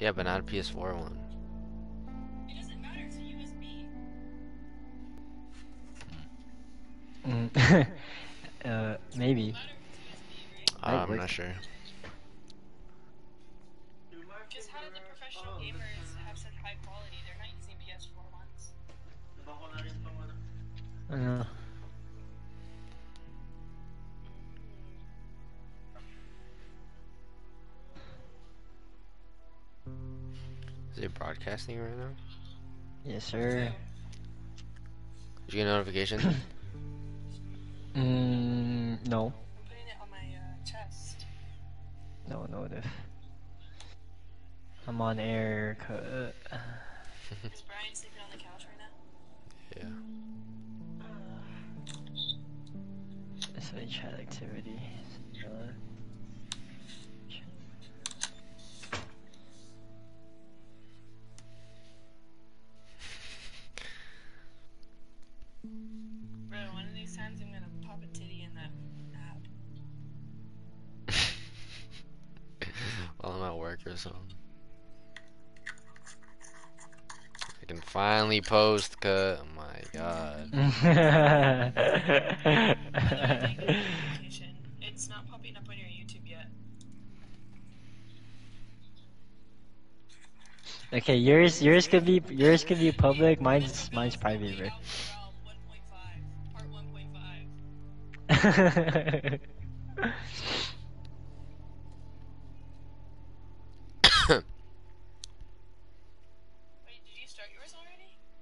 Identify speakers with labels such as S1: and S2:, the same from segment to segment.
S1: Yeah, but not a PS4 one.
S2: It doesn't matter, it's a USB.
S3: Mm. uh, maybe.
S2: Matter if it's USB, right?
S3: Might
S1: Uh, I'm
S3: work.
S1: not sure.
S2: Because how did the professional gamers have such high quality? They're not using PS4 ones.
S3: I don't know.
S1: Broadcasting right now?
S3: Yes, sir.
S1: Did you get a notification?
S3: Mm, no.
S2: I'm putting it on my uh, chest.
S3: No, no, diff. I'm on air.
S2: Is Brian sleeping on the couch right now?
S1: yeah.
S3: it's a chat activity.
S2: Times I'm gonna pop a titty in that app.
S1: While I'm at work or something. I can finally post cut. Oh my god.
S2: It's not popping up on your YouTube yet.
S3: okay, yours, yours could be, yours could be public. Mine's, mine's private, bro.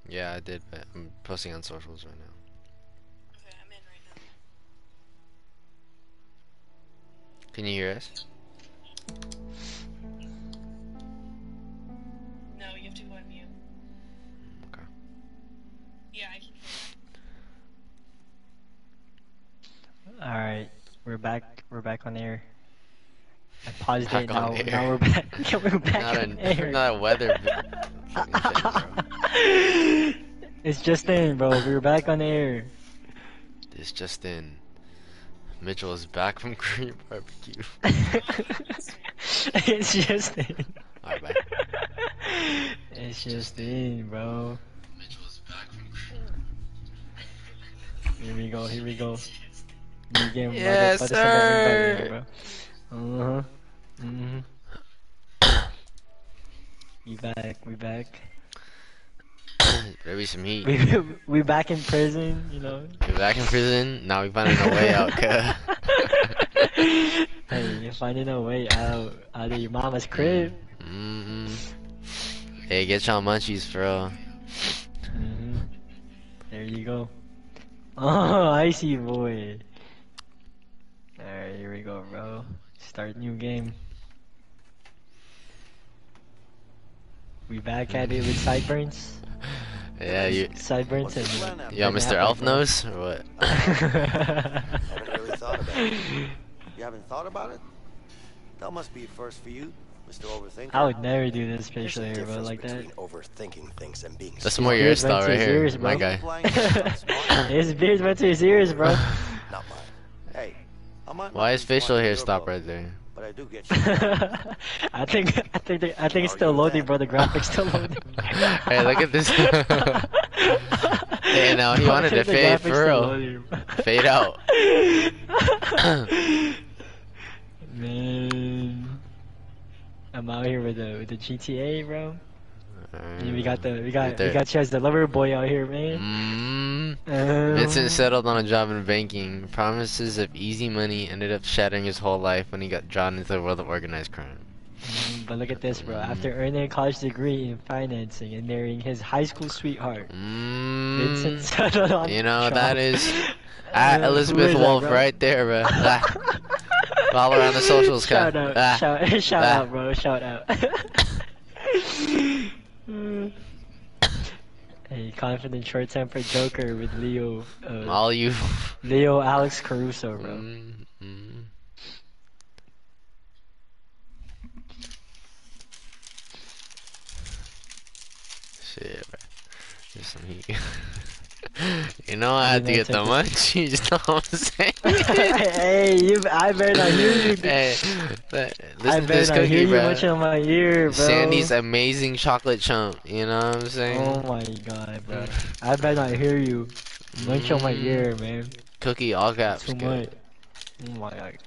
S1: Yeah, I did, but I'm posting on socials right now.
S2: Okay, I'm in right now.
S1: Can you hear us?
S2: No, you have to go on mute.
S1: Okay.
S2: Yeah, I can
S3: All right, we're back. We're back on air. I paused
S1: Back
S3: it.
S1: on
S3: Now, now we're back. we're back
S1: Not
S3: on
S1: a,
S3: air.
S1: not a weather. shit,
S3: it's just in, bro. We're back on air.
S1: It's just in. Mitchell is back from Korean barbecue.
S3: it's just in.
S1: Alright, bye.
S3: It's just in, bro.
S1: Mitchell is back from
S3: Here we go. Here we go. You get
S1: Yes,
S3: motherfuckers
S1: sir.
S3: from everybody, bro. Uh huh. Mhm. We back. We back.
S1: There be some heat.
S3: We we back in prison. You know.
S1: We're back in prison. Now we finding a way out. Cause
S3: hey, you're finding a way out out of your mama's crib.
S1: mm Hey, get y'all munchies, bro.
S3: hmm There you go. Oh, icy boy. Alright, here we go, bro. Start new game. We back at it with sideburns.
S1: Yeah, you.
S3: Sideburns
S4: What's the
S3: and.
S4: plan now?
S1: Yo,
S3: and
S1: Mr. Elf knows or what?
S4: Haven't really thought about it. You haven't thought about it? That must be a first for you, Mr. Overthinker.
S3: I would never do this
S4: There's
S3: facial hair, bro, like that.
S4: overthinking things and being
S1: That's more your
S3: Beard
S1: style right here,
S3: ears,
S1: my guy.
S4: Applying yourself smart.
S3: His beard went to his ears, bro.
S4: Not mine. Hey, I might
S1: Why is facial hair stop right there?
S4: But I do get you.
S3: I think I think they, I think it's still
S4: Argue
S3: loading, bro. The graphics still loading.
S1: Hey, look at this. Hey, now he
S3: Bro,
S1: wanted to fade for real. Fade out.
S3: Man, I'm out here with the with the GTA, bro. Yeah, we got the we got we
S1: there.
S3: got you as the lover boy out here, man.
S1: Mm,
S3: Um,
S1: Vincent settled on a job in banking. Promises of easy money ended up shattering his whole life when he got drawn into the world of organized crime.
S3: mm, But look at this, bro. After earning a college degree in financing and marrying his high school sweetheart, Vincent
S1: Mm,
S3: settled on.
S1: you know,
S3: job.
S1: that is at
S3: Uh,
S1: Elizabeth
S3: is
S1: Wolf
S3: bro?
S1: right there, bro. Ah. Follow her on the socials,
S3: Shout out,
S1: Ah.
S3: shout, shout
S1: Ah.
S3: out, bro. Shout out. Hey, confident, short-tempered Joker with Leo, uh,
S1: All you.
S3: Leo Alex Caruso, bro.
S1: Mm, mm. Shit, bro. There's some heat. You know I had to get the munchies, know what I'm saying?
S3: hey, you, I better not hear you.
S1: hey, listen to
S3: better
S1: this
S3: not hear you
S1: bro.
S3: much on my ear, bro.
S1: Sandy's amazing chocolate chunk, you know what I'm saying?
S3: Oh my god, bro. I better not hear you. Munch on my
S1: Mm.
S3: ear, man.
S1: Cookie, all caps.
S3: Too
S1: good.
S3: much. Oh my god.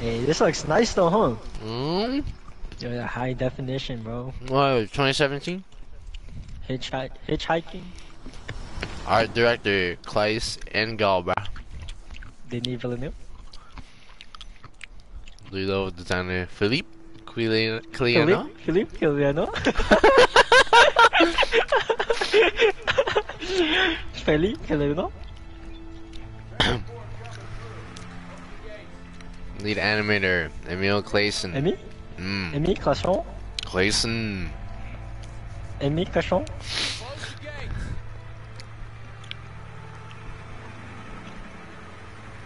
S3: Hey, this looks nice though, huh?
S1: Mm?
S3: Yo, high definition, bro.
S1: What, 2017?
S3: Hitchhike, hitchhiking.
S1: Art director, Claes Engel, bro.
S3: Denis Villeneuve.
S1: Ludo designer, Philippe Quili- Cliano.
S3: Philippe, Philippe Kiliano. Philippe Kiliano.
S1: Lead animator, Emil Clayson.
S3: Emil?
S1: Mm,
S3: Amy Classon.
S1: Clayson.
S3: Amy Classon.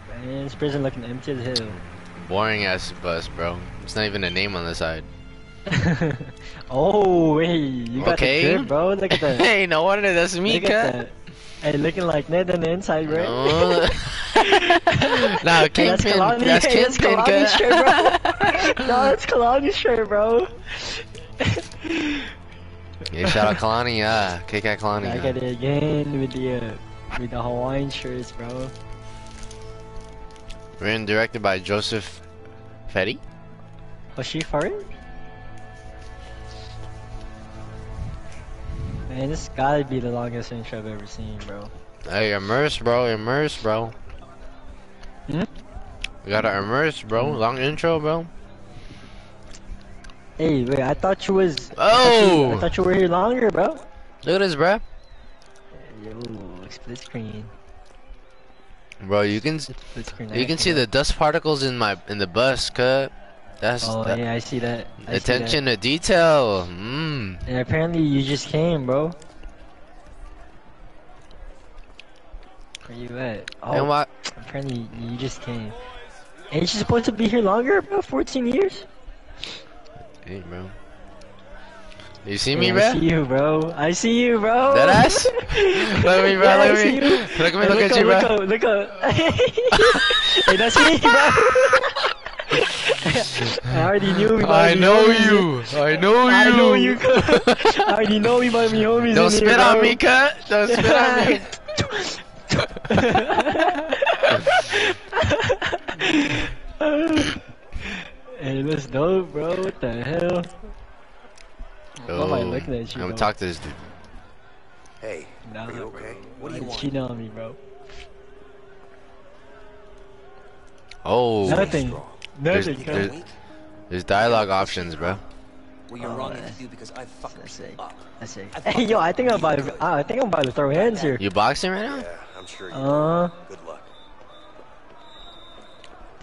S3: Man, this prison looking empty as hell.
S1: Boring ass bus, bro. It's not even a name on the side.
S3: oh, hey, you got
S1: Okay.
S3: the grip, bro. Look at that.
S1: hey, no wonder that's me, cut.
S3: that. Hey, looking like Ned on the inside, bro.
S1: No. no,
S3: Hey, that's
S1: Kingpin. That's
S3: hey,
S1: Kingpin,
S3: Kalani shirt, bro. no, that's Kalani shirt, bro.
S1: Yeah, shout out Kalani, yeah. KK Kalani.
S3: Back
S1: yeah.
S3: at it again with the uh, with the Hawaiian shirts, bro.
S1: Written and directed by Joseph Fetty.
S3: Hoshi Farid? Man, this gotta be the longest intro I've ever seen, bro.
S1: Hey, immerse, bro. Immerse, bro.
S3: Hmm?
S1: We gotta immerse, bro. Long intro, bro.
S3: Hey, wait, I thought you was. I thought you,
S1: Oh!
S3: I thought you were here longer, bro.
S1: Look at this, bro.
S3: Yo, split screen.
S1: Bro, you can
S3: screen.
S1: you can see the dust particles in my in the bus, cut. That's
S3: Oh
S1: that-
S3: yeah, I see that. I see that.
S1: attention to detail. Mmm.
S3: And apparently you just came, bro. Where you at? Oh,
S1: And what?
S3: apparently you just came. Ain't you supposed to be here longer, bro? 14 years?
S1: Hey, bro. You see me,
S3: I
S1: bro?
S3: I see you, bro. I see you, bro.
S1: That ass? Look at me, bro.
S3: Yeah,
S1: look at me.
S3: you.
S1: Look at me.
S3: Hey,
S1: Look at you, bro.
S3: look up, look up. hey, that's me, bro. I already knew might
S1: I know you. I know you.
S3: I know you. I already know we might be homies.
S1: Don't spit
S3: here,
S1: on me, cut. Don't spit on me.
S3: Hey, that's dope, bro. What the hell? Why am I
S1: Oh,
S3: looking at you?
S1: I'm gonna
S3: bro?
S1: talk to this dude.
S4: Hey,
S3: Nah,
S4: are you
S3: bro.
S4: okay? What do
S3: Why
S4: you
S3: you
S4: want?
S3: cheating on me, bro?
S1: Oh,
S3: Nothing.
S1: There's-
S3: Nothing.
S1: there's-
S3: cuz.
S1: there's dialogue options, bro.
S5: Well, you're
S3: Oh,
S5: wrong
S3: that's-
S5: if you do because I fucked
S3: That's
S5: you
S3: it.
S5: up.
S3: That's it. Hey, yo, I think I'm about to. I think I'm about to throw hands here.
S1: You boxing right now?
S4: Yeah, I'm sure you
S3: Uh,
S4: Good luck.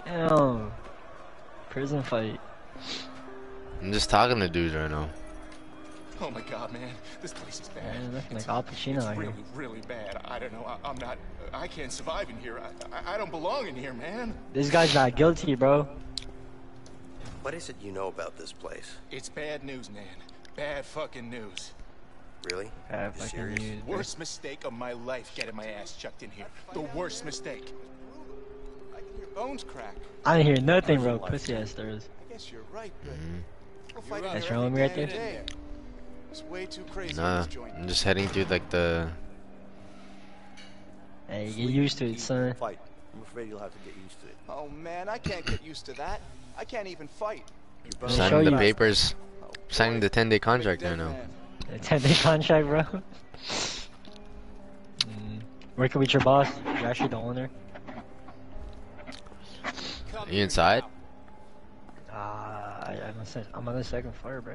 S3: damn. Prison fight.
S1: I'm just talking to dudes right now.
S6: Oh my god, man, this place is bad.
S3: Man, looking
S6: It's-
S3: like Al Pacino
S6: it's
S3: out here.
S6: really, really bad. I don't know. I, I'm not. I can't survive in here. I, I, I don't belong in here, man.
S3: This guy's not guilty, bro.
S4: What is it you know about this place?
S6: It's bad news, man. Bad fucking news.
S4: Really? You
S3: fucking
S4: serious?
S3: news.
S6: Worst mistake of my life getting my ass chucked in here. The worst mistake. I can hear bones crack.
S3: I didn't hear nothing, bro. Pussy ass stirs.
S6: I guess you're right, but
S1: Mm-hmm.
S6: we'll fight
S3: That's
S6: here
S3: wrong with me right there?
S6: It's way too crazy in
S1: Nah. I'm just heading through like the.
S3: Hey, get used to it, son.
S4: Fight. I'm afraid you'll have to get used to it.
S6: Oh man, I can't get used to that. I can't even fight.
S4: You
S3: Let me
S4: better
S3: show
S1: Signing the
S3: you.
S1: papers.
S6: Oh,
S1: Signing the 10 day contract
S6: Dead
S1: right now.
S6: man.
S3: A 10 day contract, bro. Mm. Working with your boss. You're actually the owner.
S6: Come
S1: You inside?
S6: now.
S3: Ah, I, I'm, on, se- I'm on the second floor, bro.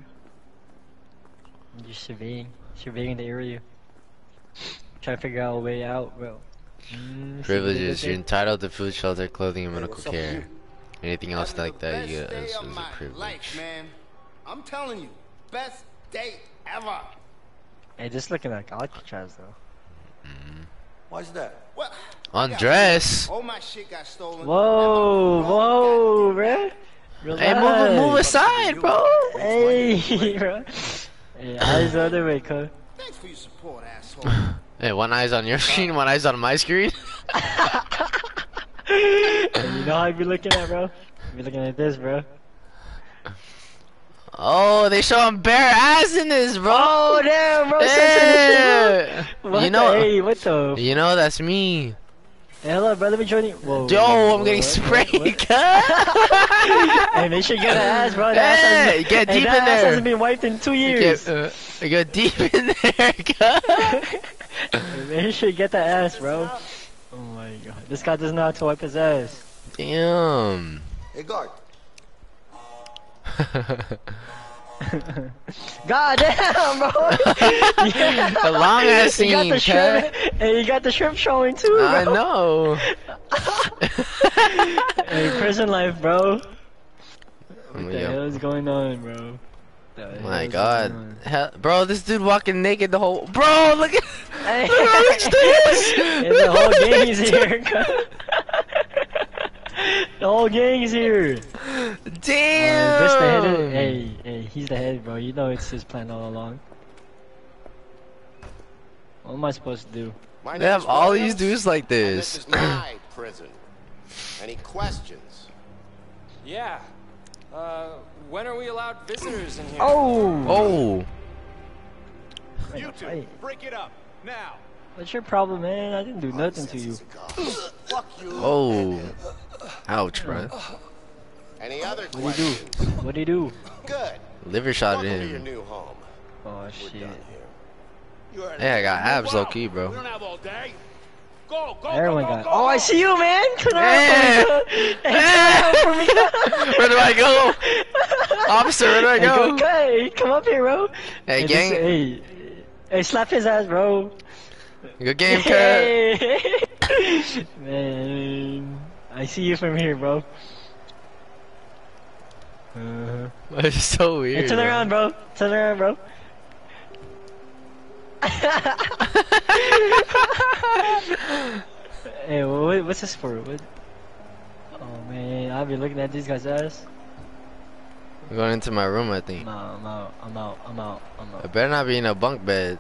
S3: I'm just surveying, surveying the area. Trying to figure out a way out, bro. Mm,
S1: Privileges. You're entitled to food, shelter, clothing, and medical
S4: what's up with
S1: care. Anything else
S7: Having
S1: like
S7: the
S1: that, you
S7: best
S1: get
S7: day
S1: is,
S7: of
S1: is a
S7: my
S1: privilege.
S7: Life, man. I'm telling you, best day ever.
S3: Hey, this looking like Alcatraz, though.
S4: Why's that?
S7: Well,
S1: Undress.
S7: all my shit got stolen.
S3: Whoa, whoa,
S7: goddamn-
S3: bro.
S1: Hey, move, move aside, bro.
S3: Hey, bro. Hey, eyes the other way, cuz.
S7: Thanks for your support, asshole.
S1: Hey, one eye's on your screen, one eye's on my screen.
S3: Hey, you know how I be looking at, bro? I be looking at this, bro.
S1: Oh, they show him bare ass in this, bro.
S3: Oh, damn, bro. censor
S1: Yeah.
S3: What
S1: You know,
S3: the, hey, what the?
S1: you know that's me.
S3: Hey, hello, bro. Let me join you. Whoa.
S1: Yo, I'm
S3: whoa,
S1: getting
S3: what,
S1: sprayed.
S3: what, what? hey, make sure you get an ass, bro. That ass
S1: Hey,
S3: hasn't,
S1: get
S3: hey,
S1: deep
S3: that
S1: in
S3: ass
S1: there.
S3: hasn't been wiped in two years.
S1: Get, uh, I got deep in there.
S3: Hey, Make sure you get that ass, bro. Oh my god. This guy doesn't know how to wipe his ass.
S1: Damn.
S4: Hey, guard.
S3: God damn, bro.
S1: The long ass
S3: You got
S1: scene,
S3: the shrimp, and you got the shrimp showing too, bro.
S1: I know.
S3: Hey, prison life, bro. What the hell is going on, bro?
S1: My God. Hell, bro, this dude walking naked the whole. Bro, look at. Look at this.
S3: Hey, the whole gang's here. the whole gang's here. Oh,
S1: Damn.
S3: this the head. Of, hey, hey, he's the head, bro. You know it's his plan all along. What am I supposed to do?
S4: My
S1: They have all these dudes like
S4: and
S1: this.
S4: This is my prison. Any questions?
S5: Yeah. Uh, when are we allowed visitors in here?
S3: Oh!
S1: Oh,
S3: Man, fight.
S6: break it up now.
S3: What's your problem, man? I didn't do nothing to you.
S4: Fuck you.
S1: oh. Ouch, bro.
S4: Any other
S3: What do you do? What do you do?
S4: Good.
S1: Liver shot
S4: Welcome
S1: at
S4: your
S1: him.
S4: new home.
S3: Oh
S4: We're
S3: shit.
S4: done here.
S1: Hey, I got abs low key,
S6: We
S1: bro.
S6: don't have all day. Go, go,
S3: Everyone
S6: go, go,
S3: got.
S6: go.
S3: Oh, I see you, man. Turn
S1: Yeah.
S3: around for. Hey, turn around for me.
S1: Where do I go? Officer, where do I
S3: Hey,
S1: go?
S3: Hey, come up here, bro.
S1: Hey,
S3: this-
S1: gang.
S3: hey, hey, slap his ass, bro.
S1: Good game, cut.
S3: Man, I see you from here, bro. Uh-huh.
S1: It's so
S3: Hey,
S1: weird.
S3: turn around, bro. Turn around, bro. hey, what, what's this for? What? Oh man, I've been looking at these guys' ass.
S1: I'm going into my room, I think.
S3: I'm out, I'm out, I'm out, I'm out, I'm out.
S1: I better not be in a bunk bed.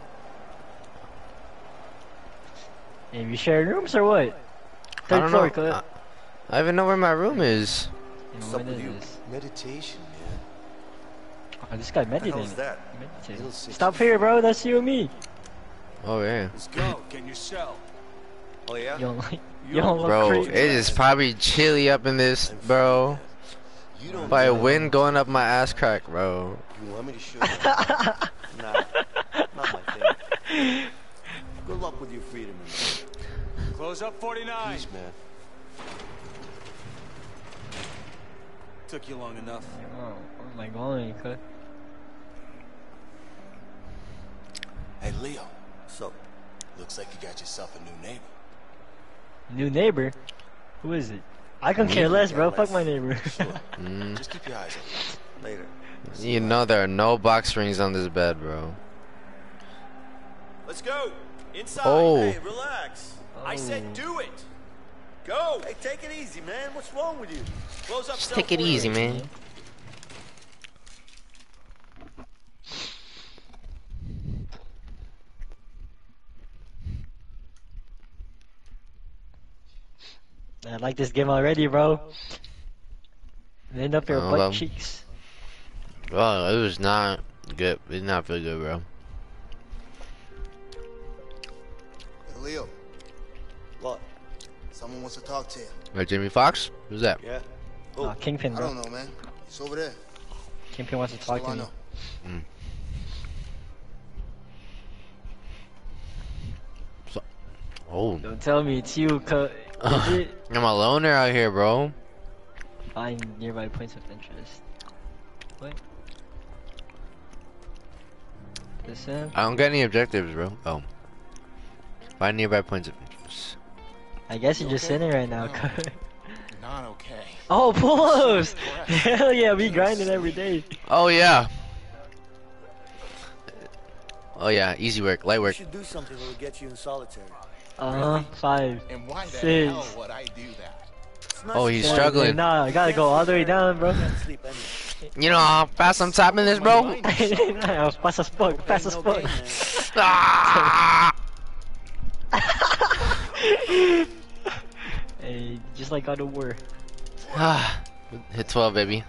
S3: Hey, you sharing rooms or what?
S1: I
S3: Third
S1: don't
S3: floor,
S1: know.
S3: Cut.
S1: I, I don't even know where my room is.
S3: Hey,
S4: What's up with you?
S3: this?
S4: Meditation, man.
S3: Oh, this guy
S4: What the hell
S3: meditating.
S4: that?
S3: Meditating. Stop here, bro. That's you and me.
S1: Oh yeah.
S6: Let's go. Get in your cell.
S4: Oh, yeah?
S3: You don't like. You don't
S1: Bro,
S3: crazy.
S1: it is probably chilly up in this, bro.
S4: You don't
S1: By a
S4: know.
S1: wind going up my ass crack, bro.
S4: You want me to show you? nah, not my thing. Good luck with your freedom, man.
S6: Close up 49.
S4: Peace, man.
S6: Took you long enough.
S3: Oh, where am I going, cut?
S6: Hey, Leo.
S4: So,
S6: Looks like you got yourself a new neighbor.
S3: New neighbor? Who is it? I can care less, bro. Fuck my neighbor.
S1: Mm.
S6: Just keep your eyes open.
S4: later.
S1: You know there are no box rings on this bed, bro.
S8: Let's go. Inside.
S1: Oh.
S8: Hey, relax. I said
S3: Oh.
S8: do it. Go. Hey, take it easy, man. What's wrong with you? Close up.
S1: Just take it easy, man.
S3: I like this game already, bro. End up your
S1: Oh,
S3: butt
S1: well.
S3: Um, cheeks.
S1: Well, it was not good. It did not feel good, bro.
S7: Hey, Leo,
S4: What?
S7: Someone wants to talk to you.
S1: Right, Jimmy Fox? Who's that?
S4: Yeah?
S3: Oh, Kingpin,
S7: I
S3: bro.
S7: don't know, man. It's over there.
S3: Kingpin wants to talk
S7: I
S3: to me. Hmm.
S7: know.
S1: Oh,
S3: Don't tell me it's you, cut. Is it?
S1: I'm a loner out here, bro.
S3: Find nearby points of interest. What? This him?
S1: I don't get any objectives, bro. Oh. Find nearby points of interest.
S3: I guess you're just
S6: okay?
S3: sitting right now,
S6: No. Not okay.
S3: Oh, pull-ups! Hell yeah, we grinding every day.
S1: Oh, yeah. Oh, yeah. Easy work. Light
S4: We
S1: work.
S4: should do something that will get you in solitary.
S3: Uh-huh, five.
S6: And why the
S3: Six.
S6: hell would I do that?
S1: Oh, he's
S4: safe.
S1: struggling.
S3: Nah, I gotta go all the way down, bro.
S4: You can't sleep anyway.
S1: You know how fast I'm tapping this, bro?
S3: Fast as fuck, fast as
S4: No
S3: fuck.
S4: game.
S3: Hey, just like God of War.
S1: Ah, Hit 12, baby.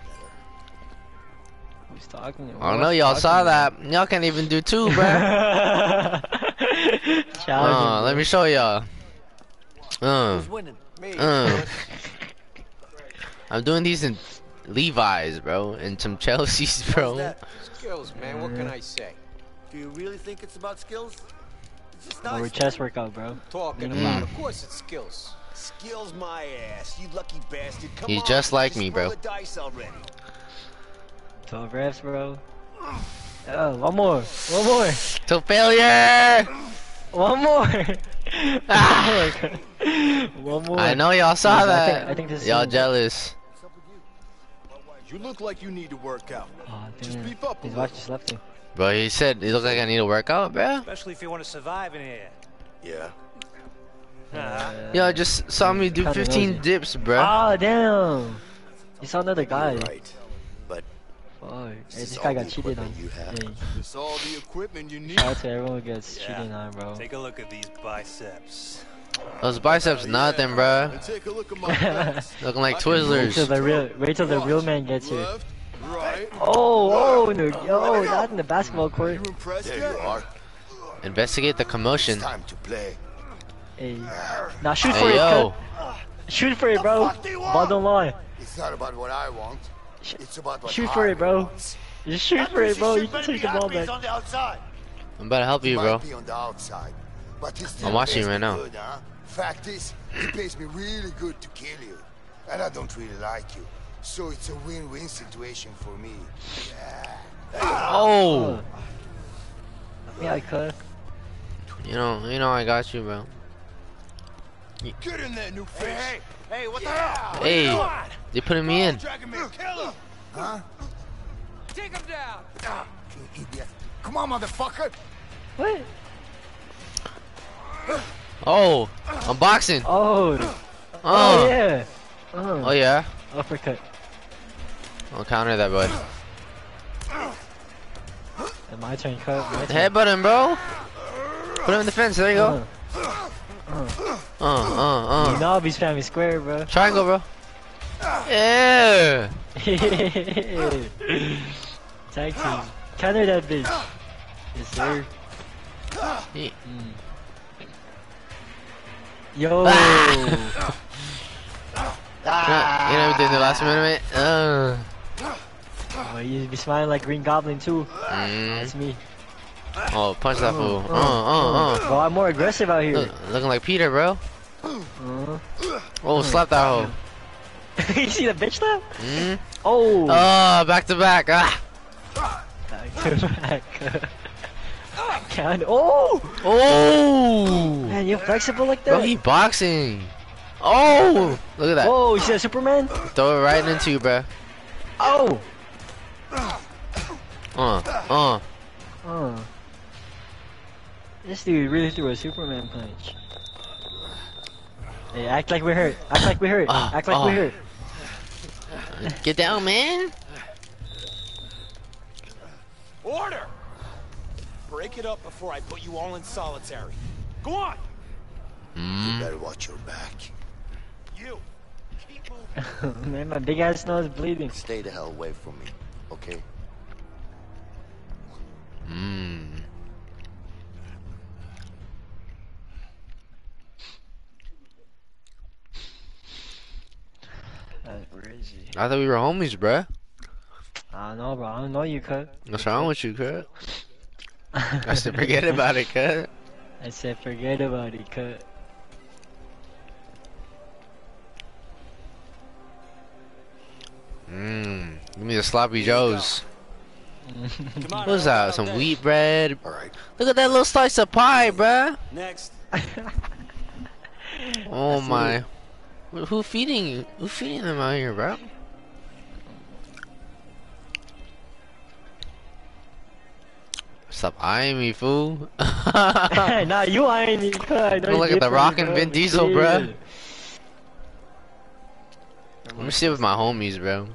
S3: Who's talking?
S1: I don't know, y'all saw that. Y'all can't even do two, bruh.
S3: Challenging.
S1: Uh, let me show y'all. Uh,
S4: Who's winning? Me.
S1: uh. I'm doing these in Levi's, bro, and some Chelsea's, bro.
S9: Skills, man. What can I say?
S4: Do you really think it's about skills? It's just
S3: Or
S4: nice.
S3: chest workout, bro.
S9: Talking
S1: Mm.
S9: about, of course, it's skills.
S8: Skills my ass, you lucky bastard. Come
S1: He's
S8: on,
S1: just like me, bro.
S8: dice already.
S3: 12 reps, bro. Oh, one more. One more.
S1: To failure!
S3: One more.
S1: Ah.
S3: one more.
S1: I know y'all saw
S3: I
S1: that.
S3: think- I think this is
S1: y'all
S3: him.
S1: jealous.
S6: You look like you need to work out.
S3: Oh,
S6: Just
S3: damn.
S6: beef up a
S3: His
S6: little.
S3: watch just left him.
S1: Bro, he said he looks like I need to work out, bro.
S8: Especially if you want to survive in here.
S4: Yeah.
S1: Yo, just saw me do 15 dips, bro.
S3: Oh, ah, damn. You saw another guy.
S4: You're right. But
S3: Fuck. Hey,
S4: This
S3: this guy got cheated on.
S4: you have.
S3: Hey,
S6: It's all the equipment you need.
S3: shout out to everyone who gets
S8: Yeah.
S3: cheated on, bro.
S8: Take a look at these biceps.
S1: Those biceps nothing, bro.
S6: Take a look at my.
S1: Looking like
S6: I can
S3: Wait till
S1: Twizzlers.
S3: the real, wait till the real man gets here.
S6: Right.
S3: Oh, oh, no, yo, not in the basketball court.
S6: You
S4: there you are.
S1: Investigate the
S4: It's
S1: commotion.
S4: time to play.
S3: Hey, now shoot for
S1: Hey,
S3: it,
S1: yo.
S3: cut. Shoot for it, bro.
S4: fuck do you want?
S3: Ball don't lie.
S4: It's not about what I want. It's about what
S3: Shoot for it,
S4: Harvey
S3: bro.
S4: wants.
S3: Just shoot for it, bro. You can take the ball back.
S4: on the outside.
S1: I'm about to help you, bro.
S4: on the outside, but he still
S1: I'm watching you right now.
S4: Good, huh? Fact is, he pays me really good to kill you, and I don't really like you. So it's a win-win situation for me.
S1: Oh!
S3: Yeah, I could.
S1: You know, you know I got you, bro.
S6: Get in there, new face.
S8: Hey, hey, what the hell?
S1: Hey, they putting me in.
S6: Dragon Man, kill him.
S4: Huh?
S9: Take him down.
S4: Ah, you idiot. Come on, motherfucker.
S3: What?
S1: Oh, I'm boxing.
S3: Oh, oh
S1: Oh,
S3: yeah. Oh,
S1: oh yeah.
S3: uppercut.
S1: I'll counter that, bud.
S3: And my turn, cut. My turn.
S1: Headbutt him, bro. Put him in the fence. There you go.
S3: Uh,
S1: Uh, uh,
S3: you
S1: uh.
S3: know I'll be spamming square, bro.
S1: Triangle, bro. Yeah.
S3: Tag team. Counter that bitch. Yes, sir.
S1: Ye-
S3: Yo.
S1: You know, you know what we did the last minute? Uh.
S3: oh, you be smiling like Green Goblin too.
S1: Mm.
S3: That's me.
S1: Oh, punch that fool. Uh, uh, uh.
S3: Bro, I'm more aggressive out here.
S1: Look, looking like Peter, bro. Oh, slap that hoe.
S3: you see the bitch slap?
S1: Mm.
S3: Oh.
S1: Oh, back to back. Ah.
S3: Back. to Count. Oh.
S1: Oh.
S3: Man, you're flexible like that.
S1: Bro, he boxing. Oh, look at that.
S3: Oh, you see that Superman?
S1: Throw it right into you, bro.
S3: Oh.
S1: Uh, uh.
S3: Oh. This dude really threw a Superman punch. Hey, act like we're hurt. Act like we're hurt.
S1: Ah,
S3: act like
S1: ah.
S3: we're hurt.
S1: Get down, man.
S8: Order! Break it up before I put you all in solitary. Go on!
S4: You
S1: Mm.
S4: better watch your back.
S8: You! Keep moving.
S3: Man, my big ass nose bleeding.
S4: Stay the hell away from me, okay?
S3: Where is he?
S1: I thought we were homies, bruh.
S3: I don't know, bro. I don't know you, cut.
S1: What's wrong with you, cut? I said forget about it, cut.
S3: I said forget about it, cut.
S1: Mmm. Give me the sloppy joes.
S8: Come on,
S1: What's that? Some wheat bread.
S4: All right.
S1: Look at that little slice of pie, bruh.
S8: Next.
S1: Oh
S3: see
S1: my. Who who feeding you? Who feeding them out here, bro? Stop eyeing me, fool.
S3: nah, you ain't me, cut. I know
S1: Look at the Rock and. Vin Diesel, bruh.
S3: Yeah.
S1: Let me sit with my homies, bro.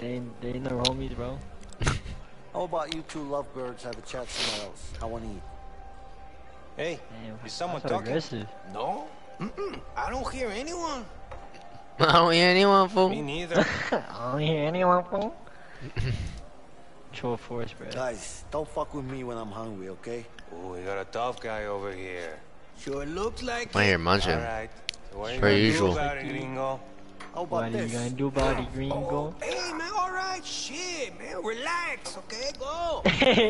S3: They ain't, they ain't no homies, bro.
S4: How about you two lovebirds have a chat somewhere else? I want to eat.
S9: Hey,
S3: Damn,
S9: is someone talking?
S3: aggressive.
S8: No? Mm-mm. I don't hear anyone.
S1: I don't hear anyone, fool.
S9: Me neither.
S3: I don't hear anyone fool. Control force, bro.
S4: Guys, don't fuck with me when I'm hungry, okay?
S9: oh, we got a tough guy over here.
S8: Sure looks like
S1: I
S8: it.
S1: hear munching.
S9: All right. So what are you
S1: Per usual.
S9: do about it, gringo?
S4: How about
S3: What are you
S4: this?
S3: gonna do about it, gringo?
S8: Oh, hey, man, all right. Shit, man. Relax, okay? Go.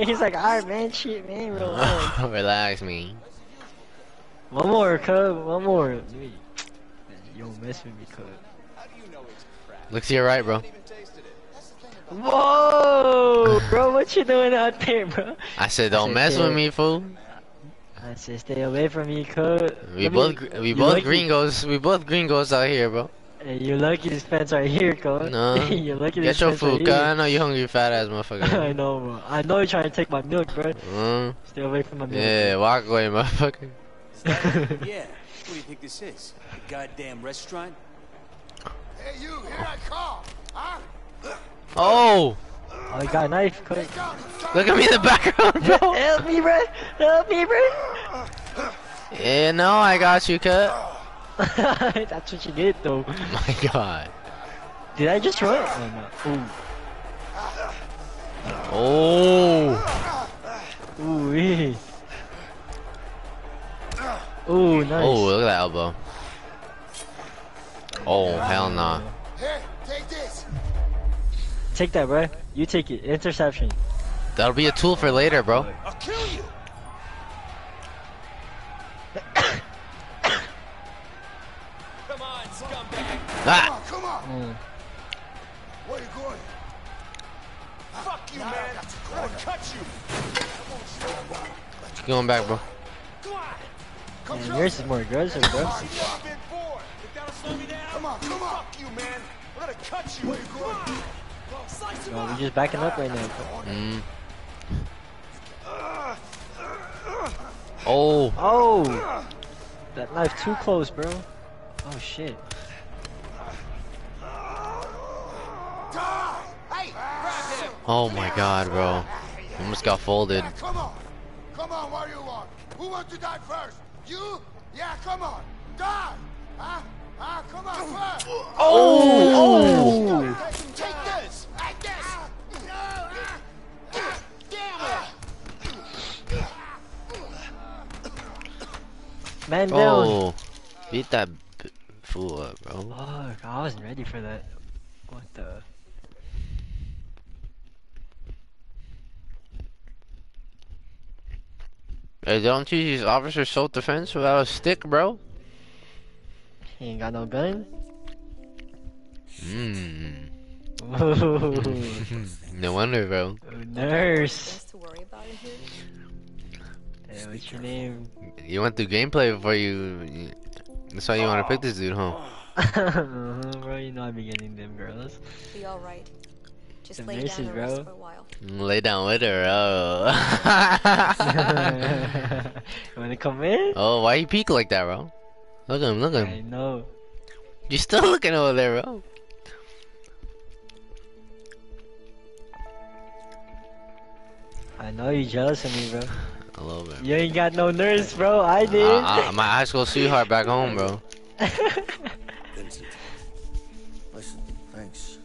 S3: He's like, alright, man, shit, man, relax.
S1: Relax me.
S3: One more, cuz, one more. You don't mess with me, cuz.
S1: Look to your right, bro.
S3: Whoa, bro, what you doing out there, bro?
S1: I said, don't
S3: said,
S1: mess with me, fool.
S3: I said, stay away from me, cuz.
S1: We
S3: Let
S1: both,
S3: me-
S1: we both
S3: lucky-
S1: gringos. We both gringos out here, bro.
S3: Hey, you lucky this fence right here, cuz.
S1: No.
S3: you're lucky
S1: Get your food, cuz. I know you hungry, fat ass motherfucker.
S3: I know, bro. I know you're trying to take my milk, bro.
S1: Mm.
S3: Stay away from my milk.
S1: Yeah, walk away, motherfucker.
S10: Yeah. What do you think this is? A goddamn restaurant?
S7: Hey, you, here I come. Huh?
S1: Oh!
S3: Oh, you got a knife, cuz.
S1: Look at me in the background, bro.
S3: Help me, bro. Help me, bro.
S1: Yeah, no, I got you, cut.
S3: That's what you get, though.
S1: My God.
S3: Did I just run? Oh,
S1: Oh.
S3: no. Ooh. Ooh, wee. Ooh, nice.
S1: Oh, look at that elbow. Oh, hell nah.
S7: Here, take this.
S3: Take that, bro. You take it. Interception.
S1: That'll be a tool for later, bro.
S8: I'll kill you.
S5: Come on, scumbag.
S1: Ah!
S7: Come on.
S3: Mm.
S7: Where you going?
S8: Fuck you, man. I'm gonna cut you.
S1: Going back, bro.
S8: Come on.
S7: Come
S3: Man, yours is more aggressive, bro.
S8: I've been bored. Think that'll slow me down?
S7: Come on, come on.
S8: Fuck you, man. I'm gonna cut you. Where you going? Slice him
S3: No,
S8: up.
S3: we just backing up right now.
S1: Mm. Oh.
S3: Oh! That knife too close, bro. Oh, shit.
S7: Die. Hey, grab him.
S1: Oh my God, bro. Almost got folded.
S7: Come on. Come on, what do you want? Who wants to die first? You? Yeah, come on. Die. Huh? Huh? Come on, oh. first.
S1: Oh. Oh. oh!
S7: Take this. Like this. No. Damn it.
S3: Man down.
S1: Oh. Beat that b- fool up, bro.
S3: Fuck, I wasn't ready for that. What the?
S1: Hey, don't you use officer self-defense without a stick, bro?
S3: He ain't got no gun?
S1: Mmm. No wonder, bro.
S3: nurse.
S11: Less to worry about in here.
S3: Hey, what's your name?
S1: You went through gameplay before you. That's why you want to pick this dude, huh?
S3: bro, you know I be getting them girls.
S11: Be all right. Just
S3: The
S11: lay
S3: nurses,
S11: down and rest
S3: bro.
S11: for a while.
S1: Lay down with her, oh.
S3: you wanna come in?
S1: oh, why you peek like that, bro? Look at him, look at
S3: I
S1: him.
S3: know.
S1: You still looking over there, bro.
S3: I know you're jealous of me, bro.
S1: A little bit.
S3: You ain't got no nurse, bro. I did.
S1: Uh, uh, my high school sweetheart back home, bro.
S4: Vincent. Listen, thanks.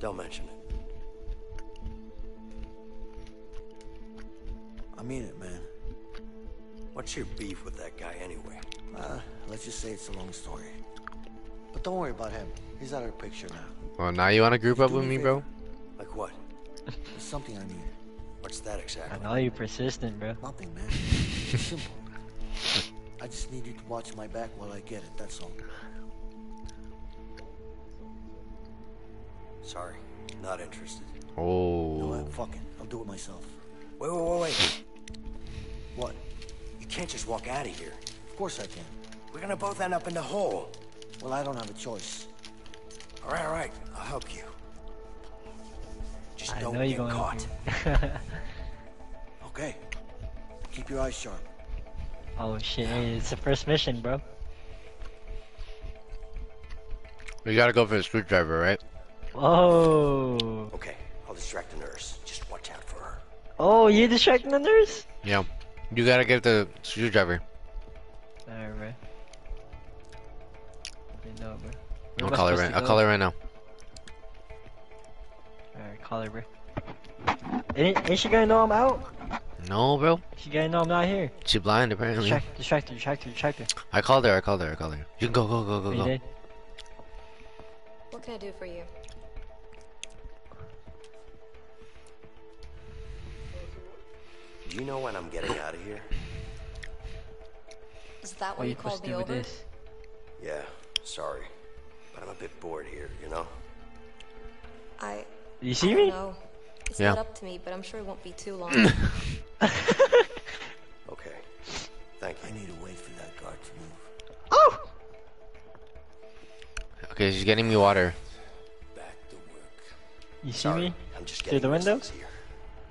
S4: Don't mention mean it, man.
S12: What's your beef with that guy anyway?
S4: Uh, let's just say it's a long story. But don't worry about him. He's out of the picture now.
S1: Well, now you want to group up with me, bro?
S12: Like what?
S4: There's something I need.
S12: What's that exactly?
S3: I know you're persistent, bro.
S4: Nothing, man. It's simple. I just need you to watch my back while I get it, that's all.
S12: Sorry, not interested.
S1: Oh.
S4: No, I'm fucking. it. I'll do it myself.
S12: Wait, wait, wait, wait.
S4: What?
S12: You can't just walk out of here.
S4: Of course I can.
S12: We're gonna both end up in the hole.
S4: Well, I don't have a choice.
S12: All right, all right. I'll help you. Just
S3: I
S12: don't
S3: know you're
S12: get
S3: going
S12: caught.
S4: Okay. Keep your eyes sharp.
S3: oh shit, hey, it's the first mission, bro.
S1: We gotta go for the screwdriver, right?
S3: Oh.
S12: Okay, I'll
S13: distract the nurse. Just watch out for her.
S3: Oh, you distracting the nurse?
S1: Yeah. You gotta get the screwdriver.
S3: Alright, bro. Okay, no, bro.
S1: I'll call her right. I'll call her right now.
S3: Alright, call her, bro. Ain't, ain't she gonna know I'm out?
S1: No, bro.
S3: She gonna know I'm not here.
S1: She blind apparently.
S3: Distract, distract her, distract her, distract her.
S1: I called her. I called her. I called her. You can go, go, go, go, go.
S14: What can I do for you?
S13: Do you know when I'm getting out of here?
S14: Is that
S3: Why
S14: what
S3: you
S14: you called
S3: supposed to
S14: me over?
S3: this?
S13: Yeah, sorry. But I'm a bit bored here, you know?
S14: I.
S3: You see
S14: I
S3: me?
S14: don't know. It's
S1: Yeah.
S14: not up to me, but I'm sure it won't be too long.
S13: Okay. Thank you. I need to wait for that guard to move.
S3: Oh!
S1: Okay, she's getting me water.
S3: You see
S13: Sorry,
S3: me?
S13: I'm just
S3: Through the window?
S13: restless.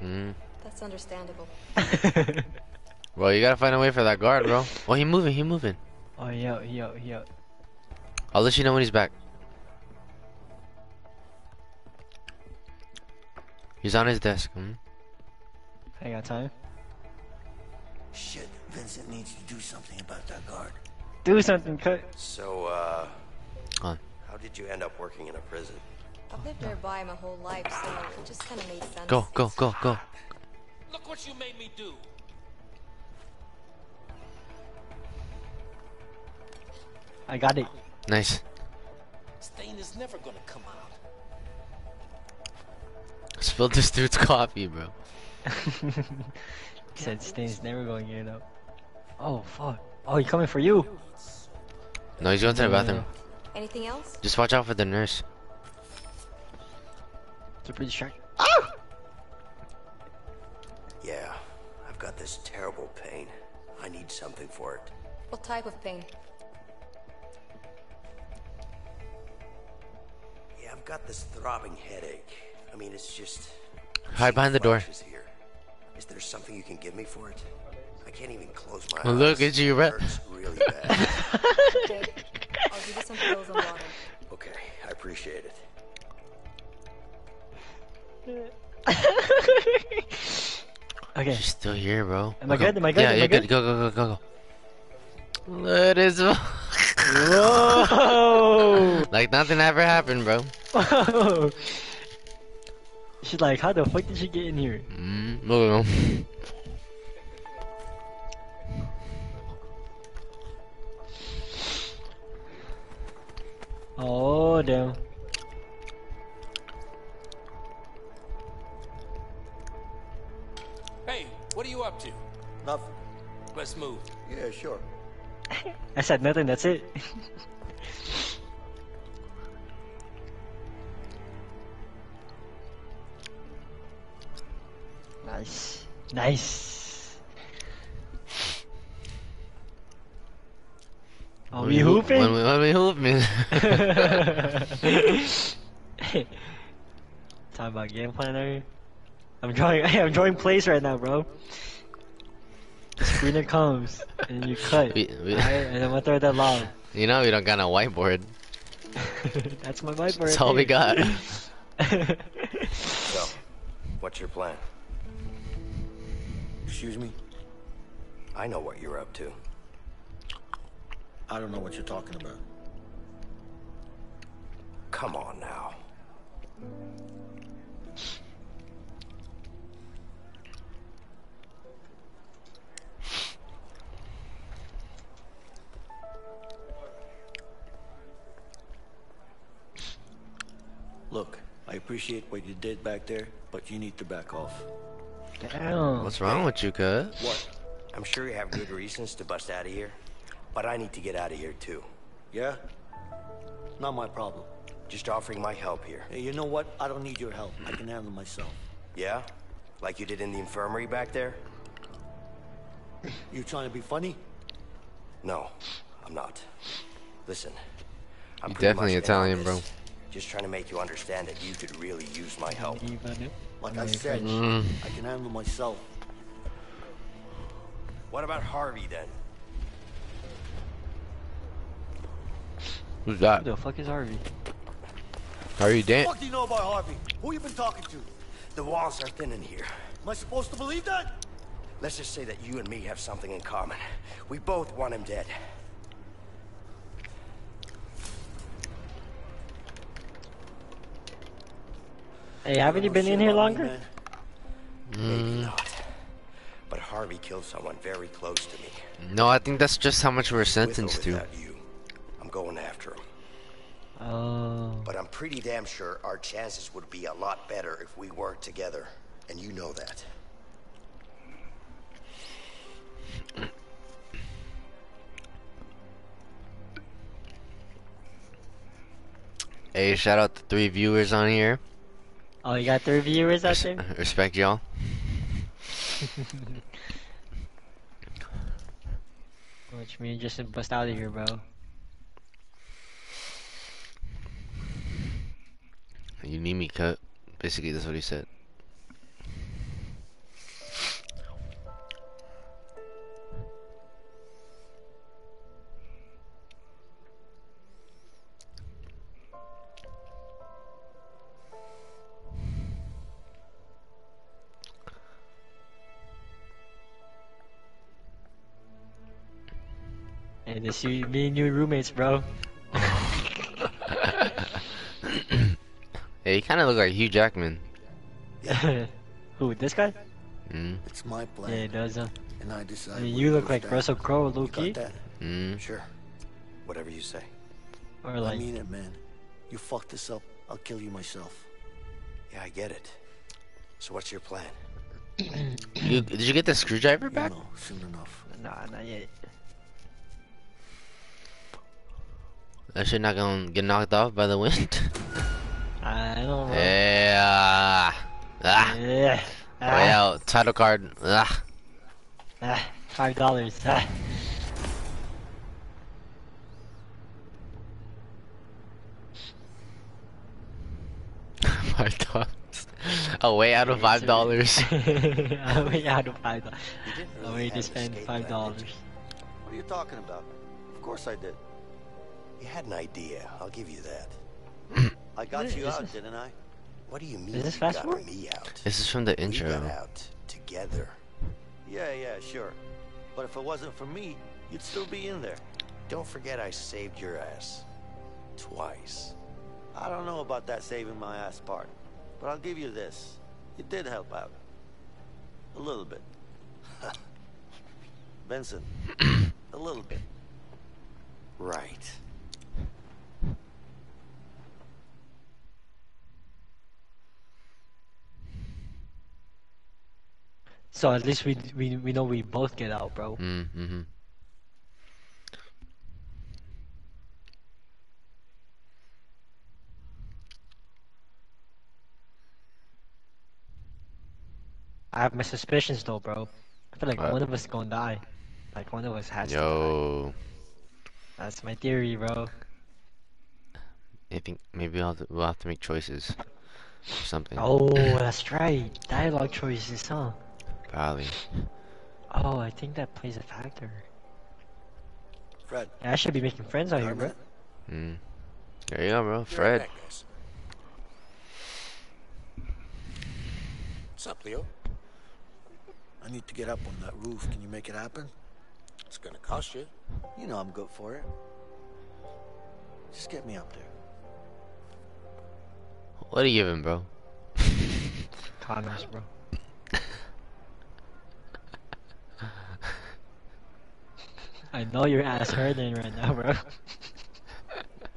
S1: Mm.
S14: That's understandable.
S1: Bro, you gotta find a way for that guard, bro. Oh, he moving. He moving.
S3: Oh, he out, he out, he out.
S1: I'll let you know when he's back. He's on his desk. Hmm?
S3: I got time.
S4: Shit, Vincent needs to do something about that guard.
S3: Do something, cut.
S13: So, uh,
S1: On.
S13: how did you end up working in a prison?
S14: I've lived nearby my whole life, so it just kind of made sense.
S1: Go, go, go, go.
S8: Look what you made me do.
S3: I got it.
S1: Nice.
S8: Stain is never gonna come out.
S1: Spilled this dude's coffee, bro.
S3: he said Stain's never going to get up. Oh, fuck. Oh, he coming for you.
S1: No, he's going to the bathroom.
S14: Anything else?
S1: Just watch out for the nurse.
S3: It's a pretty distract. Ah!
S13: Yeah, I've got this terrible pain. I need something for it.
S14: What type of pain?
S13: Yeah, I've got this throbbing headache. I mean, it's just.
S1: Hide behind the door.
S13: flashes Here. Is there something you can give me for it? I can't even close my
S1: Well,
S13: eyes.
S1: look at you,
S13: It really bad.
S14: Okay. I'll give you some pills and water.
S13: okay, I appreciate it.
S3: Okay.
S1: She's still here, bro.
S3: Am I good? Am I good?
S1: Yeah,
S3: Am I
S1: you're good.
S3: good?
S1: Go, go, go, go, go. Let us.
S3: Whoa!
S1: like nothing ever happened, bro.
S3: Whoa! She's like, how the fuck did she get in here?
S1: Mm, look at him.
S3: Oh, damn.
S8: What are you up to?
S4: Nothing.
S8: Let's move.
S4: Yeah, sure.
S3: I said nothing, that's it. nice. Nice. Are
S1: When
S3: we
S1: hoop-
S3: hooping?
S1: When we, when we hooping.
S3: Talk about game planner. I'm drawing. I'm drawing plays right now, bro. The screener comes and you cut,
S1: We- we-
S3: Alright, and I'm gonna throw that lob.
S1: you know we don't got no whiteboard.
S3: That's my whiteboard.
S1: That's all we got.
S13: So, what's your plan?
S4: Excuse me?
S13: I know what you're up to.
S4: I don't know what you're talking about.
S13: Come on now.
S4: Look, I appreciate what you did back there, but you need to back off.
S3: Damn.
S1: What's wrong with you, cuz?
S13: What? I'm sure you have good reasons to bust out of here, but I need to get out of here too.
S4: Yeah? Not my problem.
S13: Just offering my help here.
S4: Hey, you know what? I don't need your help. I can handle myself.
S13: Yeah? Like you did in the infirmary back there?
S4: You trying to be funny?
S13: No, I'm not. Listen, I'm
S1: You
S13: pretty
S1: definitely
S13: much in on
S1: Italian, bro.
S13: This. Just trying to make you understand that you could really use my help.
S4: Like I said,
S1: Mm.
S4: I can handle myself.
S13: What about Harvey then?
S1: Who's that?
S3: Who the fuck is Harvey?
S1: How are you dan-
S4: What do you know about Harvey? Who you been talking to?
S13: The walls are thin in here.
S4: Am I supposed to believe that?
S13: Let's just say that you and me have something in common. We both want him dead.
S3: Hey, haven't you been in here longer?
S13: Maybe not. But Harvey killed someone very close to me.
S1: No, I think that's just how much we're sentenced to.
S13: you, I'm going after him.
S3: Oh.
S13: But I'm pretty damn sure our chances would be a lot better if we worked together. And you know that.
S1: Hey, shout out to three viewers on here.
S3: Oh, you got three viewers out there?
S1: Respect y'all.
S3: Which means just bust out of here, bro.
S1: You need me cut. Basically, that's what he said.
S3: This you, me and you roommates, bro.
S1: Hey, he kind of look like Hugh Jackman.
S3: Who, this guy?
S1: Mm.
S4: It's my plan.
S3: Yeah, he does. Uh,
S4: And I decide.
S3: I mean, you look like
S4: down.
S3: Russell Crowe,
S4: You got
S3: Loki.
S1: Mm.
S13: Sure. Whatever you say.
S3: Or
S4: I mean it, man. You fuck this up, I'll kill you myself.
S13: Yeah, I get it. So what's your plan?
S1: You, did you get the screwdriver back?
S4: No, soon enough.
S3: nah, not yet.
S1: That shit not gonna get knocked off by the wind.
S3: I don't know.
S1: yeah. Ah.
S3: Yeah.
S1: Way out. Title card. Ah.
S3: Ah, five dollars. Ah.
S1: Five dollars. A way out of five dollars.
S3: I'm way out of five dollars.
S4: You didn't
S3: I'm
S4: really
S3: way to spend five dollars.
S4: What are you talking about? Of course I did.
S13: You had an idea. I'll give you that.
S4: I got
S3: Is
S4: you
S3: this-
S4: out, didn't I?
S13: What do you mean
S3: Is this
S13: you
S3: fast
S13: got
S3: forward?
S13: me out?
S1: This is from the
S13: We got
S1: intro.
S13: out together.
S4: Yeah, yeah, sure. But if it wasn't for me, you'd still be in there.
S13: Don't forget I saved your ass. Twice.
S4: I don't know about that saving my ass part, but I'll give you this. You did help out. A little bit. Benson, a little bit.
S13: Right.
S3: So at least we we we know we both get out, bro.
S1: Mm, mm-hmm.
S3: I have my suspicions though, bro. I feel like
S1: What?
S3: one of us gonna die. Like one of us has to die.
S1: Yo.
S3: That's my theory, bro.
S1: I think maybe I'll to, we'll have to make choices. Or something.
S3: Oh, that's right. Dialogue choices, huh?
S1: Probably.
S3: Oh, I think that plays a factor.
S4: Fred,
S3: Yeah, I should be making friends out here, bro.
S4: minute?
S1: Mm. There you go, bro. Fred.
S15: What's up, Leo?
S4: I need to get up on that roof. Can you make it happen?
S15: It's gonna cost you.
S4: You know I'm good for it. Just get me up there.
S1: What are you giving, bro?
S3: Condoms, bro. I know your ass hurting right now, bro.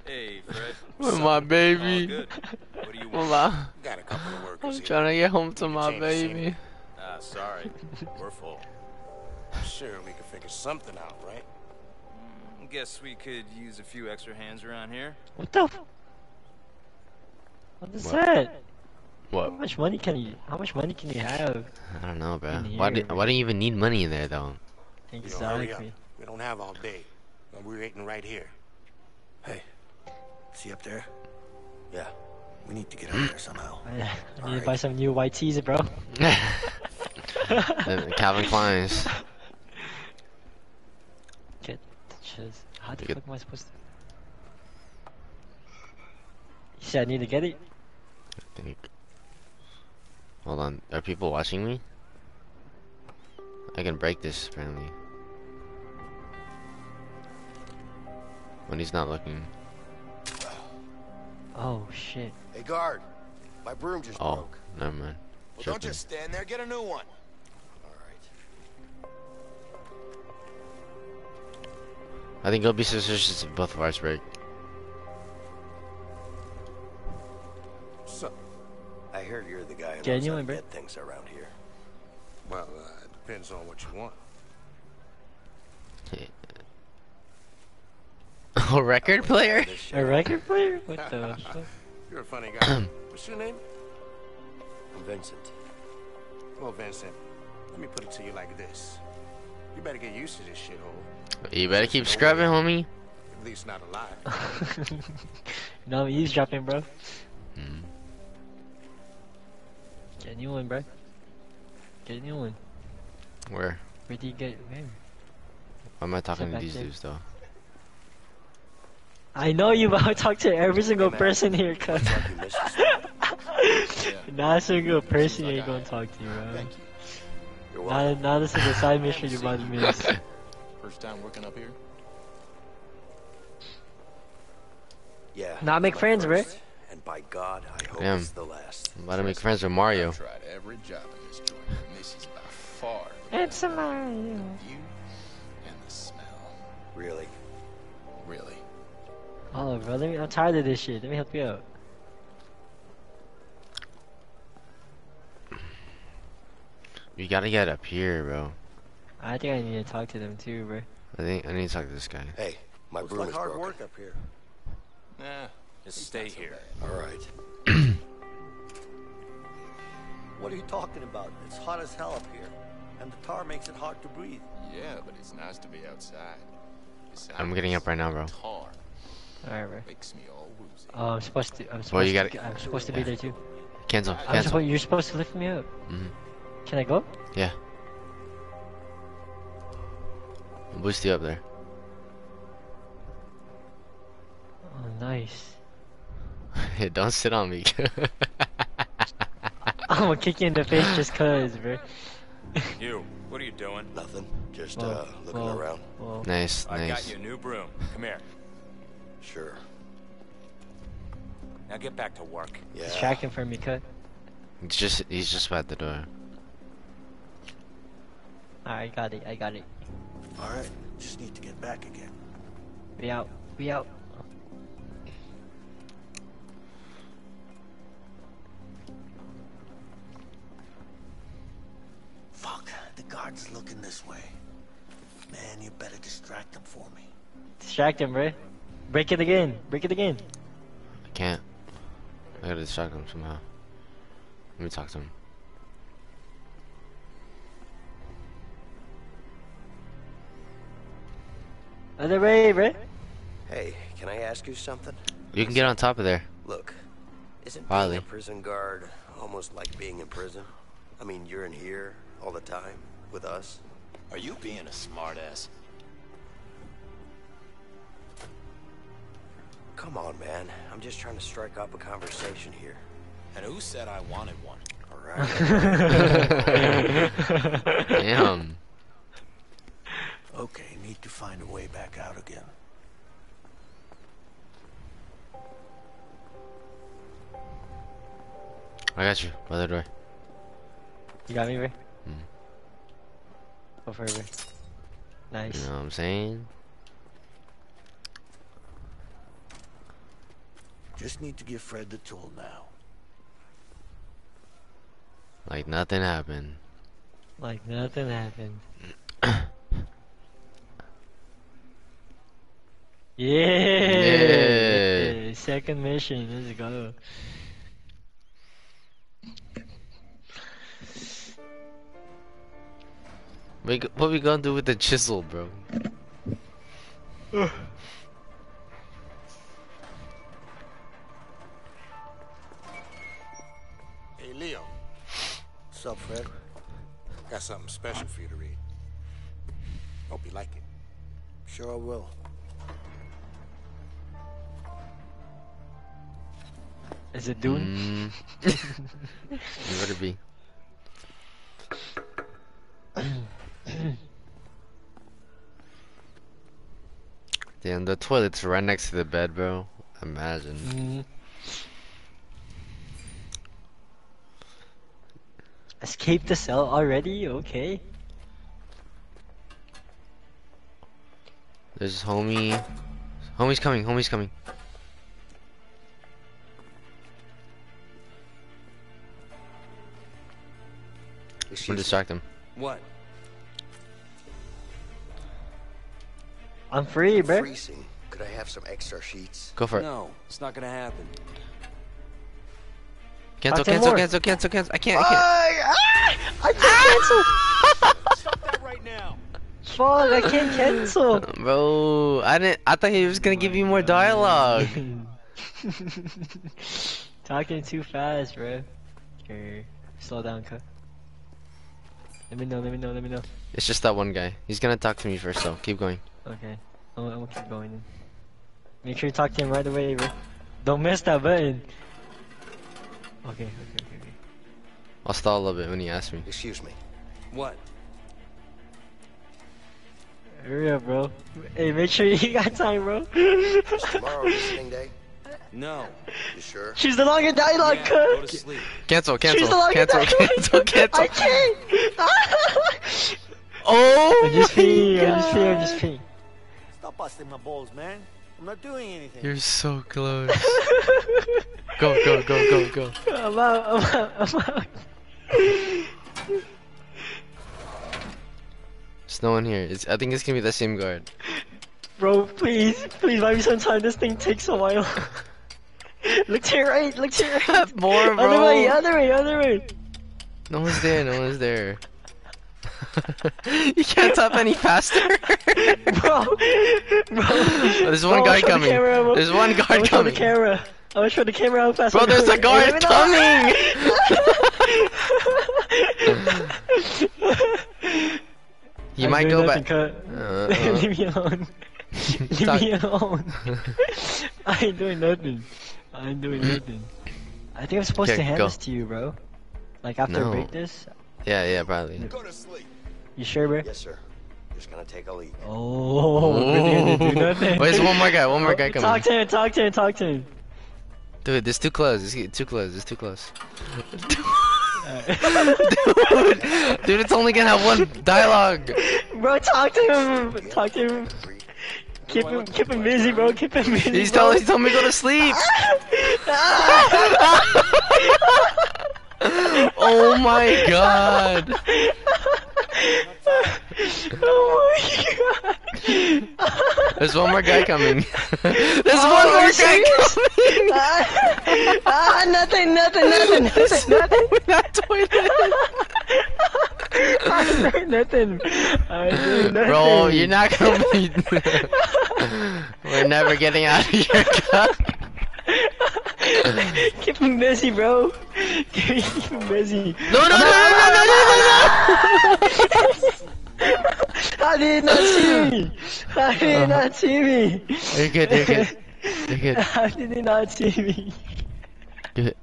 S9: Hey, Fred.
S1: With my baby.
S9: All good. What do you
S1: Well,
S9: want?
S1: I-
S15: Got a couple of workers
S1: I'm
S15: here.
S1: trying to get home to my
S15: change the scene.
S1: baby.
S9: Ah, sorry. We're full.
S15: Sure, we can figure something out, right?
S9: Guess we could use a few extra hands around here.
S3: What the? F- what is
S1: What?
S3: that? How
S1: What?
S3: much money can you? How much money can you have?
S1: I don't know, bro.
S3: In
S1: Why do,
S3: here,
S1: why do you even need money in there, though?
S15: You know.
S3: Exactly.
S15: We don't have all day. And we're waiting right here.
S4: Hey, see up there? Yeah, we need to get up there somehow.
S3: I, I need to buy some new white tees, bro.
S1: The uh, Calvin Klein's.
S3: Get the chiz. How the
S1: Get-
S3: fuck am I supposed to? You said I need to get it.
S1: I think. Hold on. Are people watching me? I can break this apparently. When he's not looking.
S3: Oh shit.
S13: Hey, guard. My broom just
S1: Oh,
S13: broke.
S1: never mind.
S8: Well, don't just stand there. Get a new one. All right.
S1: I think it'll be suspicious if both of ours break.
S13: So, I heard you're the guy who knows how
S3: Genuine,
S13: to get things around here.
S12: Well, uh, it depends on what you want.
S1: A record player?
S3: A record player? What the fuck?
S12: You're a funny guy. What's your name?
S13: I'm Vincent.
S12: Well, Vincent, let me put it to you like this. You better get used to this shithole.
S1: You better keep scrubbing, homie.
S12: At least not alive.
S3: no eavesdropping, bro.
S1: Hmm.
S3: Get a new one, bro. Get a new one.
S1: Where?
S3: Where do you get? Where?
S1: Why am I talking to these
S3: there.
S1: dudes though?
S3: I know you, but I talk to every single person here, cuz. Not a single person ain't gonna talk to you, bro. Not, not a single side mission you're about to miss.
S6: First time working up here?
S13: Yeah.
S3: Not make friends, bro.
S13: first, And by God, I hope
S1: Damn.
S13: it's the last.
S1: I'm about to make friends with Mario.
S6: I've tried every job in this joint, and this is by far the
S3: It's a Mario.
S6: view and the smell.
S13: Really?
S6: Really.
S3: Oh, bro, let me, I'm tired of this shit. Let me help you out.
S1: You gotta get up here, bro.
S3: I think I need to talk to them too, bro.
S1: I think I need to talk to this guy.
S13: Hey, my
S4: Looks
S13: broom
S4: like
S13: is
S4: hard
S13: broken.
S4: work up here.
S6: Nah, just stay here.
S13: All right.
S4: What are you talking about? It's hot as hell up here. And the tar makes it hard to breathe.
S6: Yeah, but it's nice to be outside.
S1: I'm getting up right now, bro.
S6: Tar
S3: Alright, bro.
S6: makes me all woozy.
S3: Oh, I'm supposed to. I'm supposed
S1: Well, you
S3: to.
S1: gotta-
S3: I'm supposed to be there too.
S1: Cancel,
S3: I'm
S1: cancel.
S3: supposed. You're supposed to lift me up.
S1: Mhm.
S3: Can I go?
S1: Yeah. I'll boost you up there.
S3: Oh, nice.
S1: Hey, Don't sit on me.
S3: I'm gonna kick you in the face just cause, bro.
S8: You, what are you doing?
S13: Nothing. Just
S3: Whoa,
S13: uh, looking
S3: whoa,
S13: around.
S3: whoa.
S1: nice,
S8: I got
S1: nice.
S8: you a new broom. Come here.
S13: Sure.
S8: Now get back to work.
S13: Yeah.
S3: Distracting from me, cut.
S1: He's just he's just by the door.
S3: Alright, got it. I got it.
S4: All right, just need to get back again.
S3: We out. We out.
S4: Fuck, the guard's looking this way. Man, you better distract them for me.
S3: Distract him, bro. Break it again. Break it again.
S1: I can't. I gotta distract him somehow. Let me talk to him.
S3: Other way, bro.
S13: Hey, can I ask you something?
S1: You can get on top of there.
S13: Look, isn't
S1: Harley.
S13: being a prison guard almost like being in prison? I mean, you're in here all the time with us.
S8: Are you being a smartass?
S13: Come on, man. I'm just trying to strike up a conversation here.
S8: And who said I wanted one?
S13: All right.
S1: Damn.
S4: Okay, need to find a way back out again.
S1: I got you. Other door.
S3: You got me, bro.
S1: Mm.
S3: Go for it. Nice.
S1: You know what I'm saying?
S4: Just need to give Fred the tool now.
S1: Like nothing happened.
S3: Like nothing happened. yeah.
S1: Yeah.
S3: Second mission. Let's go.
S1: We g- what we gonna do with the chisel, bro?
S4: What's up, Fred?
S12: Got something special for you to read. Hope you like it.
S4: Sure I will.
S3: Is it Dune?
S1: Mm. it better be. Damn, the toilet's right next to the bed, bro. Imagine.
S3: Mm. Escape the cell already? Okay.
S1: There's homie. Homie's coming. Homie's coming. I'm
S13: Excuse
S1: gonna
S13: me.
S1: distract him.
S10: What?
S3: I'm free,
S13: I'm
S3: bro.
S13: freezing. Could I have some extra sheets?
S1: Go for it.
S10: No, it's not gonna happen.
S1: Cancel,
S3: Content
S1: cancel, cancel, cancel, cancel. I can't, I can't.
S3: I, ah, I can't cancel.
S6: Stop that right now.
S3: Fuck, I can't cancel.
S1: Bro, I didn't. I thought he was gonna give you more dialogue.
S3: Talking too fast, bro. Okay, slow down, cut. Let me know, let me know, let me know.
S1: It's just that one guy. He's gonna talk to me first, though. Keep going.
S3: Okay, I'm, I'm gonna keep going. Make sure you talk to him right away, bro. Don't miss that button. Okay, okay, okay, okay.
S1: I'll stall a little bit when he asks me.
S13: Excuse me.
S10: What?
S3: Hurry up, bro. Hey, make sure you got time, bro.
S13: Is tomorrow listening day?
S10: No.
S13: You sure?
S3: She's the longer dialogue,
S10: Yeah, go
S3: cut.
S10: to sleep.
S1: Cancel,
S3: She's the
S1: cancel,
S3: longer
S1: cancel,
S3: dialogue.
S1: cancel, cancel.
S3: I can't.
S1: Oh
S3: I'm just
S1: my
S3: peeing, I'm just peeing, I'm just peeing.
S4: Stop busting my balls, man. I'm not doing anything.
S1: You're so close. go, go, go, go, go.
S3: I'm out, I'm out, I'm out.
S1: There's no one here. It's, I think it's gonna be the same guard.
S3: Bro, please, please buy me some time. This thing takes a while. look to your right, look to your right.
S1: More, bro.
S3: Other way, other way, other way.
S1: No one's there. No one's there. you can't tap any faster.
S3: Bro, bro.
S1: There's one
S3: Bro,
S1: guy
S3: show the
S1: coming.
S3: camera.
S1: There's one guard
S3: gonna the camera. I'm gonna show the camera how fast
S1: Bro,
S3: I'm
S1: there's a guard
S3: Hey, let me know.
S1: You
S3: I'm
S1: might go back.
S3: Cut.
S1: Uh,
S3: Leave me alone. Leave
S1: Talk-
S3: me alone. I ain't doing nothing. I ain't doing nothing. I think I'm supposed
S1: Okay,
S3: to hand
S1: go.
S3: this to you, bro. Like after
S1: No.
S3: I break this.
S1: Yeah, yeah, probably.
S6: Go to sleep.
S3: You sure, bro?
S13: Yes, sir. Just gonna take a leak.
S3: Oh, good thing I didn't do nothing.
S1: Wait, there's one more guy. One more guy
S3: oh,
S1: coming.
S3: Talk to him. Talk to him. Talk to him.
S1: Dude, this too close. This is too close. It's too close. Dude, dude, it's only gonna have one dialogue.
S3: Bro, talk to him. Talk to him. Keep him, keep him busy, bro. Keep him busy.
S1: He's telling, he's telling me to go to sleep. oh my god.
S3: oh my god.
S1: There's one more guy coming. There's
S3: Oh,
S1: one more guy coming.
S3: ah, ah, nothing, nothing, nothing, nothing, nothing.
S1: that toilet.
S3: I'm doing nothing. I'm nothing.
S1: Bro, you're not gonna be. We're never getting out of here.
S3: Keep him busy, bro. Keep him busy.
S1: No, no, no, no, no, no, no, no,
S3: How did not see me? How did he not see me?
S1: You're good, you're good. You're good.
S3: How did he not see me?
S1: Good.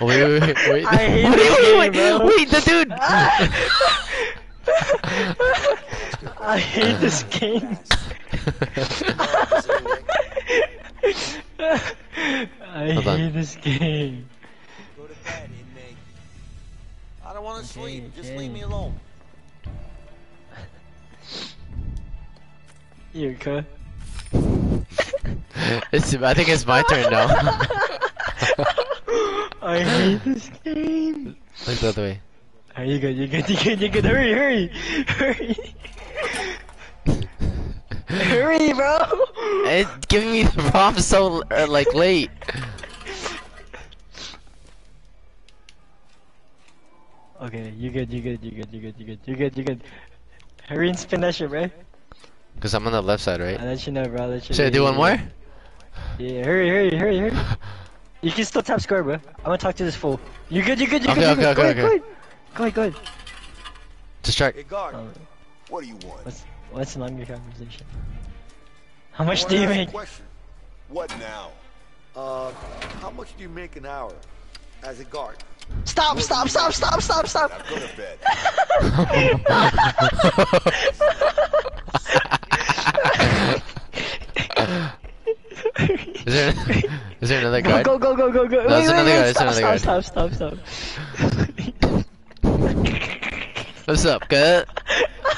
S1: Wait, wait, wait, wait.
S3: I hate
S1: wait,
S3: this
S1: wait,
S3: game,
S1: wait,
S3: bro.
S1: wait, the dude.
S3: I hate this game. I
S1: Hold on.
S3: hate this game.
S4: Go to bed, inmate. I don't want to
S3: Okay,
S4: sleep. Just
S3: okay.
S4: leave me alone.
S3: Here, cut.
S1: it's, I think it's my turn now.
S3: I hate this game.
S1: Look the other way.
S3: Are you good? You good? You good? You good? Hurry, hurry, hurry. hurry, bro.
S1: It's giving me the prompt so uh, like late.
S3: Okay, you good? You good? You good? You good? You good? You good? You good? Hurry and spin that shit, bro.
S1: Cause I'm on the left side, right?
S3: I'll let you know, bro. I'll let you
S1: Should I do one more?
S3: Yeah, hurry, hurry, hurry, hurry. You can still tap square, bro. I'm gonna talk to this fool. You good? You good? You
S1: Okay,
S3: good? You good?
S1: okay,
S3: go
S1: okay.
S3: ahead, go ahead, go ahead, go ahead.
S1: Distract.
S4: Hey, guard.
S3: Oh,
S4: What do you want?
S3: what's What's longer conversation? How much do you make?
S4: Question. What now? Uh, how much do you make an hour as a guard?
S3: Stop, stop, stop, stop, stop, stop.
S4: I'm going to bed.
S1: is there is there another guy? Go
S3: go go go go. No, wait, wait, another wait. Stop,
S1: another
S3: stop, stop, stop, stop, stop.
S1: What's up, cut?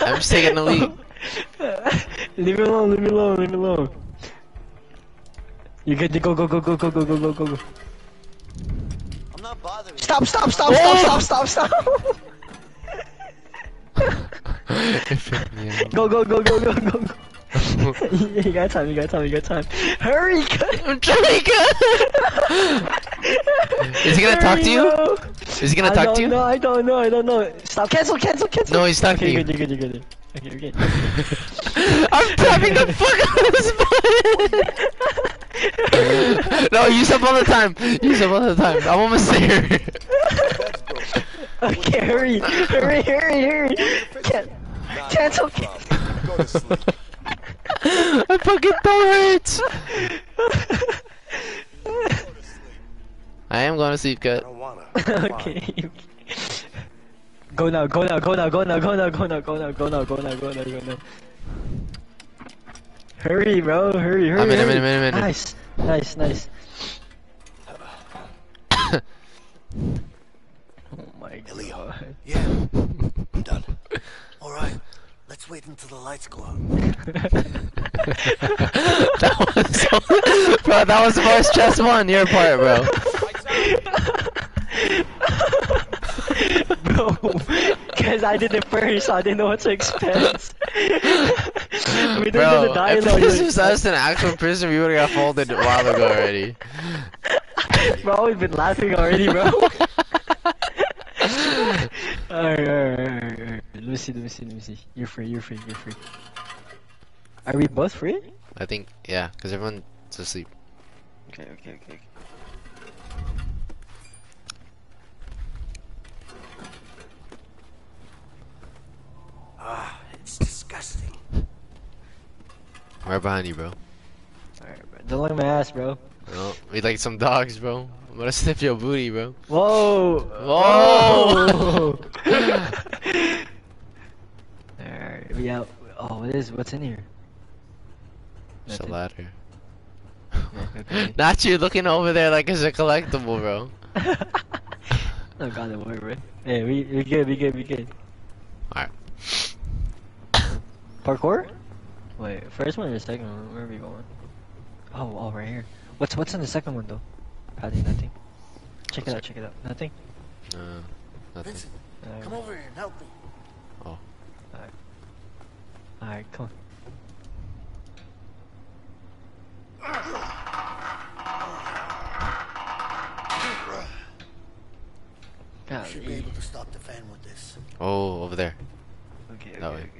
S1: I'm just taking the lead
S3: leave me alone, leave me alone, leave me alone. You good to go, go, go, go, go, go, go, go, go, go.
S4: I'm not bothering you.
S3: Stop, stop, stop, stop, stop, stop, stop. go, go, go, go, go, go, go. you got time, you got time, you got time. Hurry, cut.
S1: I'm trying, Is he gonna talk to you? Is he gonna
S3: I
S1: talk
S3: don't
S1: to you?
S3: know, I don't know, I don't know. Stop, cancel, cancel, cancel.
S1: No, he's talking
S3: okay,
S1: to you.
S3: good, you're good, you're good. Okay, you're good.
S1: I'm tapping the fuck out of this button! no, use up all the time. Use up all the time. I'm almost there.
S3: Okay, hurry, hurry, hurry, hurry. Can cancel.
S6: Go to sleep.
S1: My fucking thumb hurts. I am going to sleep, cut.
S3: okay. Go now, go now, go now, go now, go now, go now, go now, go now, go now, go now, go now. Hurry, bro, hurry, hurry.
S1: I'm in, I'm in, I'm in, I'm in.
S3: Nice, nice, nice. oh my god.
S4: Yeah, I'm done. All right, let's wait until the lights go out.
S1: that was so, bro. That was the most stressful on your part, bro.
S3: Bro, cause I did it first, so I didn't know what to expect. we didn't do the
S1: Bro, if this was us in actual prison, we would've got folded a while ago already.
S3: Bro, we've been laughing already, bro. alright, alright, alright, alright. Let me see, let me see, let me see. You're free, you're free, you're free. Are we both free?
S1: I think, yeah, because everyone's asleep.
S3: Okay, okay, okay. okay.
S4: Ah, it's disgusting.
S1: Right behind you, bro.
S3: Alright, bro. Don't look at my ass, bro.
S1: Oh, we like some dogs, bro. I'm gonna sniff your booty, bro.
S3: Whoa!
S1: Whoa!
S3: Alright, we out. Oh, what is, what's in here?
S1: It's a ladder.
S3: okay.
S1: Not you looking over there like it's a collectible, bro.
S3: Oh god, don't worry, bro. Hey, we, we good, we good, we good.
S1: Alright.
S3: Parkour? Wait, first one or the second one? Where are we going? Oh, oh, right here. What's what's in the second one though? Patty, nothing. Check it out, check it out. Nothing.
S1: Uh, nothing.
S4: Vincent,
S3: Alright.
S4: come over here and help me.
S1: Oh.
S3: Alright. Alright, come on.
S4: You
S3: God,
S4: should be able to stop the fan with this.
S1: Oh, over there.
S3: Okay, okay,
S1: That way.
S3: okay, okay.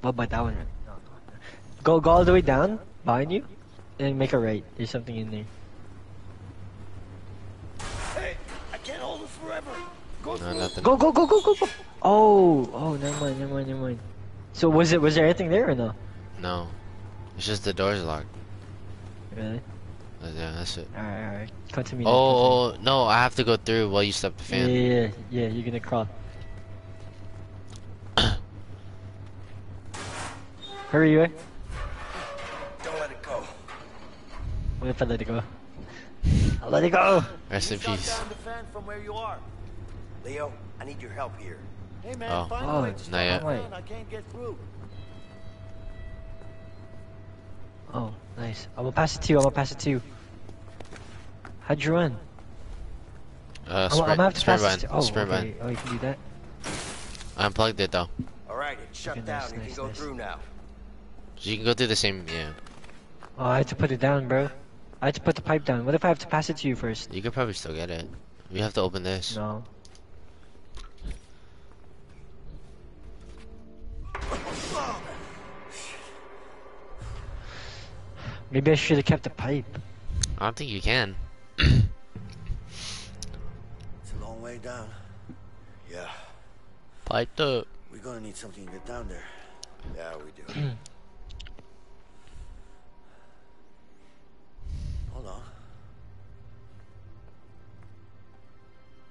S3: What about that one? right? No, no, no. Go, go all the way down behind you, and make a right. There's something in there.
S4: Hey, I can't hold it forever. Go
S1: No, nothing.
S3: Go, go, go, go, go, go. Oh, oh, never mind, never mind, never mind. So was it was there anything there or no?
S1: No. It's just the door's locked.
S3: Really?
S1: Yeah, that's it.
S3: Alright, alright. Come to me.
S1: Oh, oh, no, I have to go through while you stop the
S3: come to me.
S1: fan.
S3: Yeah, yeah, yeah, yeah, you're gonna crawl. Hurry, you.
S4: Don't let it go.
S3: What if I let it go? I'll let it go.
S1: Rest in peace.
S4: down from where you are. Leo, I need your help here. Hey man,
S1: Oh.
S4: find
S3: Oh,
S4: a
S1: not yet.
S4: the. I can't get through.
S3: Oh, nice. I will pass it to you. I will pass it to you. How'd you run?
S1: Uh,
S3: I'm, I'm
S1: sprint,
S3: gonna have to
S1: sprint
S3: pass
S1: button.
S3: Oh,
S1: sprint
S3: okay.
S1: button.
S3: Oh, you can do that.
S1: I unplugged it though.
S4: All right, it's shut
S3: Okay,
S4: down.
S3: nice,
S4: you
S3: nice,
S4: can go
S3: nice.
S4: through now.
S1: So you can go through the same, yeah.
S3: Oh, I had to put it down, bro. I had to put the pipe down. What if I have to pass it to you first?
S1: You could probably still get it. We have to open this.
S3: No. Maybe I should have kept the pipe.
S1: I don't think you can.
S4: It's a long way down. Yeah,
S1: Piped up.
S4: we're gonna need something to get down there. Yeah, we do.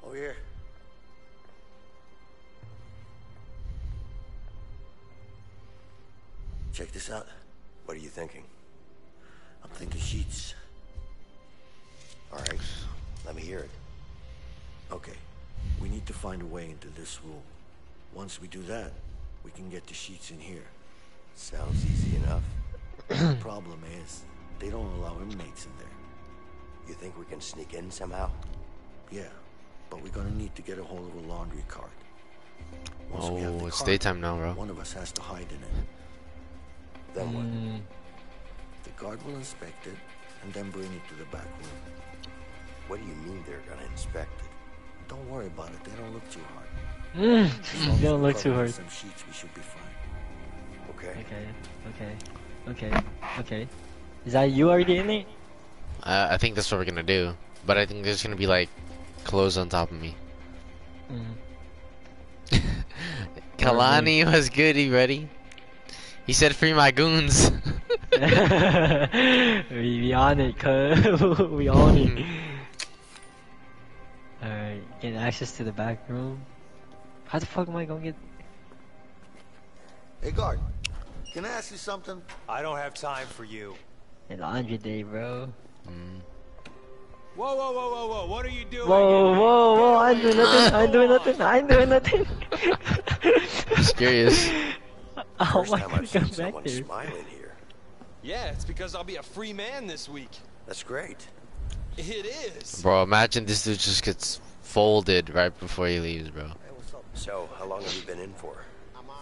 S4: Oh, Over here. Check this out.
S13: What are you thinking?
S4: I'm thinking sheets.
S13: All right, let me hear it.
S4: Okay. We need to find a way into this room. Once we do that, we can get the sheets in here.
S13: Sounds easy enough.
S4: the problem is, they don't allow inmates in there.
S13: You think we can sneak in somehow?
S4: Yeah, but we're gonna need to get a hold of a laundry cart. Once we have
S1: Oh,
S4: the
S1: it's
S4: cart,
S1: daytime now, bro.
S4: One of us has to hide in it. Then what?
S3: Mm,
S4: The guard will inspect it and then bring it to the back room.
S13: What do you mean they're gonna inspect it?
S4: Don't worry about it. They don't look too hard.
S3: mm,
S4: As
S3: don't look too hard.
S4: Some sheets, we should be fine.
S13: Okay.
S3: Okay, okay, okay, okay. Is that you already in it?
S1: Uh, I think that's what we're gonna do. But I think there's gonna be like clothes on top of me.
S3: Mm.
S1: Kalani was good. You ready? He said, "Free my goons."
S3: we, we on it, cuz. we on it. Alright, get access to the back room. How the fuck am I gonna get...
S4: Hey, guard. Can I ask you something?
S9: I don't have time for you.
S3: An laundry day, bro.
S9: Whoa, whoa, whoa, whoa, whoa! What are you doing?
S3: Whoa, whoa, whoa, I ain't doing nothing, I ain't doing nothing, I ain't doing nothing.
S1: Just curious.
S3: Oh
S13: First
S3: my
S13: time
S3: god,
S13: I've seen
S3: come back
S13: someone
S3: there.
S13: smiling here.
S15: Yeah, it's because I'll be a free man this week.
S13: That's great.
S15: It is.
S1: Bro, imagine this dude just gets folded right before he leaves, bro.
S13: So, how long have you been in for?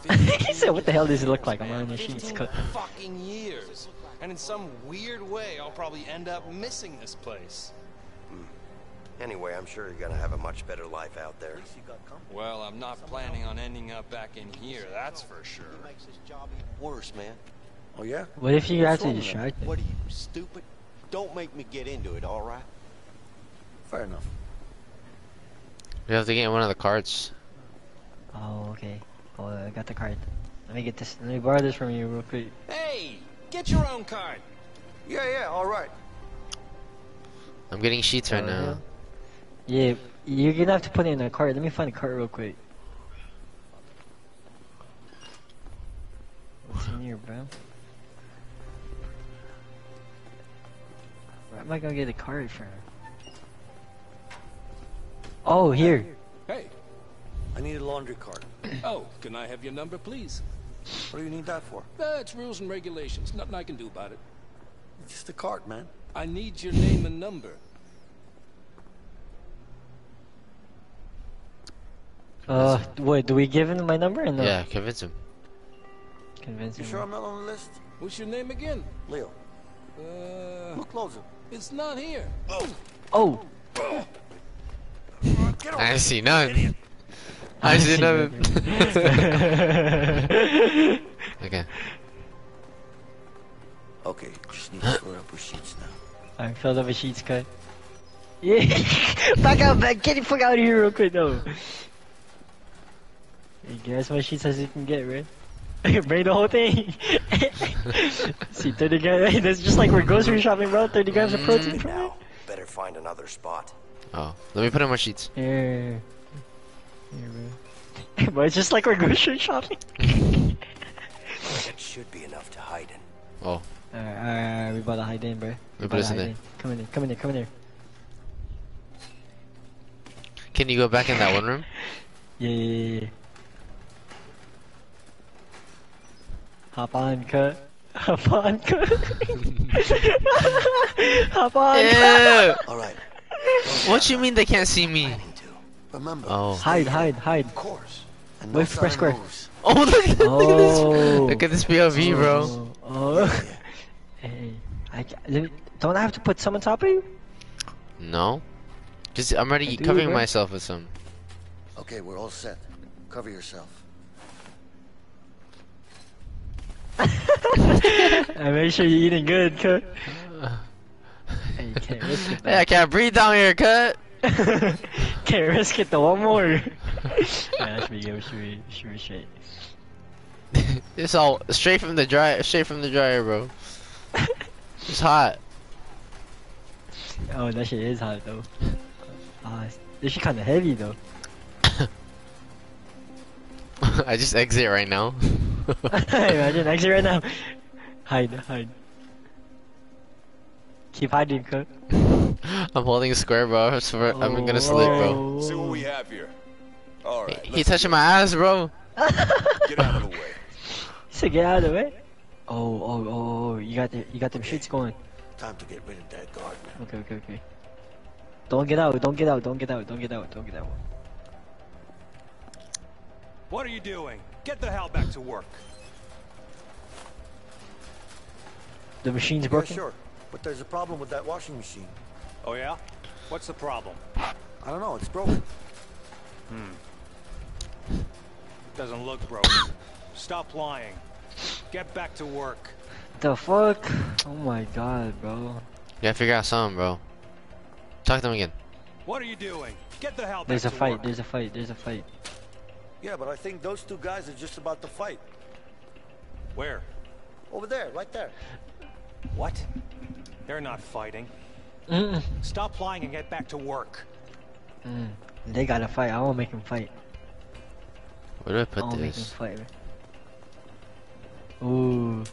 S3: he said, what the hell does it look like? I'm wearing the sheets
S15: 15
S3: cut.
S15: fucking years. And in some weird way, I'll probably end up missing this place.
S13: Anyway, I'm sure you're gonna have a much better life out there.
S15: Well, I'm not planning on ending up back in here, that's for sure.
S12: Worse, man.
S4: Oh, yeah?
S3: What if you
S12: What's
S3: have to
S12: wrong
S3: distract
S12: him?
S3: him?
S12: What are you, stupid? Don't make me get into it, all right?
S4: Fair enough.
S1: We have to get one of the carts.
S3: Oh, okay. Oh, I got the card. Let me get this, let me borrow this from you real quick.
S15: Hey, get your own card.
S4: Yeah, yeah, all right.
S1: I'm getting sheets right
S3: Oh,
S1: now.
S3: Yeah, you're gonna have to put it in a cart. Let me find a cart real quick. What's in here, bro? Where am I gonna get a card from? Oh, here.
S16: Hey.
S4: I need a laundry cart.
S16: Oh, can I have your number, please?
S4: What do you need that for?
S16: That's rules and regulations. Nothing I can do about it.
S4: It's just a cart, man.
S16: I need your name and number.
S3: Uh, what? Do we give him my number or no?
S1: Yeah, convince him.
S3: Convince
S4: You
S3: him.
S4: sure I'm not on the list?
S16: What's your name again?
S4: Leo.
S16: Uh,
S4: Look closer.
S16: it's not here.
S3: Oh. oh.
S1: I see none. I see none. okay.
S4: Okay, just need to fill up with sheets now.
S3: I filled up a sheets cut. Yeah. back out, back. Get the fuck out of here real quick, though. Hey, get as much sheets as you can get, right? Bring the whole thing. See, 30 grams. That's just like we're grocery shopping, bro. 30 grams of protein. Mm, for
S13: Now, better find another spot.
S1: Oh, let me put in my sheets.
S3: Here. Here, bro. but it's just like we're grocery shopping.
S13: That should be enough to hide in.
S1: Oh,
S3: Alright, alright, alright, we about to hide in, bro.
S1: we
S3: We
S1: put
S3: about
S1: us
S3: to
S1: in
S3: hide
S1: there.
S3: Come in there, come in there, come in here.
S1: Can you go back in that one room?
S3: Yeah, yeah, yeah. Hop on, cut. Hop on, cut. Hop on, cut.
S1: Ew.
S4: All right.
S1: What you mean they can't see me?
S4: Remember.
S1: Oh.
S3: Hide, hide, hide.
S4: Of course. And
S3: Wait,
S4: no
S3: press square.
S4: moves.
S1: Oh, look at, look at this.
S3: Oh.
S1: Look at this POV, oh. bro.
S3: Oh, oh. hey, I, ca- let don't I have to put some on top of you?
S1: No. Just I'm already
S3: do,
S1: covering
S3: bro.
S1: myself with some.
S4: Okay, we're all set. Cover yourself.
S3: and make sure you're eating good, cut. Hey, can't risk it.
S1: Hey, I can't breathe down here, cut.
S3: Can't risk it The One more. yeah, that should be good. Should be, should be straight.
S1: It's all straight from the dry, straight from the dryer, bro. It's hot.
S3: Oh, that shit is hot though. Ah, this shit kind of heavy though.
S1: I just exit right now.
S3: Imagine exit right now. Hide, hide. Keep hiding, cut.
S1: I'm holding a square, bro. So I'm gonna oh. slip, bro.
S8: See what we have here. All right.
S1: He touching my ass, bro.
S8: Get out of the way.
S3: So get out of the way. Oh, oh, oh, oh, you got the, you got them shits going.
S4: Time to get rid of that guard now.
S3: Okay, okay, okay. Don't get out, don't get out, don't get out, don't get out, don't get out.
S9: What are you doing? Get the hell back to work.
S3: The machine's
S4: Yeah,
S3: broken?
S4: sure. But there's a problem with that washing machine.
S9: Oh yeah? What's the problem?
S4: I don't know, it's broken.
S9: Hmm. Doesn't look broken. Stop lying. Get back to work.
S3: The fuck? Oh my god, bro.
S1: Yeah, gotta figure out something, bro. Talk to him again.
S9: What are you doing? Get the hell back
S3: There's a
S9: to
S3: fight,
S9: work.
S3: there's a fight, there's a fight.
S4: Yeah, but I think those two guys are just about to fight.
S9: Where?
S4: Over there, right there.
S9: What? They're not fighting.
S3: Mm,
S9: Stop lying and get back to work.
S3: mm. They gotta fight, I won't make them fight.
S1: Where do I put
S3: I
S1: put
S3: won't make him
S1: this?
S3: fight, man. Ooh.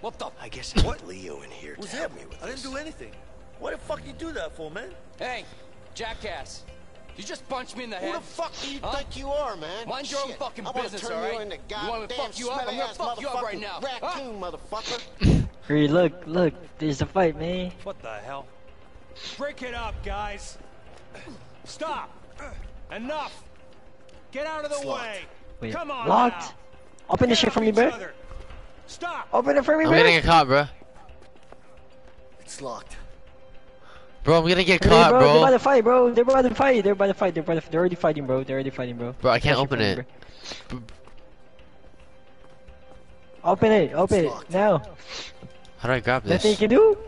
S8: What the?
S13: I guess I put Leo in here to
S4: Who's
S13: help me with
S4: I
S13: this.
S4: didn't do anything. Why the fuck you do that for, man?
S8: Hey, jackass. You just punched me in the
S13: Who
S8: head.
S13: the fuck do you
S8: Huh?
S13: think you are, man?
S8: Mind your own fucking
S13: I wanna
S8: business, all right?
S13: you into
S8: You want me to fuck you up? I'm gonna fuck you up right now.
S13: Raccoon, motherfucker.
S3: Hurry, look, look, there's a fight, man.
S9: What the hell? Break it up, guys. Stop. Enough. Get out of the
S13: It's
S9: way.
S3: Wait,
S9: Come on
S3: locked?
S9: now.
S3: Open
S9: Get
S3: this shit for me, bro.
S9: Stop.
S3: Open it for me,
S1: I'm
S3: bro.
S1: gonna get caught, bro.
S4: It's locked.
S1: Bro, I'm gonna get
S3: Hurry,
S1: caught,
S3: bro. They're about
S1: bro.
S3: to fight, bro. They're about to fight. They're about to fight. They're about to, They're already fighting, bro. They're already fighting, bro.
S1: Bro, I can't
S3: Open
S1: open
S3: it
S1: it.
S3: Open it. Open it now.
S1: How do I grab this?
S3: Nothing you can do.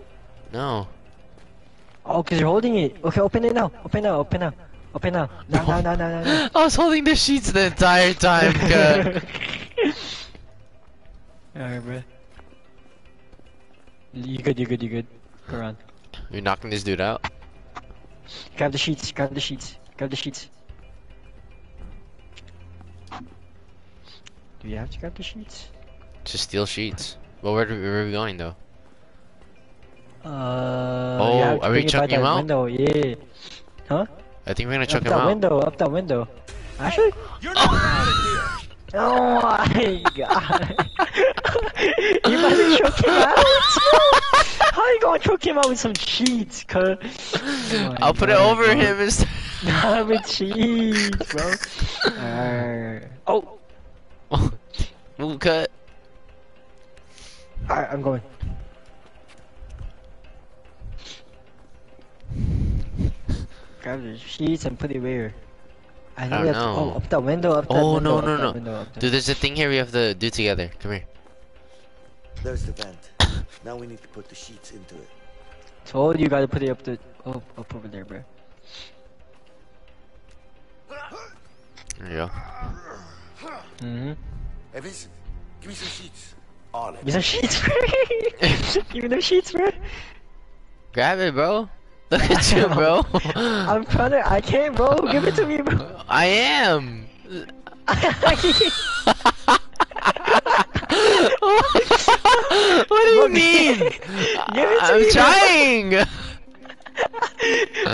S1: No.
S3: Oh, cause you're holding it. Okay, open it now. Open now. Open now. Open now. Now, now, now, now, now, now.
S1: I was holding the sheets the entire time.
S3: Alright, bro. You good? You good? You good? Go around.
S1: You're knocking this dude out.
S3: Grab the sheets. Grab the sheets. Grab the sheets. Do you have to grab the sheets?
S1: Just steal sheets. Well, where, do, where are we going though?
S3: Uh.
S1: Oh,
S3: you have to
S1: are we
S3: bring it by
S1: chucking him out?
S3: Window. Yeah. Huh?
S1: I think we're gonna chuck
S3: up
S1: him
S3: that
S1: out.
S3: window. Up that window. Actually.
S9: You're not out of here.
S3: Oh my god. you to choke him out? How are you gonna choke him out with some cheats, cuz? Oh
S1: I'll put it over
S3: bro.
S1: him instead.
S3: Not with cheats, bro. Oh! oh.
S1: We'll cut.
S3: Alright, I'm going. Grab the sheets and put it where? I think
S1: I don't
S3: have to-
S1: know.
S3: oh, up that window, up that
S1: Oh
S3: window,
S1: no no no.
S3: window,
S1: Dude, there's a thing here we have to do together. Come here.
S4: There's the vent. Now we need to put the sheets into it.
S3: Told you gotta put it up the up, up over there, bro.
S1: There you go.
S3: Mm-hmm.
S4: Hey, Vincent, give me some sheets.
S13: On it.
S3: Give me some sheets, bro. Give me those sheets, bro.
S1: Grab it, bro. Look at you, bro.
S3: I'm trying to. I can't, bro. Give it to me, bro.
S1: I am. what do you mean?
S3: Give it to
S1: I'm
S3: me,
S1: trying.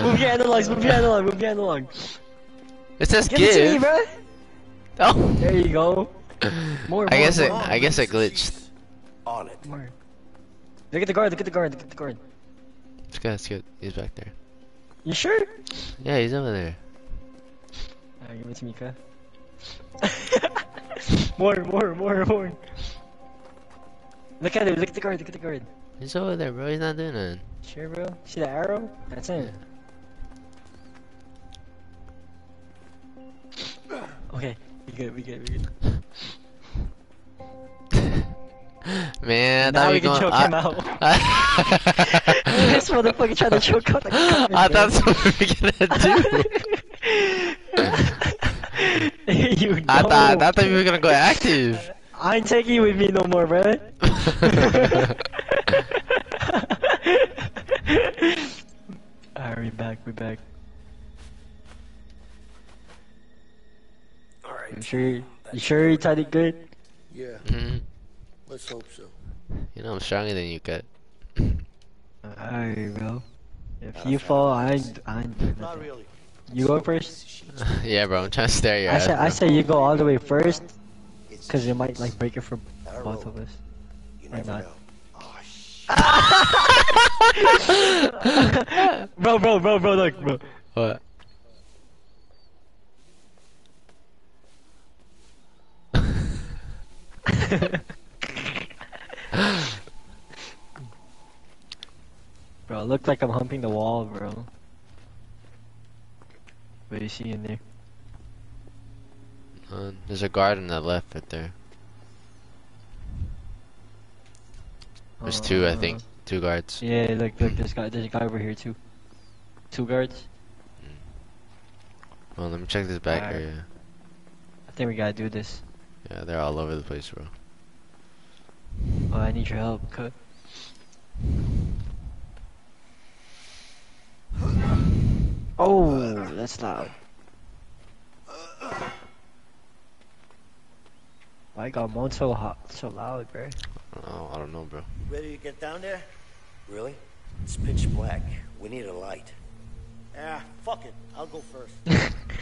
S3: Move your analogs. Move your analog. Move your analog.
S1: It says
S3: Give it to me, bro.
S1: Oh.
S3: There you go. More,
S1: I
S3: more,
S1: guess it. I guess it glitched.
S13: On it.
S3: More. Look at the guard. Look at the guard. Look at the guard.
S1: It's good. It's good. He's back there.
S3: You sure?
S1: Yeah, he's over there.
S3: Alright, give it to me, Ka. more, more, more, more. Look at it. Look at the guard. Look at the guard.
S1: He's over there, bro. He's not doing nothing.
S3: Sure, bro. See the arrow? That's it. Okay, we good. We good. We good.
S1: Man, I
S3: now
S1: thought
S3: we
S1: we
S3: can
S1: going.
S3: choke
S1: I,
S3: him out. this motherfucker trying to choke out the comment,
S1: I
S3: bro.
S1: thought that's what we were gonna do.
S3: you
S1: I thought I
S3: know.
S1: thought we were gonna go active.
S3: I ain't taking you with me no more, bro. Alright, we back, we back.
S13: Alright.
S3: You sure? You sure you tied it good?
S4: Yeah,
S1: Mhm.
S4: Let's hope so.
S1: You know I'm stronger than you, cut.
S3: Alright, bro. If you fall,
S4: of
S3: I
S4: heights.
S3: ain't, I ain't doing
S4: Not really.
S3: You go first.
S1: yeah, bro. I'm trying to stare your
S3: I
S1: ass.
S3: say, I
S1: bro.
S3: say you go all the way first, cause it might like break it for both of us.
S4: You
S3: Or
S4: never
S3: not.
S4: know. Oh,
S3: bro, bro, bro, bro, look, bro.
S1: What?
S3: Bro, it looked like I'm humping the wall, bro. What do you see in there?
S1: Uh, there's a guard on the left right there. There's two, I think.
S3: Uh,
S1: Two guards.
S3: Yeah, look, look, there's guy, there's a guy over here too. Two guards.
S1: Well, let me check this back
S3: Alright.
S1: area.
S3: I think we gotta do this.
S1: Yeah, they're all over the place, bro.
S3: Oh, I need your help, cut. Oh, that's loud. Why got moan so hot, so loud, bro?
S1: Oh, I don't know, bro.
S13: Ready to get down there? Really? It's pitch black. We need a light.
S4: Yeah, fuck it. I'll go first.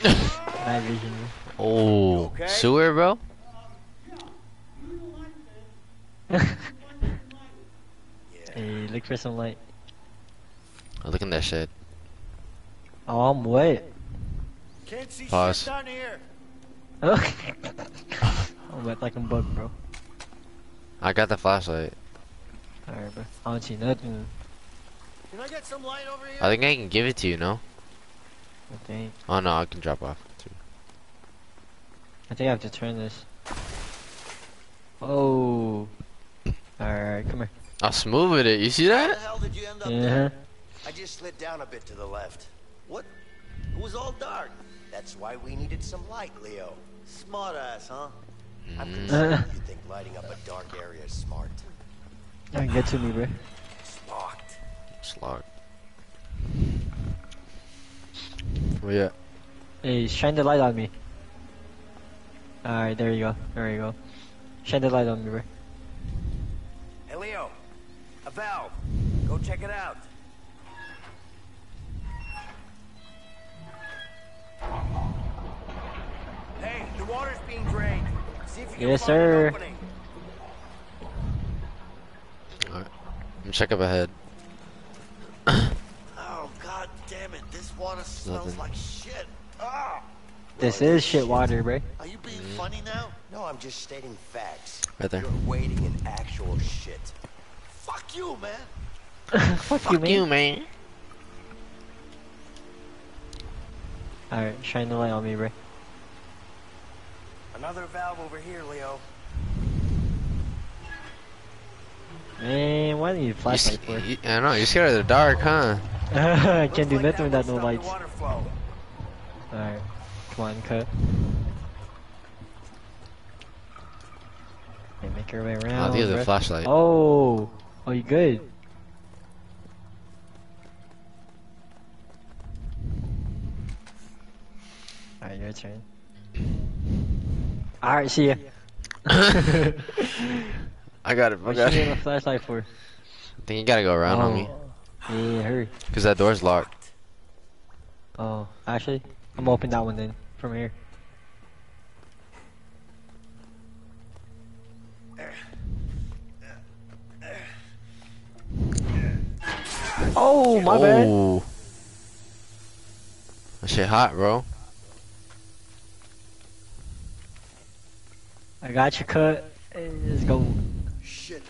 S3: Night vision.
S1: Oh,
S4: okay?
S1: sewer, bro.
S3: Hey, look for some light.
S1: Oh, look at that shit.
S3: Oh, I'm wet.
S4: Can't see
S1: Pause.
S4: shit down here.
S3: I'm wet like a bug, bro.
S1: I got the flashlight.
S3: Alright, bro. I don't see nothing.
S4: Can I get some light over here?
S1: I think I can give it to you, no?
S3: I think.
S1: Oh no, I can drop off too.
S3: I think I have to turn this. Oh. Alright, come here.
S1: I was smooth with it. You see
S4: How the
S1: that?
S4: hell did you end up
S3: Yeah.
S4: there?
S13: I just slid down a bit to the left.
S4: What? It was all dark.
S13: That's why we needed some light, Leo.
S4: Smart ass, huh?
S13: I'm
S1: Mm.
S13: concerned you think lighting up a dark area is smart.
S3: Don't get to me, bro.
S13: It's locked.
S1: It's locked. Where you at?
S3: Hey, shine the light on me. Alright, there you go. There you go. Shine the light on me, bro.
S13: Hey, Leo. A valve. Go check it out. Hey, the water's being drained. See if you can
S3: Yes,
S13: find an
S3: sir.
S1: Alright. I'm check up ahead.
S4: Oh, god damn it. This water smells
S1: Nothing.
S4: like shit. Ah!
S3: This is shit water, bro.
S4: Are you being funny now?
S13: No, I'm just stating facts.
S1: Right there.
S13: You're wading in actual shit.
S4: Fuck you, man.
S3: Fuck, you, man.
S1: you, man.
S3: Alright, shine the light on me, bro.
S13: Another valve over here, Leo.
S3: Man, why do you need a
S1: You,
S3: flashlight for?
S1: you, I know, you're scared of the dark, huh?
S3: I can't do
S13: like
S3: nothing without no
S13: will the
S3: lights. Alright, come on, cut. Okay, make our way ah, around.
S1: I'll give the
S3: bruh.
S1: flashlight.
S3: Oh, oh, you good? Alright, your turn. Alright, see ya.
S1: I got it. I got it.
S3: a flashlight for?
S1: I think you gotta go around on me. Oh.
S3: Yeah, hurry.
S1: Cause that door's locked.
S3: Oh, actually, I'm open that one then from here. Oh, my oh. bad.
S1: Oh. That shit hot, bro.
S3: I got you cut. Hey, Let's go.
S4: Shit.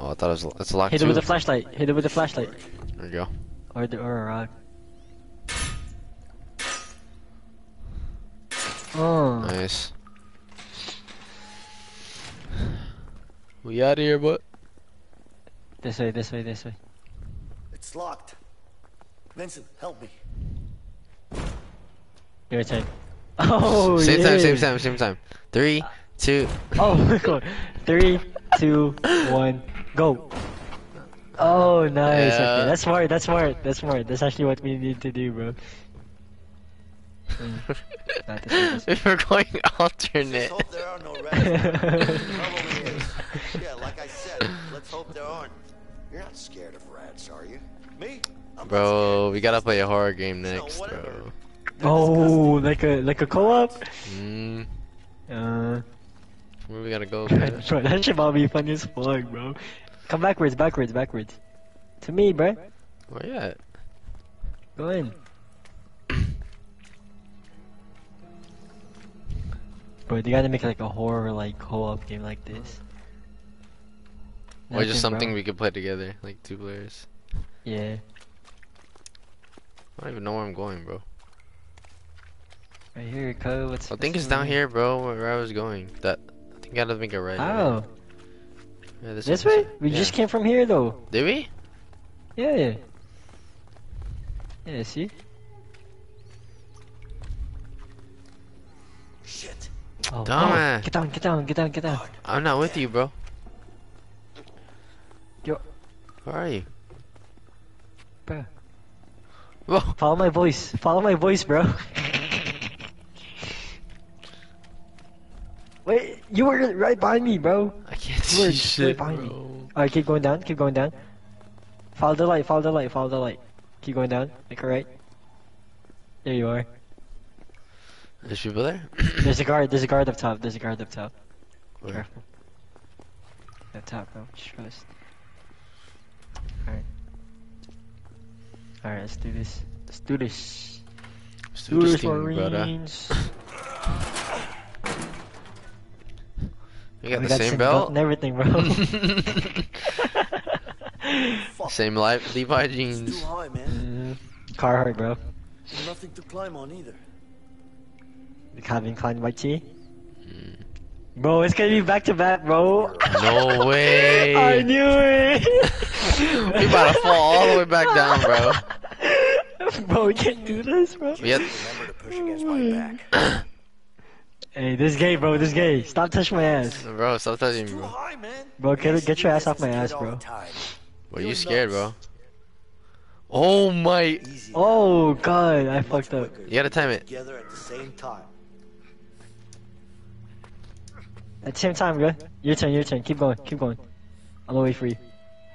S1: Oh, I thought it was. It's locked
S3: Hit it
S1: too.
S3: with the flashlight. Hit it with the flashlight.
S1: There you go.
S3: Or the or a rock. Oh.
S1: Nice. We out of here, but
S3: This way, this way, this way.
S4: It's locked. Vincent, help me.
S3: Your turn. Oh,
S1: same
S3: yeah.
S1: time, same time, same time. Three, two.
S3: Oh, cool. Three, two, one, go. Oh, nice.
S1: Yeah.
S3: Okay, that's smart. That's smart. That's smart. That's actually what we need to do, bro. Mm. Not this way, this way.
S1: We're going alternate.
S4: Just hope there are no rats. Yeah, like I said, let's hope there aren't. You're not scared of rats, are you?
S8: Me?
S1: Bro, we gotta play a horror game next, bro.
S3: Oh, like a like a co-op.
S1: Mm,
S3: Uh,
S1: where we gotta go,
S3: bro,
S1: bro?
S3: that shit about be funny as fuck, bro. Come backwards, backwards, backwards. To me, bro.
S1: Where you at?
S3: Go in. Bro, they gotta make like a horror like co-op game like this.
S1: Or just something
S3: bro.
S1: we could play together, like two players.
S3: Yeah.
S1: I don't even know where I'm going, bro.
S3: Right here, code. What's
S1: I think it's down
S3: name?
S1: here, bro, where where I was going. That I think I gotta make a right.
S3: Oh,
S1: Yeah, this,
S3: this
S1: one-
S3: way? We
S1: yeah.
S3: just came from here though.
S1: Did we?
S3: Yeah. Yeah. See?
S4: Shit.
S3: Oh,
S1: Dumbass.
S3: get down, get down, get down, get down.
S1: I'm not with you, bro.
S3: Yo.
S1: Where are you?
S3: Bro.
S1: Whoa.
S3: Follow my voice. Follow my voice, bro. Wait, you were right behind me, bro.
S1: I can't
S3: You were
S1: see shit,
S3: right behind me. Alright, keep going down, keep going down. Follow the light, follow the light, follow the light. Keep going down, like right. There you are.
S1: There's people there?
S3: There's a guard, there's a guard up top, there's a guard up top.
S1: Where?
S3: Careful. Up top, bro. Just trust. Alright, let's do this. Let's do this.
S1: Let's
S3: do
S1: do this
S3: this,
S1: thing.
S3: Marines.
S1: We got
S3: We
S1: the same belt?
S3: and everything, bro.
S1: Same life, Levi
S4: It's
S1: jeans.
S4: too high, man.
S3: mm, Carhartt, bro.
S4: There's nothing to climb on either.
S3: Like having climbed my T. Bro, it's gonna be back to back, bro.
S1: No way.
S3: I knew it.
S1: we about to fall all the way back down, bro.
S3: Bro, we can't do this, bro.
S1: We had,
S4: Remember to push against my oh, back.
S3: Hey, this gay, bro. This gay. Stop touching my ass,
S1: bro, stop touching me, bro.
S3: bro. Get get your ass off my ass,
S4: All the
S3: bro.
S1: What, you
S4: You're
S1: scared, bro? Oh my.
S3: Oh god, I fucked up.
S1: You gotta time it.
S4: Together at the same time.
S3: At the same time, bro. Your turn, your turn. Keep going, keep going. I'm gonna wait for you.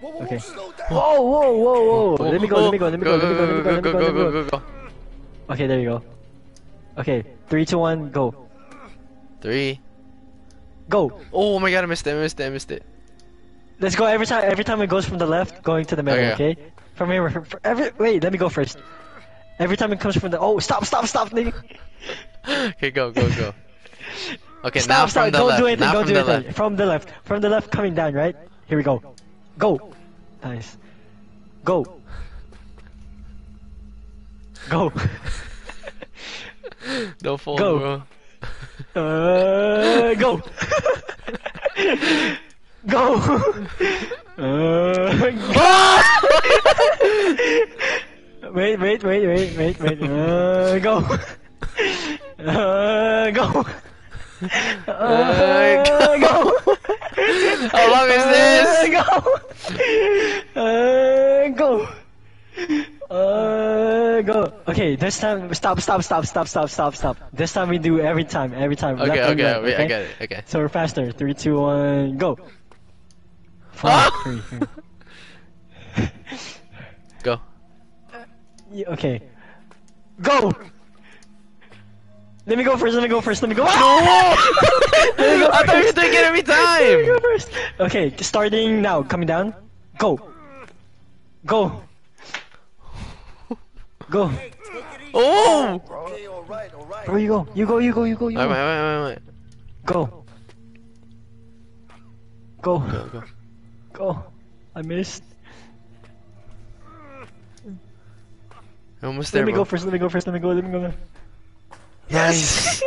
S4: Whoa, whoa,
S3: Okay.
S4: whoa.
S3: Whoa, whoa, whoa, whoa. Let me go, let me go, let me go, let me go, let me go, let me go, let me
S1: go,
S3: go.
S1: go, go.
S3: Okay, there you go. Okay, three, two, one, go.
S1: Three.
S3: Go.
S1: Oh my god, I missed it, I missed it, I missed it.
S3: Let's go every time. Every time it goes from the left, going to the middle.
S1: Okay.
S3: Okay. From here. For, for every wait, let me go first. Every time it comes from the oh, stop, stop, stop, nigga.
S1: Okay, go, go, go. Okay,
S3: stop,
S1: now
S3: stop.
S1: from the
S3: don't
S1: left.
S3: do anything.
S1: now
S3: Don't
S1: from
S3: do
S1: the
S3: anything.
S1: left.
S3: From the left. From the left, coming down. Right. Here we go. Go. Nice. Go. Go.
S1: Don't fall,
S3: Go.
S1: bro.
S3: Uh, go. go. Uh, wait, wait, wait, wait, wait, wait. Uh, go. Uh, go. Uh, go.
S1: How long is this?
S3: Uh, go. Uh, go. Uh, go. Okay, this time, stop, stop, stop, stop, stop, stop, stop. This time we do every time, every time.
S1: Okay,
S3: left
S1: okay,
S3: right,
S1: wait, I
S3: okay?
S1: got it, okay.
S3: So we're faster. Three, two, one, go. Five,
S1: Ah!
S3: three, three.
S1: Go.
S3: Yeah, okay. Go! Let me go first, let me go first, let me go. No!
S1: I thought you were doing it every
S3: Let me go first. Okay, starting now, coming down. Go. Go. Go.
S1: Oh!
S4: Okay, all right, all right.
S3: Where you go? You go, you go, you go, you
S1: Wait, wait,
S3: go.
S1: wait, wait, wait.
S3: Go. Go.
S1: Go, go.
S3: Go. I missed.
S1: Almost there,
S3: Let me
S1: bro.
S3: go first, let me go first, let me go, let me go.
S1: Yes.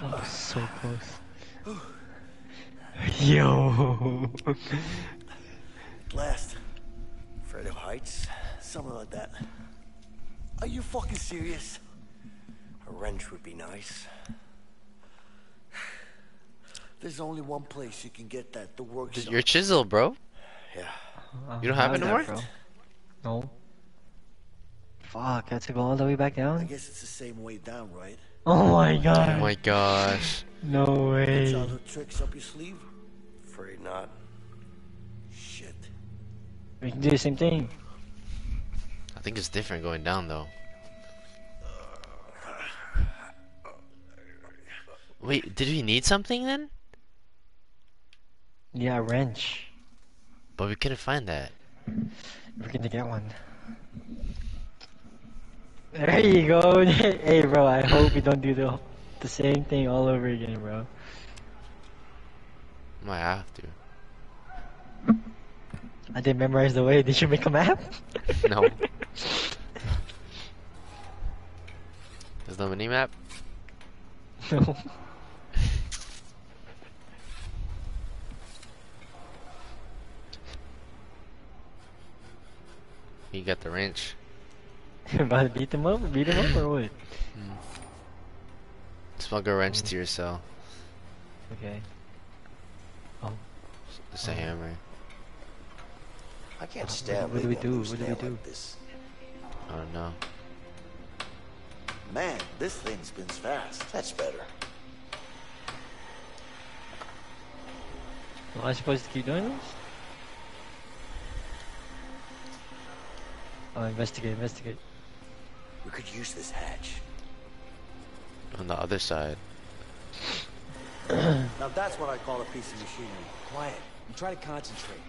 S3: Oh, so close. Yo.
S4: Last. Afraid of heights? Something like that. Are you fucking serious? A wrench would be nice. There's only one place you can get that, the workshop.
S1: Your chisel, bro.
S4: Yeah.
S1: You don't have it no more?
S3: No. Fuck, I have to go all the way back down?
S4: I guess it's the same way down, right?
S3: Oh my god.
S1: Oh
S3: god.
S1: my gosh.
S3: No way.
S4: Childhood tricks up your sleeve?
S13: afraid not.
S4: Shit.
S3: We can do the same thing.
S1: I think it's different going down though. Wait, did we need something then?
S3: Yeah, a wrench.
S1: But we couldn't find that.
S3: We're gonna get one. There you go. hey, bro. I hope we don't do the the same thing all over again, bro.
S1: Might have to.
S3: I didn't memorize the way. Did you make a map?
S1: No. There's no mini map.
S3: no.
S1: You got the wrench.
S3: About to beat them up? Beat them up or what? Hmm.
S1: Smuggle a wrench to yourself.
S3: Okay. Oh.
S1: It's a
S3: Oh.
S1: hammer.
S4: I can't
S3: What-
S4: stand
S3: what do we do? What do we do?
S4: like this.
S1: I don't know.
S4: Man, this thing spins fast.
S13: That's better.
S3: Am I supposed to keep doing this? Oh, investigate, investigate.
S13: We could use this hatch.
S1: On the other side.
S4: Now that's what I call a piece of machinery.
S10: Quiet. And try to concentrate.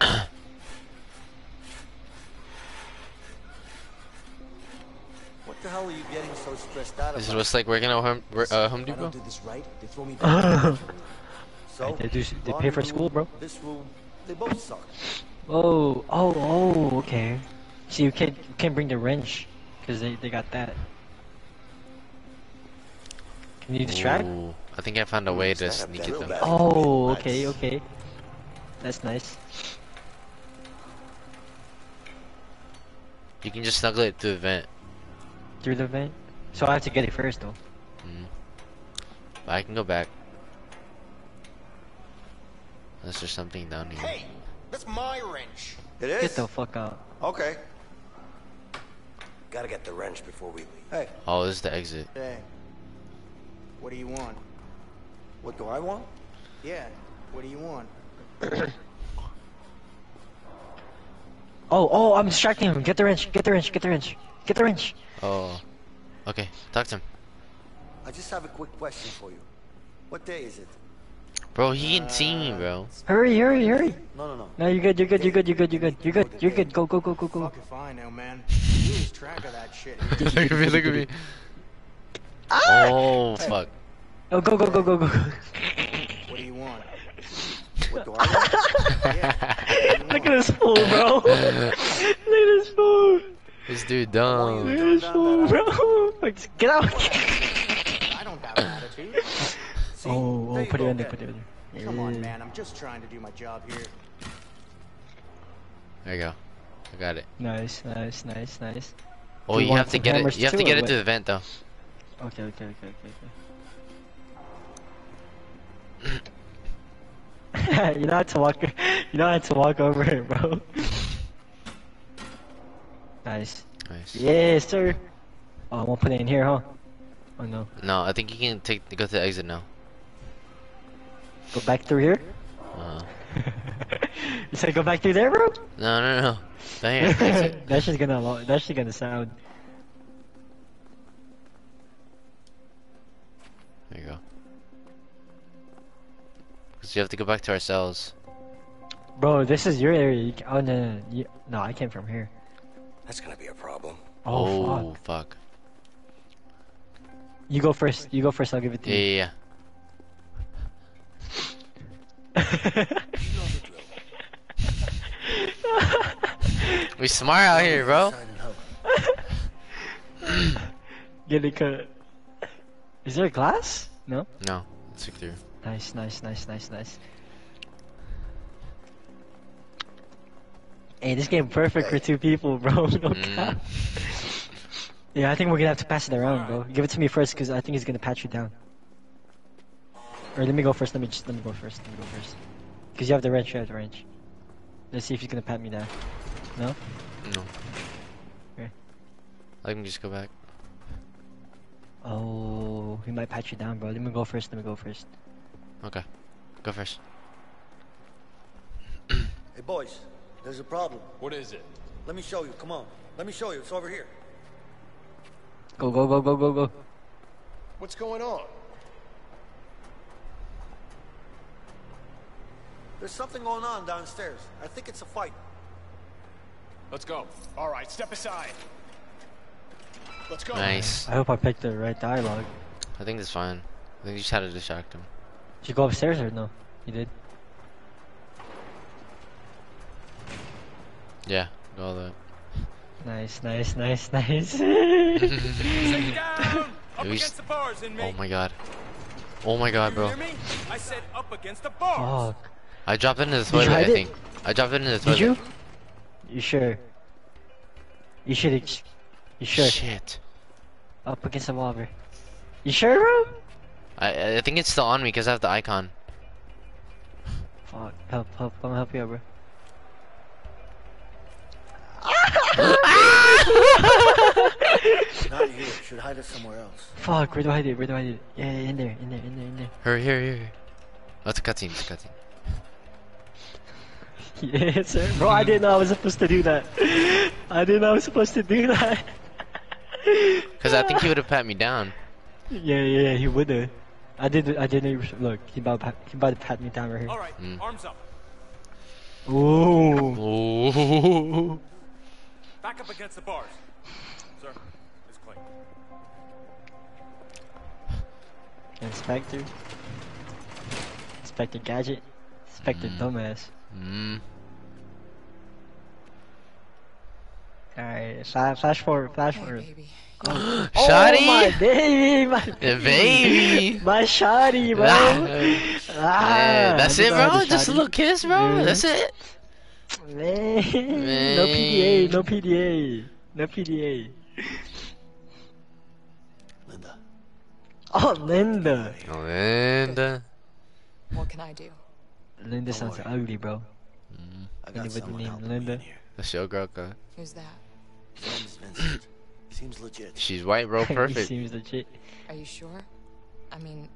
S4: What the hell are you getting so stressed out
S1: This is
S4: about?
S1: what's like working at Home, uh, Home
S10: if I
S1: Depot?
S10: don't this right, they throw me back.
S4: So,
S3: They do- they pay for school, bro.
S4: This room, they both suck.
S3: Oh, oh, oh, okay. See, you can't, you can't bring the wrench, because they, they got that. Can you distract?
S1: Ooh, I think I found a way to
S4: Is that a
S1: sneak it them.
S4: bet?
S3: Oh, okay, okay. That's nice.
S1: You can just snuggle it through the vent.
S3: Through the vent? So I have to get it first, though.
S1: Mm. But I can go back. Unless there's something down here.
S8: Hey, that's my wrench.
S4: It is?
S3: Get the fuck out.
S4: Okay.
S13: Gotta get the wrench before we leave.
S4: Hey,
S1: Oh, this is the exit.
S6: Hey. What do you want?
S4: what do I want?
S6: Yeah. What do you want?
S3: Oh, oh, I'm distracting him. Get the wrench, get the wrench, get the wrench. Get the wrench.
S1: Oh. Okay, talk to him.
S4: I just have a quick question for you. What day is it?
S1: Bro, he can see me, bro.
S3: Hurry, hurry, hurry.
S4: No, no, no.
S3: No, you're good, you're good, you're good, you're good, you're good, you're good, you're good. Go, go, go, go, go.
S6: Fuck if I know, man. Lose track of that shit
S1: look at me, look at me.
S3: Ah!
S1: Oh, fuck.
S3: Oh, go, go, go, go, go.
S6: What do you want?
S4: What do I want?
S3: Look at this fool, bro. Look at this fool.
S1: This dude dumb.
S3: Look at this fool, bro. Like, Get out.
S6: I don't have an attitude.
S3: Oh, oh, put it in there,
S4: again.
S3: put it in there.
S6: Come on, man. I'm just trying to do my job here.
S1: There you go. I got it.
S3: Nice, nice, nice, nice.
S1: Oh,
S3: Do
S1: you have to get it.
S3: hammers
S1: You have to get it to the vent, though.
S3: Okay, okay, okay, okay, okay. you don't have to walk. You don't have to walk over it, bro. Nice.
S1: Nice.
S3: Yes, sir. Oh, I won't put it in here, huh? Oh no.
S1: No, I think you can take go to the exit now.
S3: Go back through here.
S1: Uh,
S3: you said go back through there, bro?
S1: no, no, no. Down here. exit.
S3: that shit's gonna. lo- That shit's gonna sound.
S1: There you go. Because you have to go back to our cells.
S3: Bro, this is your area. You oh no, no, no. You, no, I came from here.
S13: That's gonna be a problem.
S3: Oh, fuck.
S1: fuck.
S3: You go first. You go first. I'll give it to
S1: Yeah,
S3: you.
S1: yeah, yeah. We smart out here, bro.
S3: Get it cut. Is there glass? No.
S1: No, let's look through.
S3: Nice, nice, nice, nice, nice. Hey, this game perfect for two people, bro. No
S1: Mm.
S3: Yeah, I think we're gonna have to pass it around, bro. Give it to me first, cause I think he's gonna pat you down. Or let me go first. Let me just let me go first. Let me go first. Cause you have the wrench. You have the wrench. Let's see if he's gonna pat me down. No.
S1: No.
S3: Okay.
S1: Let me just go back.
S3: Oh, he might pat you down, bro. Let me go first. Let me go first.
S1: Okay. Go first.
S4: Hey, boys, there's a problem.
S5: What is it?
S4: Let me show you. Come on. Let me show you. It's over here.
S3: Go, go, go, go, go, go.
S12: What's going on?
S4: There's something going on downstairs. I think it's a fight.
S5: Let's go.
S6: All right, step aside. Let's go.
S1: Nice.
S3: I hope I picked the right dialogue.
S1: I think it's fine. I think you just had to distract him.
S3: Did you go upstairs or no? You did?
S1: Yeah, go all the way.
S3: Nice, nice, nice, nice.
S5: Down! Up
S1: was-
S5: against the bars,
S1: Oh my god. Oh my god,
S5: You
S1: bro.
S5: hear me? I said up against the bars.
S3: Fuck.
S1: I dropped it into the
S3: Did
S1: toilet, I
S3: hide it?
S1: think. I dropped it into the toilet.
S3: Did you? You sure? You should. ex- You sure?
S1: Shit.
S3: Up against the wall, bro. You sure, bro?
S1: I I think it's still on me because I have the icon.
S3: Fuck. Help, help. I'm gonna help you out, bro.
S4: Not here. Should hide it somewhere else.
S3: Fuck. Where do I hide it? Where do I hide it? Yeah, yeah, in there, in there, in there, in there.
S1: Hurry, here, here, here. Oh, it's a cutscene, it's a cutscene.
S3: Yes, sir. Bro, I didn't know I was supposed to do that. I didn't know I was supposed to do that.
S1: Because I think he would have pat me down.
S3: Yeah, yeah, yeah, he would have. I did. I didn't. Look, he about, to pat- he about to pat me down right here.
S5: All right,
S1: Mm.
S5: arms up.
S3: Ooh.
S1: Ooh.
S5: Back up against the bars. Sir, it's clean.
S3: Inspector. Inspector Gadget. Inspector Dumbass.
S1: Mm.
S3: Alright, flash, flash forward, flash forward. Oh,
S1: Shotty?
S3: my baby, my
S1: Yeah, baby.
S3: my shotty, bro.
S1: Ah.
S3: Ah,
S1: Yeah, that's it,
S3: didn't know I
S1: bro. Just a little kiss, bro.
S3: Yeah.
S1: That's it.
S3: Man, no PDA, no PDA, no PDA.
S4: Linda.
S3: Oh, Linda.
S1: Linda.
S11: What can I do?
S3: Linda sounds ugly, bro.
S4: I got
S3: Anybody
S4: someone
S3: named
S4: helping
S3: Linda?
S4: me in here.
S1: That's your girl, girl.
S11: Who's that?
S4: His Vincent. Seems legit.
S1: She's white, bro.
S3: he
S1: Perfect.
S3: seems legit.
S11: Are you sure? I mean,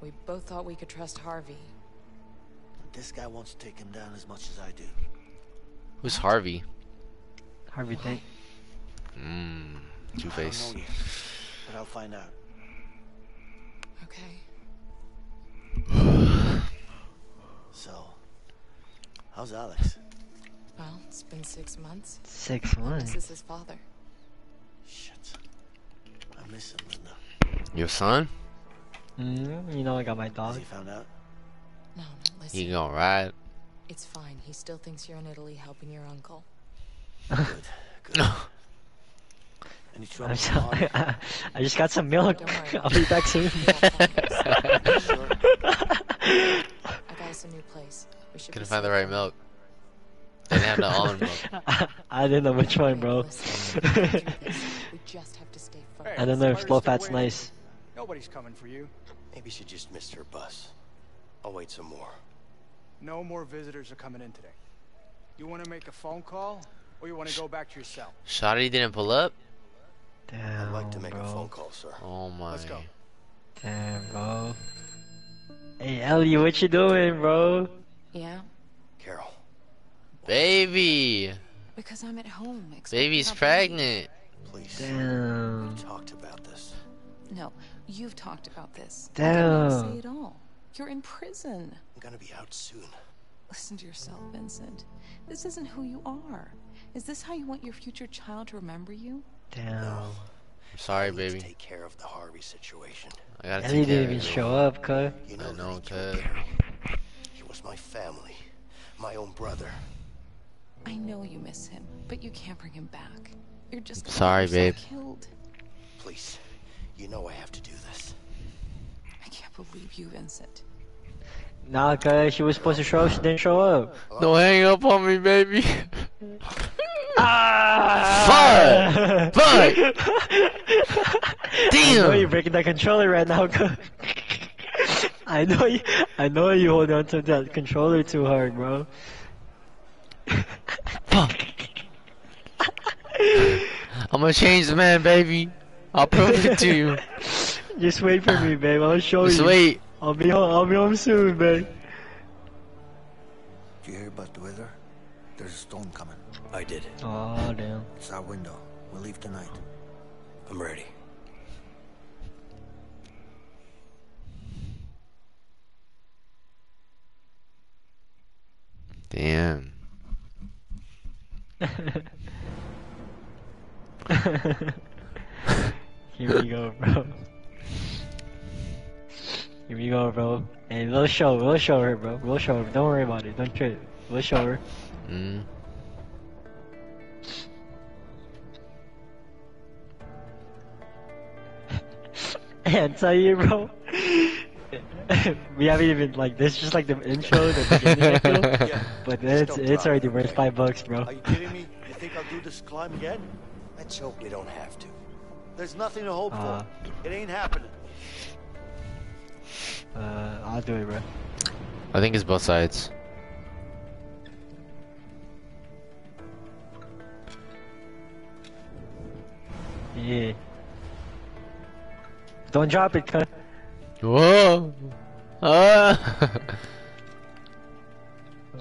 S11: we both thought we could trust Harvey.
S4: This guy wants to take him down as much as I do.
S1: Who's Harvey?
S3: Harvey Dent.
S1: Mmm. Two
S4: I
S1: Face.
S4: don't know yet, but I'll find out.
S11: Okay.
S4: So, how's Alex?
S11: Well, it's been six months.
S3: Six months.
S11: This is his father.
S4: Shit. I miss him, Linda.
S1: Your son?
S3: Mm, you know I got my
S4: Has
S3: dog.
S4: he found out?
S11: No, no, listen.
S1: He gonna ride.
S11: It's fine. He still thinks you're in Italy helping your uncle.
S4: Good. Good. Any trouble?
S3: I'm
S4: with
S3: sorry. I just got some milk. I'll be back soon.
S11: I got us a new place. We should
S1: Couldn't find the right milk. They didn't have the almond milk.
S3: I didn't know which one, bro.
S11: Listen, we can do this. We just have to stay focused.
S3: I don't know if slow fat's nice.
S6: Nobody's coming for you.
S13: Maybe she just missed her bus. I'll wait some more.
S6: No more visitors are coming in today. You want to make a phone call, or you want to go back to your cell?
S1: Shotty didn't pull up?
S3: Damn,
S13: I'd like to make
S3: bro.
S13: a phone call, sir.
S1: Oh my.
S6: Let's go.
S3: Damn, bro. Hey, Ellie, what you doing, bro?
S11: Yeah,
S13: Carol,
S1: Baby!
S11: because I'm at home.
S1: Baby's pregnant.
S13: please.
S3: Damn.
S13: We talked about this.
S11: No, you've talked about this.
S3: Damn.
S11: I don't need to say it all. You're in prison.
S13: I'm gonna be out soon.
S11: Listen to yourself, Vincent. This isn't who you are. Is this how you want your future child to remember you?
S3: Damn.
S1: I'm sorry,
S13: I need to
S1: baby.
S13: take care of the Harvey situation.
S1: I gotta
S3: Ellie
S1: take care
S3: didn't
S1: of
S3: even
S1: it.
S3: show up, cuz.
S13: You
S1: I
S13: know,
S1: know,
S13: that he killed
S1: Ted.
S13: Gary. He was my family, my own brother.
S11: I know you miss him, but you can't bring him back. You're just gonna
S1: Sorry,
S11: get yourself
S1: babe.
S11: Killed.
S13: Please, you know I have to do this.
S11: I can't believe you, Vincent.
S3: Nah, cuz she was supposed to show up, she didn't show up.
S1: Don't hang up on me, baby.
S3: Ah!
S1: Fuck! Fuck!
S3: I know you're breaking that controller right now, cuz. I know you. I know you hold on to that controller too hard, bro.
S1: Fuck! I'm gonna change the man, baby. I'll prove it to you.
S3: Just wait for me, babe. I'll show
S1: Just
S3: you.
S1: wait.
S3: I'll be home. I'll be home soon, babe.
S4: Did you hear about the weather? There's a storm coming.
S10: I did.
S3: Oh damn.
S4: It's our window. We'll leave tonight.
S10: I'm ready.
S1: Damn.
S3: Here we go, bro. Here we go, bro. Hey, we'll show, we'll show her, bro. We'll show her. Don't worry about it. Don't trip. We'll show her.
S1: Mm.
S3: And tell you, bro. we haven't even like this. is Just like the intro, the beginning, I feel.
S4: Yeah,
S3: But
S4: just
S3: it's it's already worth
S4: okay?
S3: five bucks, bro.
S4: Are you kidding me? You think I'll do this climb again?
S10: Let's hope we don't have to.
S4: There's nothing to hope
S3: Uh.
S4: for. It ain't happening.
S3: Uh, I'll do it, bro.
S1: I think it's both sides.
S3: Yeah. Don't drop it, cut.
S1: Whoa! Ah!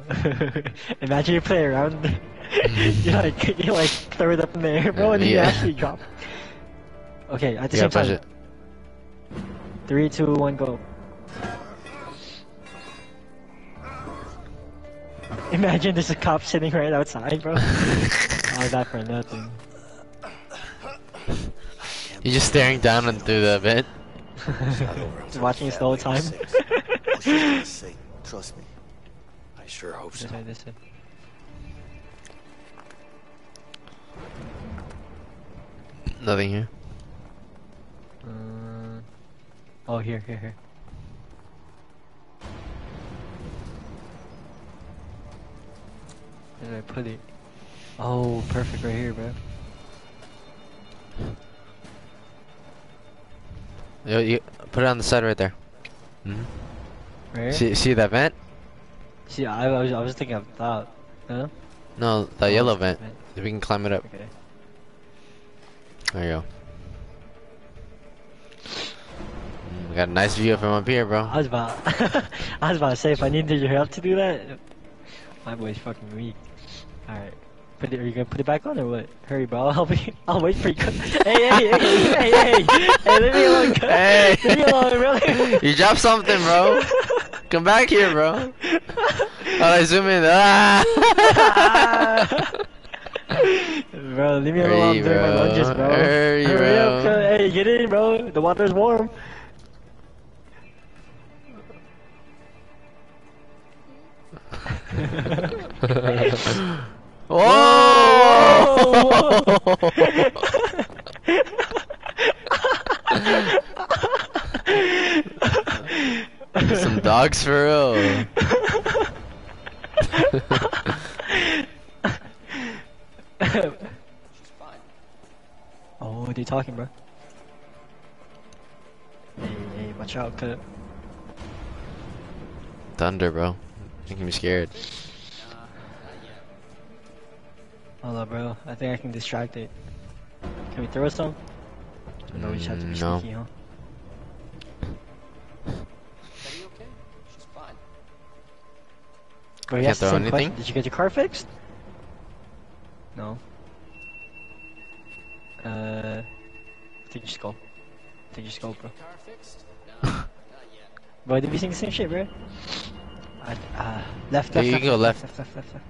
S3: Imagine you play around. you like you like throw it up in the air, bro, and then you
S1: Yeah.
S3: actually drop. Okay, at the
S1: You
S3: same time.
S1: it.
S3: Three, two, one, go. Imagine there's a cop sitting right outside, bro. All that for nothing.
S1: You're just staring down and through the vent.
S3: Just watching us the whole time.
S4: Oh, she's gonna sing. Trust me.
S10: I sure hope so.
S3: This way, this way.
S1: Nothing here.
S3: Uh, oh, here, here, here. Where did I put it? Oh, perfect right here, bro.
S1: Yo, you put it on the side right there. hmm
S3: Right?
S1: See, see that vent?
S3: See, I, I was, I was thinking of that. Huh?
S1: No, the
S3: Oh,
S1: yellow vent.
S3: vent.
S1: If we can climb it up.
S3: Okay.
S1: There you go. Mm, we got a nice view from up here, bro.
S3: I was about, I was about to say if I needed your help to do that, my boy's fucking weak. All right, put it. Are you gonna put it back on or what? Hurry, bro. I'll help you. I'll wait for you. hey, hey, hey, hey, hey, hey, leave me alone.
S1: Hey.
S3: leave me alone, really.
S1: You dropped something, bro. Come back here, bro. Oh, I zoom in. Ah!
S3: bro, leave me
S1: Hurry,
S3: alone. I'm doing my lunges, bro.
S1: Hurry,
S3: up,
S1: bro.
S3: cuz. Hey, get in, bro. The water's warm.
S1: Some dogs for real.
S3: oh, what are you talking, bro? Hey, hey, watch out, cut.
S1: Thunder, bro. Making me scared.
S3: Hold up, bro. I think I can distract it. Can we throw some? No, we just have to be
S1: Mm, no.
S3: sneaky, huh?
S10: Betty okay? She's fine.
S3: Bro, you
S1: Can't throw
S3: same question.
S1: anything?
S3: Did you get your car fixed? No. Uh, I think just go. I think just go, bro.
S10: Car fixed? No, not yet.
S3: Bro, did we sing the same shit, bro? I, uh, left,
S1: Yeah,
S3: left,
S1: you
S3: left,
S1: go
S3: left,
S1: left.
S3: left, left, left,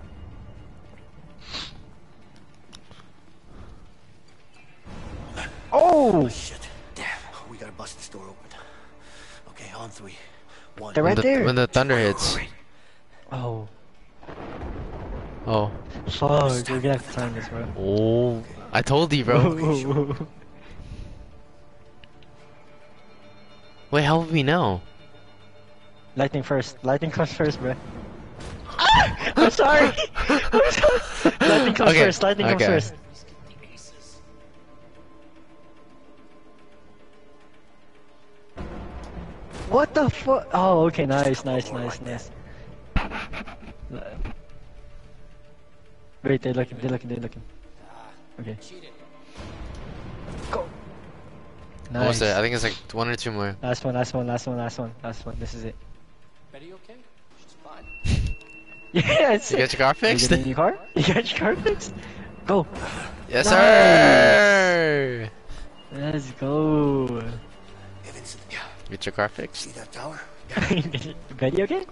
S3: left. Oh!
S4: Shit. Damn. Oh, we gotta bust this door open. Okay, on three. One.
S3: They're
S1: When
S3: right
S1: the,
S3: there.
S1: when the thunder hits.
S3: Oh.
S1: Oh.
S3: Fuck, we're gonna have to time this, bro.
S1: Oh. I told you, bro. Wait, how would we know?
S3: Lightning first. Lightning comes first, bro. Ah! I'm sorry. I'm sorry. Lightning comes
S1: Okay,
S3: first. Lightning comes
S1: okay.
S3: first. What the fuck? Oh, okay. Nice, nice, nice, nice. Wait, they're looking. They're looking. They're looking. Okay. Go.
S1: Almost
S3: Nice.
S1: there. I think it's like one or two more.
S3: Last one. Last one. Last one. Last one. Last one. This is it.
S10: Betty okay? She's fine.
S3: Yes.
S1: You got your car fixed?
S3: get a new car? You got your car fixed? Go.
S1: Yes,
S3: Nice.
S1: sir.
S3: Let's go.
S1: Get your car fixed.
S4: See that tower?
S3: Betty, okay?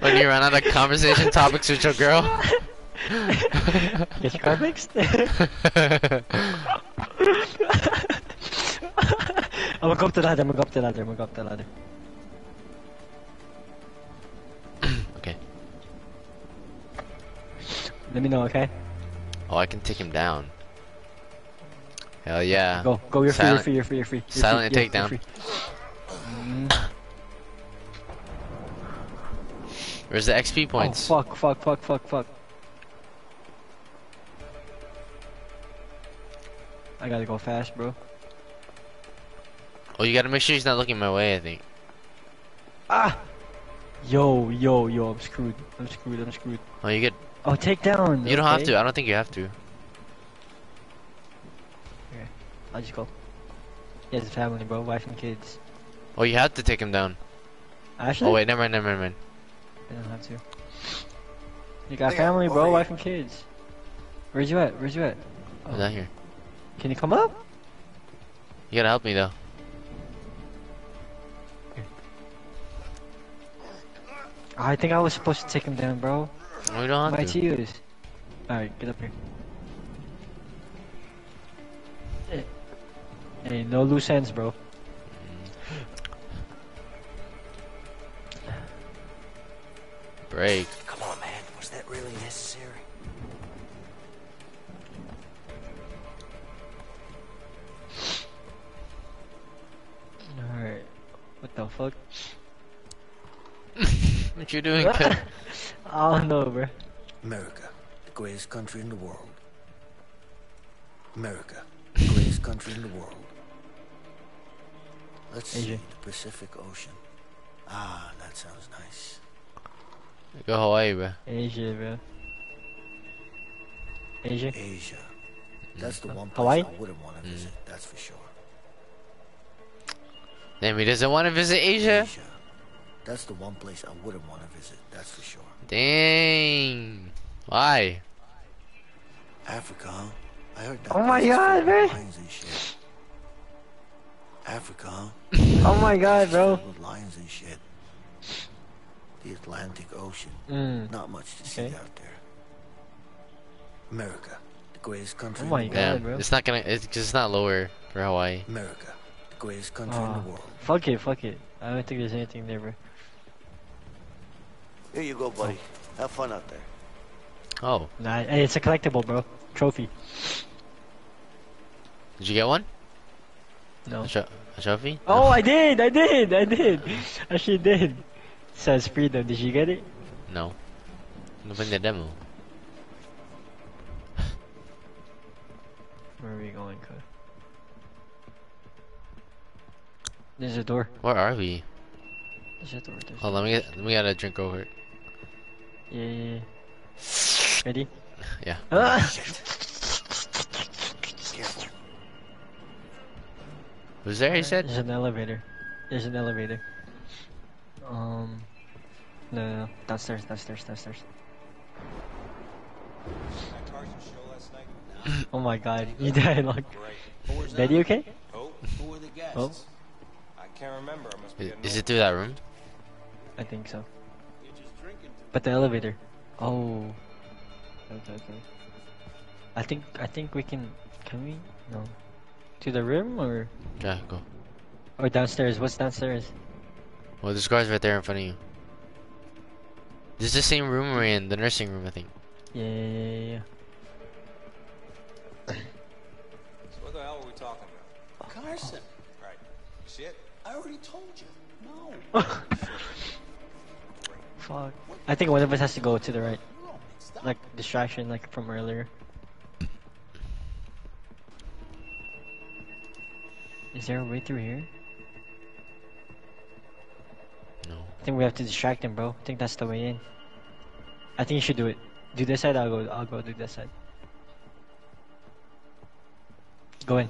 S1: when you run out of conversation topics with your girl.
S3: Get your car fixed? I'm gonna go up the ladder, I'm gonna go up the ladder, I'm gonna go up the ladder.
S1: okay.
S3: Let me know, okay?
S1: Oh, I can take him down. Hell yeah.
S3: Go, go, you're free,
S1: Silent-
S3: you're free, you're free, you're free. You're
S1: Silent
S3: free,
S1: takedown.
S3: free. Mm.
S1: Where's the XP points?
S3: Oh, fuck, fuck, fuck, fuck, fuck. I gotta go fast, bro.
S1: Oh, you gotta make sure he's not looking my way, I think.
S3: Ah! Yo, yo, yo, I'm screwed. I'm screwed, I'm screwed.
S1: Oh, you get.
S3: Oh, take down.
S1: You don't have to. I don't think you have to.
S3: Okay, I'll just go. He has a family, bro, wife and kids.
S1: Oh, you have to take him down.
S3: Actually?
S1: Oh, wait, never mind, never mind, never mind.
S3: I don't have to. You got family, bro, wife and kids. Where's you at? Where's you at?
S1: He's not here.
S3: Can you come up?
S1: You gotta help me, though.
S3: I think I was supposed to take him down, bro.
S1: No, we don't have
S3: My
S1: to.
S3: to is. Alright, get up here. Hey, no loose ends, bro.
S1: Break.
S4: Come on, man. Was that really necessary?
S3: Alright. What the fuck?
S1: What you doing, kid?
S3: I don't know, bro.
S4: America, the greatest country in the world. America, the greatest country in the world. Let's see,
S3: Asia.
S4: the Pacific Ocean. Ah, that sounds nice.
S1: Go Hawaii, bro.
S3: Asia, bro. Asia?
S4: Asia. That's the one place
S3: Hawaii?
S4: I wouldn't want to visit, that's for sure.
S1: Damn, he doesn't want to visit Asia?
S4: Asia. That's the one place I wouldn't want to visit, that's for sure.
S1: Dang. Why?
S4: Africa. I heard that
S3: Oh my
S4: place is full
S3: God, man.
S4: Lions and shit. Africa.
S3: Oh my god, bro.
S4: With lions and shit. The Atlantic Ocean.
S3: Mm.
S4: Not much to see out there. America, the greatest country
S3: Oh my
S4: in the
S3: God,
S4: world.
S3: Bro.
S1: it's not gonna. It's just not lower for Hawaii.
S4: America, the greatest country in
S3: Oh,
S4: the world.
S3: fuck it, fuck it. I don't think there's anything there, bro.
S4: Here you go, buddy. Have fun out there.
S1: Oh,
S3: Nah, it's a collectible, bro. Trophy.
S1: did you get one?
S3: No.
S1: A, a trophy?
S3: Oh, I did, I did, I did. Actually did. says freedom. Did you get it?
S1: No. Open the demo.
S3: Where are we going, cuz? There's a door.
S1: Where are we?
S3: There's a door. There's
S1: Hold on, let me get. Let me get a drink over it.
S3: Yeah, yeah, yeah. Ready?
S1: Yeah.
S3: Ah!
S1: Who's there? He said.
S3: There's an elevator. There's an elevator. Um. No, no, no. Downstairs, downstairs, downstairs. oh my god, you died like. Betty okay?
S15: Oh, who were the guests?
S3: Oh.
S15: I can't remember. I must be
S1: Is, is it through that room?
S3: I think so. But the elevator. Oh. Okay, okay. I think I think we can. Can we? No. To the room or
S1: Yeah, go.
S3: or downstairs? What's downstairs?
S1: Well, this guy's right there in front of you. This is the same room we're in, the nursing room, I think.
S3: Yeah, yeah, yeah, yeah.
S15: So what the hell were we talking about?
S8: Carson, oh.
S15: Right. Shit.
S8: I already told you. No.
S3: Fuck. I think one of us has to go to the right. Like distraction, like from earlier. Is there a way through here?
S1: No.
S3: I think we have to distract him, bro. I think that's the way in. I think you should do it. Do this side. I'll go. I'll go do this side. Go in.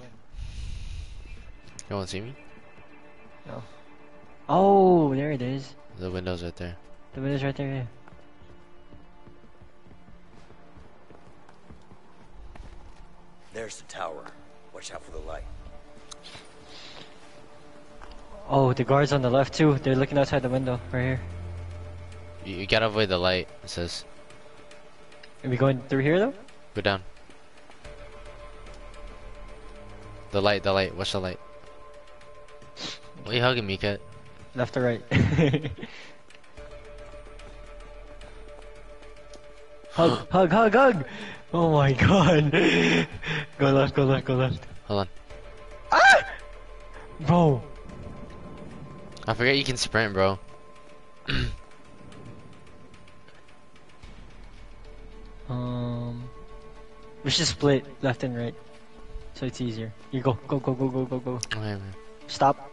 S1: You want to see me?
S3: No. Oh, there it is.
S1: The window's right there.
S3: The window's right there. Yeah.
S13: There's the tower. Watch out for the light.
S3: Oh, the guards on the left too. They're looking outside the window right here.
S1: You, gotta avoid the light. It says.
S3: Are we going through here though?
S1: Go down. The light, the light. Watch the light. What are you hugging me, cat?
S3: Left or right? hug, hug, hug, hug! Oh my god. go left, go left, go left.
S1: Hold on.
S3: Ah! Bro.
S1: I forget you can sprint, bro.
S3: Um, we should split left and right, so it's easier. You go, go, go, go, go, go, go.
S1: Okay.
S3: Stop.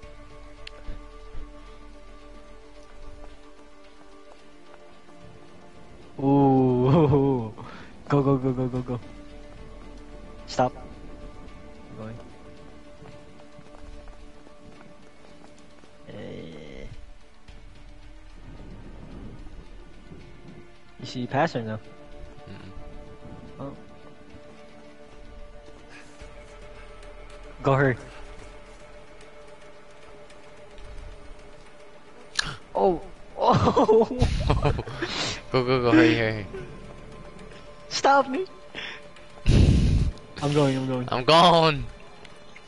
S3: Ooh, go, go, go, go, go, go. Stop. Going. You see pass or no? Oh. Go her. Oh. Oh.
S1: Go, go, go. Hurry, hurry.
S3: Stop me. I'm going, I'm going.
S1: I'm gone.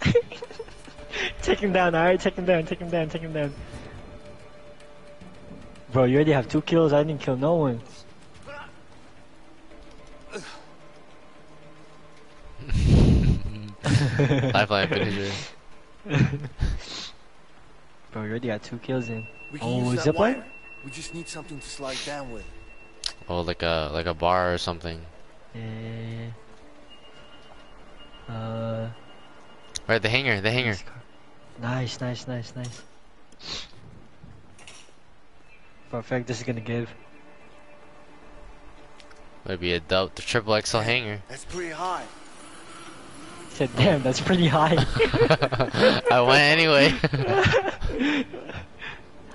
S3: Take him down, alright? Take him down, take him down, take him down. Bro, you already have two kills. I didn't kill no one.
S1: Lifeline finisher.
S3: Bro, you already got two kills in.
S4: We can
S3: Oh,
S4: use that
S3: zip line?
S4: We just need something to slide down with.
S1: Oh, like a like a bar or something.
S3: Eh. Uh,
S1: Right, the hanger, the hanger.
S3: nice, nice, nice, nice. Perfect. This is gonna give.
S1: Maybe a double, the triple XL hanger.
S4: That's pretty high.
S3: Said, damn, that's pretty high.
S1: I went anyway.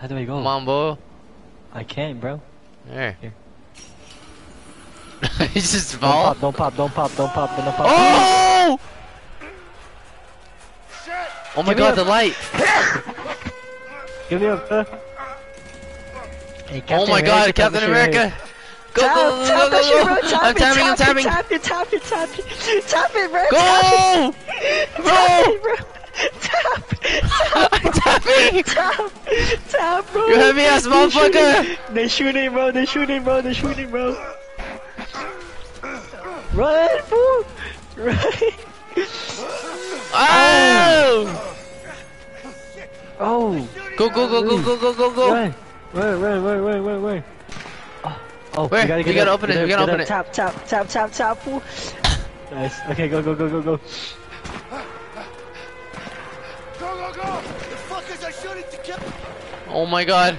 S3: How do I go?
S1: Come on, bro.
S3: I can't, bro.
S1: There.
S3: Here.
S1: he just
S3: Don't pop, don't pop, don't pop, don't pop, don't pop.
S1: Oh! Oh my
S3: Give
S1: god, the light!
S3: Give me a. Uh... Hey,
S1: Oh my god, Captain America! Go,
S3: Tap,
S1: go, go,
S3: tap
S1: go, go,
S3: bro.
S1: go!
S3: Tap
S1: I'm
S3: it,
S1: tapping, I'm
S3: tap
S1: tapping!
S3: it, Tap it, tap it, tap it, tap it, bro.
S1: Go!
S3: Tap it,
S1: Bro!
S3: bro. Tap,
S1: I'm tapping!
S3: tap, tap, bro.
S1: You heavy ass motherfucker!
S3: They shooting, bro. They shooting, bro. They shooting, bro. Run, fool! Run!
S1: Oh!
S3: Oh!
S1: Go, go, go, go, go, go, go, go!
S3: Run! Run, run, run, run, run, run! Oh,
S1: Where?
S3: we gotta
S1: We gotta
S3: up,
S1: open it, we gotta open
S3: up.
S1: it.
S3: Tap, tap, tap, tap, tap, fool! Nice. Okay, go, go, go, go, go.
S7: Go, go, go! The fuckers are shooting to kill.
S1: Oh my god.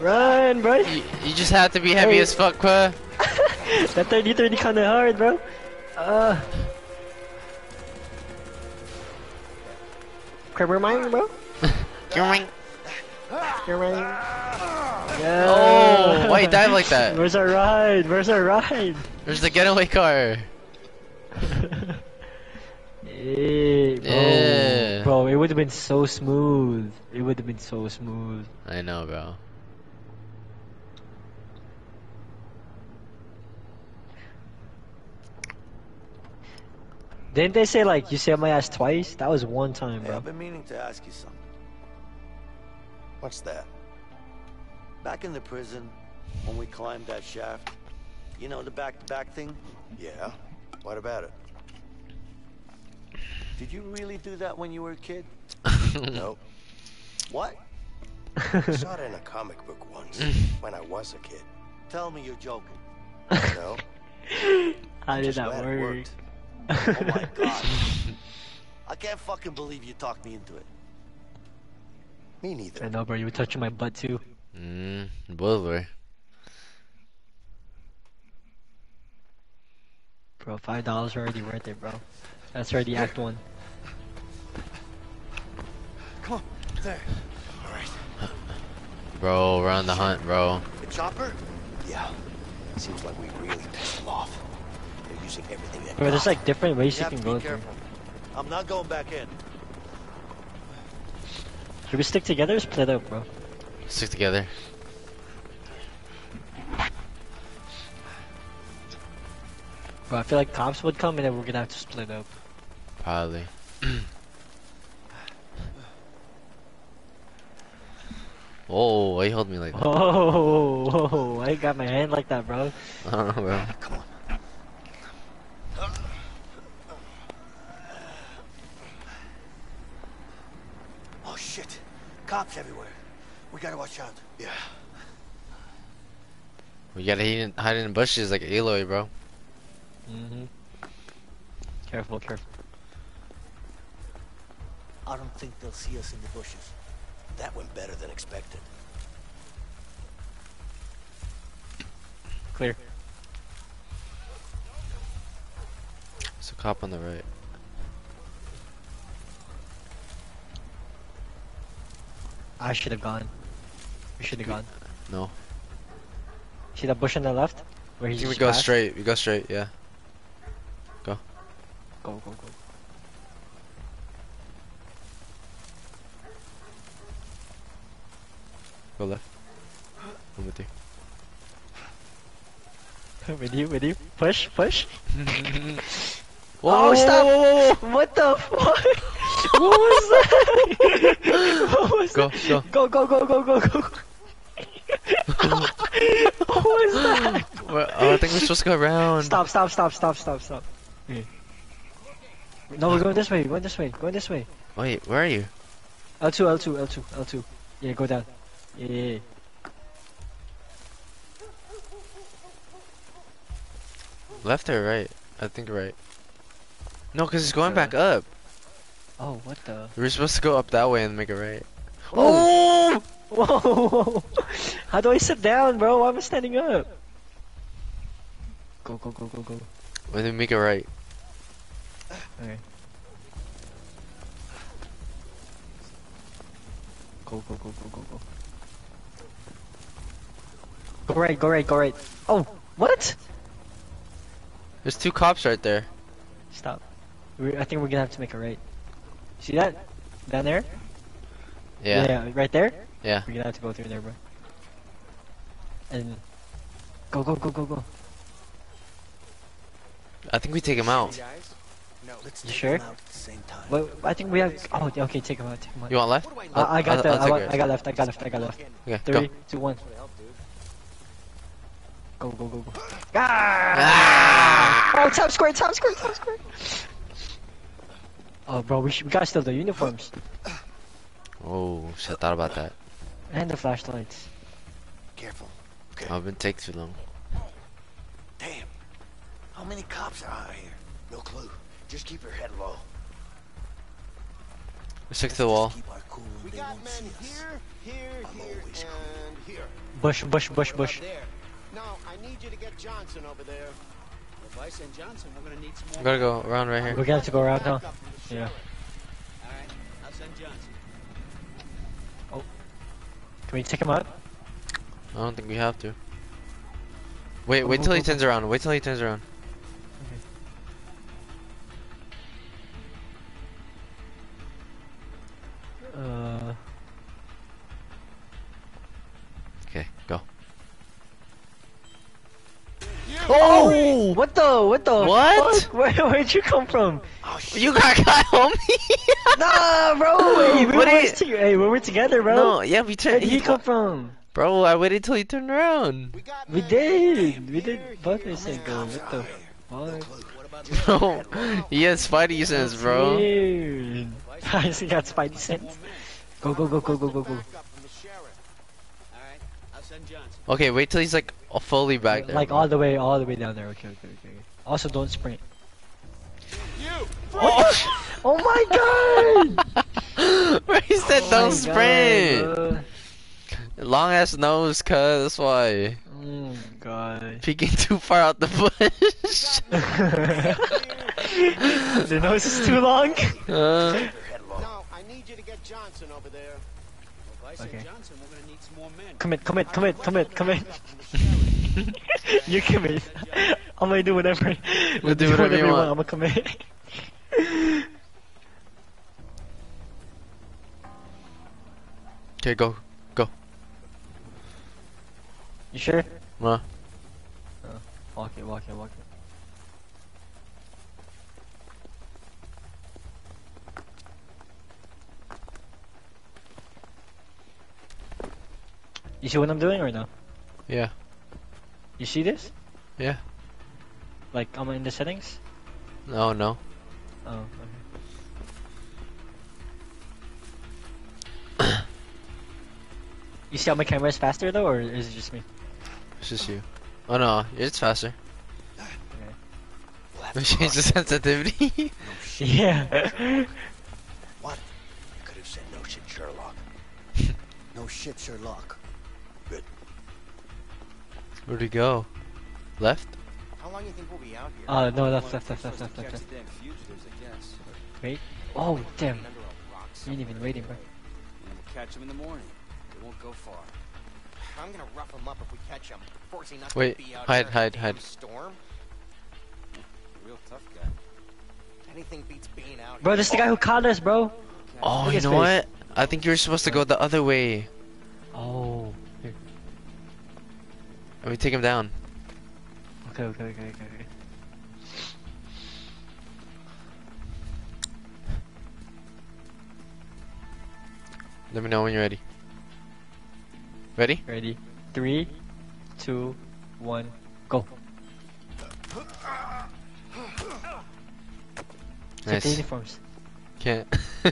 S3: Run, bro!
S1: You, you just have to be heavy
S3: Hey.
S1: as fuck, bro.
S3: that 30 30 kinda hard, bro. Uh. Crabber mine, bro.
S1: Yoink.
S3: Crabber mine. Yeah.
S1: Oh, why you dive like that?
S3: Where's our ride? Where's our ride?
S1: There's the getaway car.
S3: Hey, bro.
S1: Yeah.
S3: Bro, it would have been so smooth. It would have been so smooth.
S1: I know, bro.
S3: Didn't they say like you saved my ass twice? That was one time,
S4: Hey,
S3: bro.
S4: I've been meaning to ask you something.
S13: What's that?
S4: Back in the prison, when we climbed that shaft, you know the back-to-back thing?
S13: Yeah? What about it?
S4: Did you really do that when you were a kid?
S13: Nope.
S4: What?
S13: I saw it in a comic book once, when I was a kid.
S4: Tell me you're joking.
S13: No?
S3: How did
S13: Just
S3: that work?
S4: Oh my god. I can't fucking believe you talked me into it.
S13: Me neither.
S3: I know, bro. You were touching my butt too.
S1: Mmm, both were.
S3: Bro, five dollars already worth it, bro. That's already Act One.
S6: Come on, there. All right.
S1: Bro, we're on the hunt, bro.
S13: The chopper? Yeah. Seems like we really pissed them off. They're using everything they've
S3: Bro, there's like different ways
S4: You
S3: you
S4: have
S3: can
S4: to be
S3: go through.
S4: careful. I'm not going back in.
S3: Should we stick together or split up, bro?
S1: Stick together.
S3: Bro, I feel like cops would come and then we're gonna have to split up.
S1: Probably. Whoa, why you hold me like that?
S3: Oh, whoa, I got my hand like that, bro.
S1: I don't know, bro. Come on.
S13: Oh shit. Cops everywhere. We gotta watch out. Yeah.
S1: We gotta hide in, hide in bushes like Aloy, bro.
S3: Mm-hmm. Careful, careful.
S4: I don't think they'll see us in the bushes.
S13: That went better than expected.
S3: Clear.
S1: There's a cop on the right.
S3: I should have gone. We should have gone.
S1: No.
S3: See that bush on the left? Where he's
S1: think we go
S3: passed?
S1: straight. We go straight, yeah. Go.
S3: Go, go, go.
S1: Go left. I'm with you.
S3: with you, with you. Push, push.
S1: Oh, Whoa,
S3: oh, stop! What the fuck? what was that? what was
S1: Go,
S3: that?
S1: go.
S3: Go, go, go, go, go, go. what was that?
S1: Well, oh, I think we're supposed to go around.
S3: Stop, stop, stop, stop, stop, stop. Okay. No, we're going this way, going this way, going this way.
S1: Wait, where are you?
S3: L2, L2, L2, L2. Yeah, go down. Yeah, yeah, yeah.
S1: Left or right? I think right. No, because it's going back up.
S3: Oh, what the?
S1: We were supposed to go up that way and make it right.
S3: Oh! Whoa! How do I sit down, bro? Why am I standing up? Go, go, go, go, go.
S1: When we make it right.
S3: Okay. Go, go, go, go, go, go. Go right, go right, go right. Oh, what?
S1: There's two cops right there.
S3: Stop. We I think we're gonna have to make a right. See that? Down there?
S1: Yeah.
S3: Yeah, right there?
S1: Yeah.
S3: We're gonna have to go through there, bro. And go, go, go, go, go.
S1: I think we take him out.
S4: No,
S3: You sure?
S4: them out at the same time.
S3: Well, I think we have. Oh, okay, take him out, take him out.
S1: You want left?
S3: I, I got
S1: I'll-
S3: the.
S1: I'll
S3: I,
S1: take
S3: want,
S1: yours.
S3: I got left. I got left. I got left.
S1: Okay,
S3: Three,
S1: go.
S3: two, one. Go, go, go, go. Ah! Oh, top square, top square, top square. Oh, bro, we, should, we gotta steal the uniforms
S1: Oh, shit, I thought about that.
S3: and the flashlights.
S4: Careful. Okay.
S1: I've been take too long.
S13: Damn. How many cops are out here? No clue. Just keep your head low.
S1: We stick to the wall.
S13: Keep our cool and they won't see us.
S17: Here, here, and here.
S3: Bush, bush, bush, bush.
S17: There. Now, I need you to get Johnson over there. If I send Johnson, we're gonna need some more.
S1: We gotta go around right here.
S3: We're
S1: here.
S3: gonna to go around now. Yeah.
S17: Alright, I'll send Johnson.
S3: Can we take him out?
S1: I don't think we have to. Wait, wait till he
S3: go, go.
S1: turns around. Wait till he turns around.
S3: Uh.
S1: Okay, go.
S3: Oh! What the? What the?
S1: What?
S3: fuck? Where, where'd you come from?
S1: Oh, you got got homie.
S3: nah, bro. Hey, we
S1: What
S3: were
S1: you-
S3: to- hey, we were together, bro.
S1: No, yeah, we
S3: Where
S1: turned.
S3: did he come from?
S1: Bro, I waited till he turned around.
S3: We did. We did both a second. What the fuck?
S1: Bro, he has Spidey sense, bro.
S3: Weird. I see got Spidey sense. Go, go, go, go, go, go, go.
S17: Alright, I'll send Johnson.
S1: Okay, wait till he's like fully back there.
S3: Like
S1: bro.
S3: all the way, all the way down there. Okay, okay, okay. okay. Also, don't sprint.
S1: Oh,
S3: Oh my god!
S1: Bro, he said
S3: Oh
S1: don't
S3: my
S1: sprint.
S3: God.
S1: Long ass nose, cuz that's why.
S3: Oh god.
S1: Peeking too far out the bush.
S3: the nose is too long.
S1: Uh,
S17: Now, I need you to get Johnson over there. If I send
S3: Okay.
S17: Johnson, we're gonna need some more men.
S3: Commit, commit, commit, commit, commit. you commit. I'm gonna do whatever.
S1: We'll do whatever you want.
S3: I'm gonna commit.
S1: Okay, go, go.
S3: You sure?
S1: Huh?
S3: Oh, walk it, walk it, walk it. You see what I'm doing right no?
S1: Yeah.
S3: You see this?
S1: Yeah.
S3: Like am I'm in the settings?
S1: No, no.
S3: Oh, okay. you see how my camera is faster though, or is it just me?
S1: It's just you. Oh no, it's faster.
S4: We'll have
S1: We changed the
S4: cross that.
S1: sensitivity.
S3: Yeah.
S4: What? You could have said no shit, Sherlock.
S7: No shit, Sherlock.
S4: Good.
S1: Where'd he go? Left?
S17: How long do you think we'll be out here?
S3: Uh, no,
S17: that's
S3: left,
S17: long
S3: left,
S17: it takes
S3: left, left, left, left.
S17: fugitives, I.
S3: Wait. Oh, damn.
S17: Under a
S3: You ain't even waiting, bro.
S17: We'll catch them in the morning. They won't go far. I'm gonna rough them up if we catch them. Forcing not
S1: Wait,
S17: to be out
S1: hide,
S17: here in a
S1: hide, hide.
S17: Storm. Real tough guy. Anything beats being out
S3: Bro,
S17: here.
S3: this is the guy who caught us, bro.
S1: Oh,
S3: Look
S1: you know
S3: face.
S1: what? I think you're supposed to go the other way.
S3: Oh.
S1: Let me take him down.
S3: Okay, okay, okay, okay, okay.
S1: Let me know when you're ready. Ready?
S3: Ready? Three, two, one, go. Check the
S1: Nice.
S3: uniforms.
S1: Can't.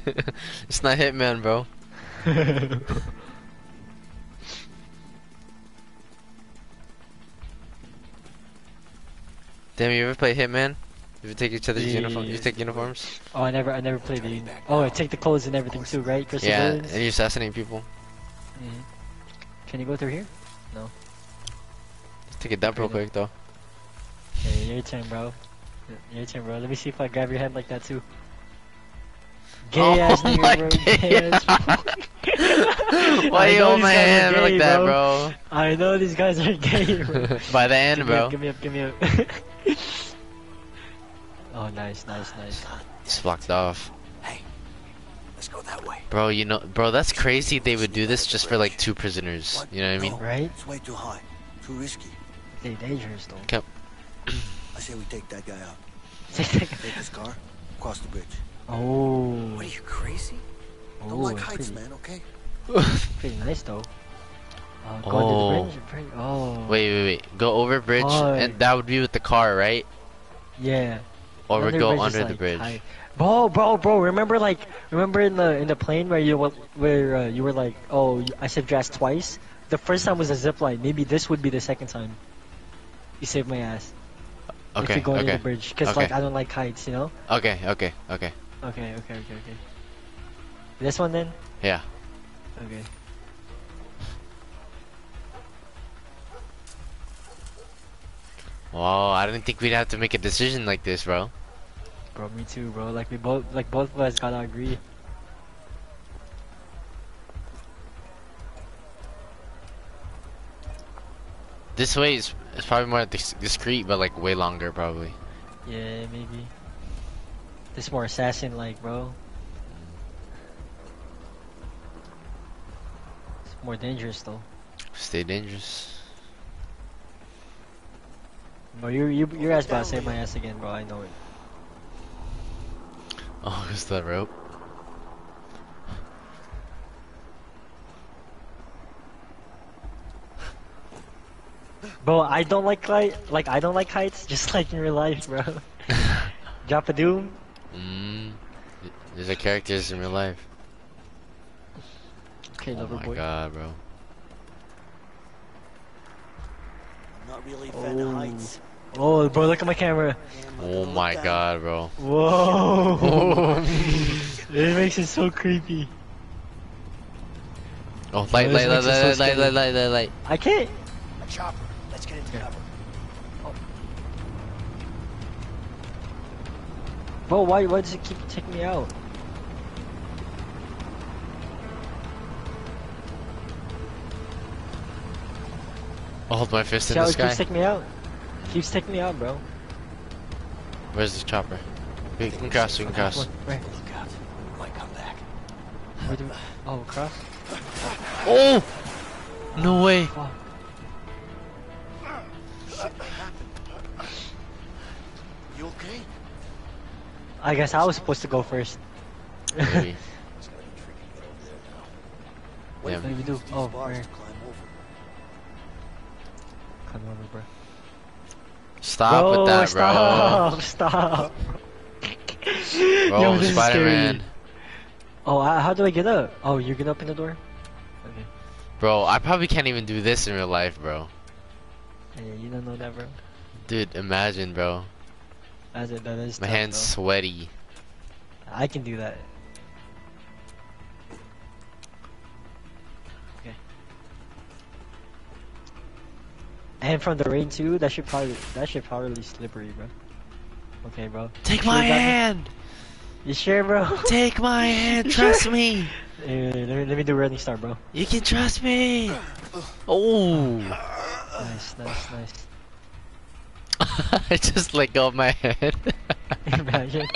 S1: it's not Hitman, bro. Damn, you ever play Hitman? You ever take each other's uniform? You
S3: Yeah.
S1: take uniforms?
S3: Oh, I never, I never played the. Oh, I take the clothes and everything too, right? For
S1: Yeah, and you assassinate people.
S3: Mhm. Can you go through here? No.
S1: Let's take it down real quick, though.
S3: Hey, your turn, bro. Your turn, bro. Let me see if I grab your head like that too. Gay
S1: Oh
S3: ass nigga, bro. Gay ass.
S1: Why
S3: I
S1: you
S3: know
S1: hold
S3: these
S1: my
S3: guys are
S1: hand like that, bro?
S3: I know these guys are gay. Bro.
S1: By the end,
S3: give
S1: bro.
S3: Me up, give me up, give me up. oh, nice, nice, nice.
S1: It's blocked off.
S4: Hey, Let's go that way.
S1: Bro, you know, bro, that's crazy. They would do this just for like two prisoners. You know what I mean?
S4: No,
S3: Right?
S4: It's way too high. Too risky.
S3: They dangerous though.
S1: Okay.
S4: I say we take that guy out.
S3: Take that guy-
S4: Take his car, cross the bridge.
S3: Oh.
S4: What are you crazy?
S3: Oh,
S4: Don't like
S3: it's
S4: heights,
S3: pretty,
S4: man, okay?
S3: pretty nice though. Uh, go
S1: Oh.
S3: under the bridge. bridge. Oh.
S1: Wait, wait, wait. Go over bridge,
S3: Oh.
S1: and that would be with the car, right?
S3: Yeah.
S1: Or we go under the
S3: like,
S1: bridge.
S3: high. Bro, bro, bro! Remember, like, remember in the in the plane where you where uh, you were like, oh, I saved your ass twice. The first time was a zip line. Maybe this would be the second time. You saved my ass. if
S1: Okay,
S3: you go under
S1: okay.
S3: the bridge, because
S1: okay.
S3: like I don't like heights, you know.
S1: Okay, okay, okay.
S3: Okay, okay, okay, okay. This one then.
S1: Yeah.
S3: Okay.
S1: Wow, I didn't think we'd have to make a decision like this, bro.
S3: Bro, me too, bro. Like we both, like both of us gotta agree.
S1: This way is, is probably more dis- discreet, but like way longer, probably.
S3: Yeah, maybe. This more assassin like, bro. It's more dangerous though.
S1: Stay dangerous.
S3: Bro, you you your ass about to save my ass again, bro. I know it.
S1: Oh, it's that rope.
S3: Bro, I don't like height. Like I don't like heights, just like in real life, bro. Drop a doom.
S1: Mm. These are characters in real life.
S3: Okay,
S1: oh my
S3: boy.
S1: god, bro.
S4: Not really oh. a fan of heights.
S3: Oh, bro, look at my camera.
S1: Oh my god, bro.
S3: Whoa. it makes it so creepy.
S1: Oh, light,
S3: this
S1: light, light,
S3: makes it so
S1: light, light, light, light, light, light.
S3: I can't.
S4: A chopper. Let's get into cover.
S3: Bro, why why does it keep taking me out?
S1: I'll hold my fist
S3: See
S1: in
S3: how
S1: the
S3: it keeps taking me out? Keeps taking me out, bro.
S1: Where's the chopper? We can cross, we can cross.
S3: Where?
S10: Look out. Might come back.
S3: Where do we... Oh, cross?
S1: Oh! No way!
S4: You okay?
S3: I guess I was supposed to go first.
S1: Maybe.
S3: What do we do? Oh,
S4: bars
S3: where?
S4: To climb over.
S3: Bro.
S1: Stop
S3: bro,
S1: with that,
S3: stop, Stop,
S1: bro. Bro,
S3: Yo, this is
S1: Spider-Man.
S3: Oh, I, how do I get up? Oh, you get up in the door? Okay.
S1: Bro, I probably can't even do this in real life, bro.
S3: Yeah, you don't know that, bro.
S1: Dude, imagine, bro.
S3: That's it, that is
S1: My
S3: tough,
S1: hands sweaty.
S3: I can do that. And from the rain too, that should probably that should probably slippery, bro. Okay, bro.
S1: Take
S3: Sure
S1: my
S3: you
S1: hand!
S3: You sure, bro?
S1: Take my hand, trust
S3: sure?
S1: me!
S3: Hey, let, me, let me do running star, bro.
S1: You can trust me! Oh!
S3: Nice, nice, nice.
S1: I just let go of my head.
S3: Imagine.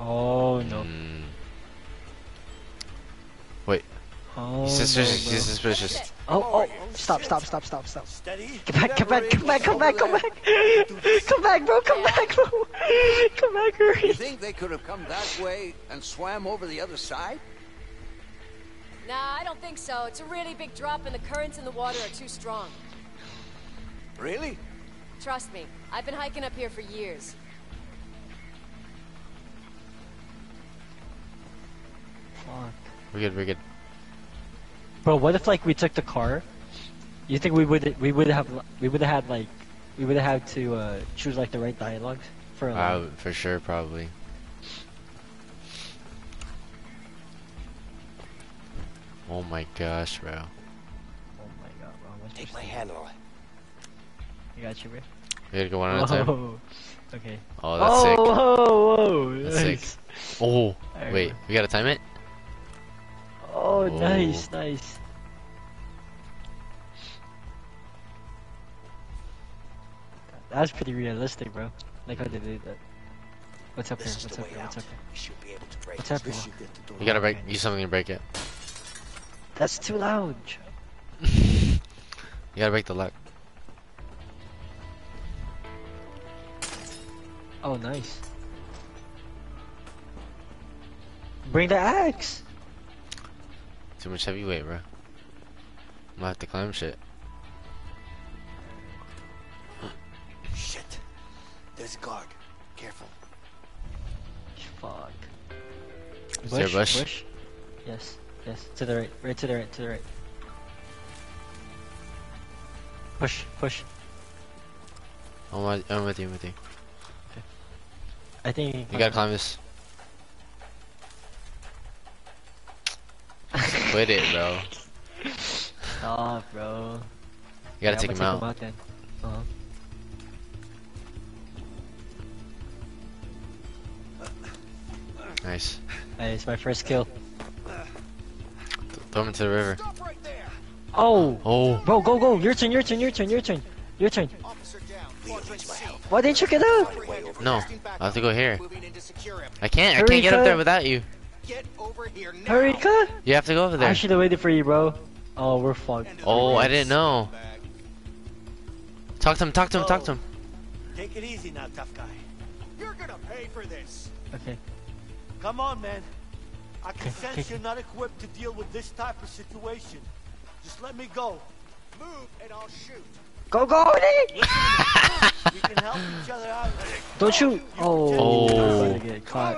S3: Oh no.
S1: Mm. Wait.
S3: Oh
S1: He's
S3: no,
S1: suspicious.
S3: bro.
S1: He's suspicious.
S3: Oh, oh, stop, stop, stop, stop, stop.
S4: Steady.
S3: Get back, get back, come back, come back, come back. Come back, bro, come back, bro. Come back,
S10: You think they could have come that way and swam over the other side?
S18: Nah, I don't think so. It's a really big drop and the currents in the water are too strong.
S10: Really?
S18: Trust me, I've been hiking up here for years.
S3: Fuck.
S1: We're good, we're good.
S3: Bro, what if like we took the car? You think we would we would have we would have had like we would have had to uh, choose like the right dialogues for like,
S1: Uh, for sure, probably. Oh my gosh, bro.
S3: Oh my god, bro. What's
S13: Take
S3: your
S13: my
S3: speed?
S13: hand on it.
S3: I got you, bro.
S1: We gotta go one at a time.
S3: Oh, okay.
S1: Oh, that's
S3: oh,
S1: sick.
S3: Whoa, whoa,
S1: That's
S3: nice.
S1: sick. Oh,
S3: Alright,
S1: wait,
S3: bro.
S1: we gotta time it?
S3: Oh,
S1: Oh.
S3: nice, nice. That's pretty realistic, bro. Like how they did that. What's up here?
S13: This is
S3: What's up here? What's up here?
S13: We should be able to break
S3: What's
S13: this.
S3: happening?
S13: We should get the door
S1: You gotta break,
S3: Okay.
S1: use something to break it.
S3: That's too loud.
S1: You gotta break the lock.
S3: Oh, nice. Bring the axe.
S1: Too much heavy weight, bro. I'm gonna have to climb shit.
S4: Shit. There's a guard. Careful.
S3: Fuck.
S1: Is there a bush?
S3: Bush. Yes. Yes. To the right. Right to the right. To the right. Push. Push.
S1: I'm with, I'm with you, I'm with you.
S3: I think
S1: You gotta climb this. Quit it, bro.
S3: Stop, bro.
S1: You gotta
S3: Yeah,
S1: take
S3: I'm
S1: him out.
S3: then. Uh-huh.
S1: Nice.
S3: Hey, it's my first kill.
S1: Throw him into the river.
S3: Oh.
S1: Oh.
S3: Bro, go, go. Your turn. Your turn. Your turn. Your turn. Your turn. Why didn't you get up?
S1: No, I have to go here. I can't. I can't get up there without you.
S3: Hurry, cut.
S1: You have to go over there.
S3: I should have waited for you, bro. Oh, we're fucked.
S1: Oh, I didn't know. Talk to him. Talk to him. Talk to him. Oh.
S4: Take it easy now, tough guy.
S6: You're gonna pay for this.
S3: Okay.
S4: Come on, man. I can
S3: Okay,
S4: sense
S3: okay.
S4: you're not equipped to deal with this type of situation. Just let me go.
S6: Move and I'll shoot.
S3: Go, go, Nick.
S4: we can help each other out.
S3: Don't shoot. Oh.
S1: Oh.
S3: I'm about to get caught.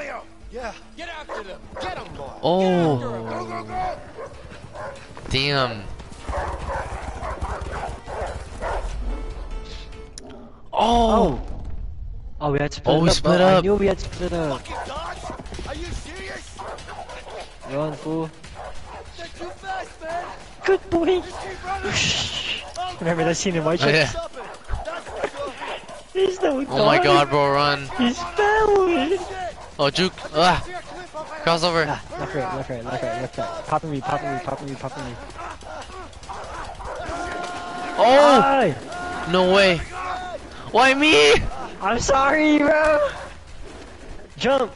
S4: Yeah.
S6: Get after them. Get them, boy.
S1: Oh.
S6: Go, go, go.
S1: Damn. Oh.
S3: oh. Oh, we had to split
S1: Oh, we
S3: up.
S1: split
S3: bro. I knew we had to split up.
S6: Are you serious?
S3: Run, fool.
S6: They're too fast, man.
S3: Good boy.
S6: Just keep running.
S3: Remember that scene in White
S1: Oh,
S3: Chicks?
S1: Oh, yeah.
S6: Stop it. That's for sure.
S3: He's no
S1: Oh my god, bro, run.
S3: He's failing.
S1: Oh, juke. Ah. Crossover.
S3: Ah, left, right, left, right, left, right, left, right. Popping me, popping me, popping me, popping me.
S1: Oh!
S3: Why?
S1: No way. Why me?
S3: I'm sorry, bro. Jump.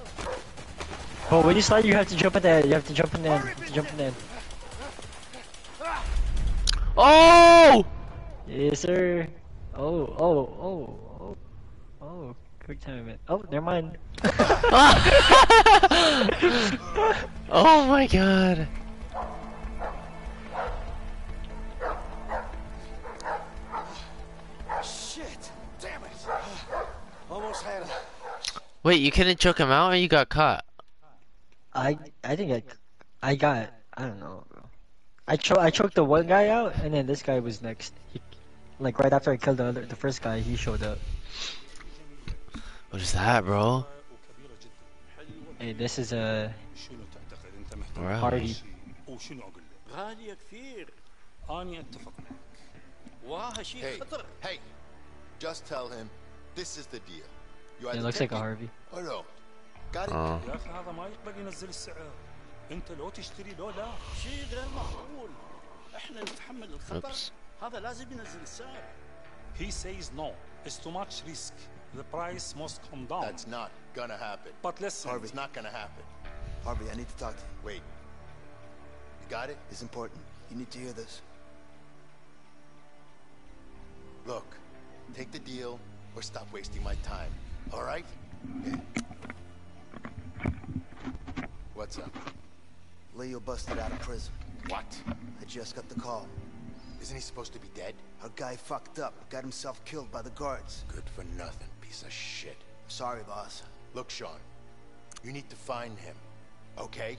S3: But when you slide, you have to jump in there. You have to jump in have to jump in there.
S1: Oh!
S3: Yes, sir. Oh, oh, oh. Quick time event. Oh, never mind.
S1: oh my god.
S4: Shit! Damn it! Almost had it.
S1: Wait, you couldn't choke him out or you got caught?
S3: I I think I I got I don't know. I cho I choked the one guy out, and then this guy was next. He, like right after I killed the other, the first guy, he showed up.
S1: What is that, bro?
S3: Hey, this is a
S1: Wow.
S3: party.
S10: وشنو اقول له؟
S19: غالية كثير
S10: اني اتفق معك.
S19: واه شيء
S7: Hey,
S19: خطر
S7: hey, just tell him this is the deal. You
S3: It
S7: either
S3: looks
S7: take
S3: like a
S7: it
S3: Harvey.
S7: or no. Got it?
S1: Oh.
S10: يا اخي هذا ما يقبل ينزل السعر. انت لو تشتري لو لا.
S19: شيء غير معقول احنا نتحمل الخطر
S1: Oops.
S19: هذا لازم ينزل السعر
S10: He says no. It's too much risk. The price must come down.
S7: That's not gonna happen.
S10: But listen.
S7: It's not gonna happen.
S12: Harvey, I need to talk to you.
S7: Wait. You got it?
S12: It's important. You need to hear this.
S7: Look, take the deal or stop wasting my time. All right? Yeah. What's up?
S12: Leo busted out of prison.
S7: What?
S12: I just got the call.
S7: Isn't he supposed to be dead?
S12: A guy fucked up, got himself killed by the guards.
S7: Good for nothing, piece of shit.
S12: Sorry, boss.
S7: Look, Sean, you need to find him, okay?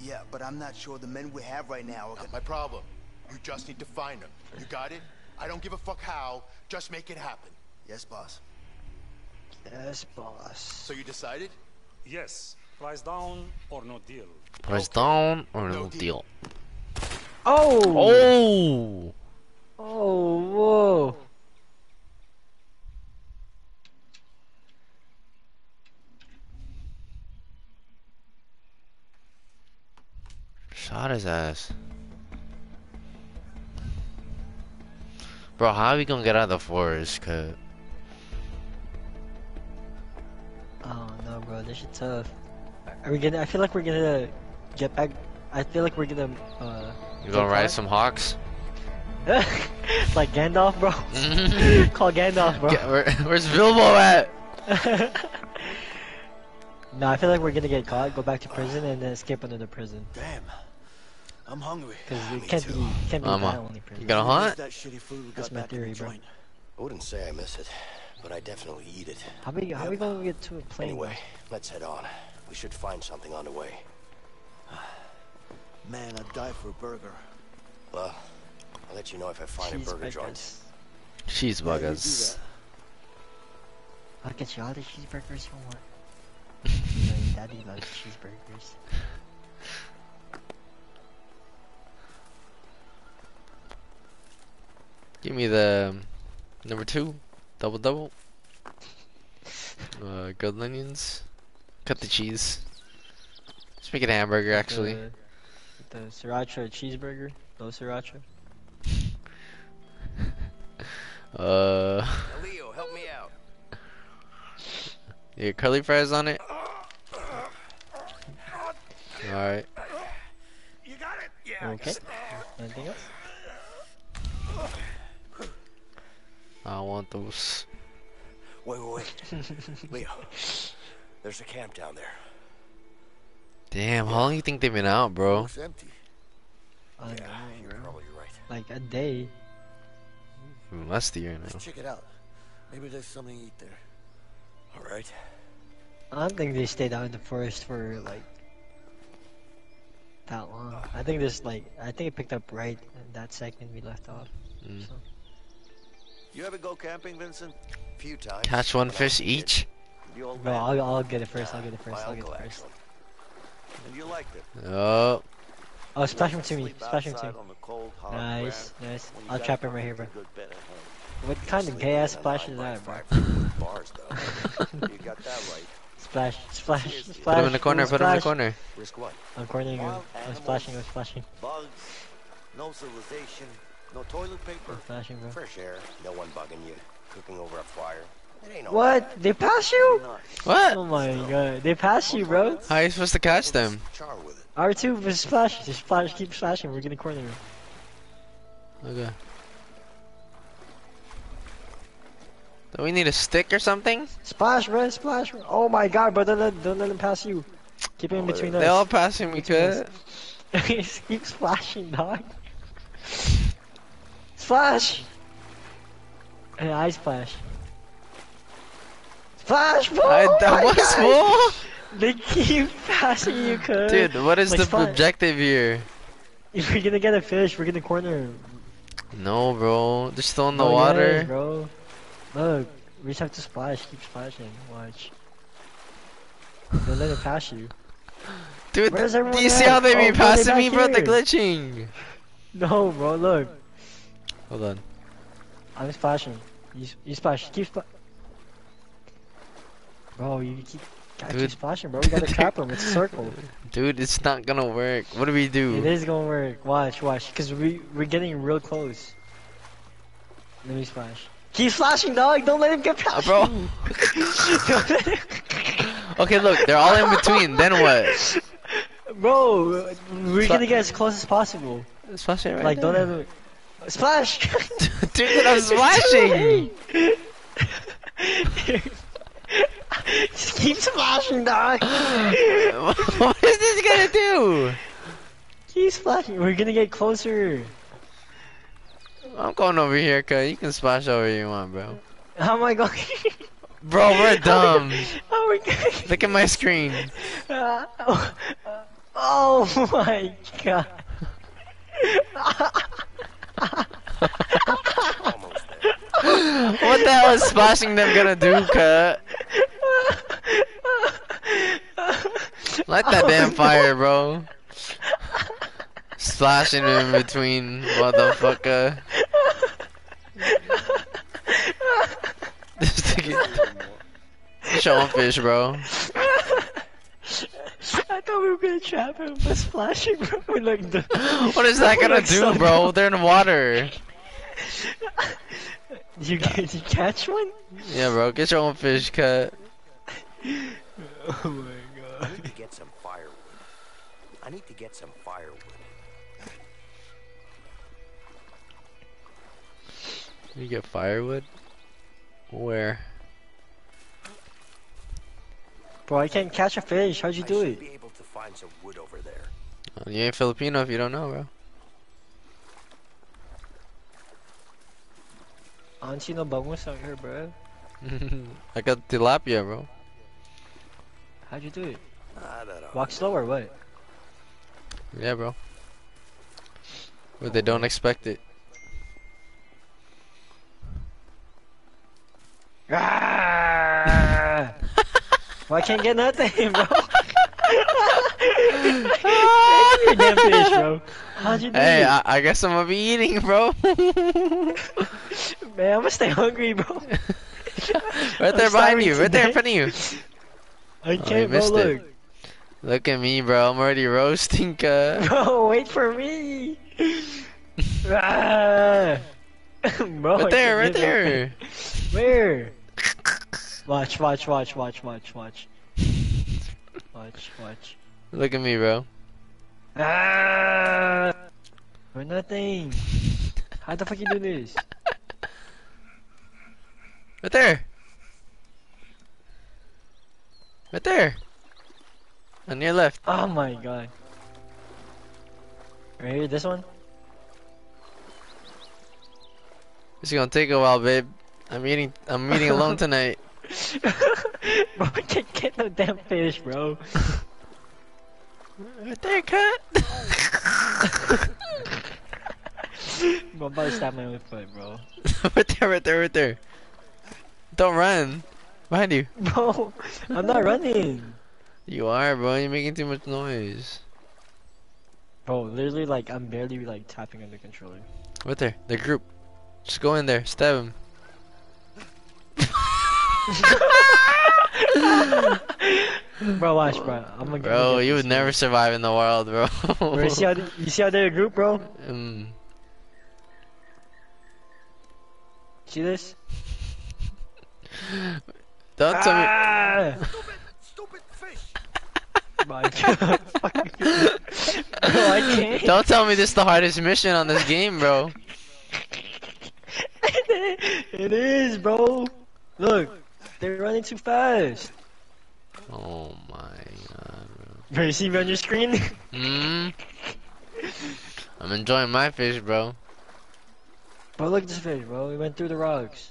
S12: Yeah, but I'm not sure the men we have right now are
S7: Not
S12: gonna...
S7: my problem. You just need to find him. You got it? I don't give a fuck how. Just make it happen.
S12: Yes, boss.
S3: Yes, boss.
S7: So you decided?
S10: Yes. Price down or no deal.
S1: Price down or no deal?
S3: Oh!
S1: Oh!
S3: Oh, whoa.
S1: Shot his ass. Bro, how are we gonna get out of the forest? Cause
S3: Oh no, bro, this shit tough. Are we gonna? I feel like we're gonna get back. I feel like we're gonna. Uh,
S1: you gonna ride
S3: back.
S1: some hawks?
S3: like Gandalf, bro. Call Gandalf, bro.
S1: Get- where- where's Bilbo at?
S3: no, I feel like we're gonna get caught, go back to prison, and then escape under the prison.
S4: Damn. I'm hungry.
S3: Because it can't be, can't be
S1: Um,
S3: that only prison.
S1: you gonna hunt?
S4: That shitty food we
S3: That's
S4: got
S3: my
S4: back
S3: theory,
S4: the
S3: bro.
S4: joint.
S13: I wouldn't say I miss it, but I definitely eat it.
S3: How we, how we gonna get to a plane?
S13: Anyway, let's head on. We should find something on the way.
S4: Man, I'd die for a burger.
S13: Well, I'll let you know if I find a burger joint.
S1: Cheeseburgers.
S3: I'll get you all the cheeseburgers you want. you know, your daddy loves cheeseburgers.
S1: Give me the um, number two, double double. Uh, grilled onions. Cut the cheese. Let's make it a hamburger, actually.
S3: The, the sriracha cheeseburger, no sriracha.
S1: Uh,
S13: Leo, help me out.
S1: you got curly fries on it. All right.
S19: You got it? Yeah.
S3: Okay. Anything else?
S1: I want those.
S13: Wait, wait, wait. Leo, there's a camp down there.
S1: Damn, how long you think they've been out, bro?
S4: Looks empty.
S3: I
S13: Yeah,
S3: know,
S13: you're
S3: bro.
S13: probably right.
S3: Like a day.
S1: Less than a year now.
S4: Let's check it out. Maybe there's something to eat there.
S13: All right.
S3: I don't think they stayed out in the forest for like that long. I think this like I think it picked up right in that second we left off.
S1: Mm.
S3: So.
S4: You ever go camping, Vincent?
S13: Few times.
S1: Catch one fish
S13: I'll eat it.
S1: each.
S4: The old
S3: Bro,
S4: man.
S3: I'll, I'll get it first. I'll get it first. I'll get it first.
S13: actually.
S4: And you liked it.
S1: Oh,
S3: Oh, splash him to me.
S4: Sleep
S3: Splash him to me.
S4: cold,
S3: Nice,
S4: ground
S3: nice.
S4: when
S3: I'll trap him right here, bro.
S4: good bed.
S3: What kind of gay ass splash is that, bro?
S4: Bars, you got that right.
S3: Splash, splash, splash.
S1: Put him in the corner. Put him in the corner.
S4: Risk what?
S3: I'm cornering him.
S4: Wild
S3: I'm
S4: animals,
S3: splashing, I'm splashing.
S4: Bugs, no civilization, no toilet paper,
S3: I'm bro.
S13: Fresh air, no one bugging you, cooking over a fire. No
S3: What? They pass you?
S1: What?
S3: Oh my god. They pass you, bro.
S1: How are you supposed to catch them?
S13: charm with it.
S3: R2 was splash. Just splash, keep splashing. We're gonna corner him.
S1: Okay. Do we need a stick or something?
S3: Splash, bro, splash. Bro. Oh my god, bro. Don't let, don't let him pass you. Keep him oh, in between us.
S1: They
S3: us.
S1: all passing me, cut.
S3: Just keep splashing, dog. Splash! And I splash. Splash, bro!
S1: I,
S3: Oh
S1: that
S3: my
S1: was
S3: God.
S1: full.
S3: They keep passing you, cuz.
S1: Dude, what is
S3: Like,
S1: the
S3: splash.
S1: objective here?
S3: If we're gonna get a fish, we're gonna corner him.
S1: No, bro. They're still in the
S3: Oh,
S1: water.
S3: yes, bro. Look, we just have to splash. Keep splashing. Watch. Don't let it pass you.
S1: Dude, do
S3: everyone
S1: you see how they
S3: Oh,
S1: be passing
S3: back
S1: me, bro? They're glitching.
S3: No, bro. Look,
S1: Hold on.
S3: I'm splashing. You, you splash. Keep splashing. Bro, you keep. Gotta keep splashing, bro. We gotta trap him. It's a circle.
S1: Dude, it's not gonna work. What do we do?
S3: It is gonna work. Watch, watch. Cause we we're getting real close. Let me splash. Keep splashing, dog. Don't let him get uh, past
S1: bro.
S3: you. Don't let him-
S1: Okay, look, they're all in between. Then what?
S3: Bro, we're gonna get as close as possible.
S1: Splash it right
S3: like, don't
S1: there.
S3: let him. Splash!
S1: Dude, I'm splashing.
S3: Just keep splashing, dog.
S1: what is this gonna do?
S3: Keep splashing. We're gonna get closer.
S1: I'm going over here, cuz you can splash over you want, bro.
S3: How am I going?
S1: Bro, we're dumb.
S3: How am I going?
S1: Look at my screen.
S3: Uh, oh, uh, oh my god.
S1: What the hell is splashing them gonna do, cut? Light that damn oh, fire, bro. Splashing in between, motherfucker. This nigga- Showing fish, bro.
S3: I thought we were gonna trap him by splashing, bro. We're like the,
S1: What is that gonna
S3: like
S1: do,
S3: so
S1: bro? They're in water.
S3: You, get- did you catch one?
S1: Yeah, bro. Get your own fish cut.
S3: Oh my
S13: I
S3: god.
S13: need to get some firewood. I need to get some firewood.
S1: You get firewood? Where?
S3: Bro, I can't catch a fish. How'd you do it?
S13: be able to find some wood over there.
S1: Uh, You ain't Filipino if you don't know, bro.
S3: Auntie no bangus out here, bro.
S1: I got tilapia, bro.
S3: How'd you do it?
S13: I don't know.
S3: Walk slow or what?
S1: Yeah, bro. But they don't expect it.
S3: Ah! Well, I can't get nothing, bro. you damn fish, bro. How'd you do
S1: Hey. I, I guess I'm gonna be eating, bro.
S3: Man, I'm gonna stay hungry, bro.
S1: right there
S3: I'm
S1: behind you,
S3: starving
S1: right there in front of you.
S3: I
S1: Oh,
S3: can't, bro. Look.
S1: it. Look at me, bro. I'm already roasting, uh.
S3: Bro, wait for me. ah. bro,
S1: Right there, right there.
S3: Where? Watch, watch, watch, watch, watch, watch. Watch, watch.
S1: Look at me, bro.
S3: Ah! For nothing. How the fuck you do this?
S1: Right there. Right there. On your left.
S3: Oh my god. Right here, this one?
S1: It's gonna take a while, babe. I'm eating. I'm eating alone tonight.
S3: bro, I can't get no damn fish, bro.
S1: Right there, cut.
S3: bro, I'm about to stab my own foot, bro.
S1: right there, right there, right there. Don't run. Behind you.
S3: Bro, I'm not running.
S1: You are, bro. You're making too much noise.
S3: Bro, literally, like, I'm barely, like, tapping on the controller.
S1: Right there. The group. Just go in there. Stab him.
S3: bro, watch, bro. I'm gonna.
S1: Bro, you would never survive in the world, bro.
S3: Bro, you see how they, you see how they're a group, bro?
S1: Mm.
S3: See this?
S1: Don't tell me.
S3: Ah! My God. bro, I can't.
S1: Don't tell me this is the hardest mission on this game, bro.
S3: it is, bro. Look, they're running too fast.
S1: Oh my god,
S3: Bro, you see me on your screen?
S1: Hmm. I'm enjoying my fish, bro.
S3: Bro, look at this fish, bro. He went through the rocks.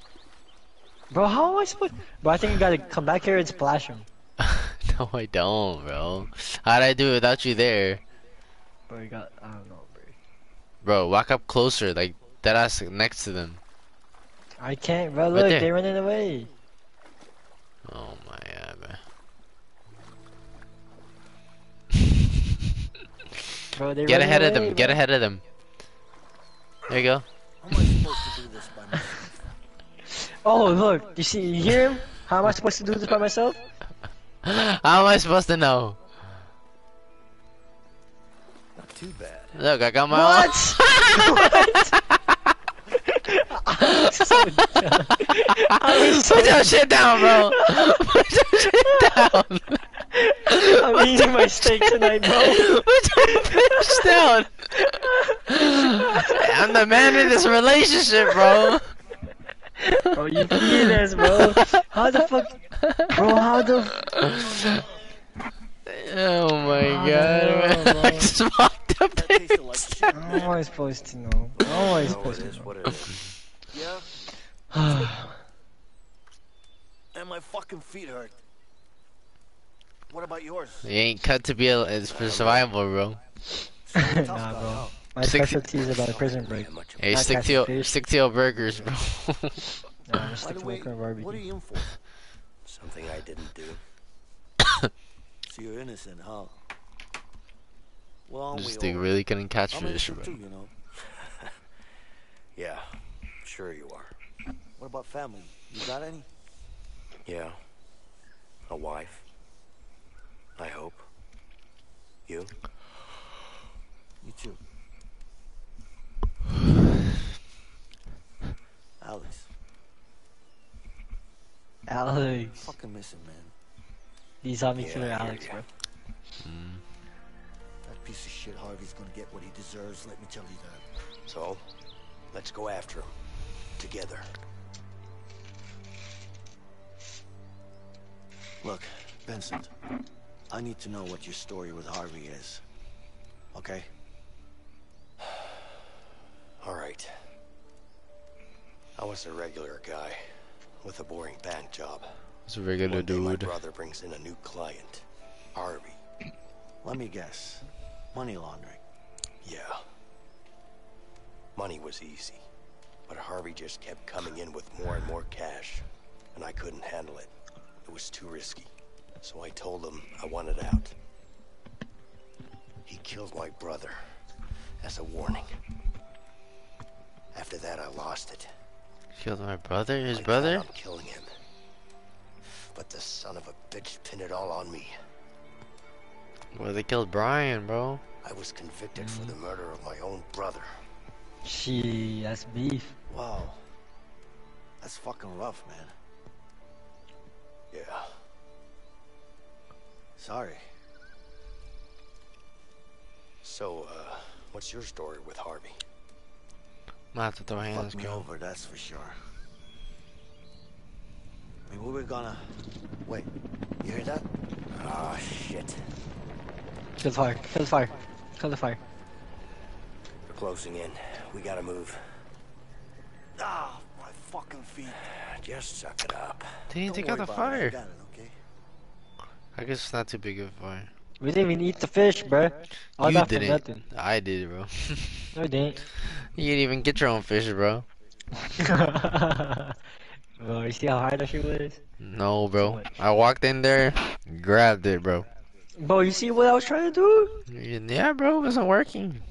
S3: Bro, how am I supposed? Bro, I think you gotta come back here and splash him.
S1: no, I don't, bro. How'd I do it without you there?
S3: Bro, you got. I don't know, bro.
S1: Bro, walk up closer, like that ass next to them.
S3: I can't, bro.
S1: Right
S3: Look,
S1: there.
S3: they're running away.
S1: Oh my god, bro.
S3: Bro,
S1: Get
S3: running
S1: ahead of
S3: away,
S1: them. Get ahead of them. There you go.
S4: How am I supposed to do this by myself?
S3: Oh, look. You see? You hear him? How am I supposed to do this by myself?
S1: How am I supposed to know?
S4: Not too bad.
S1: Look, I got my
S3: What?
S1: Put your shit down, bro. Put your shit down.
S3: I'm eating my steak tonight, bro.
S1: Put your fish down. I'm the man in this relationship, bro.
S3: Bro, you this, bro. How the fuck? Bro, how the.
S1: Oh my
S3: I
S1: god,
S3: don't know,
S1: man. I
S3: bro.
S1: just walked up there.
S3: How am I supposed to know? How am I supposed to
S4: is
S3: know?
S4: What it is. Yeah, and my fucking feet hurt. What about yours?
S1: You ain't cut to be a, it's for survival, bro.
S3: nah, bro. My
S1: Stick-
S3: specialty is about a prison break.
S1: Hey,
S3: Not
S1: stick to your
S3: fish.
S1: stick to your burgers, bro.
S3: Nah, I'm stick
S4: the
S3: to
S4: way,
S3: my barbecue.
S4: what are you in for?
S13: Something I didn't do.
S4: So you're innocent, huh? Well, aren't
S1: This
S4: we
S1: thing really couldn't catch
S4: I'm
S1: fish, bro.
S4: too, you know.
S13: Yeah, sure you are.
S4: What about family? You got any?
S13: Yeah. A wife. I hope. You?
S4: You too. Alex,
S3: Alex.
S4: fucking missing, man.
S3: He's on me
S13: Yeah,
S3: killer Alex,
S13: ya.
S3: bro. Mm.
S4: That piece of shit Harvey's gonna get what he deserves. Let me tell you that.
S13: So, let's go after him. Together.
S4: Look, Vincent, I need to know what your story with Harvey is. Okay?
S13: All right. I was a regular guy with a boring bank job.
S1: It's a regular
S13: One day my
S1: dude.
S13: brother brings in a new client, Harvey.
S4: Let me guess. Money laundering.
S13: Yeah. Money was easy, but Harvey just kept coming in with more and more cash, and I couldn't handle it. It was too risky. So I told him I wanted out. He killed my brother as a warning. After that, I lost it.
S1: Killed my brother? His
S13: I
S1: brother?
S13: I'm killing him. But the son of a bitch pinned it all on me.
S1: Well, they killed Brian, bro.
S13: I was convicted for the murder of my own brother.
S3: She, that's beef.
S4: Wow. That's fucking rough, man.
S13: Yeah.
S4: Sorry.
S13: So, uh, what's your story with Harvey?
S1: I'm gonna have to throw hands,
S4: Fuck me over, that's for sure. I mean, we were gonna... Wait, you hear that?
S13: Ah, shit.
S3: Kill the fire. Kill the fire. Kill the fire.
S13: We're closing in. We gotta move.
S4: Ah, my fucking feet.
S13: Just suck it up.
S1: They didn't
S4: Don't
S1: take out the
S4: it, I
S1: fire.
S4: it, okay?
S1: I guess it's not too big of a fire.
S3: We didn't even eat the fish, bro. All
S1: you didn't.
S3: nothing.
S1: I did, bro.
S3: No, we didn't.
S1: you didn't even get your own fish, bro.
S3: Bro, you see how hard that shit was?
S1: No, bro. I walked in there, grabbed it, bro.
S3: Bro, you see what I was trying to do?
S1: Yeah, bro, it wasn't working.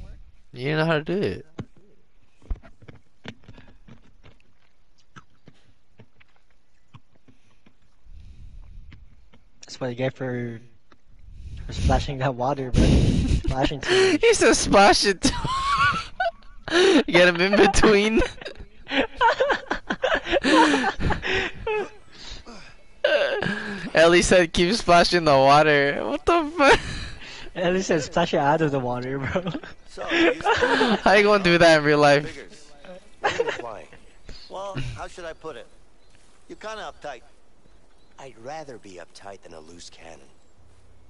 S1: You didn't know how to do it.
S3: That's what you get for, for splashing that water, bro. splashing too much.
S1: He said splash it. Get him in between. Ellie said keep splashing the water. What the fuck?
S3: At least said splash it out of the water, bro.
S1: How you gonna do that in real life?
S4: figures. What are you implying? Well, how should I put it? You're kind of uptight.
S13: I'd rather be uptight than a loose cannon.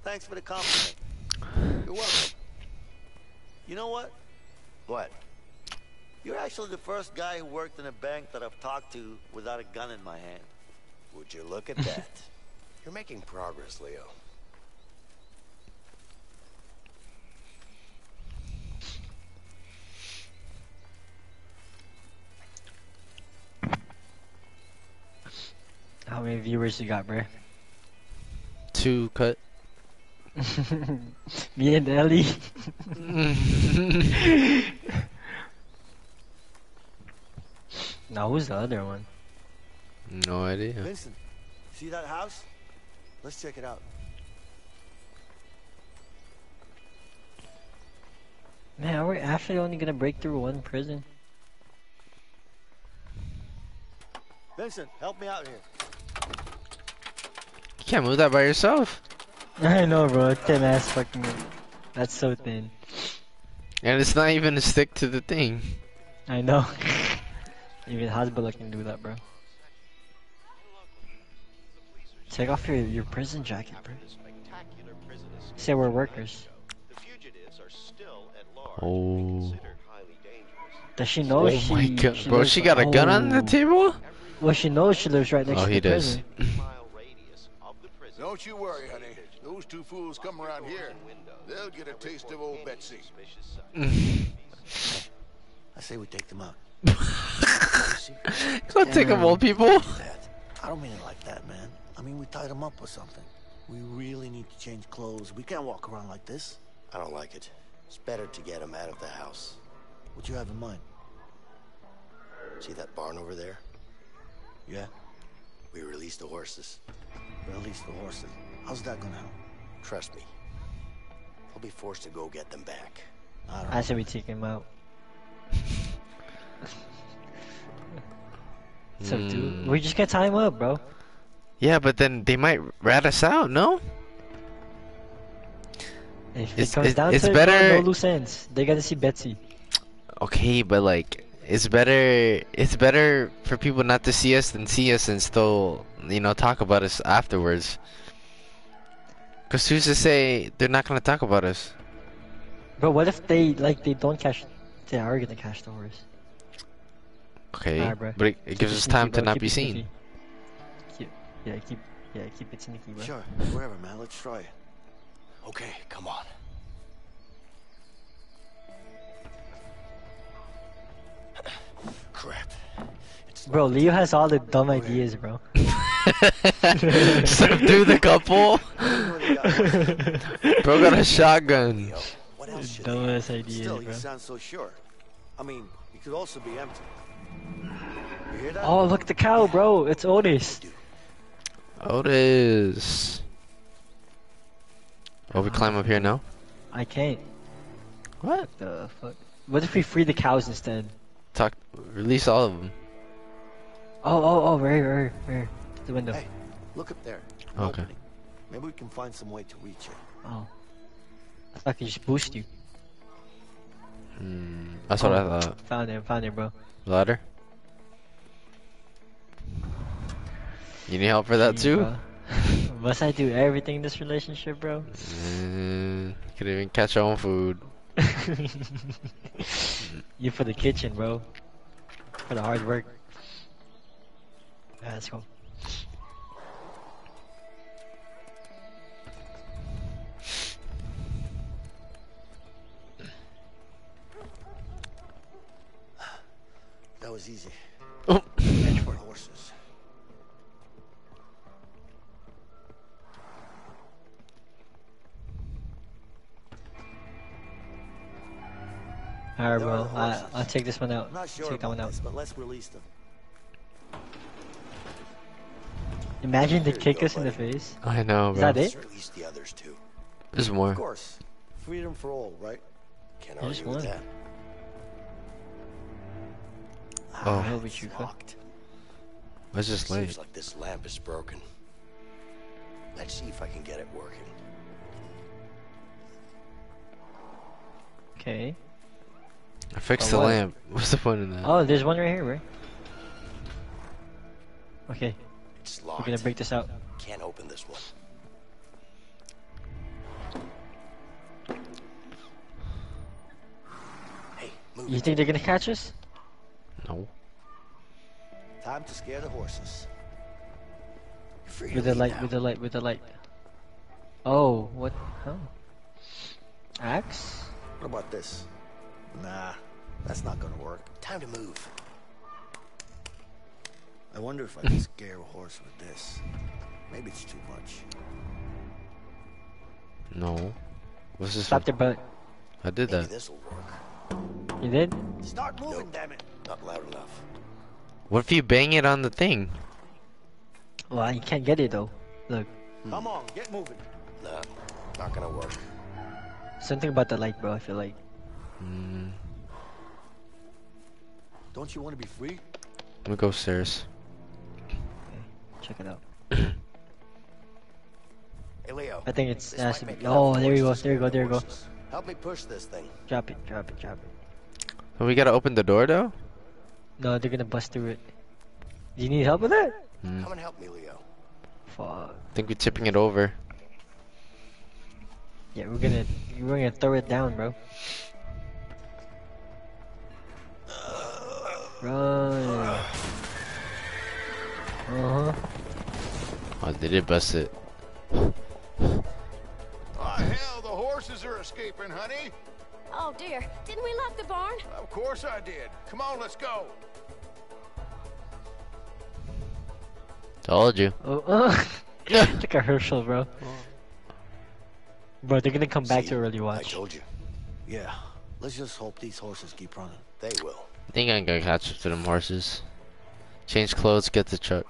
S4: Thanks for the compliment. You're welcome. You know what?
S13: What?
S4: You're actually the first guy who worked in a bank that I've talked to without a gun in my hand.
S13: Would you look at that? You're making progress, Leo.
S3: How many viewers you got, bro?
S1: Two cut.
S3: Me and Ellie. now who's the other one?
S1: No idea.
S4: Vincent, see that house? Let's check it out.
S3: Man, we're we actually only gonna break through one prison?
S4: Vincent, help me out here.
S1: You can't move that by yourself.
S3: I know, bro. Thin ass fucking. That's so thin.
S1: And it's not even a stick to the thing.
S3: I know. Even Hasbullah can do that, bro. Take off your your prison jacket, bro. Say we're workers.
S1: Oh.
S3: Does she know
S1: Oh
S3: she?
S1: my god,
S3: she
S1: bro, she got a gun on the table?
S3: Well, she knows she lives right next
S1: Oh,
S3: to
S1: he
S3: the
S1: does.
S19: Don't you worry, honey. Those two fools come around here, they'll get a taste of old Betsy.
S4: I say we take them out.
S1: Gonna take them old people?
S4: I don't mean it like that, man. I mean we tied them up or something. We really need to change clothes. We can't walk around like this.
S13: I don't like it. It's better to get them out of the house.
S4: What you have in mind?
S13: See that barn over there?
S4: Yeah?
S13: We release the horses.
S4: Release the horses. How's that gonna help?
S13: Trust me. They'll be forced to go get them back.
S4: I don't
S3: I said we take him out. so, dude, hmm. we just gotta tie him up, bro.
S1: Yeah, but then they might rat us out, no?
S3: If
S1: It's-
S3: it comes
S1: it's-
S3: down
S1: it's
S3: to it, bro,
S1: better-
S3: no loose ends. They gotta see Betsy.
S1: Okay, but like, it's better. It's better for people not to see us than see us and still, you know, talk about us afterwards. Cause who's to say they're not gonna talk about us?
S3: But what if they like they don't catch? They are gonna catch the horse.
S1: Okay,
S3: Alright, bro.
S1: but it, it gives
S3: it
S1: us
S3: sneaky,
S1: time to
S3: bro.
S1: not
S3: Keep
S1: be
S3: it
S1: seen.
S3: sneaky. Keep, yeah, keep yeah keep it sneaky, bro.
S4: Sure, wherever, man. Let's try it.
S13: Okay, come on.
S4: Crap.
S3: Bro, Leo has all the dumb ideas, bro.
S1: Subdue the couple. Bro got a shotgun.
S4: What else should
S3: Dumbass
S4: they
S3: ideas,
S4: Still, you
S3: bro.
S4: sound so sure. I mean, it could also be empty. You hear that?
S3: Oh, look the cow, bro. It's Otis.
S1: Otis. Oh, we climb up here now.
S3: I can't.
S1: What?
S3: The fuck? What if we free the cows instead?
S1: Talk. Release all of them.
S3: Oh, oh, oh, right, right, right. The window.
S4: Hey, look up there. An
S1: Okay.
S4: opening. Maybe we can find some way to reach it.
S3: Oh. I thought I could just boost you.
S1: Hmm. That's what I
S3: Oh,
S1: thought.
S3: Found it, found it, bro.
S1: Ladder. You need help for that too?
S3: bro. Must I do everything in this relationship, bro?
S1: Mm, could even catch our own food.
S3: you for the kitchen, bro. For the hard work. Yeah, let's go.
S4: That was easy.
S3: Alright, bro. I,
S4: horses.
S3: I'll take this one out.
S4: I'm not sure
S3: take that one out.
S4: this, but let's release them.
S3: Imagine they kick us in the face.
S1: I know, bro.
S3: Is
S1: bro.
S3: that it?
S13: Release the others too.
S1: There's more.
S4: Of course. Freedom for all, right?
S13: Can't
S3: There's
S13: argue with
S3: one.
S13: that.
S1: Ah, oh.
S3: Hell with you, huh?
S1: Why is this
S13: Seems like this lamp is broken. Let's see if I can get it working.
S3: Okay.
S1: I fixed the
S3: what?
S1: lamp. What's the point in that?
S3: Oh, there's one right here, right? Okay,
S13: It's
S3: we're
S13: locked.
S3: gonna break this out.
S13: Can't open this one. Hey, move.
S3: You think they're gonna catch us?
S1: No.
S4: Time to scare the horses.
S13: You're free to
S3: With the light,
S13: now.
S3: with the light, with the light. Oh, what? Oh. Axe?
S4: What about this? Nah, that's not gonna work.
S13: Time to move.
S4: I wonder if I can scare a horse with this. Maybe it's too much.
S1: No. What's this?
S3: Slap
S1: one?
S3: their butt.
S1: I did
S13: Maybe
S1: that.
S13: this'll work.
S3: You did?
S4: Start moving, damn it!
S13: Not loud enough.
S1: What if you bang it on the thing?
S3: Well, you can't get it though. Look,
S4: Come on, get moving.
S13: Nah, not gonna work.
S3: something about the light, bro. I feel like.
S1: Mm,
S4: Don't you want to be free?
S1: let me go upstairs.
S3: Check it out.
S13: Hey, Leo.
S3: I think it's
S13: this
S3: has to be.
S13: make
S3: Oh, there you go. There you go. There you go.
S13: Help me push this thing.
S3: Drop it. Drop it. Drop it.
S1: So we gotta open the door though?
S3: No, they're gonna bust through it. Do you need help with that?
S1: Mm.
S13: Come and help me, Leo.
S3: Fuck.
S1: I think we're tipping it over.
S3: Yeah, we're gonna we're gonna throw it down, bro. Run. Uh huh.
S1: Oh, they did bust it.
S19: Oh, hell, the horses are escaping, honey.
S18: Oh dear, didn't we lock the barn?
S19: Of course I did. Come on, let's go.
S1: Told you.
S3: Oh, uh, look at Herschel, bro. Bro, they're gonna come back
S13: See,
S3: to early watch.
S13: I told you.
S4: Yeah. Let's just hope these horses keep running.
S13: They will.
S1: I think I'm gonna catch up to them horses. Change clothes, get the truck.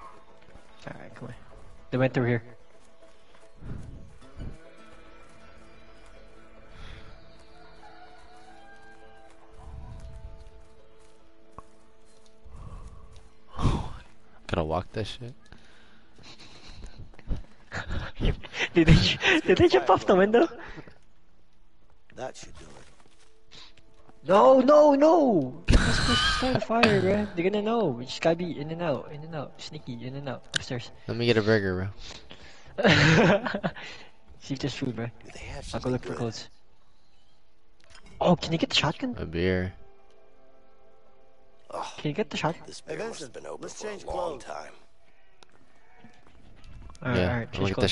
S3: Alright, come on. They went through here.
S1: Gotta walk that shit.
S3: did they did they jump off the window?
S4: That should do it.
S3: No, no, no! You're not supposed to start a fire, bro. They're gonna know. We just gotta be in and out, in and out, sneaky, in and out, upstairs.
S1: Let me get a burger, bro.
S3: See if there's food, bro.
S13: Do they have
S3: I'll go
S13: something
S3: look for clothes. Oh, can you get the shotgun?
S1: A beer.
S13: Oh,
S3: Can you get the shotgun?
S13: this
S4: Hey,
S13: beer must been open
S4: let's
S13: for a long
S4: clothes.
S13: time.
S3: Alright,
S1: yeah,
S3: alright,
S1: I'm
S3: change
S1: gonna get the
S3: clothes,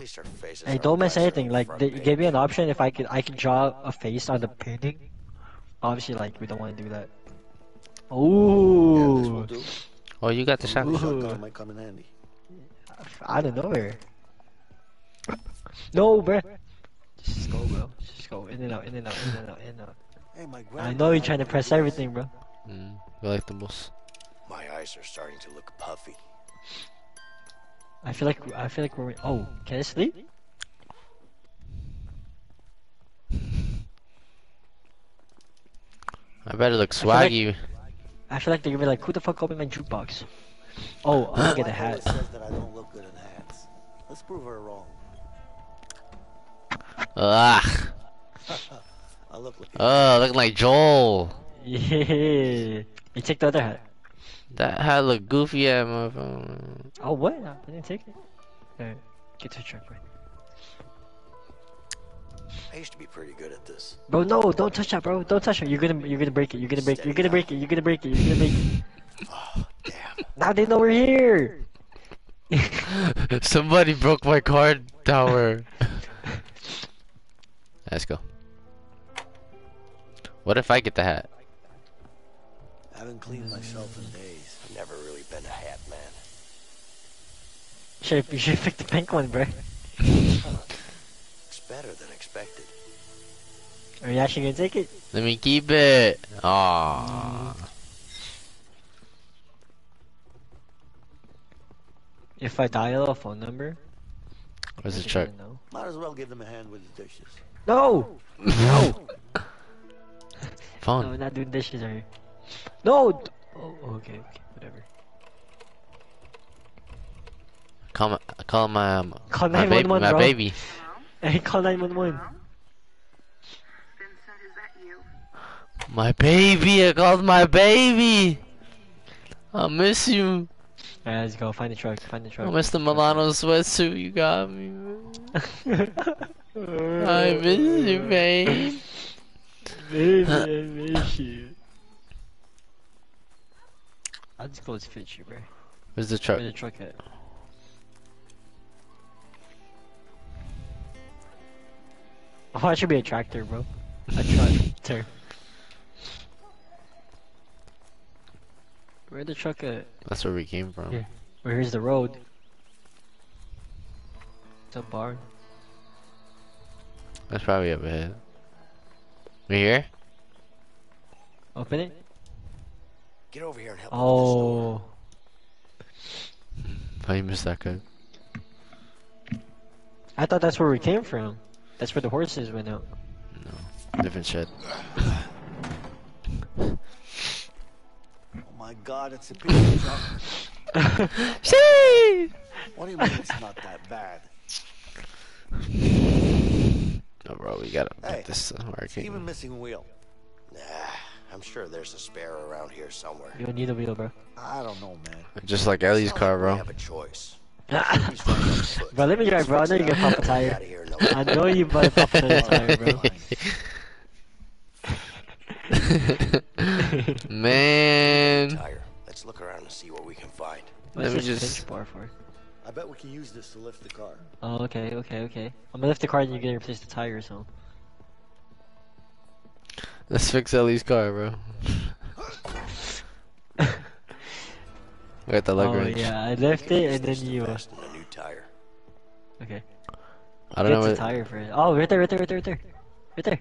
S3: bro.
S1: shoddy.
S13: At least our faces
S3: Hey, don't miss anything.
S13: on the
S3: Like,
S13: front
S3: they
S13: page.
S3: gave me an option if I could, I could draw a face on the painting. Obviously, like, we don't want to do that.
S4: Yeah, this will
S3: Ooh,
S4: do.
S1: Oh, you got the
S4: The
S1: shotgun.
S4: shotgun might come in handy.
S3: out of nowhere. No, bro. Just go, bro. Just go in and out, in and out, in and out, in and out.
S4: Hey, my
S3: I know you're trying to press everything, bro.
S1: Mm, collectibles.
S13: My eyes are starting to look puffy.
S3: I feel like I feel like we're. Oh, can I sleep?
S1: I better look
S3: feel like-
S1: swaggy.
S3: I feel like they're gonna be like, who the fuck opened my jukebox? Oh, I'm gonna get a hat.
S4: always says that I don't look good in hats. Let's prove her wrong.
S1: Ugh.
S4: I look like
S1: Oh, looking like Joel.
S3: Yeah. You take the other hat.
S1: That hat look goofy at my motherfucker.
S3: Oh, what? I didn't take it. Alright, get to the truck, bro.
S13: I used to be pretty good at this.
S3: Bro, no, don't touch that, bro. Don't touch it. You're gonna, you're gonna break it. You're gonna break it. You're gonna break it. You're gonna break it. You're gonna break it.
S13: Oh, damn.
S3: Now they know we're here.
S1: Somebody broke my card tower. Let's go. What if I get the hat?
S4: I haven't cleaned myself in days.
S13: I've never really been a hat man.
S3: Should you should pick the pink one, bro.
S13: It's better than expected.
S3: Are you actually gonna take it?
S1: Let me keep it. Aww.
S3: If I dial a phone number.
S1: Where's the
S3: I
S1: truck?
S4: Might as well give them a hand with the dishes.
S3: No! No!
S1: Phone.
S3: No, we're not doing dishes right here. No! d- Oh, okay, okay, whatever.
S1: Call my, call my, um,
S3: Call
S1: my, baby,
S3: 911,
S1: my
S3: bro.
S1: baby.
S3: Hey, call 911.
S1: My baby, I called my baby. I miss you.
S3: Alright, let's go. Find the truck. Find the
S1: I
S3: truck.
S1: miss the Milano sweatsuit you got me. I miss you, babe.
S3: Baby, I miss you. I'll just go to fit you, bro.
S1: Where's the truck?
S3: Where the truck at? Oh, it should be a tractor, bro. A tractor. Where the truck at?
S1: That's where we came from.
S3: Here. Where's the road? It's a barn.
S1: That's probably up ahead. We here?
S3: Open it?
S13: Get over here and help me with this.
S3: Oh.
S1: How you missed that guy?
S3: I thought that's where we came from. That's where the horses went out.
S1: No, different shed.
S4: Oh my god, it's a pizza truck.
S1: See?
S4: What do you mean it's not that bad?
S1: No, bro, we gotta
S4: Hey,
S1: put this uh,
S4: It's
S1: working.
S4: even missing a wheel.
S13: Nah, I'm sure there's a spare around here somewhere.
S3: You don't need a wheel, bro.
S4: I don't know, man.
S1: Just like Ellie's car,
S13: We
S1: bro.
S13: have a choice.
S3: bro, let me drive, bro. I know you can pop a tire.
S13: Outta here, no.
S3: I know you might pop another tire, bro.
S1: Man.
S13: Tire. Let's look around and see what we can find.
S1: Let me
S3: What's this
S1: just-
S3: bar for?
S4: I bet we can use this to lift the car.
S3: Oh, okay, okay, okay. I'm gonna lift the car and you're gonna replace the tire or something.
S1: Let's fix Ellie's car, bro. we got the leg
S3: oh,
S1: wrench.
S3: yeah, I lift it and then you. Uh,
S13: Fasten a new tire.
S3: okay.
S1: I don't know
S3: Get
S1: what.
S3: tire for it. Oh, right there, right there, right there, right there. Right there.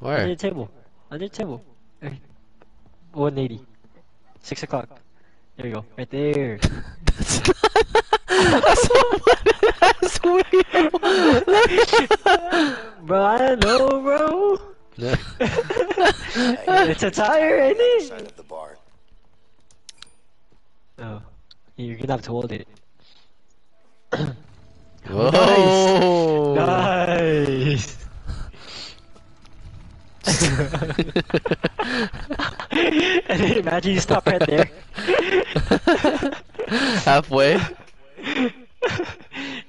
S1: Where?
S3: Under the table. Under the table. Right. 180. 6 o'clock. There you go. Right there. That's so weird. That's weird. bro, I don't know, bro. it's a tire, ain't it?
S13: Side of the barn.
S3: Oh. You're gonna have to hold it.
S1: Whoa.
S3: Nice. and then imagine you stop right there.
S1: Halfway.
S3: You're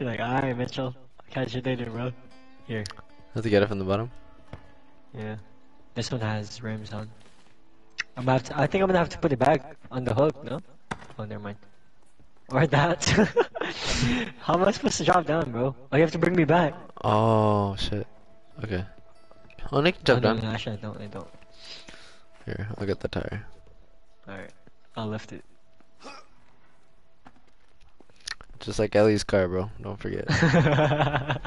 S3: like, alright, Mitchell. I'll catch you later, bro. Here.
S1: Have to get it from the bottom.
S3: Yeah. This one has rims on. I'm gonna have to, I think I'm gonna have to put it back on the hook, no? Oh, never mind. Or that. How am I supposed to drop down, bro? Oh, you have to bring me back.
S1: Oh shit. Okay. Oh, Nick can jump
S3: no,
S1: down.
S3: no, actually, I don't. I don't.
S1: Here, I'll get the tire.
S3: Alright. I'll lift it.
S1: Just like Ellie's car, bro. Don't forget.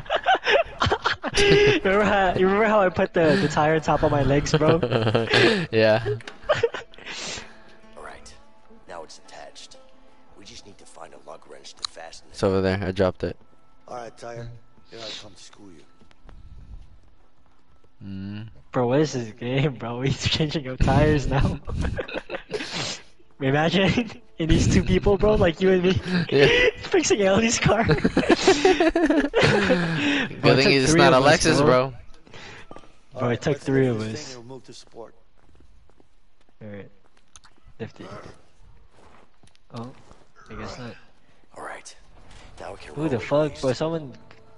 S3: remember how you remember how I put the, the tire on top of my legs, bro?
S1: yeah.
S13: Alright. Now it's attached. We just need to find a lug wrench to fasten it.
S1: It's over there. I dropped it.
S4: Alright, tire. Here I come to school you.
S1: Mm.
S3: Bro, what is this game, bro? He's changing up tires now. Imagine in these two people, bro, like you and me,
S1: Yeah.
S3: fixing Ellie's car. Bro,
S1: Good
S3: it
S1: thing
S3: took
S1: it's not a
S3: us,
S1: Lexus, bro.
S3: Bro,
S4: Alright,
S3: it took three of us.
S4: we'll move to support.
S3: Alright. Lift it. Oh, I guess not.
S13: Alright. Now we can
S3: Who the fuck?
S13: east.
S3: Bro, someone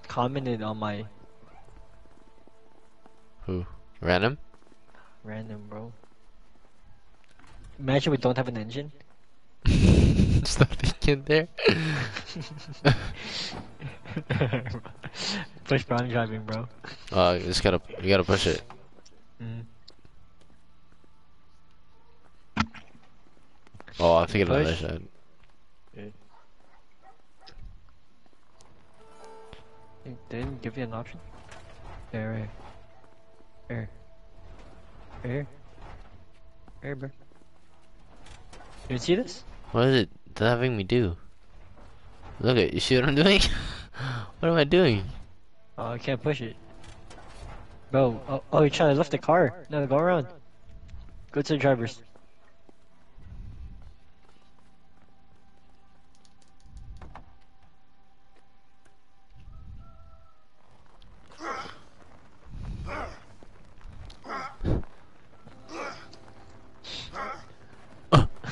S3: commented on my
S1: Who? Random?
S3: random, bro. Imagine we don't have an engine.
S1: There's nothing in there.
S3: Push brown driving, bro.
S1: Uh, you just gotta, you gotta push it.
S3: Mm.
S1: Oh, I'm thinking of
S3: Push.
S1: that shit.
S3: They didn't give you an option? There, right. Here. Here. Here, bro. You see this?
S1: What is it having me do? Look at you see what I'm doing? what am I doing?
S3: Oh, I can't push it. Bro, oh, oh you're trying to lift the car. No, go around. Go to the drivers.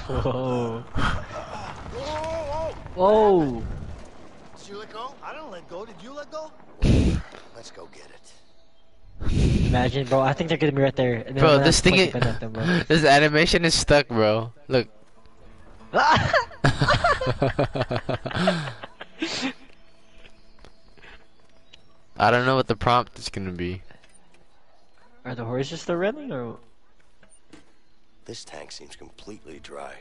S3: Whoa. Whoa.
S4: Did you let go? I don't let go. Did you let go?
S13: Let's go get it.
S3: Imagine, bro. I think they're gonna be right there. and
S1: Bro, this thing,
S3: point the gun at them, bro.
S1: this animation is stuck, bro. Look. I don't know what the prompt is gonna be.
S3: Are the horses still running, or?
S13: This tank seems completely dry.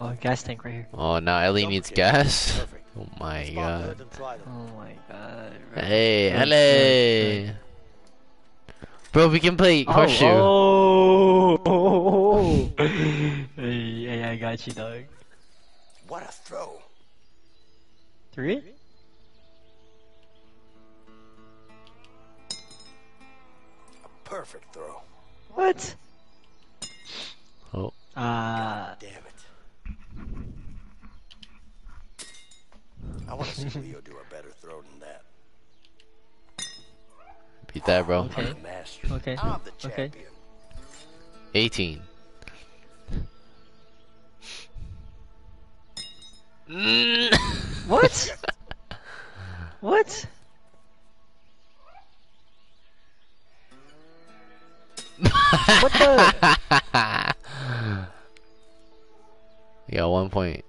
S3: Oh, gas tank right here.
S1: Oh, now Ellie needs gas. Oh my god.
S3: Oh my god. bro.
S1: Hey, Ellie. Bro, we can play
S3: right.
S1: horseshoe.
S3: Oh, oh, oh, oh. hey, hey, I got you, dog.
S13: What a throw.
S3: Three?
S13: A perfect throw.
S3: What?
S1: Oh.
S3: Ah.
S13: Damn it. I want to see Leo do a better throw than that.
S1: Beat that, bro.
S3: Okay.
S13: I'm the.
S3: Okay.
S13: I'm the
S3: Okay.
S1: 18. Mm.
S3: What? what? what the?
S1: You got one point.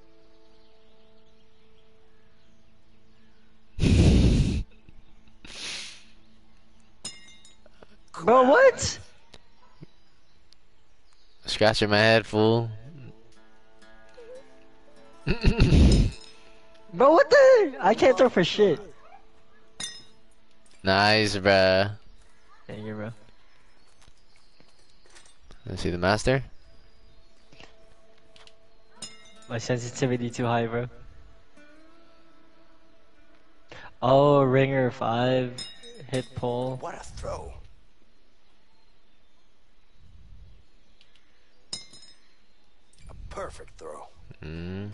S3: Bro, what?
S1: Scratching my head, fool.
S3: Bro, what the? I can't throw for shit.
S1: Nice, bro.
S3: Thank you, bro.
S1: Let's see the master.
S3: My sensitivity too high, bro. Oh, ringer five, hit pull.
S13: What a throw. A perfect throw.
S1: Mm.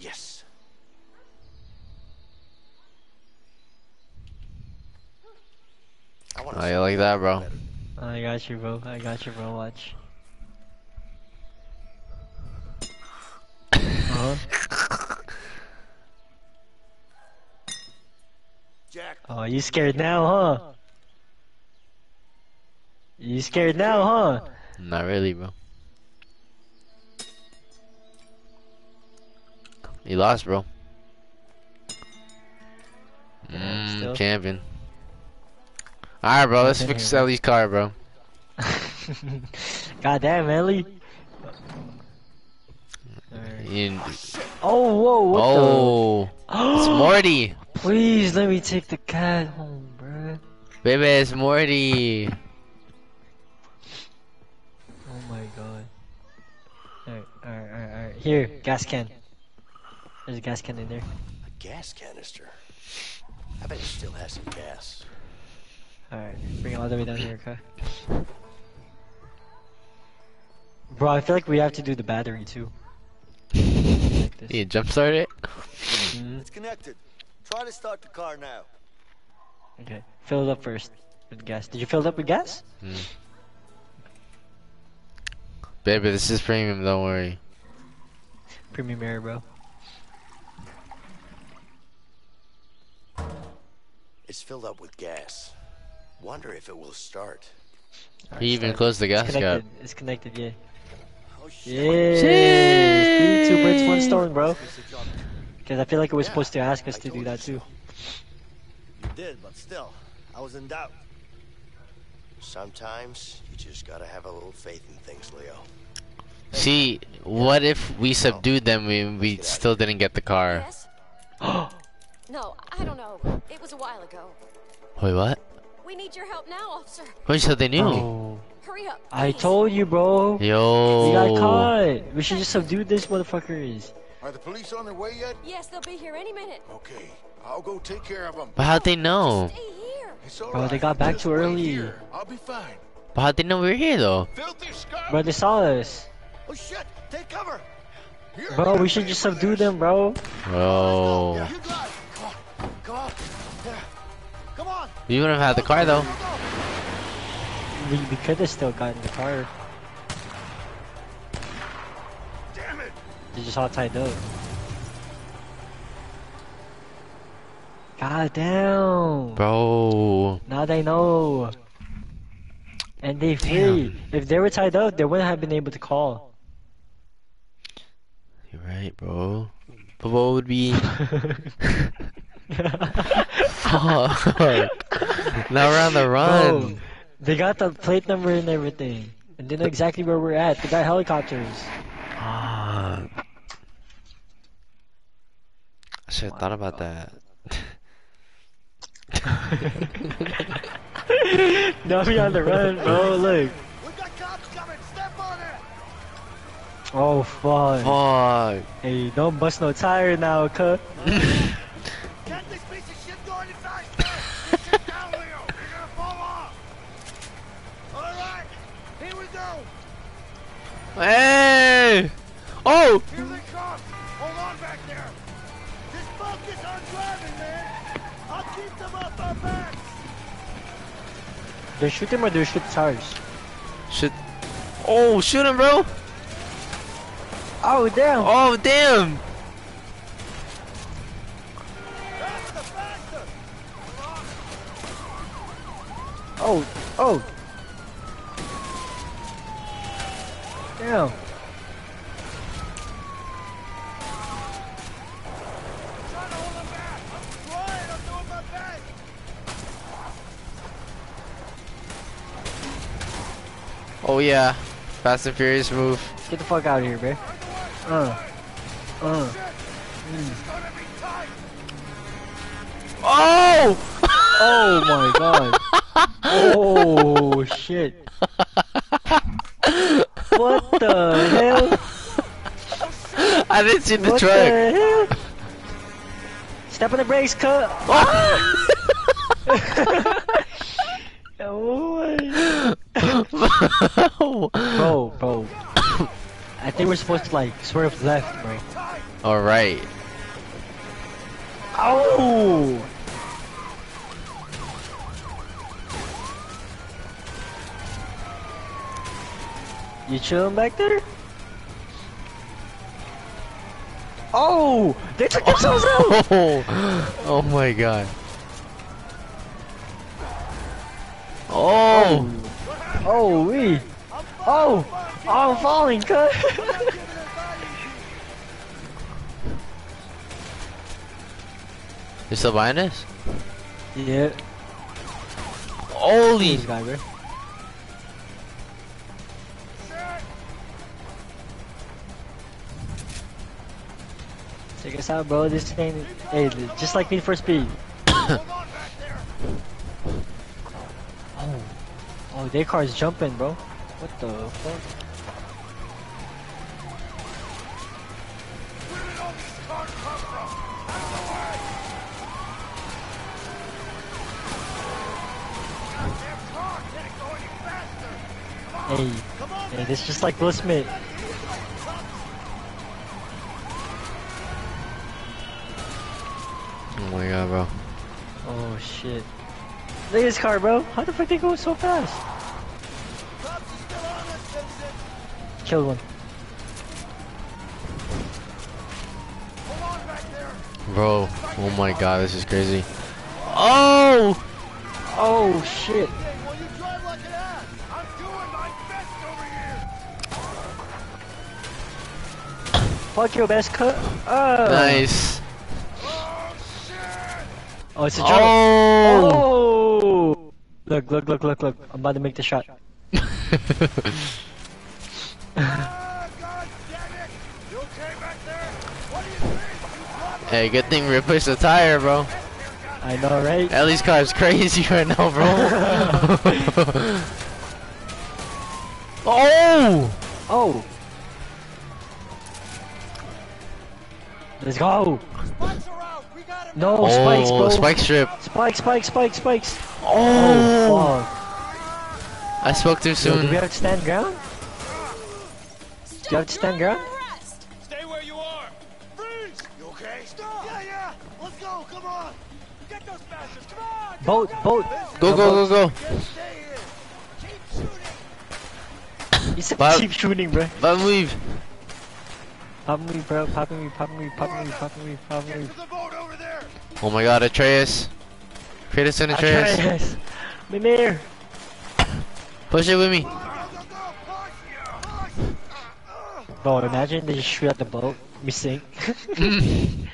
S13: Yes. I want
S1: Oh, you like that, bro?
S3: I got you, bro. I got you, bro. Watch. Uh huh.
S4: Jack.
S3: Oh, you scared now, huh? You scared now, huh?
S1: Not really, bro. You lost, bro. Mm,
S3: still.
S1: champion. Alright, bro. Let's fix. Ellie's car, bro.
S3: God damn, Ellie.
S1: You-
S3: Oh, whoa, what
S1: oh, it's Morty.
S3: Please let me take the cat home, bruh.
S1: Baby, it's Morty.
S3: Oh my god. Alright, alright, alright, alright. Here, gas can. There's a gas can in there.
S13: A gas canister. I bet it still has some gas.
S3: Alright, bring it all the way down here, okay? Bro, I feel like we have to do the battery too.
S1: You jumpstart it?
S3: Mhm.
S4: It's connected. Try to start the car now.
S3: Okay, fill it up first with gas. Did you fill it up with gas?
S1: Mm. Baby, this is premium, don't worry.
S3: Premium air, bro.
S13: It's filled up with gas. Wonder if it will start.
S1: He even closed the gas
S3: It's
S1: cap.
S3: It's connected, yeah.
S4: Oh,
S3: Yeah.
S1: Shit.
S3: Two birds, one stone, bro. Because I feel like it was supposed to ask us to do that too.
S4: You did, but still, I was in doubt.
S13: Sometimes you just gotta have a little faith in things, Leo.
S1: See, what if we subdued them and we still didn't get the car?
S18: Yes? no, I don't know. It was a while ago.
S1: Wait, what?
S18: We need your help now, officer.
S1: Wait, so they knew?
S3: Oh.
S18: Hurry hurry up.
S3: I told you, bro.
S1: Yo.
S3: We got caught. We should just subdue this motherfuckers.
S19: Are the police on their way yet?
S18: Yes, they'll be here any minute.
S19: Okay, I'll go take care of them.
S1: But how'd they know?
S19: It's all
S3: Bro, they got back
S19: Just
S3: too early.
S19: here. I'll be fine.
S1: But how'd they know we were here though?
S3: Bro, they saw us.
S4: Oh shit! Take cover!
S3: Bro, we should just subdue them, bro.
S1: Bro.
S4: You got it. Come on, come on. Yeah. Come on.
S1: You wouldn't have had the car though.
S3: We, we could have still gotten the car.
S19: Damn it!
S3: They just all tied up. God damn.
S1: Bro.
S3: Now they know. And they free. If they were tied up, they wouldn't have been able to call.
S1: You're right, bro. But what would be? Fuck. now we're on the run.
S3: Bro, they got the plate number and everything. And they know exactly where we're at. They got helicopters.
S1: Ah. I should have thought about that.
S3: now we on the run, bro. Look. Oh fuck.
S1: Fuck.
S3: Hey, don't bust no tire now, cuh.
S1: Hey! Oh!
S7: Here they come. Hold on back there. Just focus on driving, man. I'll keep them off our backs.
S3: They shoot him or they shoot tires?
S1: Should. Oh, shoot him, bro!
S3: Oh damn!
S1: Oh damn!
S3: Oh, oh. Damn.
S1: Oh yeah, Fast and Furious move.
S3: Get the fuck out of here, bro. Uh. Uh.
S1: Oh!
S3: Oh my god. Oh shit. What the hell?
S1: I didn't see the
S3: what
S1: truck.
S3: The? Step on the brakes, cut. oh bro, bro. I think we're supposed to like swerve left, bro.
S1: All right.
S3: Oh! You chilling back there? Oh! They took themselves out!
S1: Oh, oh my god. Oh!
S3: Oh, we! Oh! Oh, I'm falling, cut!
S1: You still buying this?
S3: yeah.
S1: Holy!
S3: Guy, bro. Check us out, bro. This thing, hey, just like Need for Speed. oh, oh, their car's jumping, bro. What the fuck? Hey, hey, this is just like Will Smith.
S1: Oh my god, bro.
S3: Oh shit. Look at this car, bro. How the fuck they go so fast? Kill one.
S1: Bro, oh my god, this is crazy. Oh!
S3: Oh shit. Fuck your best cut. Oh.
S1: Nice.
S3: Oh, it's a joke.
S1: Oh!
S3: Oh! Look, look, look, look, look. I'm about to make the shot.
S1: hey, good thing we replaced the tire, bro.
S3: I know, right?
S1: Ellie's car is crazy right now, bro. Oh!
S3: Oh! Let's go! No,
S1: Oh,
S3: spikes, bro.
S1: spike strip.
S3: Spike, spike, spike, spikes.
S1: Oh. oh!
S3: fuck.
S1: I spoke too
S3: Yo,
S1: soon.
S3: do we have to stand ground? Do you have to stand ground?
S6: Stay where you are. Freeze!
S7: You okay? Stop! Yeah, yeah! Let's go! Come on!
S6: Get those bastards! Come on!
S3: Boat, boat.
S1: Go, go, go, go.
S3: You said keep shooting, bro.
S1: Let him leave.
S3: Pop me, bro. Pop me, pop me, pop me, pop me, pop me.
S1: Oh my god, Atreus. Kratos and Atreus.
S3: Atreus. Mimir.
S1: Push it with me.
S3: Bro, imagine they just shoot at the boat. We sink.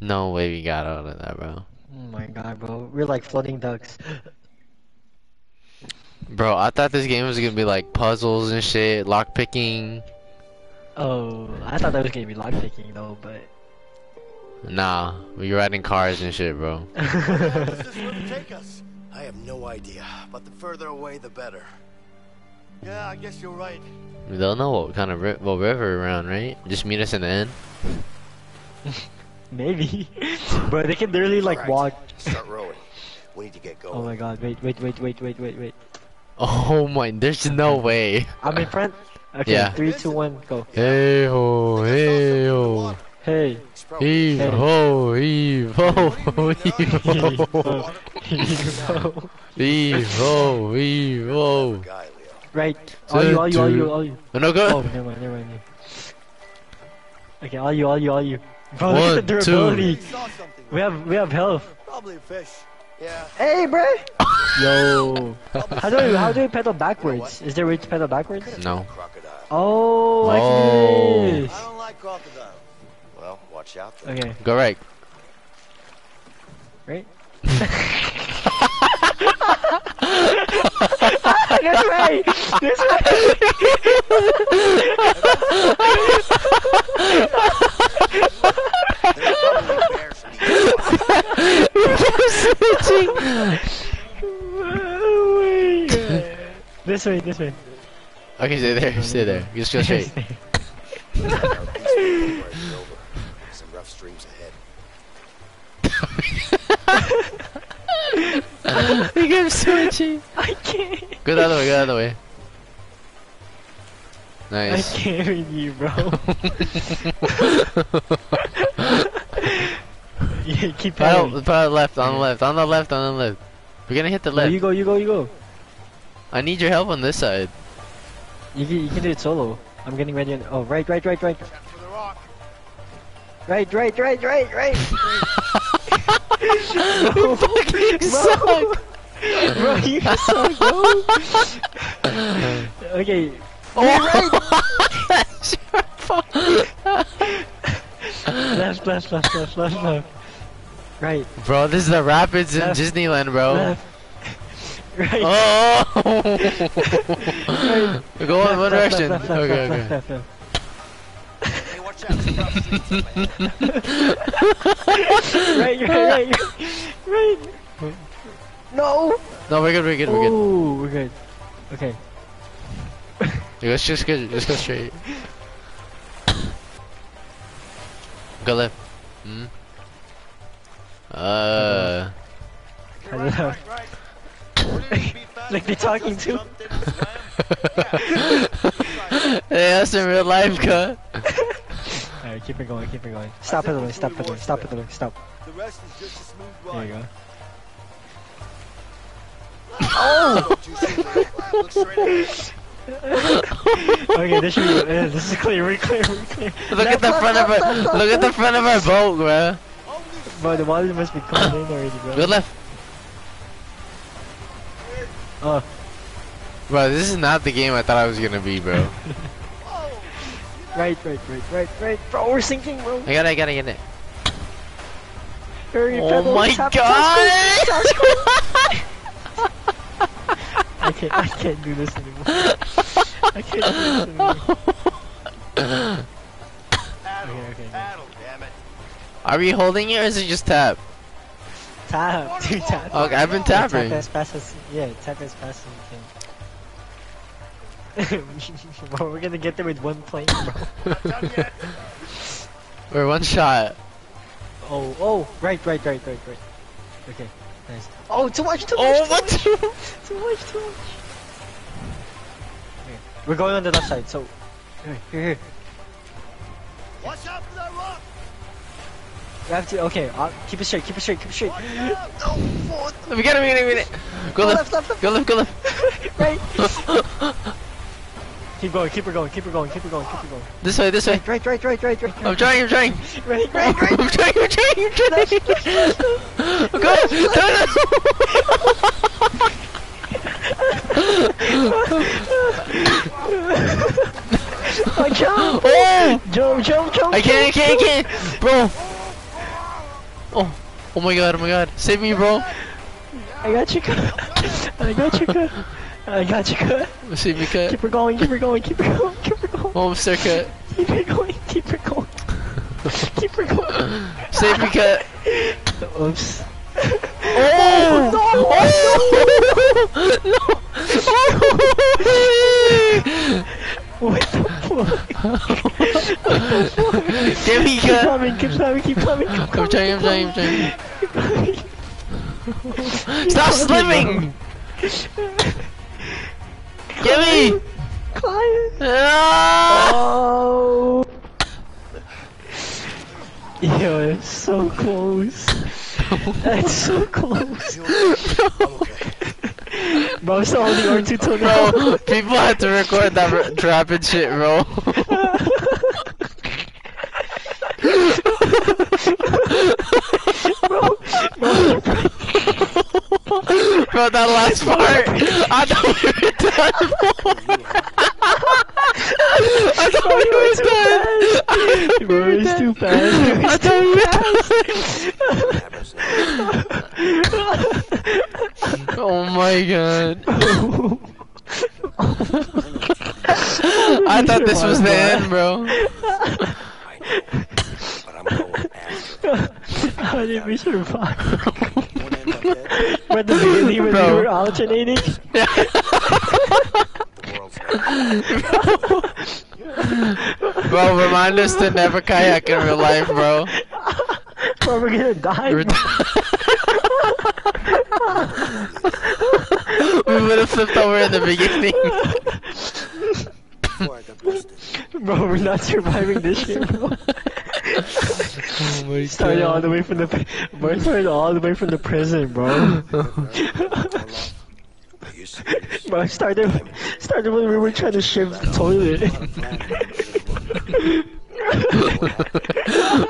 S1: No way we got out of that, bro.
S3: oh my god, bro. We're like floating ducks.
S1: Bro, I thought this game was gonna be like puzzles and shit, lock picking.
S3: Oh, I thought that was gonna be lockpicking though, but.
S1: Nah, we riding cars and shit, bro.
S4: Take us. I have no idea, but the further away, the better. Yeah, I guess you're right.
S1: We don't know what kind of ri what river around, right? Just meet us in the end.
S3: Maybe. but they can literally like
S4: Alright,
S3: walk.
S4: Start rowing. We need to get going.
S3: Oh my god, wait, wait, wait, wait, wait, wait, wait.
S1: Oh my, there's no way.
S3: I'm in front. Okay,
S1: Yeah.
S3: three, two, one, go.
S1: Hey ho, hey ho.
S3: Hey.
S1: Heave
S3: Hey.
S1: ho, heave ho, heave ho. Heave ho, heave ho.
S3: Right. All you, all you, all you, all you.
S1: No, no, go.
S3: Oh, never mind, never mind. Okay, all you, all you, all you. Bro, look at the
S1: One, two.
S3: durability. We have, we have health.
S4: Probably fish. Yeah.
S3: Hey, bro. Yo. How do we, how do we pedal backwards? Is there a way to pedal backwards?
S1: No.
S3: Oh, I
S1: Oh.
S3: see this.
S4: I don't like crocodile. Well, watch out. Then.
S3: Okay.
S1: Go right.
S3: Right? this way! This way! this way, this way.
S1: Okay, stay there, stay there. Just go straight.
S13: Some rough streams ahead.
S1: you keep switching.
S3: I can't.
S1: Go the other way, go the other way. Nice.
S3: I can't with you, bro. yeah, keep
S1: Paddle,
S3: pedaling.
S1: paddle left, on the left, on the left, on the left. We're gonna hit the
S3: No,
S1: left.
S3: you go, you go, you go.
S1: I need your help on this side.
S3: You can, you can do it solo. I'm getting ready. On, oh, right, right, right, right. Right, right, right, right, right.
S1: you fucking suck.
S3: Bro, you suck, bro. okay.
S1: Oh, right.
S3: left, left, left, left, left, left. Right.
S1: Bro, this is the rapids in Disneyland, bro.
S3: Left. Right.
S1: Oh!
S3: Right.
S1: Go in one direction.
S3: left, left,
S1: okay,
S3: left,
S1: okay.
S3: left.
S8: Hey, watch out. Some rough streets up ahead.
S3: right, right, right, right. No.
S1: No, we're good, we're good, we're good.
S3: Oh, we're good. Okay.
S1: Let's just go, just go straight. Go left. Hmm. Uh.
S3: I like they're talking to.
S1: hey, that's in real life, cut.
S3: Alright, keep it going, keep it going. Stop pedaling, stop pedaling, stop pedaling, stop.
S7: The rest is just a smooth
S3: There you go.
S7: Oh!
S3: okay, this should be. Uh, this is clear, we're clear, we're clear.
S1: Look at the front of our, look at the front of our boat, bro.
S3: Bro, the water must be coming in already, bro.
S1: Go left.
S3: Oh.
S1: Bro, this is not the game I thought I was gonna be, bro.
S3: Right, right, right, right, right. Bro, we're sinking, bro.
S1: I gotta, I gotta get it.
S3: Hurry,
S1: Oh
S3: pedal,
S1: my
S3: tap,
S1: God!
S3: tap, tap, tap. I can't, I can't do this anymore. I can't do this anymore. okay, okay.
S4: Paddle, damn it.
S1: Are we holding it or is it just tap?
S3: Tap, dude, tap.
S1: Okay, I've been
S3: Yeah,
S1: tapping.
S3: Tap as fast as, yeah, tap as fast as you bro, we're gonna get there with one plane, bro.
S1: We're one shot.
S3: Oh, oh, right, right, right, right, right. Okay, nice. Oh, too much, too
S1: Oh,
S3: much,
S1: what?
S3: too much, too much, too much. Okay, We're going on the left side, so here, here, here.
S7: Watch out for that rock!
S3: We have to. Okay, uh, keep it straight, keep it straight, keep it straight.
S1: We got it, we got it, we got it. Go
S3: Go
S1: left,
S3: left, left.
S1: Go left, go left.
S3: right. keep going, keep it going, keep it going, keep it going, keep it going.
S1: This way, this way.
S3: Right, right, right, right, right.
S1: I'm trying, I'm trying.
S3: Right, right, right.
S1: I'm trying, I'm trying, I'm trying. Go,
S3: Oh, jump!
S1: Oh!
S3: Jump, jump, jump!
S1: I can't, I can't, I can't, bro. Oh, oh my god, oh my god, save me, bro.
S3: I got you, cut. I got you, cut. I got you, cut.
S1: Save me, cut.
S3: Keep her going, keep her going, keep her going, keep her going.
S1: Oh, Mr. Cut.
S3: Keep her going, keep her going. keep her going.
S1: Save me, cut.
S3: Oops.
S1: Oh, oh, oh!
S3: no!
S1: no!
S3: What the fuck? Keep coming, keep coming, keep coming, keep
S1: I'm
S3: coming.
S1: trying, I'm trying, I'm trying.
S3: Keep coming.
S1: Stop
S3: Keep
S1: slipping! Get me!
S3: Climb.
S1: Ah!
S3: Oh. Yo, it's so close. That's so close. Bro, it's only R2 till now.
S1: Bro, people had to record that rapid shit, bro,
S3: Bro,
S1: that last part, I thought we were done. I thought we were done.
S3: Bro,
S1: were
S3: too fast.
S1: I thought we were done. Oh my god. I thought this was the end, bro.
S3: How did we survive? We're the beginning when we
S1: Bro.
S3: were alternating.
S1: Bro, remind us to never kayak in real life, bro.
S3: Bro, we're gonna die.
S1: We're
S3: bro.
S1: we would have flipped over in the beginning.
S3: Bro, we're not surviving this shit, bro.
S1: oh my
S3: Started all the way from the, bro, started all the way from the prison, bro. bro, started, started when we were trying to shift the toilet.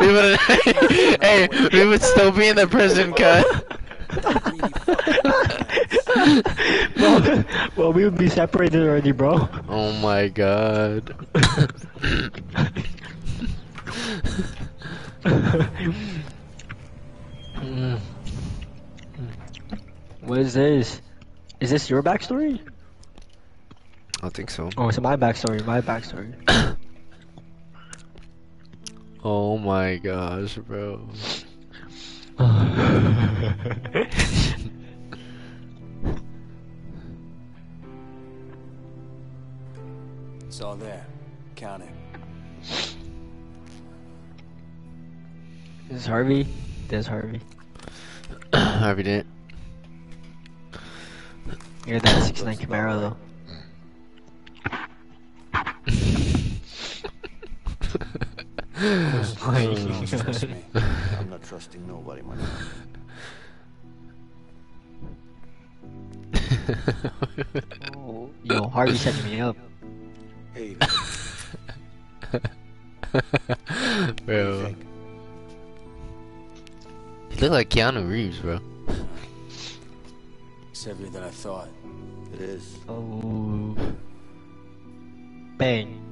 S1: we would hey, we would still be in the prison cut.
S3: Bro, well, we would be separated already, bro.
S1: Oh my god.
S3: What is this? Is this your backstory?
S1: I think so.
S3: Oh, it's my backstory, my backstory.
S1: Oh my gosh, bro.
S10: It's all there. Count it.
S3: This is Harvey. There's Harvey.
S1: Harvey didn't.
S3: You're that 69 Camaro though.
S4: Trust me. I'm not trusting nobody, my man.
S3: Oh, yo, Harvey set me up.
S4: Hey,
S1: bro. You look like Keanu Reeves, bro.
S10: It's heavier than I thought.
S4: it is.
S3: Oh. Bang.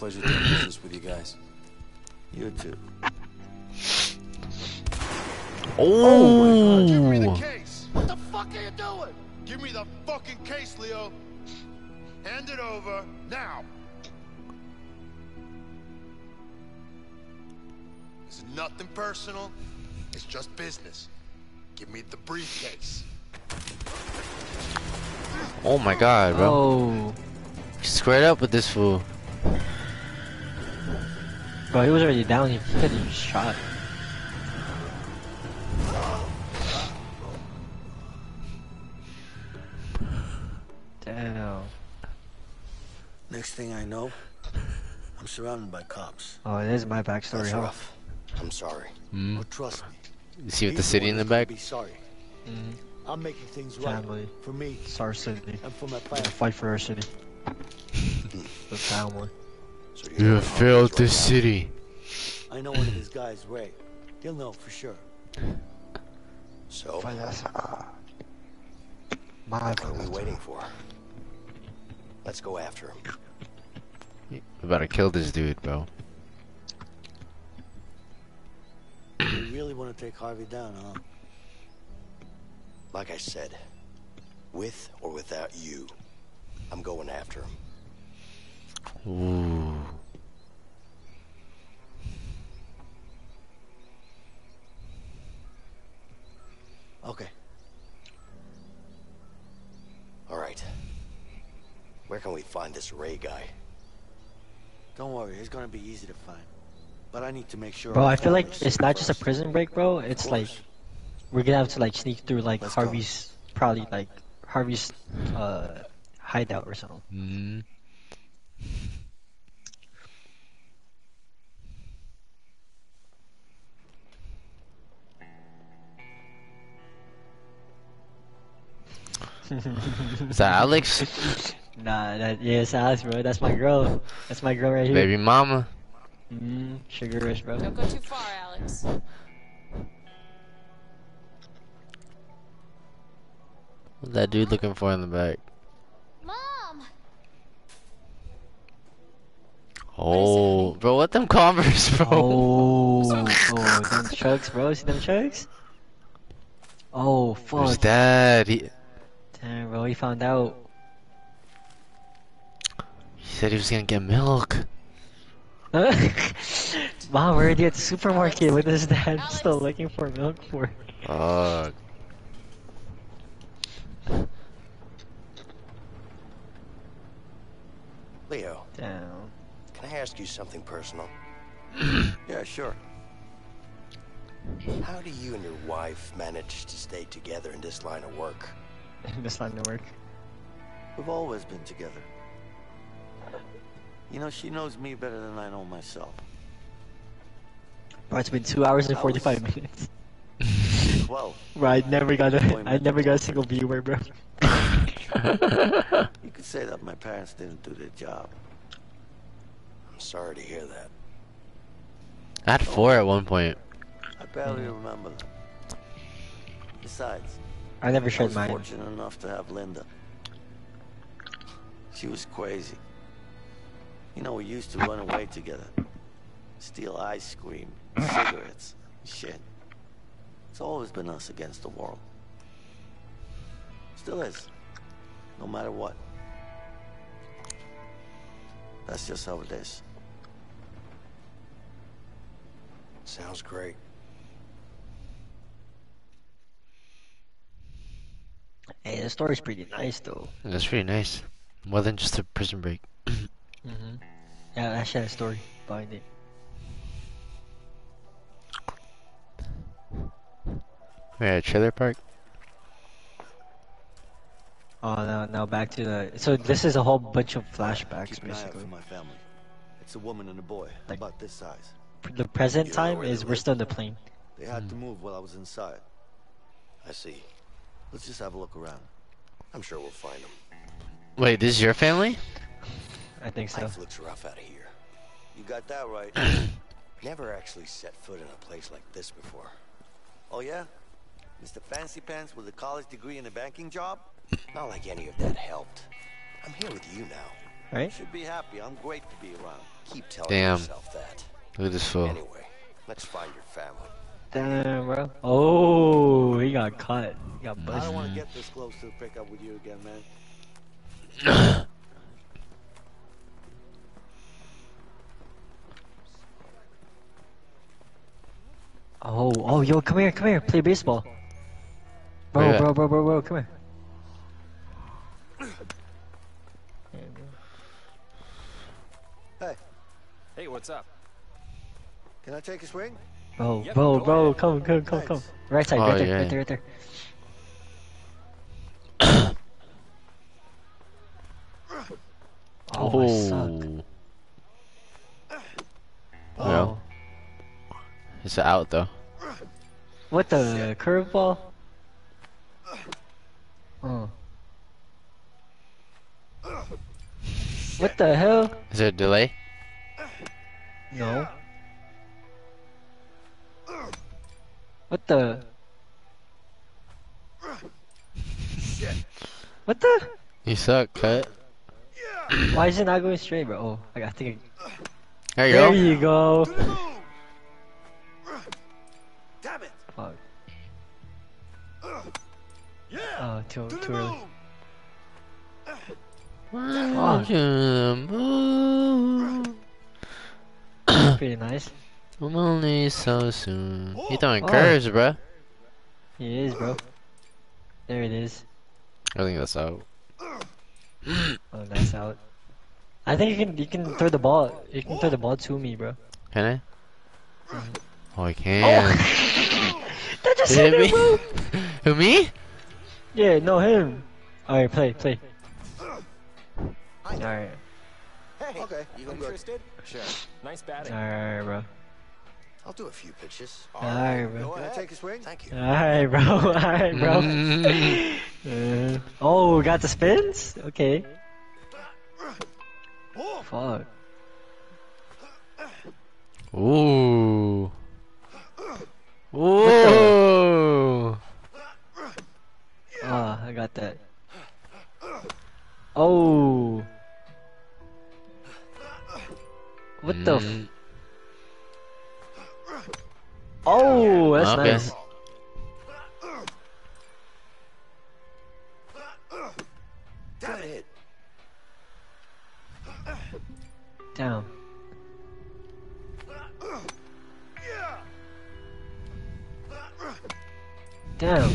S10: Pleasure doing business with you guys.
S4: You too.
S1: Oh.
S19: oh Give me the case. What the fuck are you doing? Give me the fucking case, Leo. Hand it over now. It's nothing personal. It's just business. Give me the briefcase.
S1: Oh my god, bro.
S3: Oh.
S1: Squared up with this fool.
S3: Bro, he was already down. He couldn't even shot. Damn.
S4: Next thing I know, I'm surrounded by cops.
S3: Oh, it is my backstory,
S13: That's
S3: huh?
S13: I'm sorry.
S4: But trust me.
S1: You see with the city in the back?
S4: Be sorry.
S3: Mhm.
S4: I'm making things right
S3: Family.
S4: for me
S3: Star City.
S4: and for my
S3: We're
S4: family.
S3: gonna fight for our city. the family.
S1: You have failed this city.
S4: I know one of his guys, Ray. He'll know for sure.
S13: So,
S3: My
S13: what are we waiting for? Let's go after him.
S1: We about to kill this dude, bro.
S4: You really want to take Harvey down, huh?
S13: Like I said, with or without you, I'm going after him.
S1: Ooh.
S4: Okay.
S13: All right. Where can we find this Ray guy?
S4: Don't worry, he's gonna be easy to find. But I need to make sure.
S3: Bro, I feel like it's not just a prison break, bro. It's like we're gonna have to like sneak through like
S4: Let's go.
S3: Harvey's probably like Harvey's uh hideout or something.
S1: Mm. Is that Alex?
S3: Nah, that yeah, it's Alex, bro. That's my girl. That's my girl right here.
S1: Baby mama.
S3: Mm, sugar rush, bro.
S18: Don't go too far, Alex.
S1: What's that dude looking for in the back?
S18: Mom!
S1: Oh, bro, what them Converse, bro?
S3: Oh, oh, oh, them chugs, bro. See them chugs? Oh,
S1: fuck.
S3: fuck.
S1: dad? He,
S3: Damn, bro, he found out.
S1: he said he was gonna get milk.
S3: Mom, we're already at the supermarket with his dad still looking for milk for.
S1: Fuck.
S13: Leo,
S3: Damn.
S13: Can I ask you something personal?
S4: Yeah, sure.
S13: How do you and your wife manage to stay together in this line of work?
S3: In this line of work.
S4: We've always been together. You know, she knows me better than I know myself.
S3: Bro, it's been two hours and
S4: That was-
S3: 45 minutes.
S4: Well,
S3: Bro, I never got a, I never got a single viewer, bro.
S4: you could say that my parents didn't do their job.
S13: I'm sorry to hear that.
S1: I had four at one point.
S4: I barely remember them. Besides,
S3: I never
S4: I
S3: shared
S4: was
S3: mine.
S4: fortunate enough to have Linda. She was crazy. You know, we used to run away together. Steal ice cream, cigarettes, shit. It's always been us against the world. Still is. No matter what. That's just how it is.
S13: Sounds great.
S3: Hey, the story's pretty nice though.
S1: That's pretty nice. More than just a prison break.
S3: Mm-hmm. Yeah, that shit had a story behind it.
S1: We're at a trailer park.
S3: Oh, no, now back to the. So this is a whole bunch of flashbacks,
S4: Keep an eye out
S3: basically.
S4: for my family. It's a woman and a boy, about this size.
S3: The present time is we're still in the plane.
S4: They had
S1: Hmm.
S4: to move while I was inside.
S13: I see.
S4: Let's just have a look around.
S13: I'm sure we'll find them.
S1: Wait, this is your family?
S3: I think so.
S13: Life looks rough out of here.
S4: You got that right.
S13: Never actually set foot in a place like this before.
S4: oh yeah? Mr. Fancy Pants with a college degree and a banking job?
S13: Not like any of that helped. I'm here with you now.
S3: Right?
S4: Should be happy. I'm great to be around.
S13: Keep telling
S1: Damn.
S13: yourself that.
S1: Look at this fool.
S13: Anyway, let's find your family.
S3: Damn, bro. Oh, he got caught. He got
S4: I don't want to get this close to the pickup with you again, man.
S3: Oh, oh, yo, come here, come here, play baseball. Bro,
S1: Where
S3: bro,
S1: at?
S3: bro, bro, bro, come here.
S7: Hey,
S5: Hey, what's up?
S7: Can I take a swing?
S3: Bro,
S5: Yep,
S3: bro, bro,
S5: ahead.
S3: come, come, come, come. Right side,
S1: Oh,
S3: right there,
S1: yeah.
S3: right there, right there. Oh, I oh. suck.
S1: Well, oh. it's out though.
S3: What the curveball? Oh. What the hell?
S1: Is there a delay?
S3: No. What the? What the?
S1: You suck, cut.
S3: Why is it not going straight, bro? Oh, I got think.
S1: There you
S3: there
S1: go.
S3: you go.
S7: Damn it!
S3: Fuck. Oh, too too early.
S1: Fuck.
S3: Pretty nice.
S1: I'm only so soon. You throwing
S3: Oh.
S1: curves, bro.
S3: He is, bro. There it is.
S1: I think that's out.
S3: Oh, that's out. I think you can you can throw the ball. You can throw the ball to me, bro.
S1: Can I? Mm. Oh, I can. Oh.
S3: That just
S1: Hit
S3: hit
S1: me.
S3: bro.
S1: Who me?
S3: Yeah, no him. All right, play, play. All right,
S17: Hey,
S7: Okay,
S17: you
S7: I'm good.
S17: interested?
S5: Sure. Nice batting.
S3: all right, bro.
S13: I'll do a few pitches.
S3: All right, bro.
S7: Can I take a swing?
S13: Thank you.
S3: All right, bro. All right, bro. Uh, oh, got the spins? Okay. Fuck.
S1: Ooh. Ooh.
S3: Ah, I got that. Oh. What the? Oh, that's
S1: Okay.
S3: nice.
S13: Good hit.
S3: Down. Down.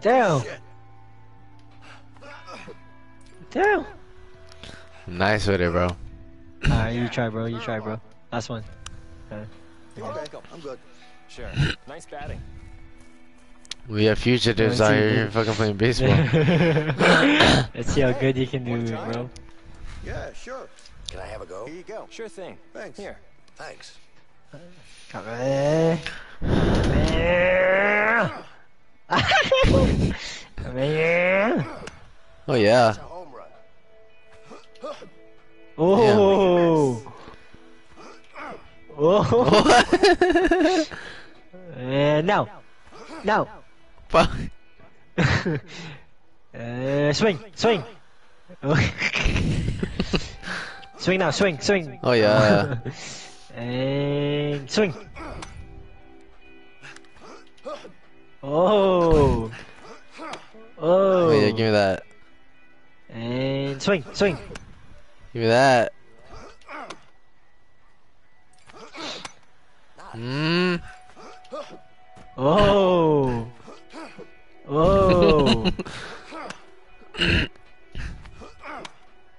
S3: Down. Down.
S1: Nice with it, bro.
S3: Alright, you try, bro. You try, bro. Last one. Okay.
S7: Okay, I'm good.
S5: Sure. Nice batting.
S1: We have fugitives
S3: Let's
S1: out here fucking playing baseball.
S3: Let's see how good you can do it, bro.
S7: Yeah, sure.
S13: Can I have a go?
S17: Here you go.
S5: Sure thing.
S7: Thanks.
S5: Here.
S13: Thanks.
S3: Come here. Come here.
S1: Oh yeah.
S13: It's a home run.
S3: Oh. Oh. and now. Now.
S1: Fuck.
S3: Uh, swing, swing. swing now, swing, swing.
S1: Oh, yeah.
S3: and swing. Oh. Oh.
S1: Oh yeah, give me that.
S3: And swing, swing.
S1: Give me that. Mmm.
S3: Oh. Oh.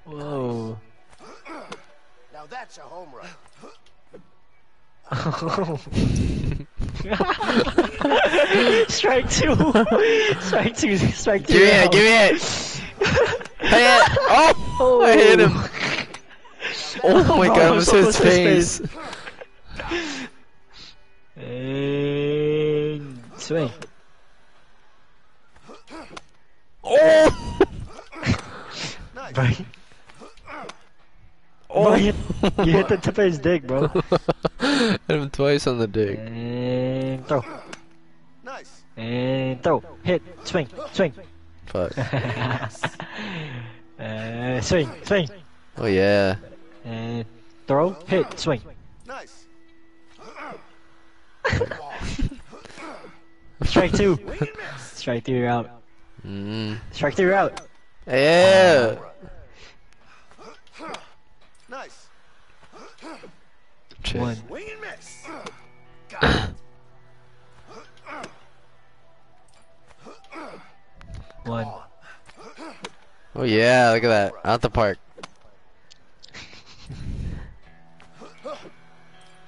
S3: Whoa.
S13: Now that's a home run.
S3: strike two. strike two. Strike two.
S1: Give me it. Give me it. Hey, it. Oh, I hit him. Oh, oh my god, I almost hit his face.
S3: And swing.
S1: Oh.
S3: Bro, you- bro, you, you hit the tip of his dick, bro.
S1: hit him twice on the dick.
S3: And throw.
S7: Nice.
S3: And throw. Hit. Swing. Swing.
S1: Fuck.
S3: uh, swing. Swing.
S1: Oh yeah.
S3: And throw. Hit. Swing.
S7: Nice.
S3: Strike two. Strike three, you're out.
S1: Mm.
S3: Strike three, you're out.
S1: Yeah.
S7: Nice.
S3: One.
S7: Wing and miss.
S3: One.
S1: Oh yeah, look at that. Out the park.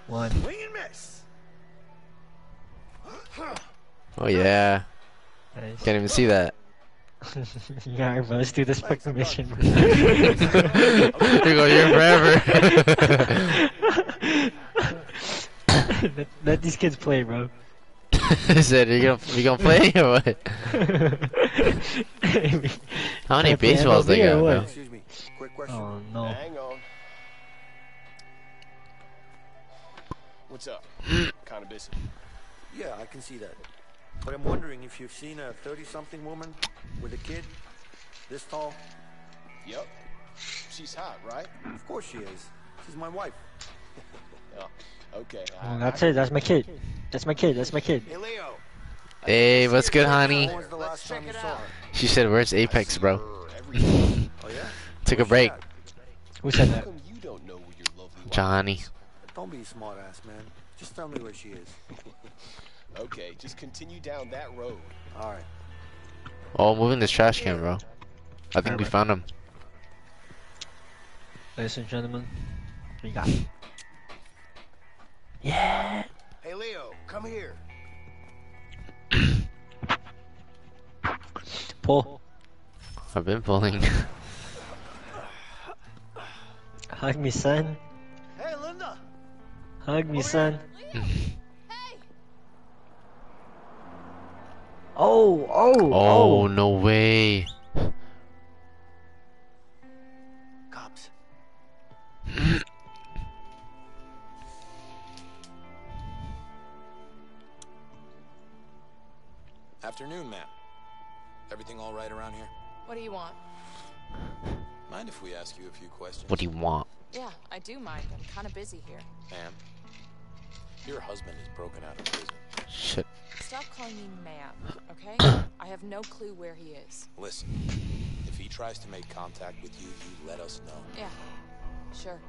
S3: One.
S4: Wing and miss.
S1: Oh yeah.
S3: Nice.
S1: Can't even see that.
S3: yeah, bro, let's do this fucking mission. bro.
S1: you go here forever.
S3: let, let these kids play, bro.
S1: I said, you gonna you gonna play or what? How many
S3: Can't play
S1: baseballs they got, bro?
S4: Excuse me. Quick oh, question.
S3: Oh no.
S12: Hang on.
S6: What's up? kind of busy.
S4: Yeah, I can see that. But I'm wondering if you've seen a 30-something woman with a kid this tall.
S6: Yep. She's hot, right?
S4: Of course she is. She's my wife.
S6: Yeah. Oh, okay.
S3: Oh, that's it. That's my kid. That's my kid. That's my kid.
S4: Hey, Leo.
S1: Hey, what's good, honey?
S4: When was the last time you saw her?
S1: She said, "Where's Apex, bro?"
S4: Oh yeah.
S1: Took a break.
S3: Who said that?
S6: You don't know your
S1: Johnny.
S4: Don't be a smart ass, man. Just tell me where she is.
S6: Okay, just continue down that road.
S4: All right.
S1: Oh, moving this trash can, bro. I think we found him.
S3: Ladies and gentlemen, we got. it. Yeah.
S12: Hey, Leo, come here.
S3: Pull.
S1: I've been pulling.
S3: Hug me, son.
S4: Hey, Linda.
S3: Hug me, son. Oh, oh,
S1: oh,
S3: oh.
S1: no way.
S4: Cops.
S8: Afternoon, ma'am. Everything all right around here?
S11: What do you want?
S8: Mind if we ask you a few questions?
S1: What do you want?
S11: Yeah, I do mind. I'm kind of busy here.
S8: Ma'am, your husband is broken out of prison.
S1: Shit.
S11: Stop calling me ma'am, okay? I have no clue where he is.
S8: Listen, if he tries to make contact with you, you let us know.
S11: Yeah, sure.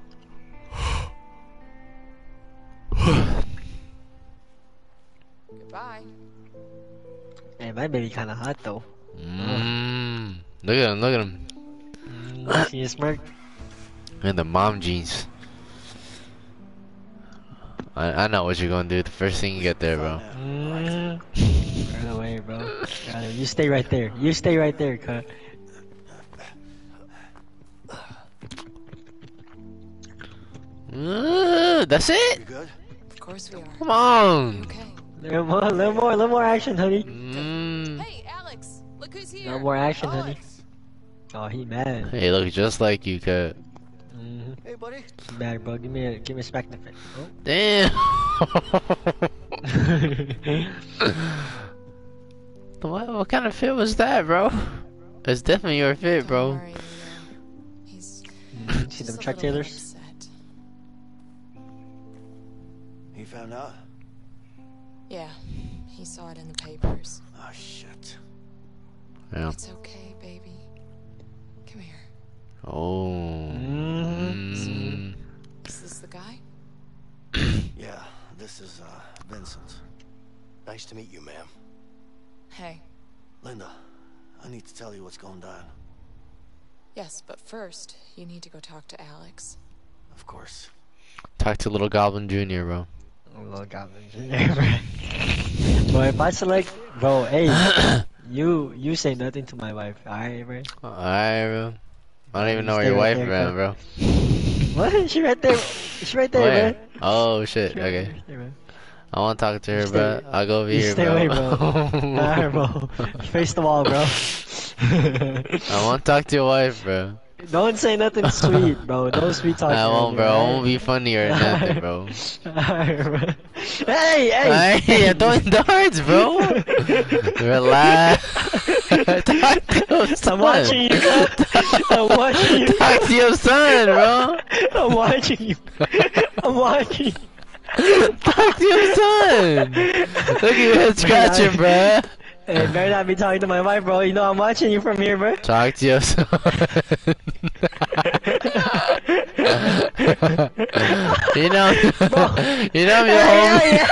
S11: Goodbye.
S3: Man, my baby kind of hot though.
S1: Mmm. Look at him. Look at him.
S3: Mm, see you smirk.
S1: And the mom jeans. I I know what you're gonna do. The first thing you get there, bro.
S3: Mm. Right away, bro. Got. You stay right there. You stay right there, cut.
S1: Uh, that's it.
S4: You good?
S11: Of course we are.
S1: Come on.
S11: Okay.
S3: Little more, little more, little more action, honey.
S1: Mm.
S11: Hey, Alex, look who's here.
S3: No more action, honey. Oh, he mad.
S1: Hey, look just like you, cut.
S4: Hey, buddy.
S3: He mad, bro. Give me a, give me a smack in the face. Oh.
S1: Damn. what, what kind of fit was that, bro? It's definitely your fit, bro.
S11: Worry, Leo. He's
S3: see them
S11: a
S3: Chuck
S11: little bit
S3: Taylors?
S11: upset.
S4: He found out?
S11: Yeah, he saw it in the papers.
S4: Oh, shit.
S1: Yeah.
S11: It's okay, baby. Come here.
S1: Oh. Mm.
S4: Yeah, this is, uh, Vincent.
S13: Nice to meet you, ma'am.
S11: Hey.
S4: Linda, I need to tell you what's going down.
S11: Yes, but first, you need to go talk to Alex.
S4: Of course.
S1: Talk to Little Goblin Jr., bro.
S3: Little goblin junior, bro. Bro, if I select, bro, hey, you you say nothing to my wife, alright, bro?
S1: Alright, bro. I don't even know where your wife
S3: there,
S1: is, bro.
S3: What? She right there. She right there,
S1: Where?
S3: man.
S1: Oh, shit.
S3: She right
S1: Okay.
S3: there, man.
S1: I want to talk to her,
S3: You
S1: bro.
S3: stay-
S1: I'll go over here,
S3: stay
S1: bro.
S3: away, bro. Alright, bro. Face the wall, bro.
S1: I want to talk to your wife, bro.
S3: Don't say nothing sweet, bro. No sweet talk.
S1: I won't, bro. I won't be funny or nothing, bro.
S3: Hey, hey!
S1: Hey, I'm throwing darts, bro. Relax. talk to your son.
S3: I'm watching you. I'm watching you.
S1: Talk to your son, bro.
S3: I'm watching you. I'm watching.
S1: Talk to your son. Look at head scratching, bro.
S3: Hey, better not be talking to my wife, bro. You know I'm watching you from here, bro.
S1: Talk to your son. you know, you know, your homie.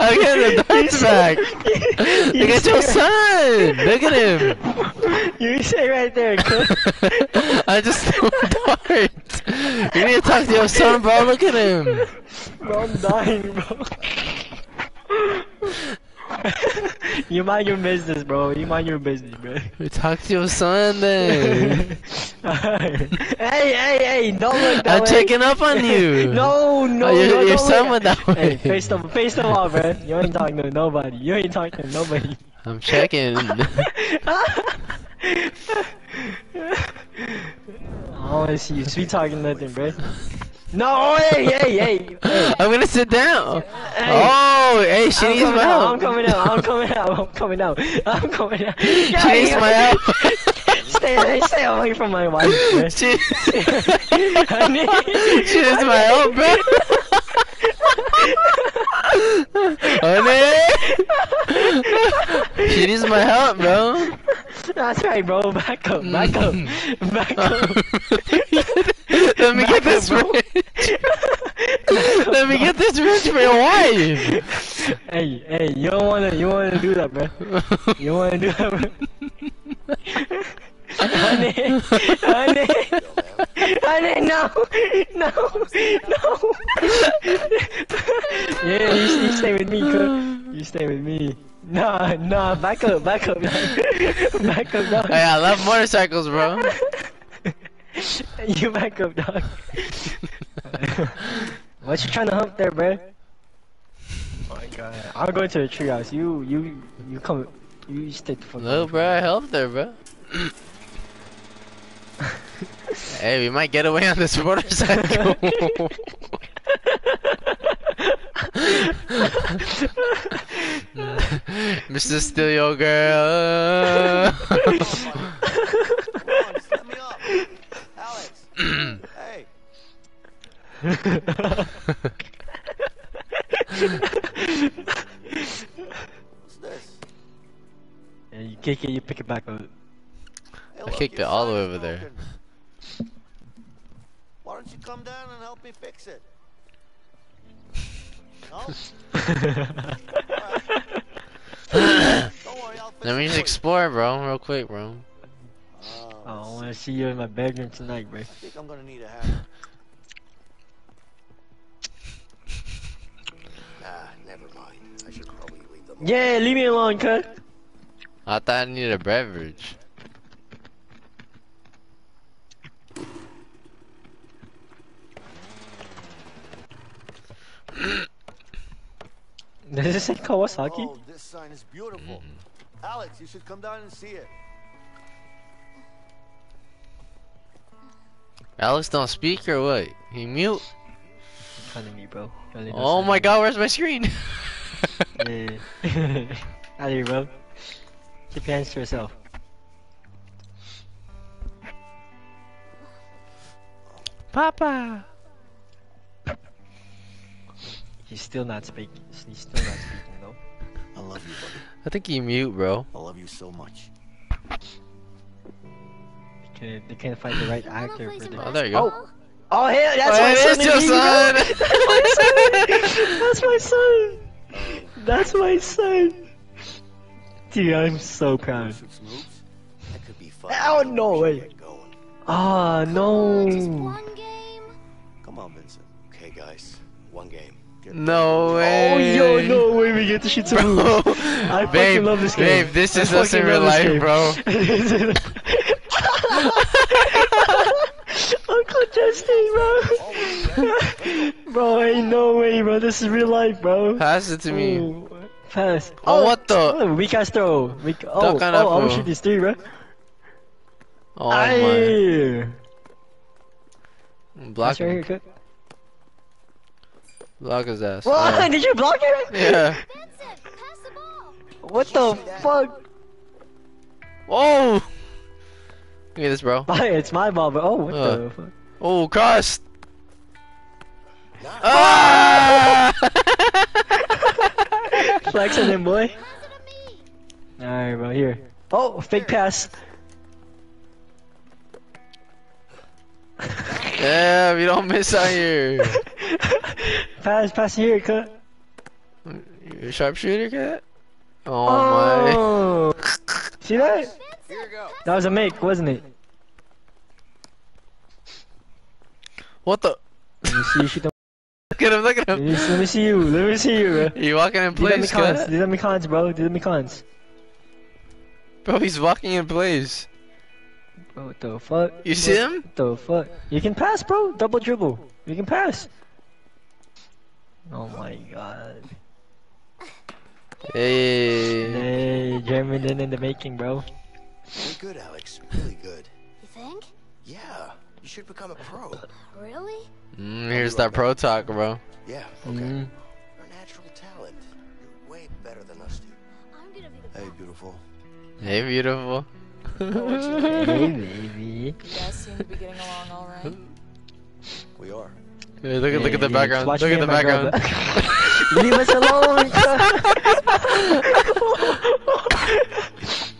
S1: I'm getting the darts back. Look at your son. Look at him.
S3: You stay right there.
S1: I just threw a dart. You need to talk to your son, bro. Look at him.
S3: Bro, I'm dying, bro. you mind your business, bro. You mind your business, bro.
S1: Talk to your son then.
S3: hey, hey, hey! Don't look that
S1: I'm
S3: way.
S1: checking up on you.
S3: No, no,
S1: Oh, your-
S3: no,
S1: your son went that way.
S3: Hey, face them, face them off, bro. You ain't talking to nobody. You ain't talking to nobody.
S1: I'm checking.
S3: I don't wanna see you sweet talking nothing, bro. No, hey, hey, hey, hey.
S1: I'm gonna sit down.
S3: Hey.
S1: Oh, hey, she
S3: I'm
S1: needs
S3: coming
S1: my
S3: out,
S1: help.
S3: I'm coming out. I'm coming out. I'm coming out. I'm coming out.
S1: She needs my help.
S3: Stay, stay away from my wife. Bro.
S1: She, needs my help, bro. Honey, she needs my help, bro.
S3: That's right, bro. Back up, back up, mm. back up.
S1: Let me get
S3: Back up,
S1: this rich. Let me get this rich for your wife.
S3: Hey, hey, you don't wanna, you wanna do that, bro. You wanna do that, bro. honey, honey, honey, no, no, no. yeah, you, you stay with me, cuz. You stay with me. Nah, nah, back up, back up, back up, dog.
S1: Hey, I love motorcycles, bro.
S3: you back up, dog. what you trying to hump there, bro? Oh my god, I'm going to the treehouse. You, you, you come. You stay the fuck.
S1: No, bro, I helped there, bro. hey, we might get away on this motorcycle. Mr. Steal Your Girl.
S4: Alex. hey. What's this?
S3: And you kick it, you pick it back up.
S4: Hey,
S1: I kicked it all the way
S4: sign's
S1: over there.
S4: Broken. Why don't you come down and help me fix it? No?
S1: Let me just explore, bro, real quick, bro.
S4: Oh,
S3: I want to see you in my bedroom tonight, bro.
S4: I think I'm gonna need a hammer.
S13: Nah, never mind. I should probably leave them.
S3: Yeah, leave me alone, cuz.
S1: I thought I needed a beverage.
S3: Does it say Kawasaki?
S4: Oh, this sign is beautiful. Mm-hmm. Alex, you should come down and see it.
S1: Alex don't speak or what? He mute?
S3: Kind of me, bro. Really don't
S1: Oh my
S3: like-
S1: god, where's my screen?
S3: Yeah. Out here, bro. Keep your hands to yourself.
S1: Papa.
S3: He's still not speaking. He's still not speaking, though.
S4: I love you, buddy.
S1: I think you mute, bro.
S4: I love you so much.
S3: They can't, they can't find the right actor for the.
S1: Oh, there you go.
S3: Oh, oh hell, that's
S1: Oh,
S3: my
S1: it
S3: son.
S1: is your son.
S3: That's my son. That's my son. Dude, I'm so proud.
S13: That could be fun.
S3: Oh no way. Ah no.
S4: Come on, Vincent.
S13: Okay, guys. One game.
S1: No way.
S3: Oh yo, no way we get to shoot some
S1: Bro.
S3: moves. I fucking
S1: Babe,
S3: love this game.
S1: babe, this
S3: I
S1: is us in
S3: fucking
S1: real
S3: love this
S1: life,
S3: game. Uncle Justin, bro. bro, ain't no way, bro. This is real life, bro.
S1: Pass it to me.
S3: Ooh, Pass.
S1: Oh, oh what the?
S3: Oh, weak ass throw. Weak. Oh,
S1: Duck on
S3: oh, I'm
S1: fool.
S3: shoot this three, bro.
S1: Oh my.
S3: Aye.
S1: Block
S3: That's right here,
S1: him.
S3: cut.
S1: Block his ass.
S3: What?
S1: Yeah.
S3: Did you block it?
S1: Yeah.
S3: What the fuck?
S1: Whoa! Look at this, bro.
S3: it's my ball, but oh, what
S1: Uh.
S3: the fuck?
S1: Oh, crossed. Ah!
S3: Flexing him, boy. Alright, bro, here. Oh, fake pass.
S1: Yeah, we don't miss out here.
S3: Pass, pass here, cut.
S1: You a sharpshooter, cut? Oh, my. Oh.
S3: See that? That was a make, wasn't it?
S1: What the?
S3: Let me see you shoot them.
S1: Look at him, look at
S3: Let
S1: him.
S3: me, let me see you. Let me see you, bro.
S1: You walking in
S3: Do them
S1: place,
S3: cons.
S1: cat?
S3: Do them cons, bro. Do them cons.
S1: Bro, he's walking in place.
S3: Bro, what the fuck?
S1: You see
S3: What
S1: him?
S3: the fuck? You can pass, bro. Double dribble. You can pass. Oh my god.
S1: Hey.
S3: Hey, German in the making, bro.
S13: You're good, Alex. Really good.
S20: You think?
S13: Yeah. You should become a pro.
S20: Really?
S1: Mm, here's that pro talk, bro.
S13: Yeah, okay.
S3: Mm.
S13: You're natural talent. You're way better than us two.
S20: I'm gonna be the
S4: Hey, beautiful.
S1: Hey, beautiful.
S3: Hey, baby.
S11: You guys seem to be getting along all right.
S4: We are.
S1: Hey, look at look at the background. Look at the background.
S3: Leave us alone.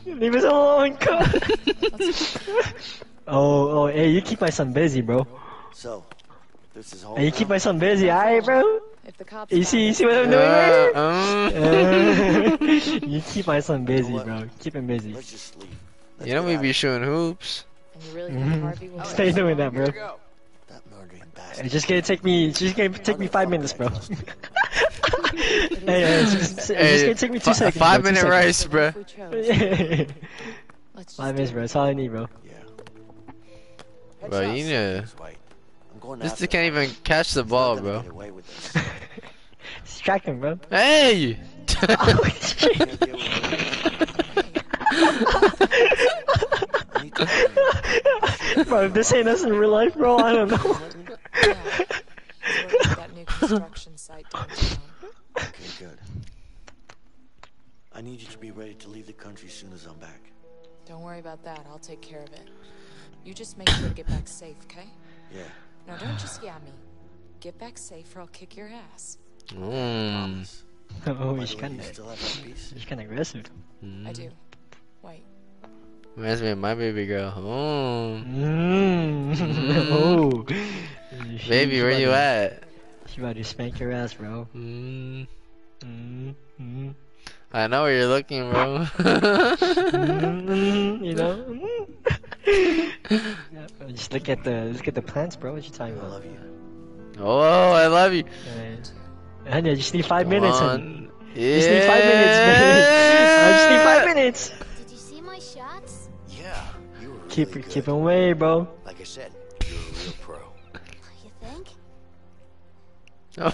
S3: Leave us alone, oh, oh, hey, you keep my son busy, bro.
S4: So, this is home.
S3: Hey, you keep my son busy, alright, bro?
S11: If the cops
S3: You see, you see what I'm doing
S1: Uh,
S3: here?
S1: um.
S3: you keep my son busy, bro. Keep him busy.
S4: Let's just leave.
S1: You know we be shooting hoops.
S11: Really
S3: Mhm.
S11: think Harvey will
S3: Stay doing that, bro.
S4: That murdering bastard.
S3: It's just gonna take me. It's just gonna take me five minutes, bro. hey, hey, it's just, it's just gonna take me two seconds.
S1: Five
S3: bro, two
S1: minute rice,
S3: seconds.
S1: bro.
S11: if we chose? Let's just
S3: Five minutes, bro. That's all I need, bro.
S1: Bro, you know. This dude can't even catch the ball, bro.
S4: get away with this.
S3: Distract him, bro.
S1: Hey!
S3: Oh, shit. Bro, if this ain't us in real life, bro, I don't know.
S11: Yeah. Let's work at that new construction site downtown.
S4: Okay, good. I need you to be ready to leave the country as soon as I'm back.
S11: Don't worry about that. I'll take care of it. You just make sure to get back safe, okay?
S4: Yeah.
S11: No, don't just yeah me. Get back safe or I'll kick your ass.
S1: Mm.
S3: Oh,
S4: By
S3: he's
S4: the way,
S3: kind
S4: you
S3: of,
S4: still have
S3: he's kind of aggressive.
S11: I do. Wait.
S1: Reminds me of my baby girl. Oh.
S3: Mmm. oh.
S1: Baby,
S3: she
S1: where you
S3: to-
S1: at?
S3: She about to spank your ass, bro.
S1: Mm.
S3: Mm, mm,
S1: I know where you're looking, bro.
S3: mm, mm, you know. Mm. yeah, just look at the look at the plants, bro. What you talking
S4: I love you.
S1: oh, I love you.
S3: Honey, I just need five minutes. honey.
S1: One.
S3: Just need five minutes, baby. I just need five minutes.
S13: Really
S3: Keep
S13: good.
S3: keep him away, bro.
S13: Like I said, you're a real pro.
S20: You think?
S1: Oh,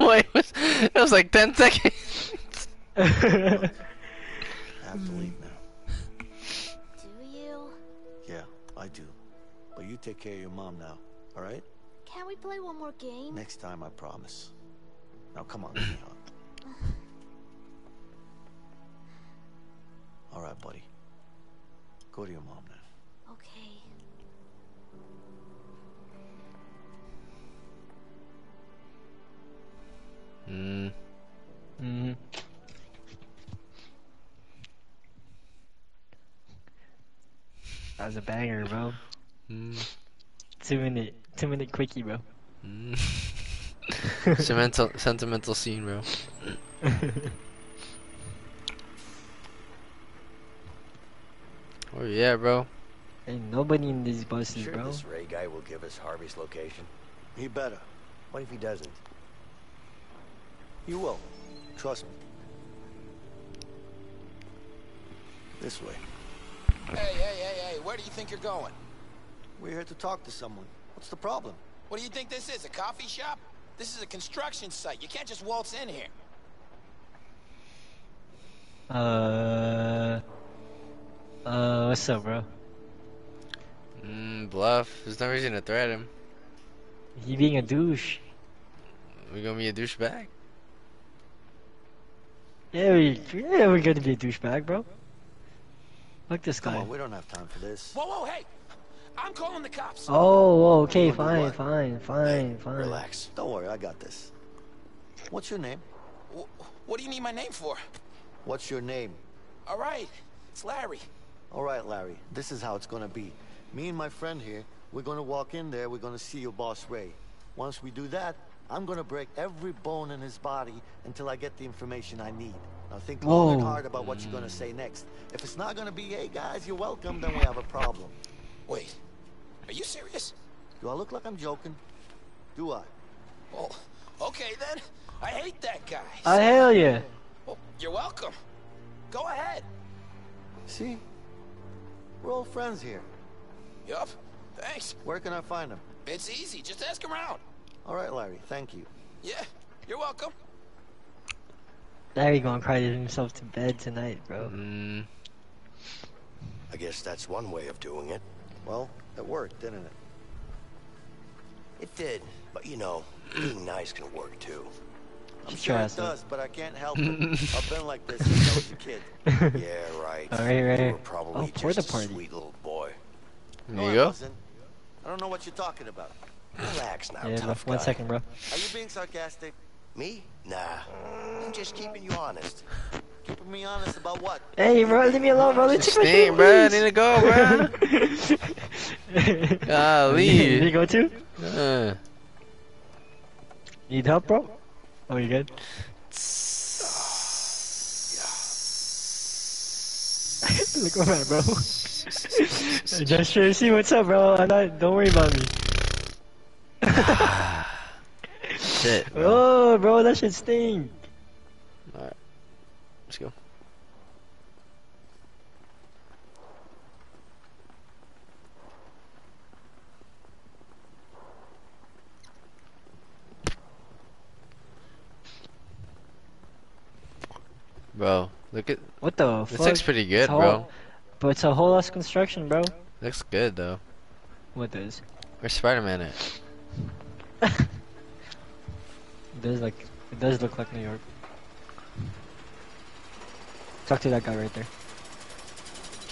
S1: wait, it was, it was like 10 seconds.
S4: I have to leave now.
S20: Do you?
S4: Yeah, I do. But you take care of your mom now, alright?
S20: Can we play one more game?
S4: Next time, I promise. Now, come on, give me a hug. Alright, buddy. Go to your mom now.
S1: Mm.
S3: Mm. That was a banger, bro.
S1: Mm.
S3: Two minute, two minute quickie, bro.
S1: Mm. sentimental, sentimental scene, bro. Oh yeah, bro.
S3: Ain't nobody in these buses,
S13: Sure,
S3: bro.
S13: this Ray guy will give us Harvey's location.
S4: He better.
S13: What if he doesn't?
S4: You will. Trust me. This way.
S8: Hey, hey, hey, hey, where do you think you're going?
S4: We're here to talk to someone. What's the problem?
S8: What do you think this is, a coffee shop? This is a construction site. You can't just waltz in here.
S3: Uh, uh, what's up, bro?
S1: Mm, bluff. There's no reason to threat him.
S3: He being a douche.
S1: We gonna be a douchebag?
S3: Yeah, we, yeah, we're gonna be a douchebag, bro. Look this
S4: Come
S3: guy.
S4: on, we don't have time for this.
S8: Whoa, whoa, hey! I'm calling the cops.
S3: Oh, okay,
S4: You
S3: fine, fine, fine, fine.
S13: Relax.
S4: Don't worry, I got this. What's your name?
S8: Wh- What do you need my name for?
S4: What's your name?
S8: All right, it's Larry.
S4: All right, Larry. This is how it's gonna be. Me and my friend here, We're gonna walk in there, we're gonna see your boss Ray. Once we do that, I'm gonna break every bone in his body until I get the information I need. Now think long and
S3: Whoa.
S4: hard about what you're gonna say next. If it's not gonna be, hey guys, you're welcome, then we have a problem.
S8: Wait, are you serious?
S4: Do I look like I'm joking? Do I?
S8: Well, okay then. I hate that guy.
S3: I hell yeah!
S8: Well, you're welcome. Go ahead.
S4: See? We're all friends here.
S8: Yup. Thanks.
S4: Where can I find him?
S8: It's easy. Just ask around.
S4: All right, Larry, thank you.
S8: Yeah, you're welcome.
S3: Larry gonna cry himself to bed tonight, bro.
S1: Mm.
S13: I guess that's one way of doing it.
S4: Well, it worked, didn't it?
S13: It did, but you know, being nice can work too.
S4: I'm
S3: She
S4: sure it
S3: tries to.
S4: does, but I can't help it. I've been like this since I was a kid.
S13: Yeah, right.
S3: All right, right.
S13: You were probably
S3: Oh, for the party.
S13: a sweet little boy.
S4: No,
S1: There
S4: I
S1: you go.
S4: wasn't. I don't know what you're talking about.
S13: Relax now,
S3: Yeah, bro.
S13: tough
S3: One
S13: guy.
S3: second, bro.
S4: Are you being sarcastic?
S13: Me? Nah. I'm just keeping you honest.
S4: Keeping me honest about what?
S3: Hey, bro, leave me alone, bro. Let's take my
S1: Stink, bro.
S3: please.
S1: Need to go, bro. Golly.
S3: Need to go too?
S1: Uh,
S3: Need help, bro? Oh, you good? Look over that, bro. Just trying to see what's up, bro. I'm not. Don't worry about me.
S1: Shit. Bro.
S3: Oh, bro, that shit stink.
S1: Alright. Let's go. Bro, look at
S3: What the
S1: this
S3: fuck?
S1: looks pretty good,
S3: all-
S1: bro.
S3: But it's a whole ass construction, bro.
S1: Looks good though.
S3: What does?
S1: Where's Spider-Man at?
S3: It does like. It does look like New York. Talk to that guy right there.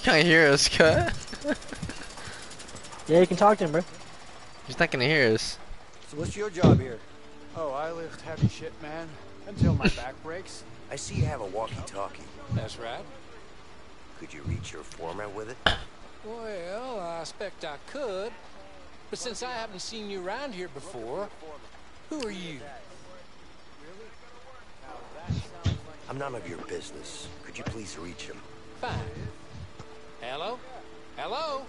S1: Can't hear us, cut.
S3: Yeah, you can talk to him, bro.
S1: He's not gonna hear us.
S4: So what's your job here?
S6: Oh, I lift heavy shit, man. Until my back breaks.
S13: I see you have a walkie-talkie.
S5: That's right.
S13: Could you reach your foreman with it?
S16: Well, I expect I could. But since I haven't seen you around here before, who are you?
S13: I'm none of your business. Could you please reach him?
S16: Fine. Hello? Hello?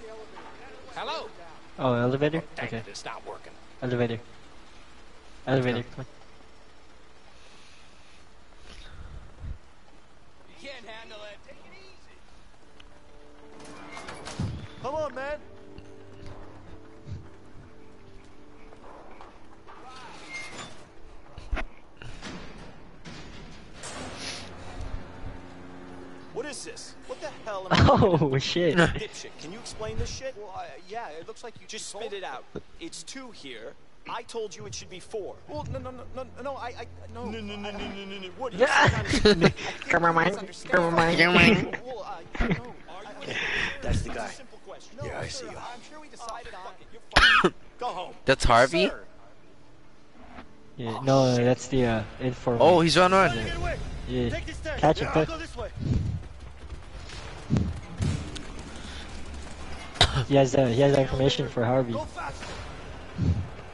S16: Hello?
S3: Oh, elevator?
S16: Oh, dang
S3: Okay.
S16: it, it's not working.
S3: Elevator. Elevator. Come
S8: You can't handle it. Take it easy.
S4: Come on, man.
S8: Is this? What the hell am I
S3: Oh shit.
S8: Dipshit, can you explain this shit? Well, uh, yeah, it looks like you just spit it out. It's two here. I told you it should be four. Well, no, no, no, no, no, I, I, no. No, no, no, no, no, no, no. What? You
S3: Yeah. Come on, man. Come on, man. Come on.
S8: Well, uh, no. Are you?
S13: That's the
S8: It's a
S13: guy.
S8: simple question.
S13: Yeah,
S8: No,
S13: I
S8: sir,
S13: see him.
S8: I'm sure we decided on it. You're fine. Go home.
S1: That's Harvey?
S8: Sir.
S3: Yeah, no, that's the uh, informer.
S1: Oh, he's on run.
S3: Yeah.
S8: Take this stairs.
S3: Catch him,
S8: I'll
S3: quick.
S8: go this way.
S3: He has uh, he has information for Harvey.
S8: Go faster.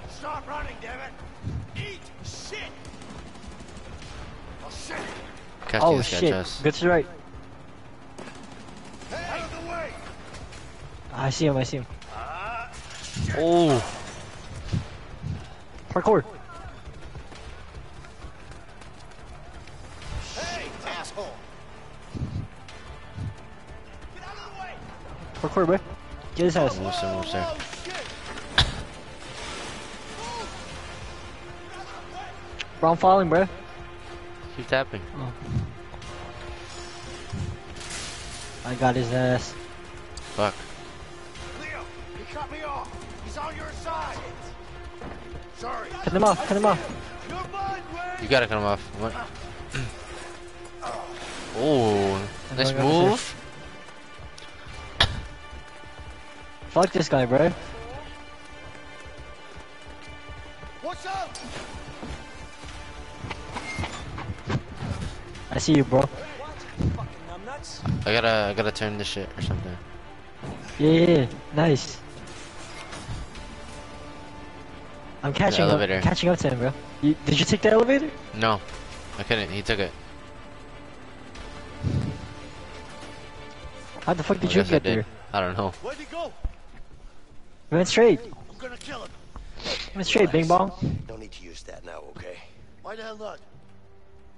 S8: Stop running, damn it. Eat shit. Oh shit.
S1: Catch
S3: oh shit. Good to right.
S8: Out of the way.
S3: I see him. I see him.
S1: Oh,
S3: Parkour.
S8: Hey, asshole. Get out of the way.
S3: Parkour, bro. Get his ass.
S1: almost there, almost there.
S8: Oh shit.
S3: Bro, I'm falling, bro.
S1: Keep tapping.
S3: Oh. I got his ass.
S1: Fuck.
S8: Leo, he cut me off. He's on your side. Sorry.
S3: Cut him off. Cut him off.
S8: You're mine,
S1: You gotta cut him off. What? Oh, nice
S3: going on
S1: move.
S3: Fuck this guy, bro.
S8: What's up?
S3: I see you, bro.
S1: I gotta, I gotta turn this shit or something.
S3: Yeah, yeah, yeah. Nice. I'm catching up. Catching up to him, bro. You, did you take the elevator?
S1: No, I couldn't. He took it.
S3: How the fuck did
S1: I
S3: you
S1: guess I
S3: get there?
S1: I don't know.
S8: Where'd he go?
S3: We went straight.
S8: I'm gonna kill him.
S3: Went straight, bing bong.
S13: No need to use that now, okay?
S8: Why the hell not?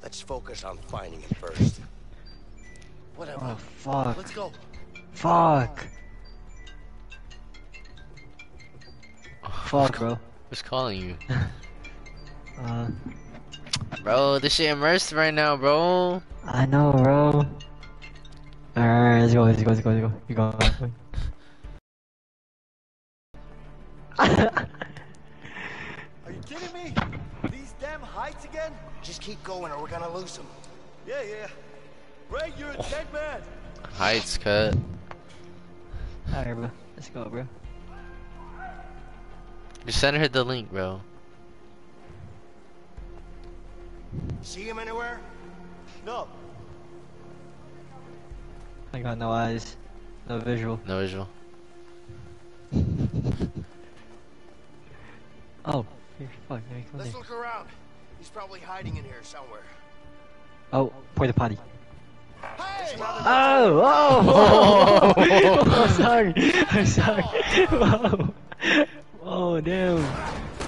S13: Let's focus on finding him first.
S8: Whatever.
S3: Oh fuck.
S8: Let's go.
S3: Fuck. Fuck, bro.
S1: Who's calling you?
S3: Uh,
S1: Bro, this shit immersed right now, bro.
S3: I know, bro. Alright, let's go, let's go, let's go, let's go. You go.
S8: Are you kidding me? These damn heights again?
S12: Just keep going or we're gonna lose him.
S8: Yeah, yeah. Ray, you're a dead man.
S1: Heights cut.
S3: Alright, bro. Let's go, bro.
S1: Just send her the link, bro.
S12: See him anywhere?
S8: No.
S3: I got no eyes. No visual.
S1: No visual.
S3: Oh, here, oh, fuck, let me come
S12: Let's
S3: in.
S12: look around. He's probably hiding in here somewhere.
S3: Oh, porta potty.
S12: Hey!
S3: Oh, oh! oh, sorry. I'm sorry. Whoa. Oh, damn.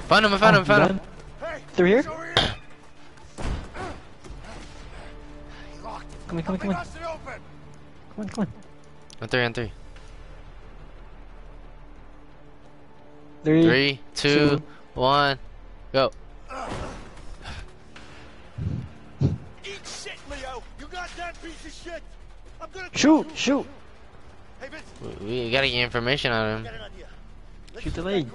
S1: Found him, I found
S3: Oh,
S1: him, I
S3: found
S1: him.
S3: done? Through here? Come on, come on, come on.
S12: Bust it open!
S3: Come on, come on.
S1: On three, on three.
S3: Three,
S1: Three, two, one, go.
S8: Eat shit, Leo. You got that piece of shit. I'm gonna
S3: Shoot, shoot.
S8: Hey, Vince.
S1: We, we gotta get information on him.
S3: Shoot the leg.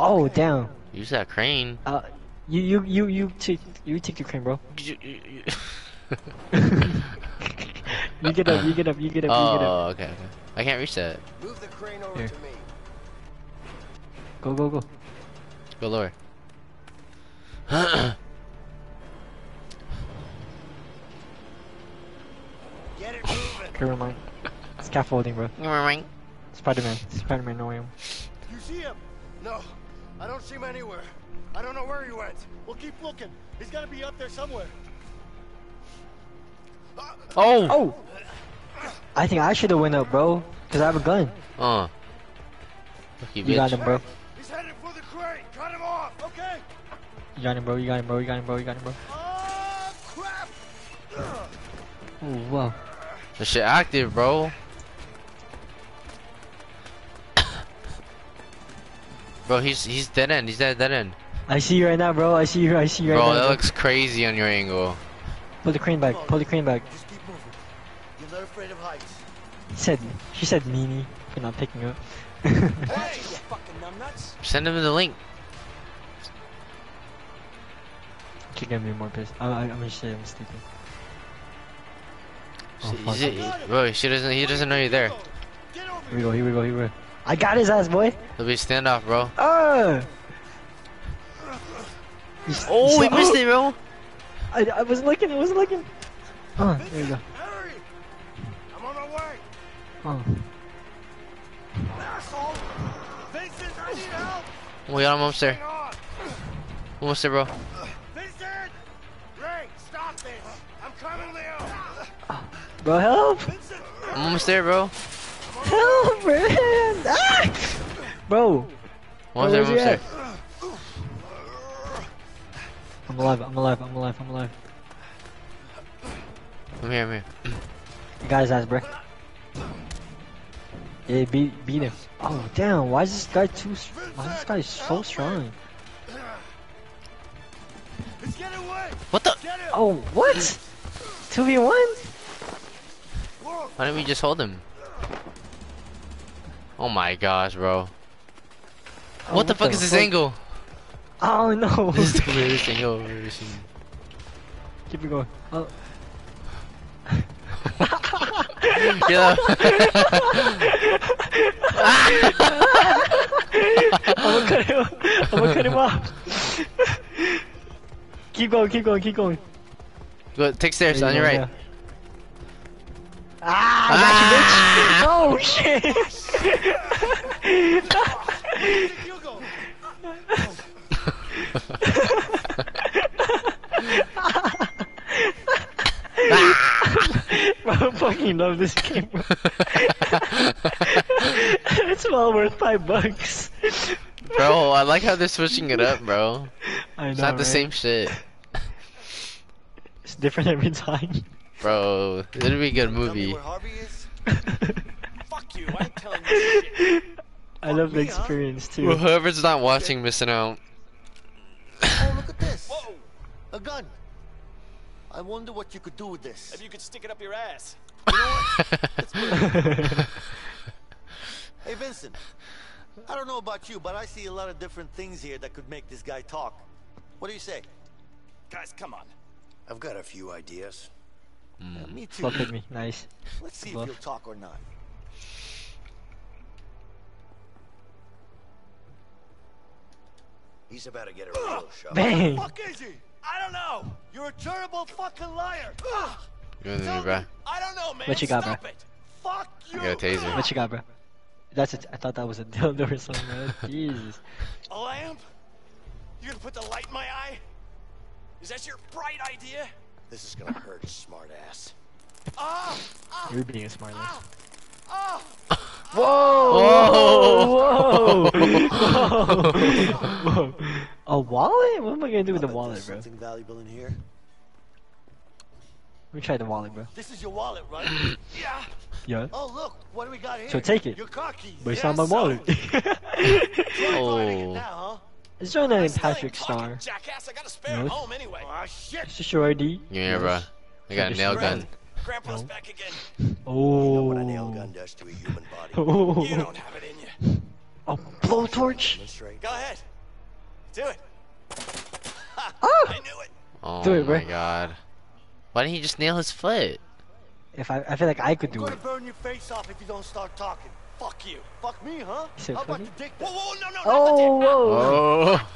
S3: Oh, damn.
S1: Use that crane.
S3: Uh, you, you, you, you take, you take the crane, bro.
S1: You
S3: get up, you get up, you get up, you get up.
S1: Oh, okay, okay. I can't reach that.
S12: Move the crane over
S3: Here.
S12: to me.
S3: Go, go, go.
S1: Go lower.
S12: Get it moving.
S3: Never mind. Scaffolding, bro.
S1: Never mind.
S3: Spider-Man. Spider-Man, no way.
S8: You see him?
S12: No, I don't see him anywhere. I don't know where he went.
S8: We'll keep looking. He's gotta be up there somewhere.
S1: Oh!
S3: Oh! I think I should have went up, bro. Cause I have a gun.
S1: Uh. Lucky
S3: You got him, bro.
S12: He's headed for the crane. Cut him off.
S8: Okay.
S3: You got him, bro. You got him, bro. You got him, bro. You got him, bro.
S8: Oh, crap.
S3: Oh, wow.
S1: This shit active, bro. bro, he's he's dead end. He's dead dead end.
S3: I see you right now, bro. I see you. I see you right
S1: Bro,
S3: now.
S1: that
S3: bro.
S1: looks crazy on your angle.
S3: Pull the crane back. Pull the crane back.
S8: Just keep moving. You're not afraid of heights.
S3: She said. She said meanie for not picking up.
S8: Hey, you fucking numbnuts.
S1: Send him the link.
S3: She's gonna be more pissed. I, I, I'm gonna say I'm stupid. Oh, fuck.
S1: he- bro, she doesn't. He doesn't know you're there.
S3: Here we go. Here we go. Here we go. I got his ass, boy.
S1: He'll be standoff, bro.
S3: Ah!
S1: Oh, he missed it, bro.
S3: I, I wasn't looking. I wasn't looking. Oh, there you go.
S12: Hurry! I'm on my way.
S3: Oh.
S8: Asshole. Vincent, I need help.
S1: We got him almost there.
S12: Hang.
S1: Almost there, bro.
S3: Bro, help!
S1: I'm almost there, bro.
S3: Help, man! Ah! Bro.
S1: Almost there,
S3: where's he
S1: almost there.
S3: I'm alive. I'm alive. I'm alive. I'm alive.
S1: I'm here, I'm here.
S3: You got his ass, bro. Yeah, beat beat him. Oh damn! Why is this guy too? Why is this guy so strong?
S8: Let's get away.
S1: What the?
S3: Oh what? Two v one?
S1: Why didn't we just hold him? Oh my gosh, bro.
S3: Oh,
S1: what the fuck is this angle?
S3: Oh no!
S1: This is the weirdest angle I've ever seen.
S3: Keep it going. Oh.
S1: Yeah.
S3: I'm gonna cut him. I'm gonna cut him off. keep going. Keep going. Keep going.
S1: Go, take stairs on
S3: you
S1: your
S3: go,
S1: right.
S3: yeah. Ah, I got you, bitch. Ah. Oh, shit. I fucking love this game. it's well worth five bucks.
S1: bro, I like how they're switching it up, bro.
S3: Know,
S1: it's not
S3: right?
S1: the same shit.
S3: It's different every time.
S1: Bro, it'll be a good movie.
S8: Fuck you, I ain't telling you shit.
S3: I love the experience too.
S1: Well, whoever's not watching, missing out.
S4: Oh, look at this. Whoa. A gun. I wonder what you could do with this.
S8: If you could stick it up your ass.
S4: Hey, Vincent. I don't know about you, but I see a lot of different things here that could make this guy talk. What do you say?
S8: Guys, come on.
S13: I've got a few ideas. Mm.
S4: Yeah, me too.
S3: Fuck with me, nice.
S4: Let's see
S3: Bluff.
S4: if he'll talk or not.
S13: He's about to get a real shot.
S3: Bang!
S4: Fuck is he? I don't know. You're a terrible fucking liar.
S1: You know what I bro?
S8: I don't know, man.
S3: What you got, bro?
S8: Stop it.
S4: Fuck
S1: I got a taser.
S3: What you got, bro? That's it. I thought that was a dildo or something, man. Jesus.
S8: A lamp? You gonna put the light in my eye? Is that your bright idea?
S13: This is gonna hurt, smart ass.
S8: Ah!
S3: You're being a smart ass.
S8: Ah!
S3: Whoa! Whoa! Whoa! A wallet? What am I gonna do with the
S4: Bet
S3: wallet, bro?
S4: Something valuable in here.
S3: Let me try the wallet, bro.
S4: This is your wallet, right? yeah.
S3: Yeah.
S4: Oh, look. What do we got here?
S3: So take it.
S4: Your car keys.
S3: But it's
S4: yeah,
S3: not my
S4: so-
S3: wallet.
S1: Oh.
S4: Now, huh?
S3: It's your name, Patrick Star.
S8: Jackass, I got a spare
S3: No.
S8: home anyway.
S4: Shit.
S3: It's just your ID.
S1: Yeah, bro. I got a nail gun.
S8: Grandpa's back again.
S3: Oh.
S13: What a nail gun does to a human body.
S3: Oh.
S8: You don't have it in you.
S3: A blowtorch?
S13: Demonstrate.
S8: Go ahead. Do it.
S3: Ah!
S8: I knew it.
S1: Oh
S3: Do it, bro.
S1: my god. Why didn't he just nail his foot?
S3: If I, I feel like I could
S4: I'm
S3: do
S4: gonna
S3: it.
S4: burn your face off if you don't start talking.
S8: Fuck you.
S4: Fuck me, huh?
S3: You said
S4: How about
S3: fuck
S4: the dick
S8: Whoa, whoa, no, no,
S3: Oh,
S8: not
S3: whoa.
S1: Oh.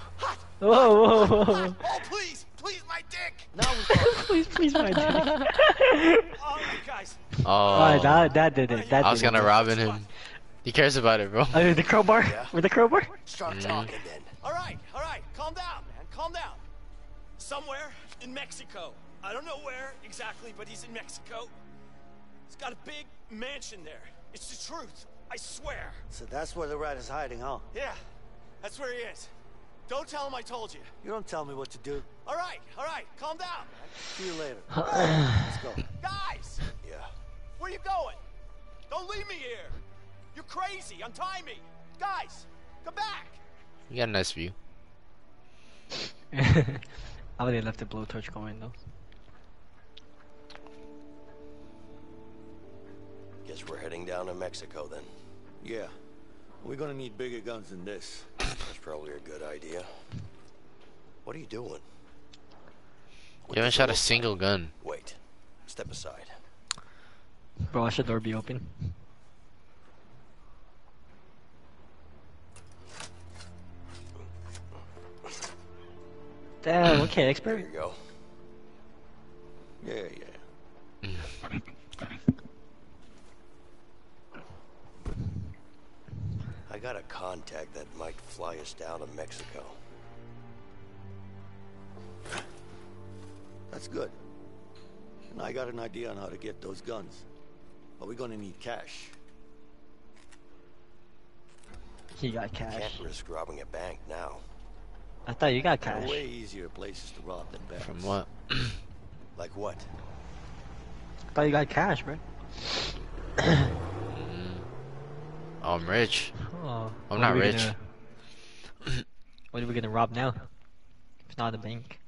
S3: Whoa, whoa, whoa, whoa.
S8: the. Oh, please, please, my dick.
S4: Now we
S3: please, please, my dick.
S8: Oh, you guys.
S1: Oh.
S3: Alright, that, that did it. That
S1: I was gonna
S3: it.
S1: rob him. He cares about it, bro.
S3: Uh, the crowbar? With the crowbar?
S13: Start
S1: Mm.
S13: talking then.
S8: All right, all right. Calm down, man. Calm down. Somewhere in Mexico. I don't know where exactly, but he's in Mexico. He's got a big mansion there. It's the truth. I swear.
S4: So that's where the rat is hiding, huh?
S8: Yeah, that's where he is. Don't tell him I told you.
S4: You don't tell me what to do.
S8: All right, all right. Calm down.
S4: See you later. Let's go.
S8: Guys,
S13: Yeah.
S8: where you going? Don't leave me here. You're crazy. Untie me. Guys, come back.
S1: You got a nice view.
S3: I would have left the blowtorch going though.
S13: Guess we're heading down to Mexico then.
S4: Yeah. We're gonna need bigger guns than this.
S13: That's probably a good idea. What are you doing?
S1: You haven't shot a single gun.
S13: Wait. Step aside.
S3: Bro, I should the door be open? Damn, okay,
S13: There
S3: expert.
S13: you go.
S4: Yeah, yeah.
S13: I got a contact that might fly us down to Mexico.
S4: That's good. And I got an idea on how to get those guns. But we're gonna need cash.
S3: He got cash.
S13: Can't risk robbing a bank now.
S3: I thought you got
S4: There are
S3: cash.
S4: way easier places to rob than banks.
S1: From what?
S13: Like what?
S3: I thought you got cash, bro.
S1: Oh, I'm rich.
S3: Oh,
S1: I'm not rich.
S3: gonna- what are we gonna rob now? It's not a bank.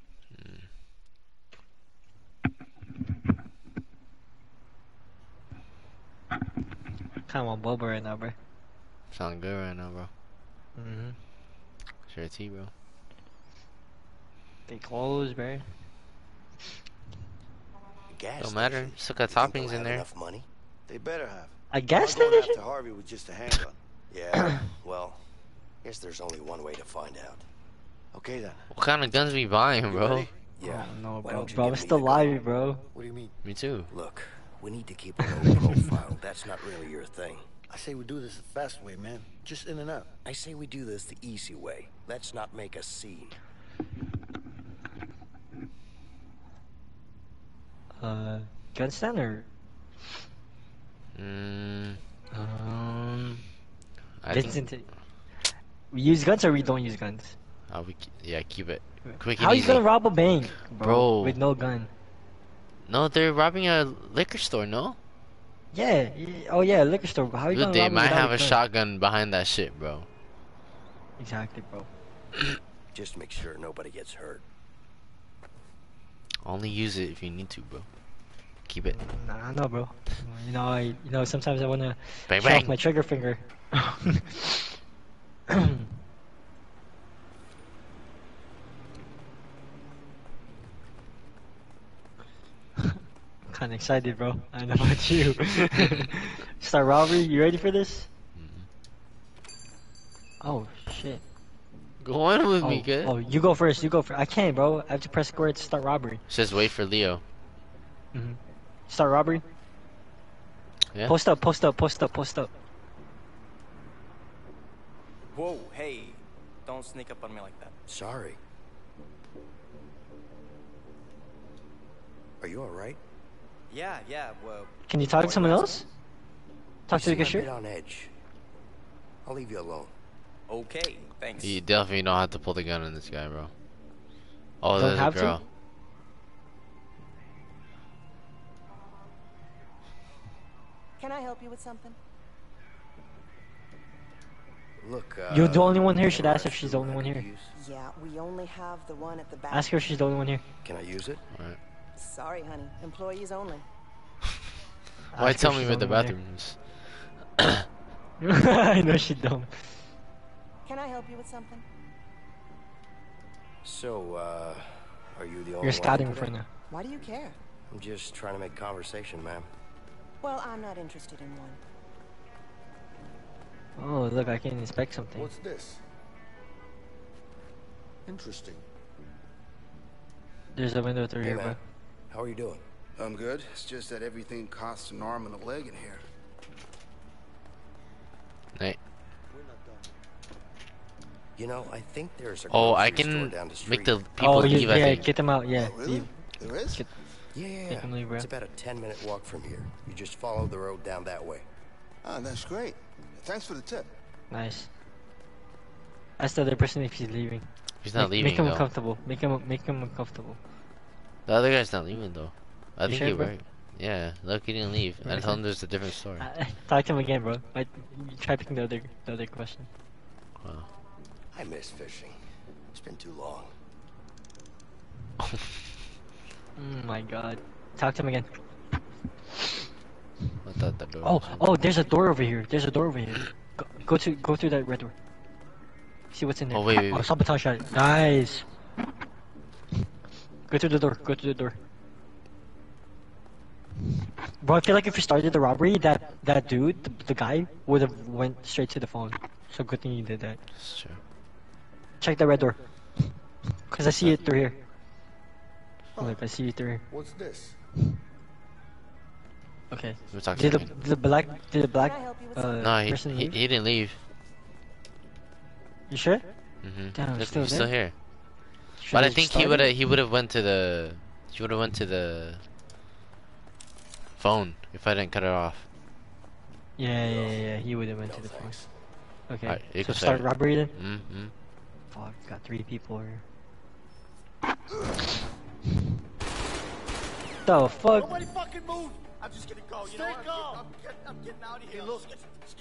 S3: Kind of want Boba right now, bro.
S1: Sound good right now, bro.
S3: Mm-hmm.
S1: Sure, T, bro.
S3: They close, bro.
S13: Gas
S1: Don't matter. Still got
S13: You think they'll
S1: toppings in there.
S13: Enough money?
S4: They better have.
S3: A gas
S4: I'm going
S3: station?
S4: after Harvey with just a handgun.
S13: Yeah. well, guess there's only one way to find out.
S4: Okay then.
S1: What kind of guns we buying, bro?
S4: ready?
S13: Yeah.
S3: Oh, no,
S13: Why
S3: bro.
S13: don't
S3: Bro,
S13: give
S3: I'm still
S13: the
S3: live, bro.
S4: What do you mean?
S1: Me too.
S13: Look, we need to keep a low profile. That's not really your thing.
S4: I say we do this the fast way, man. Just in and out.
S13: I say we do this the easy way. Let's not make a scene.
S3: Uh, gun stand or?
S1: Mm, um, I
S3: Vincent,
S1: think.
S3: we use guns or we don't use guns?
S1: Uh, we, yeah, keep it quick
S3: How
S1: and
S3: you gonna rob a bank, bro,
S1: Bro.
S3: with no gun?
S1: No, they're robbing a liquor store. No,
S3: Yeah. yeah, Oh yeah, liquor store. How you
S1: Dude,
S3: gonna
S1: they
S3: rob it
S1: might have a
S3: gun?
S1: shotgun behind that shit, bro.
S3: Exactly, bro.
S13: Just make sure nobody gets hurt.
S1: Only use it if you need to, bro. Keep it.
S3: Nah, no, bro. You know, I, you know, sometimes I wanna
S1: Bang, bang.
S3: my trigger finger. Kinda excited, bro. I know about you. Start robbery. You ready for this? Oh shit.
S1: Go on with
S3: oh,
S1: me, kid.
S3: Oh, you go first. You go first. I can't, bro. I have to press square to start robbery.
S1: Just wait for Leo.
S3: hmm Start robbery.
S1: Yeah.
S3: Post up. Post up. Post up. Post up.
S9: Whoa, hey. Don't sneak up on me like that.
S13: Sorry. Are you alright?
S9: Yeah, yeah, well.
S3: Can you talk to someone else? Talk to the
S13: seem a
S3: cashier.
S13: on edge. I'll leave you alone.
S9: Okay, thanks.
S1: You definitely don't have to pull the gun on this guy, bro. Oh,
S3: Don't
S1: there's a
S3: have to?
S21: Can I help you with something?
S13: Look, uh...
S3: You're the only one here. Should ask if she's the only one here.
S21: Yeah, we only have the one at the back.
S3: Ask her if she's the only one here.
S13: Can I use it?
S1: Alright.
S21: Sorry, honey. Employees only.
S1: Why
S3: Ask
S1: tell me
S3: she's
S1: with the
S3: the only
S1: bathrooms?
S3: I know she don't.
S21: Can I help you with something?
S13: So, uh... Are you the only
S3: You're
S13: one
S3: scouting
S13: here
S3: for
S13: today?
S3: now.
S21: Why do you care?
S13: I'm just trying to make conversation, ma'am.
S21: Well, I'm not interested in one.
S3: Oh, look, I can inspect something.
S4: What's this? Interesting.
S3: There's a window through
S13: Hey,
S3: here,
S13: man.
S3: bro.
S13: How are you doing?
S22: I'm good. It's just that everything costs an arm and a leg in here.
S1: Hey.
S13: You know, I think there's a
S1: Oh, I can
S13: down the
S1: make the oh, people
S3: Oh, you,
S1: leave. I
S3: yeah, get them out. Yeah,
S4: oh,
S3: really?
S4: There is?
S3: Get,
S13: Yeah, yeah,
S3: Make them leave.
S13: It's about a 10 minute walk from here. You just follow the road down that way.
S4: Ah, that's great. Thanks for the tip.
S3: nice. Ask the other person if he's leaving.
S1: He's not
S3: make,
S1: leaving
S3: Make him
S1: though.
S3: uncomfortable. Make him make him uncomfortable.
S1: The other guy's not leaving though. I
S3: You
S1: think
S3: sure,
S1: you're
S3: bro?
S1: right. Yeah, look, he didn't leave. I told him there's a different story.
S3: Uh, talk to him again, bro. I, you try picking the other the other question.
S1: Wow.
S13: I miss fishing. It's been too long.
S3: Oh my god. Talk to him again.
S1: I thought that door.
S3: Oh, oh, there's a door over here. There's a door over here. Go, go to go through that red door. See what's in there.
S1: Oh, wait, wait,
S3: Oh, sabotage shot. Nice. Go through the door. Go through the door. Bro, I feel like if you started the robbery, that that dude, the, the guy, would have went straight to the phone. So good thing you did that.
S1: That's true.
S3: Check the red door. Cause I see it through here. Look, I see you through.
S4: What's this?
S3: Okay.
S1: We're talking
S3: Did the,
S1: to him.
S3: did the black did the black
S21: Can I help you with
S3: uh,
S1: No, he, he, he didn't leave.
S3: You sure?
S1: Mm-hmm.
S3: Damn,
S1: Look,
S3: still
S1: he's
S3: there?
S1: still here.
S3: Should
S1: But I
S3: have
S1: think he would have he would have went to the he would have went to the phone if I didn't cut it off.
S3: Yeah, yeah, yeah, yeah. He would have went to the phone. Okay.
S1: Alright, you
S3: so start
S1: start it.
S3: robbery then.
S1: Mm-hmm.
S3: Fuck, got three people here. The fuck?
S19: Nobody fucking move! I'm just gonna go, you Stay know what? calm. I'm, getting, I'm getting out of here. Hey, look,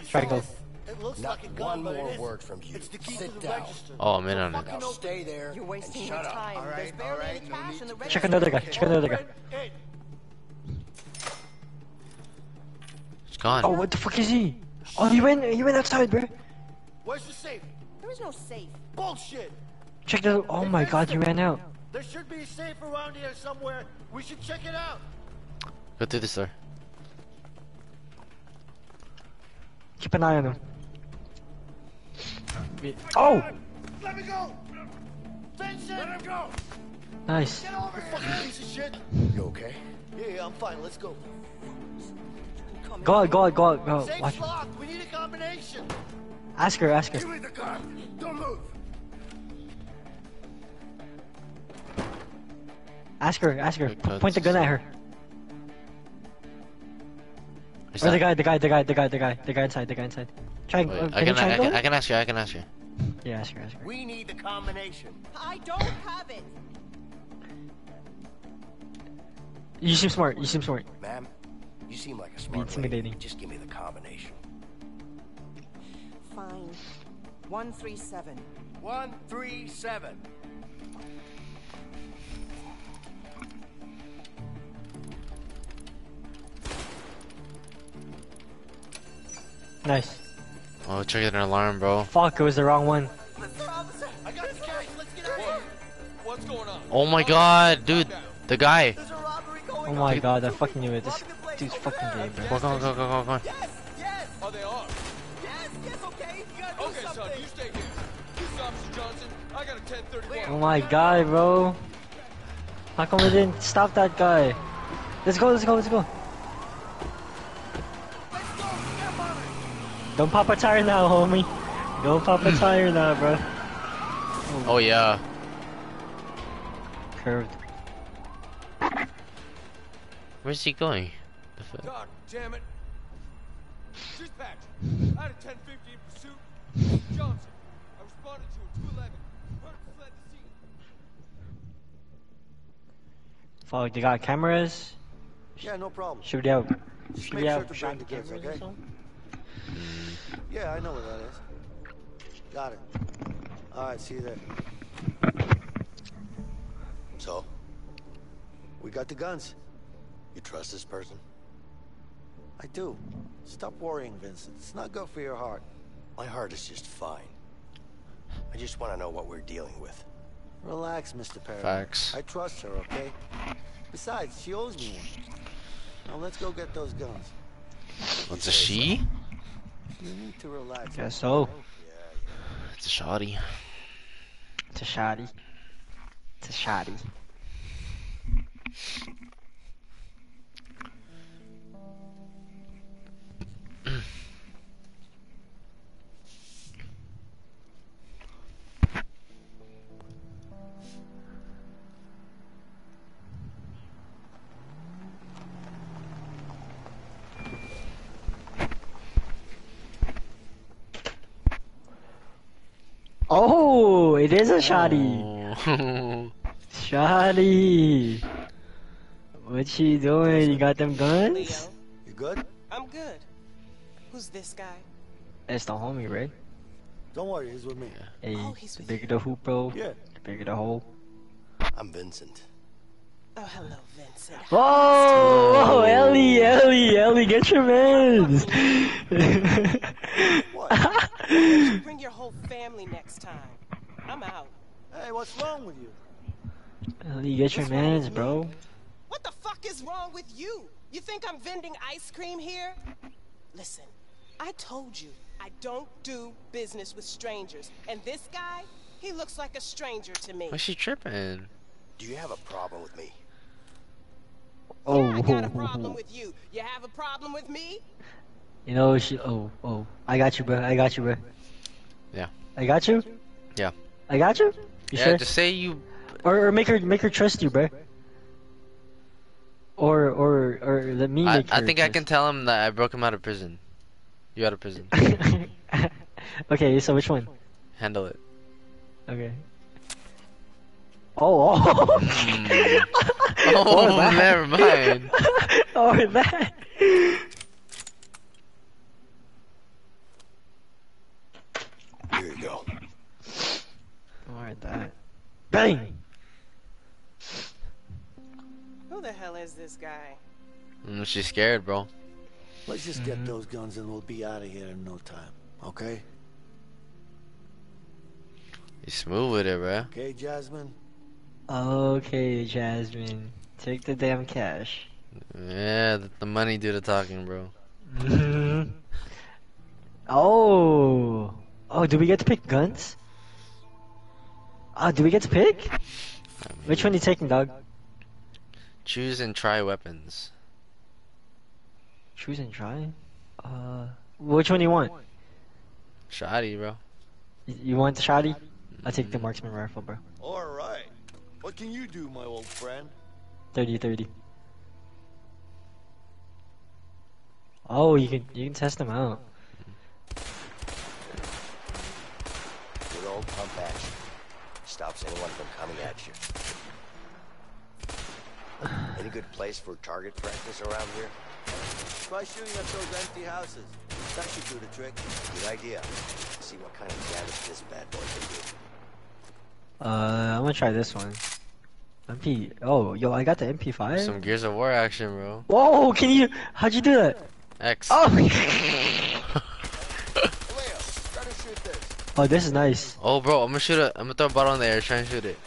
S3: Try to go.
S19: It looks
S13: Not
S19: like a gun,
S13: one
S19: but
S13: more
S19: it
S13: word from you.
S19: It's the key
S13: Sit
S19: to the
S13: down.
S19: register.
S1: Oh, I'm in on it.
S13: Now stay there
S21: You're wasting your time.
S4: All
S21: There's
S4: right,
S21: barely
S4: all right,
S21: any
S4: no
S21: cash
S4: need
S21: in the
S4: to-
S21: register.
S3: Check another guy. Check another guy.
S19: Hey,
S1: It's gone.
S3: Oh, what the fuck is he? Oh, he went. He went outside, bro.
S19: where's the safe?
S21: There is no safe.
S19: Bullshit!
S3: Check the. Oh my god, he ran out.
S19: There should be a safe around here somewhere. We should check it out.
S1: Go through this door.
S3: Keep an eye on him. Oh,
S19: Let me go! Vincent! Let him go!
S3: nice.
S19: Get over here, fucking piece of shit!
S13: You okay?
S19: Yeah, yeah, I'm fine. Let's go. Come
S3: Go
S19: here.
S3: out, go out, go out, go out.
S19: Safe's
S3: Watch.
S19: locked. We need a combination.
S3: Ask her, ask her.
S4: Give me the gun. Don't move.
S3: Ask her, ask her.
S1: Good.
S3: Point the gun at her.
S1: Is
S3: Or the guy, the guy, the guy, the guy, the guy, the guy inside, the guy inside. Try.
S1: Wait,
S3: uh,
S1: I
S3: can you
S1: can, I, can. I can ask you. I can ask you.
S3: Yeah, ask her, ask her.
S12: We need the combination.
S23: I don't have it.
S3: You seem smart. You seem smart.
S13: Ma'am, you seem like a smart lady.
S3: intimidating.
S13: Just give me the combination.
S23: Fine. 137.
S12: 137.
S3: Nice.
S1: Oh, triggered an alarm, bro.
S3: Fuck, it was the wrong one.
S8: I got this cash. Let's get out of here. What's going on?
S1: Oh my god, dude. The guy.
S3: Oh my god, I fucking knew it. This dude's fucking gay, bro.
S1: Go, go, go, go, go, go.
S8: Oh, they are. Yes, yes, okay. You gotta do okay, son, you stay here. You, Officer Johnson. I got a 1031.
S3: Oh my god, bro. How come we didn't stop that guy? Let's go, let's go, let's go. Don't pop a tire now, homie. Don't pop a tire now, bro.
S1: Oh yeah.
S3: Curved.
S1: Where's he going? The fuck?
S8: God damn it. Dispatch. I had a 1050 in pursuit. Johnson. I responded to a 211. Hertz fled the scene.
S3: Fuck, they got cameras?
S4: Yeah, no problem.
S3: Should we have...
S4: Just
S3: Should
S4: make
S3: we
S4: sure
S3: have
S4: to bring the kids, okay?
S3: Something?
S4: Yeah, I know where that is. Got it. Alright, see you there.
S13: So,
S4: We got the guns.
S13: you trust this person?
S4: I do. Stop worrying, Vincent. It's not good for your heart.
S13: My heart is just fine. I just want to know what we're dealing with.
S4: Relax, Mr. Perry.
S1: Facts.
S4: I trust her, okay? Besides, she owes me one. Now let's go get those guns.
S1: What's a she?
S4: You need to relax.
S3: Guess so.
S1: It's a shoddy.
S3: It's a shoddy. It's a shoddy. Oh, it is a shoddy.
S1: Oh.
S3: Shoddy. What she doing? You got them guns?
S4: You good?
S23: I'm good. Who's this guy?
S3: It's the homie, right?
S4: Don't worry, he's with me.
S3: Hey,
S23: Oh, he's
S3: the
S23: with
S3: bigger the hoop, bro.
S4: Yeah.
S3: The bigger the hole.
S13: I'm Vincent.
S23: Oh, hello, Vincent.
S3: Whoa, whoa, Ellie, Ellie, Ellie, get your mans.
S23: You bring your whole family next time. I'm out.
S4: Hey, what's wrong with you?
S3: Ellie, get your mans, bro.
S23: What the fuck is wrong with you? You think I'm vending ice cream here? Listen, I told you I don't do business with strangers. And this guy, he looks like a stranger to me.
S1: Why's she tripping?
S13: Do you have a problem with me?
S3: Oh,
S23: I got a problem with you. You have a problem with me?
S3: You know she. Oh, oh. I got you, bro. I got you, bro.
S1: Yeah.
S3: I got you.
S1: Yeah.
S3: I got you. You
S1: yeah,
S3: sure?
S1: just say you.
S3: Or, or make her make her trust you, bro. Or or or let me
S1: I,
S3: make
S1: I
S3: her
S1: think I can tell him that I broke him out of prison. You out of prison.
S3: okay, so which one?
S1: Handle it.
S3: Okay. Oh, oh.
S1: Oh,
S3: that.
S1: never mind.
S3: or that.
S13: Here you go.
S3: Or that. Bang!
S23: Who the hell is this guy?
S1: Mm, she's scared, bro.
S4: Let's just get those guns and we'll be out of here in no time. Okay?
S1: You smooth with it, bro.
S4: Okay, Jasmine?
S3: Okay, Jasmine. Take the damn cash.
S1: Yeah, the, the money do the talking, bro.
S3: Mhm. oh. Oh, do we get to pick guns? Oh, do we get to pick? Which one you taking, dog?
S1: Choose and try weapons.
S3: Choose and try? Uh, which one do you want?
S1: Shoddy, bro.
S3: You want the shoddy? I'll take the marksman rifle, bro.
S4: All right. What can you do, my old friend?
S3: 30 30. Oh, you can you can test them out.
S13: Good old pump action. Stops anyone from coming at you. Any good place for target practice around here?
S4: Try shooting at those empty houses. That should do the trick.
S13: Good idea. See what kind of damage this bad boy can do.
S3: Uh, I'm gonna try this one. MP. Oh, yo, I got the MP5.
S1: Some Gears of War action, bro.
S3: Whoa, can you? How'd you do that?
S1: X.
S3: Oh.
S19: Leo, try to shoot this.
S3: oh, this is nice.
S1: Oh, bro, I'm gonna shoot it. I'm gonna throw a bottle in the air. Try and shoot it.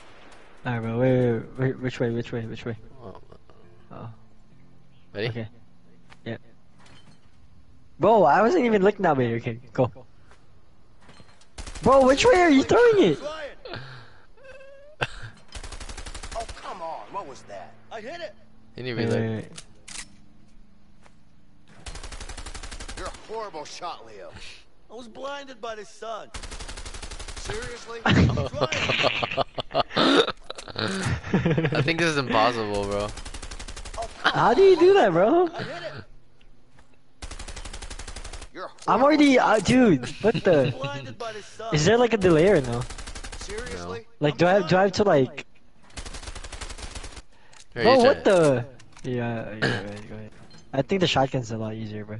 S3: Alright, bro. Wait, wait, wait, wait, which way? Which way? Which way? Oh. oh.
S1: Ready?
S3: Okay. Yeah. Bro, I wasn't even looking that way. Okay, go. Bro, which way are you throwing it?
S13: Oh, come on. What was that?
S4: I hit it.
S1: you really?
S3: Wait, wait, wait.
S19: You're a horrible shot, Leo.
S4: I was blinded by the sun.
S19: Seriously?
S1: I think this is impossible, bro.
S3: How do you do that, bro?
S19: You're
S3: I'm already, uh, dude. What the?
S4: blinded by the sun.
S3: Is there like a delay or no?
S19: seriously?
S3: Like, do I have, do I have to like?
S1: Here,
S3: Bro, oh,
S1: you try
S3: what the? Yeah, yeah, go ahead, go ahead. I think the shotgun's a lot easier, bro.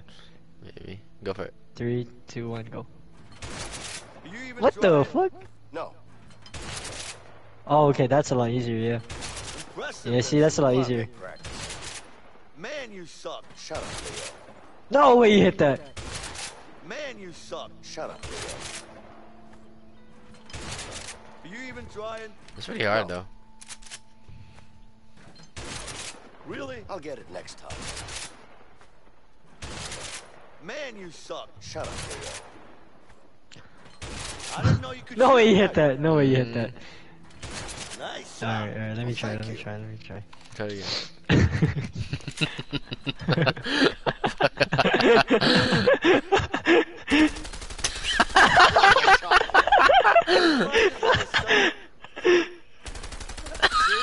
S1: Maybe. Go for it.
S3: Three, two, one, go.
S4: You even
S3: What the fuck?
S13: No.
S3: Oh, okay, that's a lot easier, yeah.
S4: Impressive.
S3: Yeah, see, that's a lot easier.
S4: Man, you suck.
S13: Shut up, Leo.
S3: No way you hit that.
S4: Man, you suck.
S13: Shut up, Leo.
S4: Are you even trying?
S1: It's pretty hard, though.
S4: Really?
S13: I'll get it next time.
S4: Man, you suck.
S13: Shut up, Leo.
S4: I didn't know you could.
S3: No way you hit that. No way you hit that.
S4: Mm. Nice.
S3: Alright, alright, let me try, let me try, let me try.
S1: Try it again.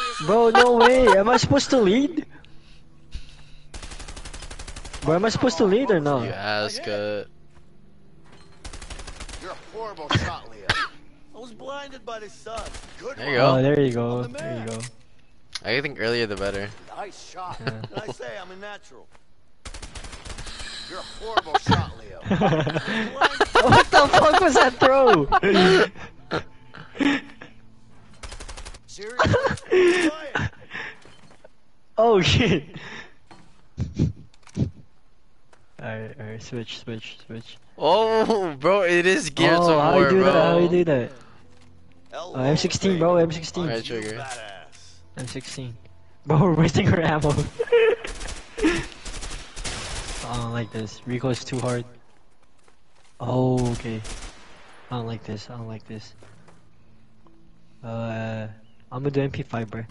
S3: Bro, no way. Am I supposed to lead? Bro, am I supposed to lead or no?
S1: You ask, uh,
S19: You're a horrible shot, Leo.
S4: I was blinded by the sun.
S19: Good
S1: there you
S3: Oh,
S1: go.
S3: there you go. There you go.
S1: I think earlier the better.
S19: Nice shot.
S3: Yeah.
S4: Did I say I'm a natural?
S19: You're a horrible shot, Leo.
S3: what the fuck was that throw?
S19: Seriously?
S3: oh shit. Alright, alright, switch, switch, switch.
S1: Oh, bro, it is Gears
S3: oh,
S1: of
S3: how
S1: War,
S3: you do
S1: bro.
S3: that? How you do that?
S4: Hello,
S3: Oh, M16, bro, M16.
S1: Alright, trigger.
S4: Badass.
S3: M16. Bro, we're wasting our ammo. I don't like this. Recoil's too hard. Oh, okay. I don't like this. I don't like this. Uh, I'm gonna do MP5, bro.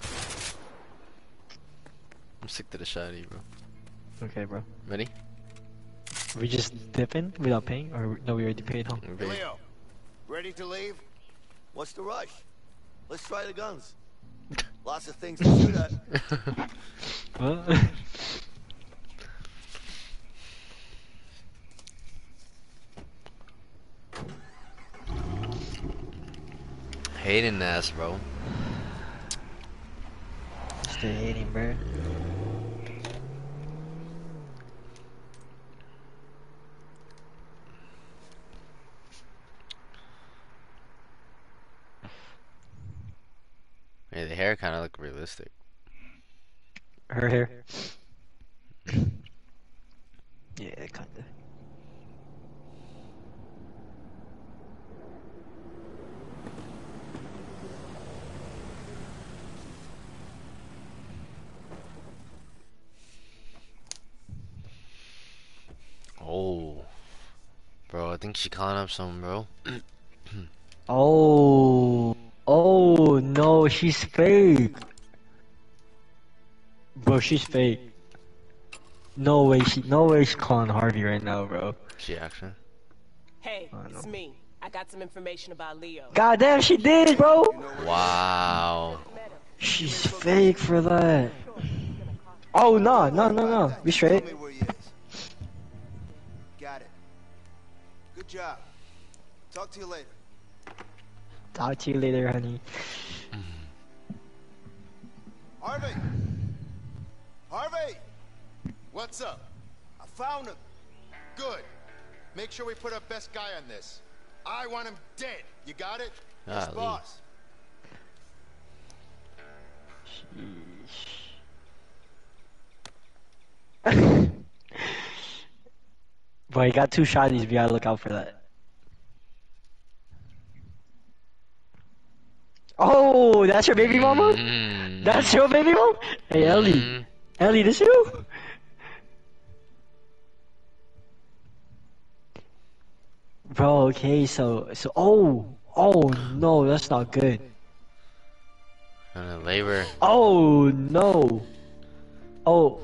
S1: I'm sick to the shotty, bro.
S3: Okay, bro.
S1: Ready?
S3: We just dip in without paying, or no? We already paid, huh?
S19: Leo, ready to leave?
S4: What's the rush? Let's try the guns. Lots of things to shoot at.
S3: Well,
S1: Hating ass, bro.
S3: Still hating, bro.
S1: Hey, the hair kind of look realistic.
S3: Her hair. yeah, kinda.
S1: Oh, bro, I think she calling up someone, bro.
S3: Oh, oh no, she's fake. Bro, she's fake. No way, she, no way she's calling Harvey right now, bro.
S1: she actually.
S23: Hey,
S3: I
S23: it's me. I got some information about Leo.
S3: God damn, she did, bro.
S1: Wow.
S3: She's fake for that. Oh no, no, no, no. Be straight.
S19: Got me where he is.
S6: Good job. Talk to you later.
S3: Talk to you later, honey.
S19: Harvey! Harvey! What's up?
S6: I found him.
S19: Good. Make sure we put our best guy on this. I want him dead. You got it?
S1: Yes,
S6: boss.
S3: Boy, he got two shotties. We gotta look out for that. Oh, that's your baby mama?
S1: Mm.
S3: That's your baby mama? Hey, Ellie. Ellie, this you? Bro, okay, so, so, oh, oh no, that's not good.
S1: Uh, labor.
S3: Oh no. Oh.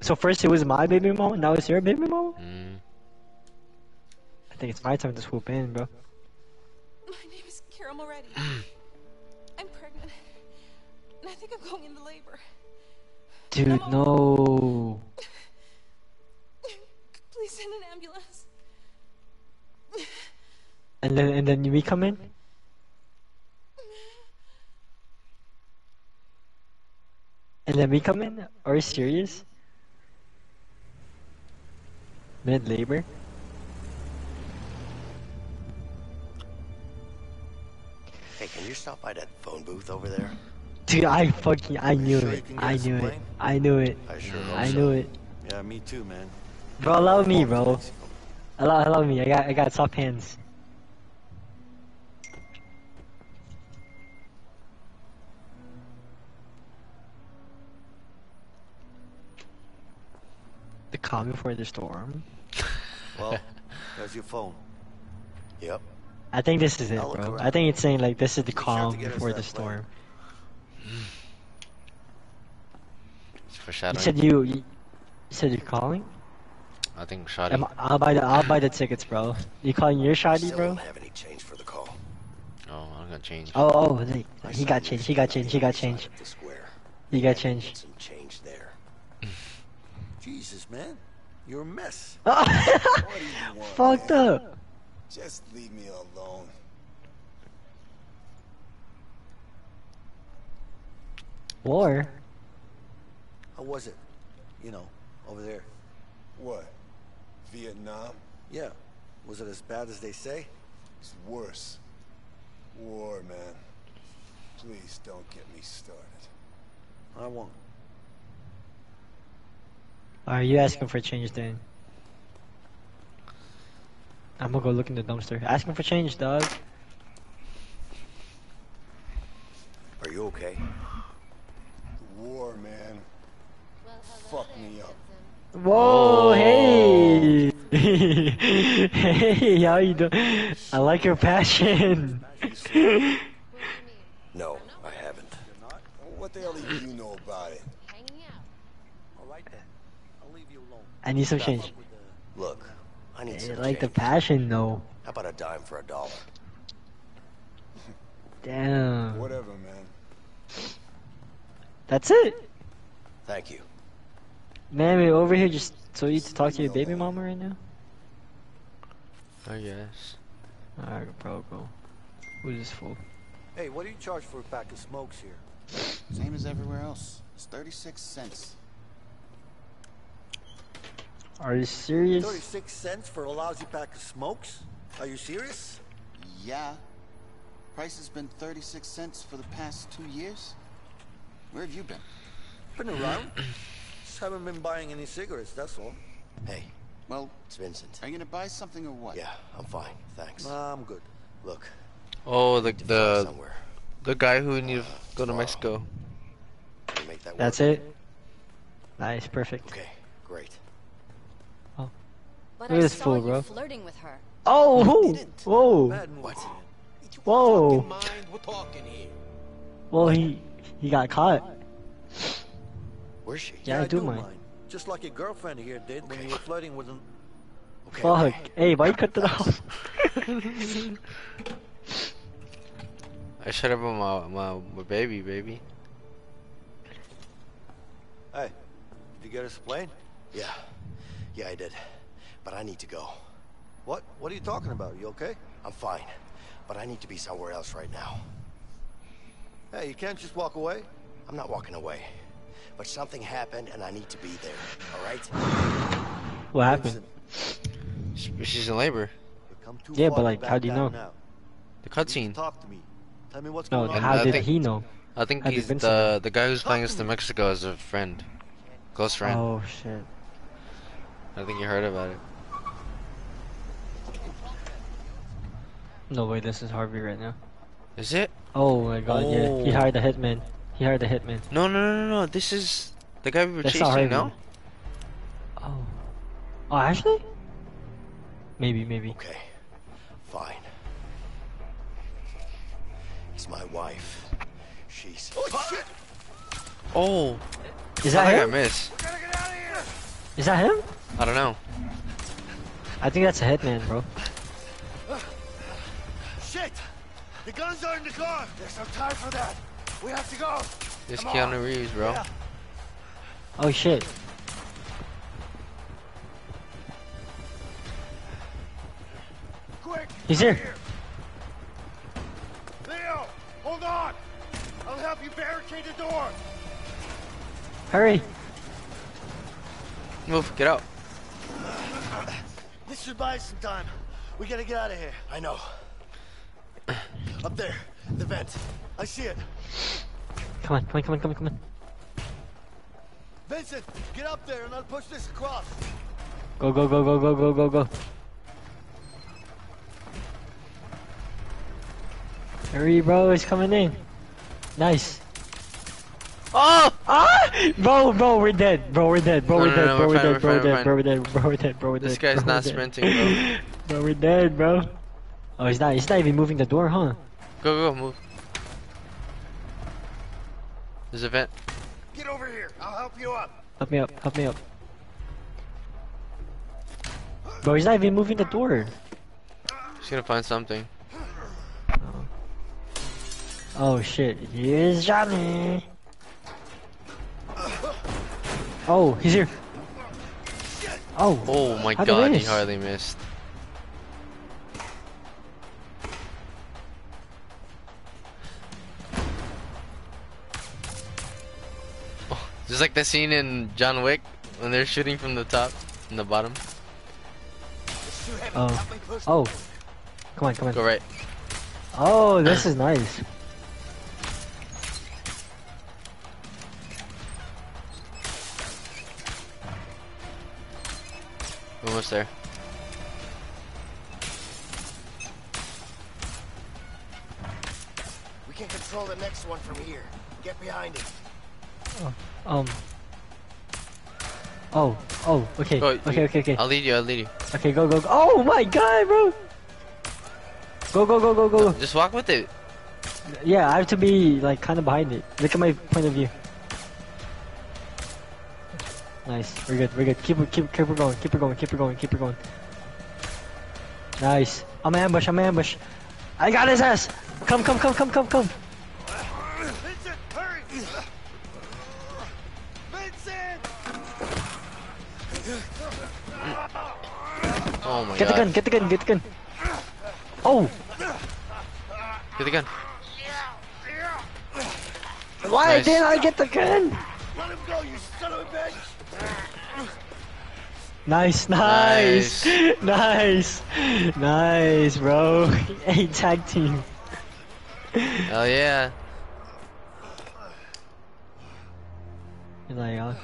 S3: So first it was my baby mama, now it's your baby mama?
S1: Mm.
S3: I think it's my time to swoop in, bro.
S11: My name is Carol I'm pregnant. And I think I'm going into labor.
S3: Dude, no.
S11: Please send an ambulance.
S3: And then and then we come in? And then we come in? Are you serious? Mid labor?
S13: You stop by that phone booth over there?
S3: Dude, I fucking I knew
S4: sure
S3: it. I knew it.
S4: plane?
S3: I knew it.
S13: I sure hope
S3: I
S13: so.
S3: knew it.
S4: Yeah, me too, man.
S3: Bro, allow me, bro. Allow allow me. I got I got soft hands. The calm before the storm.
S4: Well, there's your phone.
S13: Yep.
S3: I think this is it,
S4: I'll
S3: bro. I think it's saying like this is the
S4: sure
S3: calm
S4: to get us
S3: before the storm.
S1: It's
S3: You
S1: foreshadowing.
S3: said you, you you said you're calling?
S1: I think shoddy.
S3: I'm, I'll buy the I'll buy the tickets, bro. You calling your shoddy,
S13: Still
S3: bro?
S13: don't have any change for the call.
S1: Oh, I'm gonna change.
S3: Oh oh, wait. he got change. He got change. He got change.
S13: Square.
S3: He got change.
S13: Some change there.
S4: Jesus, man. You're a mess.
S3: Fucked up.
S6: Just leave me alone.
S3: War.
S4: How was it? You know, over there.
S6: What? Vietnam?
S4: Yeah. Was it as bad as they say?
S6: It's worse. War, man. Please don't get me started.
S4: I won't.
S3: Are you asking for a change then? I'm gonna go look in the dumpster. Asking for change, dog.
S13: Are you okay?
S6: The war, man. Fuck me up.
S3: Whoa, oh. hey! hey, how you doing? I like your passion.
S13: No, I haven't.
S6: What the hell do you know about it?
S4: All right then. I'll leave you alone.
S3: I need some change.
S13: Look, I need
S3: I
S13: some
S3: like the passion though.
S13: How about a dime for a dollar?
S3: Damn.
S6: Whatever, man.
S3: That's it.
S13: Thank you.
S3: Man, we over here just so you to talk to your baby mama right now?
S1: I guess.
S3: Alright, bro, go. Who's this fool?
S4: Hey, what do you charge for a pack of smokes here?
S22: Same as everywhere else. It's 36 cents.
S3: Are you serious?
S4: 36 cents for a lousy pack of smokes? Are you serious?
S22: Yeah. Price has been 36 cents for the past two years. Where have you been?
S4: Been around. Just haven't been buying any cigarettes, that's all.
S13: Hey,
S22: Well,
S13: it's Vincent.
S22: are you gonna buy something or what?
S13: Yeah, I'm fine. Thanks.
S4: Nah, I'm good.
S13: Look,
S1: Oh, the the
S13: somewhere.
S1: the guy who uh, need to go to Mexico.
S13: Make that work?
S3: That's it? Nice, perfect.
S13: Okay, great.
S18: But
S3: Look
S18: I
S3: at this
S18: saw
S3: fool,
S18: you
S3: bro.
S18: flirting with her.
S3: Oh, who? Whoa.
S4: Bad.
S13: What?
S3: Whoa.
S10: Mind, we're talking here.
S3: Well, he he got caught.
S13: Where's she?
S3: Yeah, I do mind.
S4: Just like your girlfriend here did when you were flirting with him.
S13: Okay,
S3: Fuck.
S13: okay.
S3: Hey, why you cut that off?
S1: I should have my, my my baby, baby.
S4: Hey, did you get us a plane?
S13: Yeah, yeah, I did. But I need to go.
S4: What? What are you talking about? You okay?
S13: I'm fine, but I need to be somewhere else right now.
S4: Hey, you can't just walk away.
S13: I'm not walking away, but something happened and I need to be there. All right?
S3: What happened?
S1: She's in labor.
S3: Yeah, but like, how do you know?
S1: The cutscene.
S4: Talk to me. Tell me what's
S3: No,
S4: going on.
S3: how
S1: I
S3: did
S1: think-
S3: he know?
S1: I think
S3: How did
S1: he's
S3: Vincent
S1: the the guy who's flying us to Mexico as a friend, close friend.
S3: Oh shit.
S1: I think you heard about it.
S3: No way, this is Harvey right now.
S1: Is it?
S3: Oh my god, yeah. He
S1: Oh.
S3: hired a hitman. He hired a hitman.
S1: No, no, no, no, no. This is the guy we were
S3: That's
S1: chasing.
S3: Harvey.
S1: No.
S3: Oh. Oh, actually? Maybe, maybe.
S13: Okay, fine. It's my wife. She's.
S4: Oh shit!
S1: Oh.
S3: Is
S1: I
S3: that
S1: think
S3: him?
S1: I missed.
S3: Is that him?
S1: I don't know.
S3: I think that's a hitman, bro.
S7: Shit! The guns are in the car! There's no time for that! We have to go!
S1: This
S7: Come
S1: Keanu
S7: on.
S1: Reeves, bro.
S7: Yeah.
S3: Oh shit.
S7: Quick!
S3: He's here.
S7: Leo! Hold on! I'll help you barricade the door!
S3: Hurry.
S1: Move. Get out.
S4: This should buy us some time. We gotta get out of here.
S13: I know. Up there, the vent.
S4: I see it.
S3: Come on, come on, come on, come on, come on.
S4: Vincent, get up there and I'll push this across.
S3: Go, go, go, go, go, go, go, go. Hurry, bro, it's coming in. Nice.
S1: Oh!
S3: Ah! Bro, bro, we're dead. Bro, we're dead. Bro, we're dead. Bro,
S1: we're
S3: we're dead. Bro, we're dead. Bro, we're dead. Bro, we're dead. Bro, we're dead.
S1: This guy's not sprinting, bro.
S3: Bro, we're dead, bro. Oh, he's not. He's not even moving the door, huh?
S1: Go, go, move. There's a vent.
S7: Get over here! I'll help you up!
S3: Help me up. Help me up. Bro, he's not even moving the door.
S1: He's gonna find something.
S3: Oh, oh shit. Here's Johnny. Oh, he's here. Oh.
S1: Oh my
S3: How'd he
S1: god, he hardly missed. Just like the scene in John Wick when they're shooting from the top and the bottom.
S3: Oh. Oh. Come on, come on.
S1: Go right.
S3: Oh, this is nice.
S1: Almost there.
S12: We can control the next one from here. Get behind it. Oh.
S3: Um. Oh, oh, okay,
S1: Go,
S3: okay, okay, okay.
S1: I'll lead you, I'll lead you.
S3: Okay, go, go, go. Oh my god, bro! Go, go, go, go, go.
S1: Just walk with it.
S3: Yeah, I have to be like kind of behind it. Look at my point of view. Nice, we're good, we're good. Keep it, keep, keep it going, keep it going, keep it going, keep it going. Nice. I'm ambush, I'm ambush. I got his ass. Come, come, come, come, come, come. Get
S1: god.
S3: the gun, get the gun, get the gun. Oh,
S1: Get the gun.
S3: why
S1: Nice.
S3: didn't I get the gun?
S7: Let him go, you son of a bitch!
S3: Nice, nice, nice, nice, bro. Hey, tag team.
S1: Hell yeah.
S3: He's like, uh,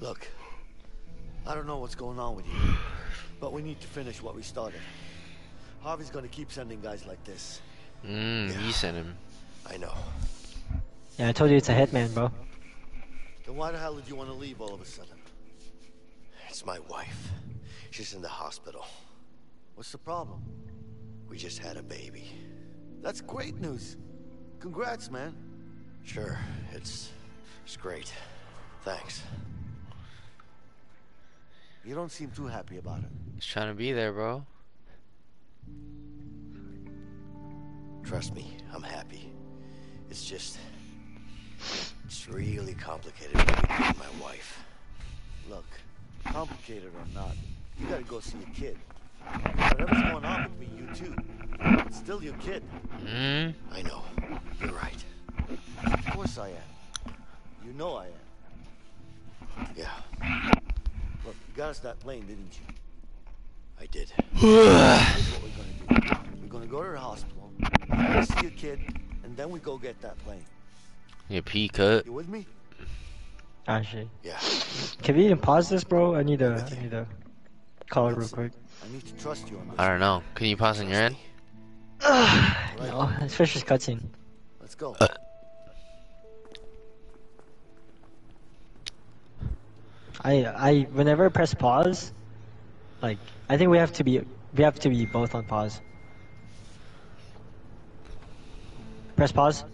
S4: Look, I don't know what's going on with you, but we need to finish what we started. Harvey's gonna keep sending guys like this.
S1: Mmm, you sent him.
S13: I know.
S3: yeah, I told you it's a hitman, bro.
S4: Then why the hell did you want to leave all of a sudden?
S13: It's my wife. She's in the hospital.
S4: What's the problem?
S13: We just had a baby.
S4: That's great news. Congrats, man.
S13: Sure, it's it's great. Thanks.
S4: You don't seem too happy about it.
S1: Just trying to be there, bro.
S13: Trust me, I'm happy. It's just... It's really complicated and my wife.
S4: Look, complicated or not, you gotta go see your kid. Whatever's going on between you two, it's still your kid.
S1: Hmm?
S13: I know. You're right.
S4: Of course I am. You know I am.
S13: Yeah,
S4: Look, you got us that plane, didn't you?
S13: I did.
S4: Here's what we're gonna do. We're gonna go to the hospital, we're see your kid, and then we go get that plane.
S1: Your pee cut.
S4: You with me?
S3: Ah, Actually.
S13: Yeah.
S3: Can we even pause this, bro? I need to. I need to call it real quick.
S4: I need to trust you on this.
S1: I don't know. Can you pause on your end?
S3: no, it's Fisher's cutscene.
S4: Let's go.
S3: Uh, I I whenever I press pause, like I think we have to be we have to be both on pause. Press pause.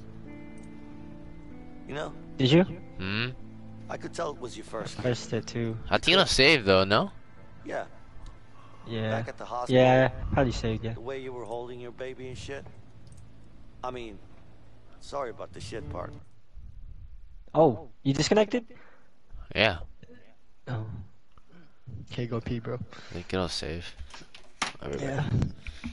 S4: You know,
S3: Did you?
S1: Hmm?
S4: I could tell it was your first.
S3: Pressed it too.
S1: Latino saved though, no?
S4: Yeah,
S3: Yeah.
S4: back at the hospital.
S3: Yeah, probably saved. Yeah.
S4: The way you were holding your baby and shit. I mean, sorry about the shit part.
S3: Oh, you disconnected?
S1: Yeah.
S3: Oh. Okay, go pee, bro.
S1: Think it'll save. I'll be back.
S3: Yeah. What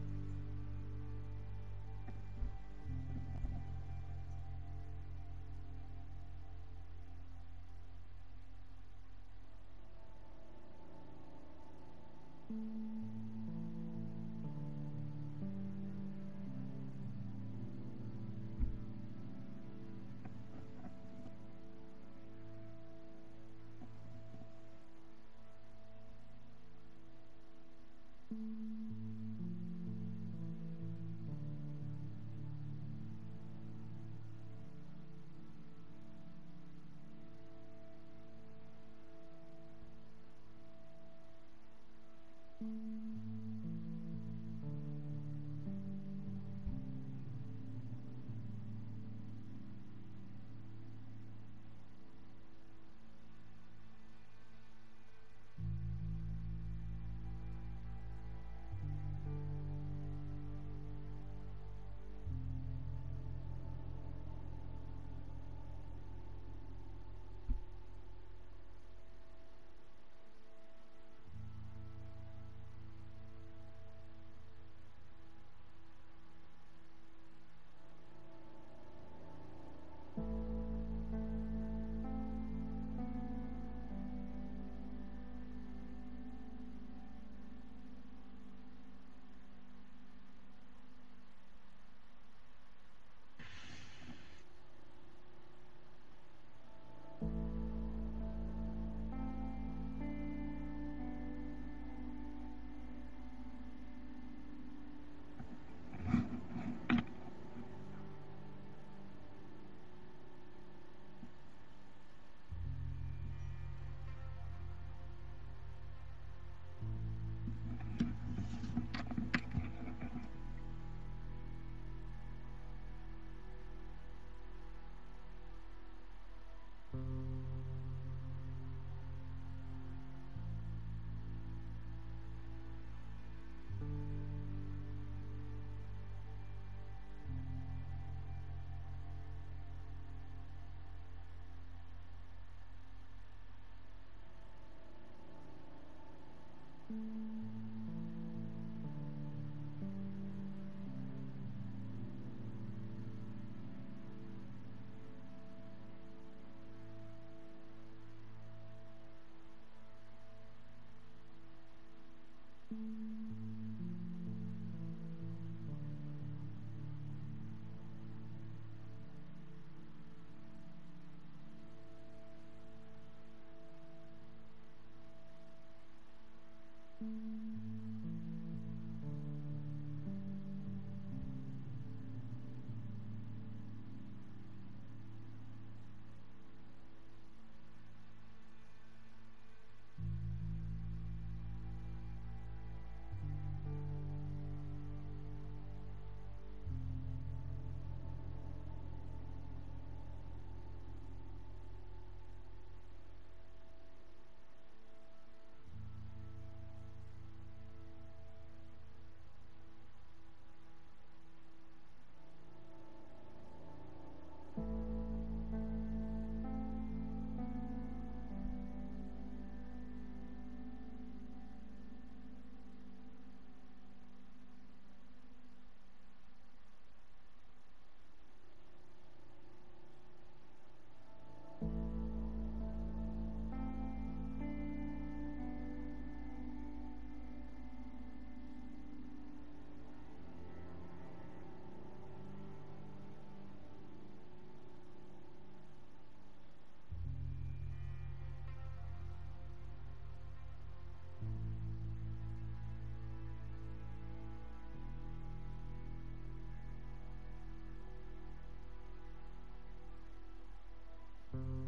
S3: Mm-hmm.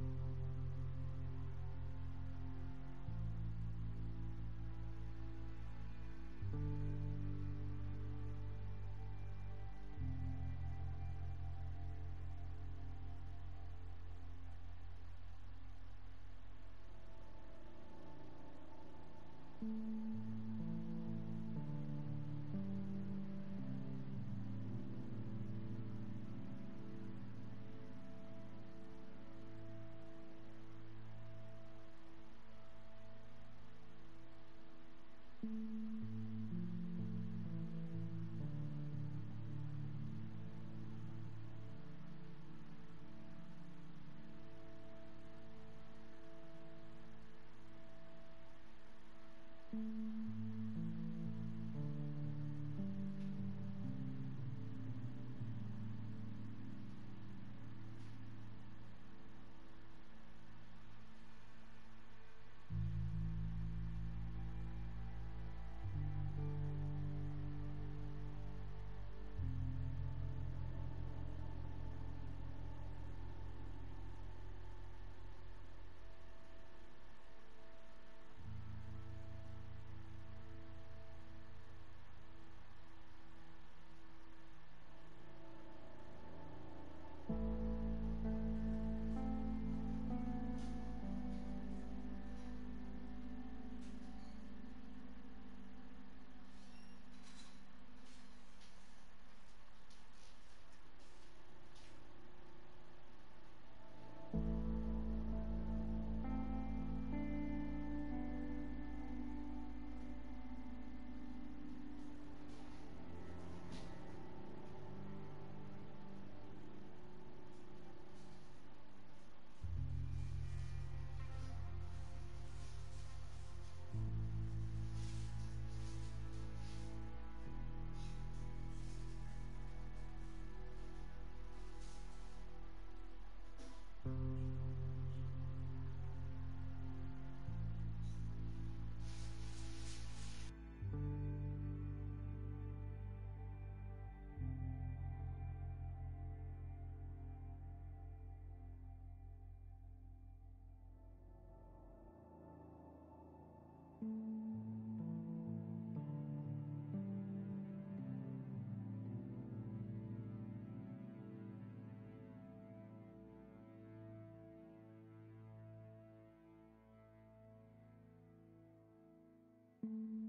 S3: thank mm -hmm. you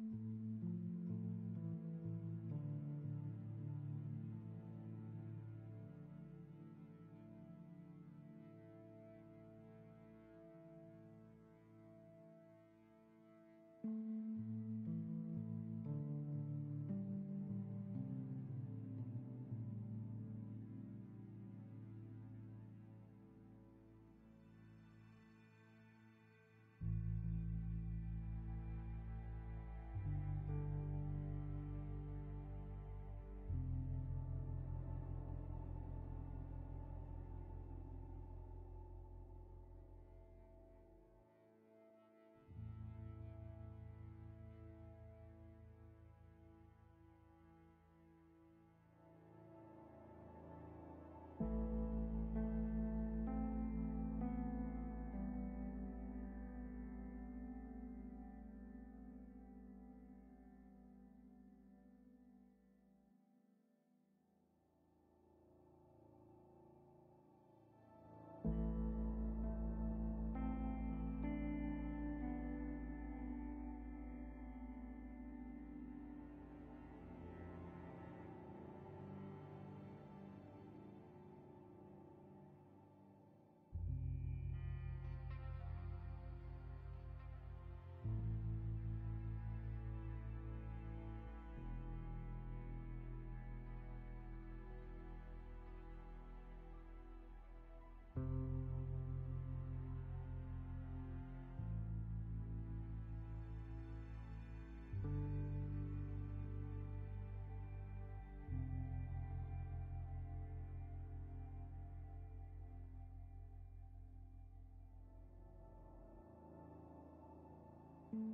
S3: thank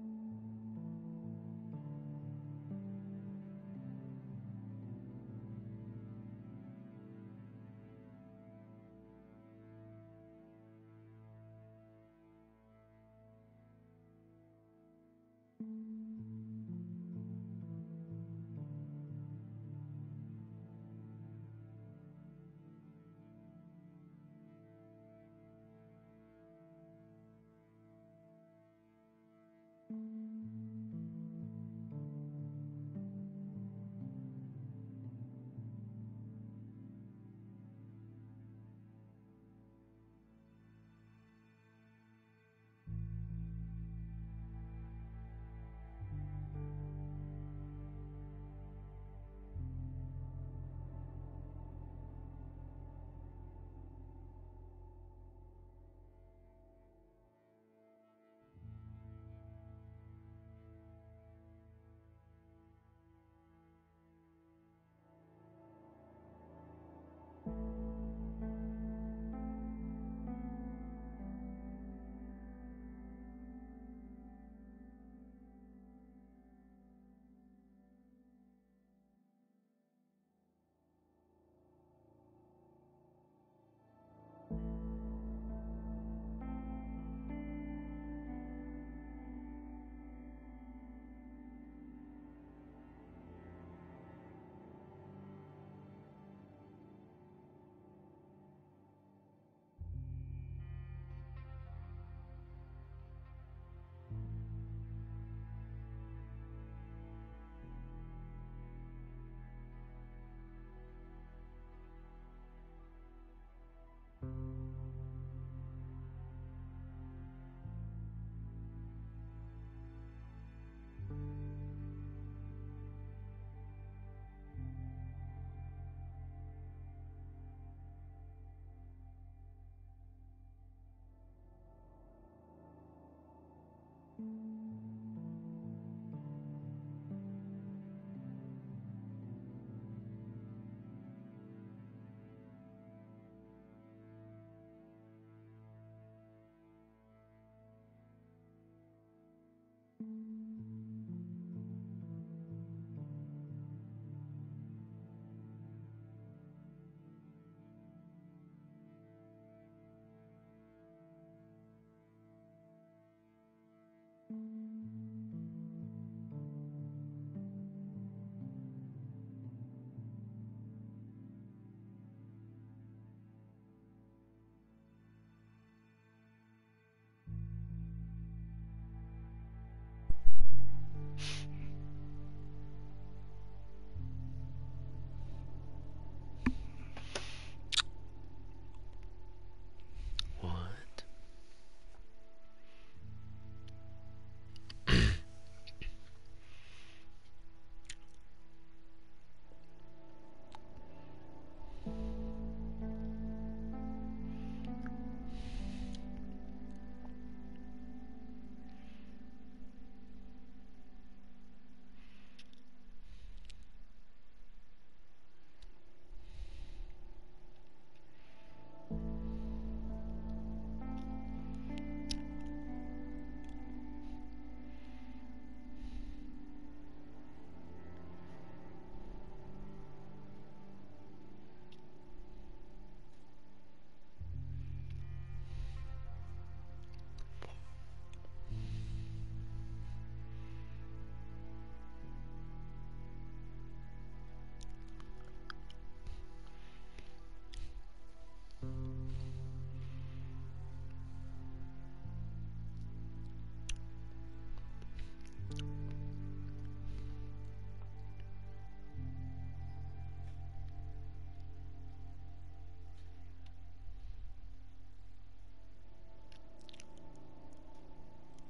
S3: mm -hmm. you Thank you.
S11: thank mm -hmm.
S24: you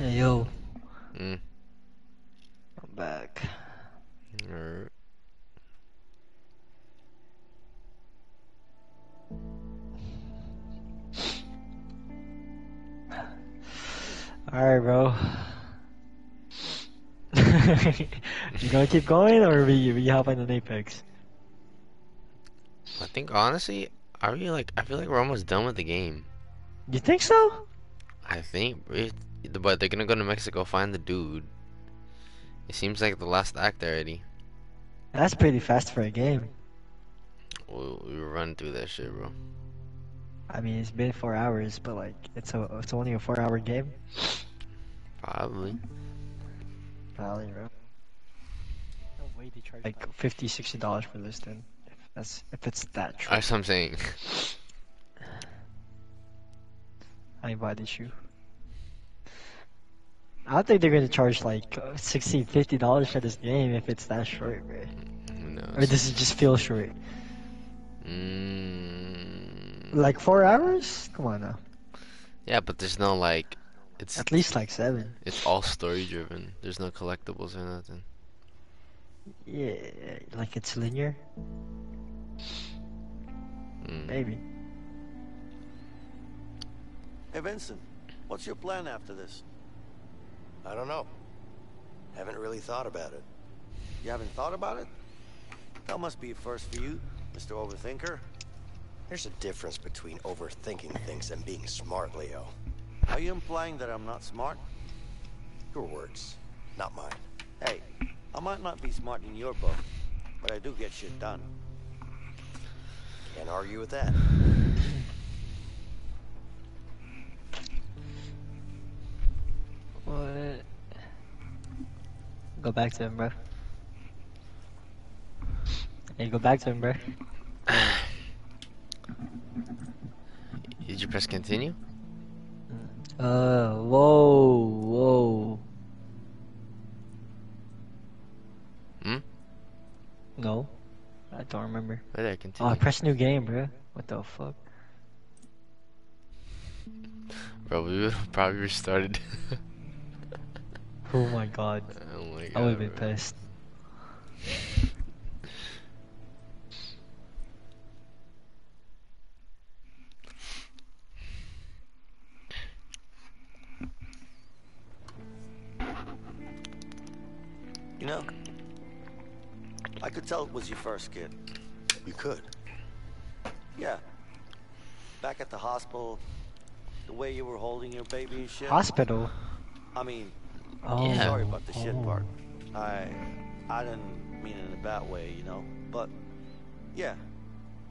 S3: Hey yo,
S1: Mm.
S3: I'm back.
S1: Alright.
S3: Alright, bro. you gonna keep going, or we we hop on Apex?
S1: I think honestly, are we like? I feel like we're almost done with the game.
S3: You think so?
S1: I think, it, but they're gonna go to Mexico find the dude. It seems like the last act already.
S3: That's pretty fast for a game.
S1: We'll, we'll run through that shit, bro.
S3: I mean, it's been four hours, but like, it's a it's only a four-hour game.
S1: Probably.
S3: Probably, bro. No way they charge like 50 60 dollars for this then. If that's if it's that true.
S1: That's what I'm saying.
S3: I ain't buy this shoe. I don't think they're gonna charge like uh, 60 50 dollars for this game if it's that short, bro.
S1: Who knows?
S3: Or does it just feel short?
S1: Mm,
S3: Like four hours? Come on now.
S1: yeah, but there's no like, it's
S3: At least like seven.
S1: it's all story driven. There's no collectibles or nothing.
S3: Yeah, like it's linear.
S1: Mm.
S3: Maybe.
S4: Hey, Vincent, what's your plan after this?
S13: I don't know. Haven't really thought about it.
S4: You haven't thought about it? That must be a first for you, Mr. Overthinker.
S13: There's a difference between overthinking things and being smart, Leo.
S4: Are you implying that I'm not smart?
S13: Your words, not mine.
S4: Hey, I might not be smart in your book, but I do get shit done.
S13: Can't argue with that.
S3: What? Go back to him, bro. Hey, go back to him, bro.
S1: Did you press continue?
S3: Uh, whoa, whoa.
S1: Hmm?
S3: No, I don't remember.
S1: Right there,
S3: Oh,
S1: continue.
S3: I pressed new game, bro. What the fuck?
S1: Bro, we would have probably restarted.
S3: Oh my god.
S1: oh my god.
S3: I would have been
S1: bro.
S3: pissed.
S4: You know, I could tell it was your first kid.
S13: You could.
S4: Yeah. Back at the hospital, the way you were holding your baby and shit.
S3: Hospital.
S4: I mean,
S3: Oh.
S1: Yeah.
S4: sorry about the shit
S3: Oh.
S4: part. I, I didn't mean it in a bad way, you know. But, yeah.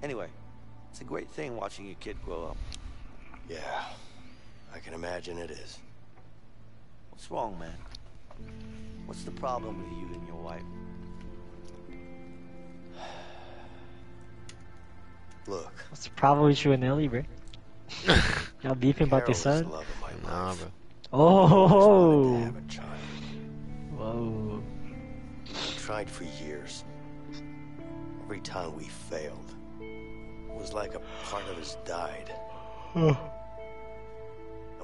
S4: Anyway, it's a great thing watching your kid grow up.
S13: Yeah, I can imagine it is.
S4: What's wrong, man? What's the problem with you and your wife?
S13: Look,
S3: What's the problem with you and Ellie, bro? Y'all beefing about the son?
S13: the love of my
S1: Nah, bro.
S3: Oh.
S13: Wanted to have a child.
S3: Whoa.
S13: We tried for years. Every time we failed, it was like a part of us died. And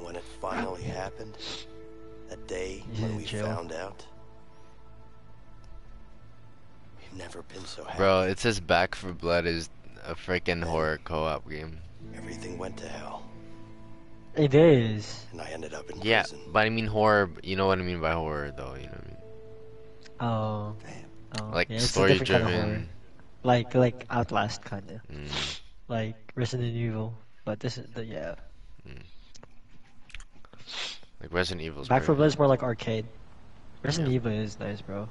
S13: when it finally happened, that day
S3: He's
S13: when we
S3: jail.
S13: found out, we've never been so happy.
S1: Bro, it says Back 4 Blood is a freaking horror co-op game.
S13: Everything went to hell,
S3: It is.
S13: and I ended up in
S1: Yeah,
S13: prison.
S1: but I mean horror. You know what I mean by horror, though. You know what I
S3: Oh.
S4: Damn.
S3: oh.
S1: Like
S3: yeah,
S1: story
S3: different kind of horror. Like like Outlast kind of.
S1: Mm.
S3: Like Resident Evil, but this is the yeah.
S1: Like Resident Evil's
S3: Back for
S1: perfect.
S3: Blood's more like arcade. Resident
S1: Yeah.
S3: Evil is nice, bro.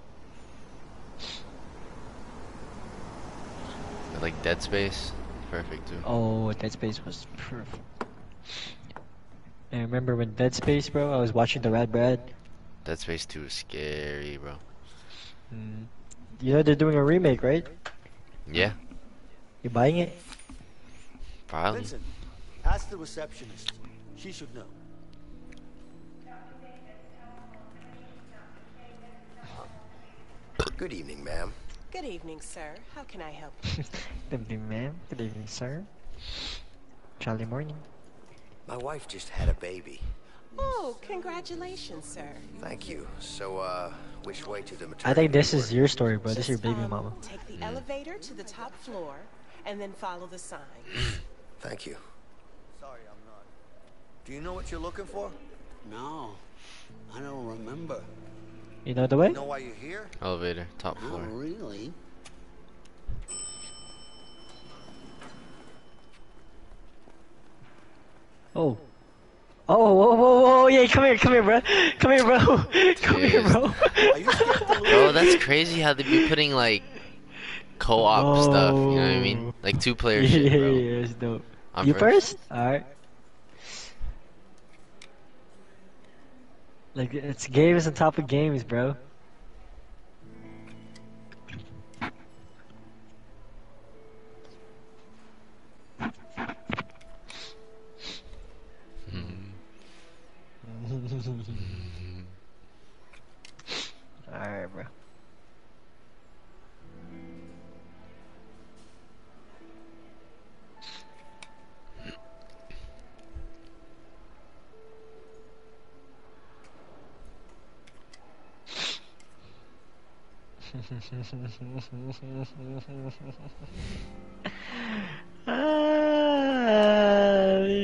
S1: Like Dead Space, perfect too.
S3: Oh, Dead Space was perfect. I remember when Dead Space, bro. I was watching the Red Brad.
S1: Dead Space 2 is scary, bro.
S3: Mm. You know they're doing a remake, right?
S1: Yeah,
S3: You buying it?
S1: probably.
S4: Vincent, ask the receptionist. She should know.
S13: Good evening, ma'am.
S23: Good evening, sir. How can I help you?
S3: Good evening, ma'am. Good evening, sir. Charlie morning.
S13: My wife just had a baby.
S23: Oh, congratulations, sir.
S13: Thank you. So, uh, which way to the maternity?
S3: I think this is your story, bro. This is your baby mama.
S23: Take the elevator to the top floor, and then follow the sign.
S13: Thank you.
S4: Sorry, I'm not. Do you know what you're looking for?
S10: No, I don't remember.
S3: You know the way?
S4: You know why you're here?
S1: Elevator, top floor.
S10: Not really.
S3: Oh. Oh, whoa, whoa, whoa, yeah, come here, come here, bro. Come here, bro. Come here, bro.
S1: Bro, that's crazy how they be putting like co-op stuff. You know what I mean? Like two player
S3: yeah,
S1: shit, bro.
S3: yeah, it's dope.
S1: I'm
S3: you
S1: first.
S3: first? Alright. Like, it's games on top of games, bro. Alright,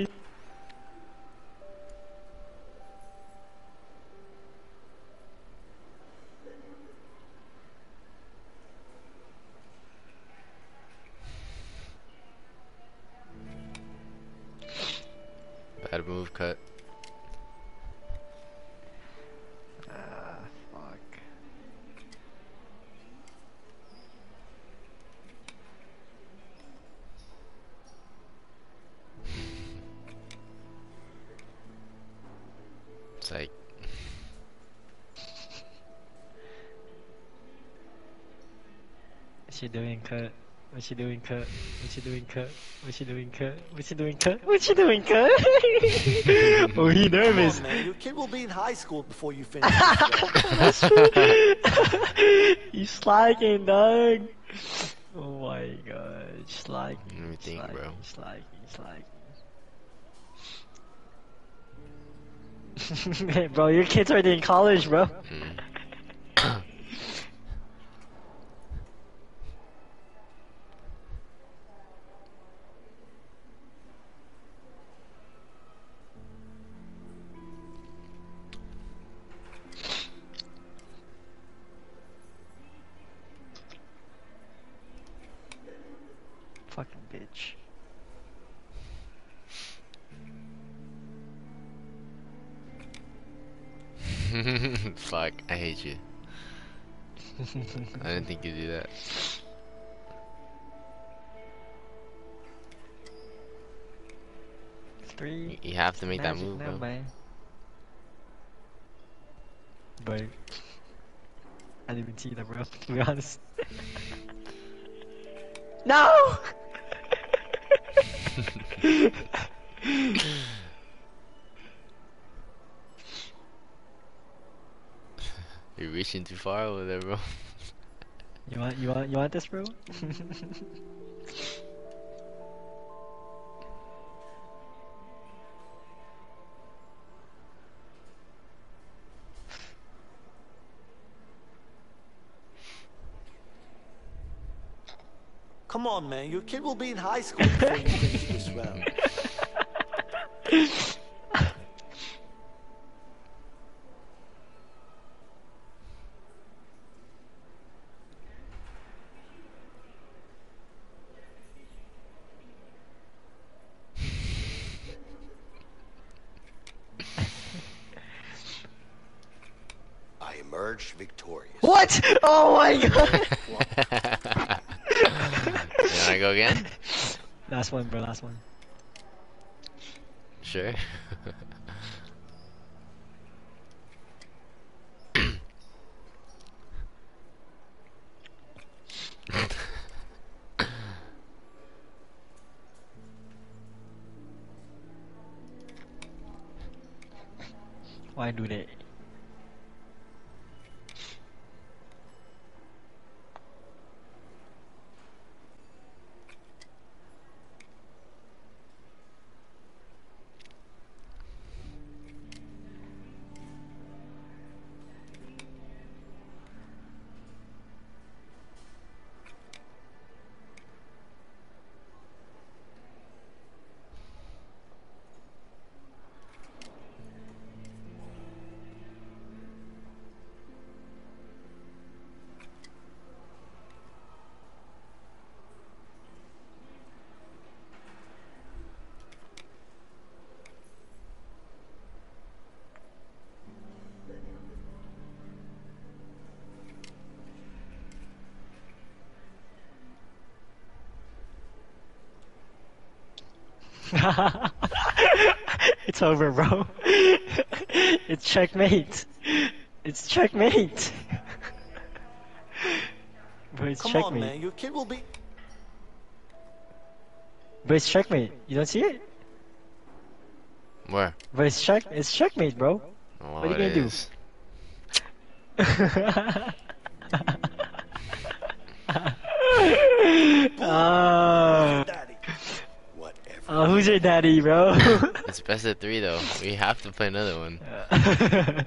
S3: bro. She doing, cut? What's she doing, cut? What's she doing, cut? What's she doing, cut? What's she doing, cut? What's she doing, cut? oh, he nervous.
S4: On, man. Your kid will be in high school before you finish.
S3: That's true. He's slacking, dog. Oh my god, slacking.
S1: Let me think,
S3: slacking,
S1: bro.
S3: Slacking, slacking. bro, your kid's already in college, bro. Fucking
S1: I didn't think you'd do that.
S3: Three.
S1: You have to make that move, bro.
S3: number. But I didn't even see that, bro. To be honest. no.
S1: You're reaching too far over there, bro.
S3: You want you want you want this, bro?
S4: Come on, man. Your kid will be in high school before you finish this round.
S13: I emerged victorious.
S3: what? Oh my god.
S1: You wanna go again?
S3: last one, bro. Last one.
S1: Sure.
S3: Why do that? It's over, bro. it's checkmate. It's checkmate. But it's
S4: Come
S3: checkmate.
S4: on, man. Your kid will be.
S3: But it's checkmate. You don't see it?
S1: Where?
S3: But it's check. It's checkmate, bro.
S1: Oh,
S3: what are you gonna
S1: is.
S3: do? uh, uh, who's your daddy, bro?
S1: It's best of three though. We have to play another one.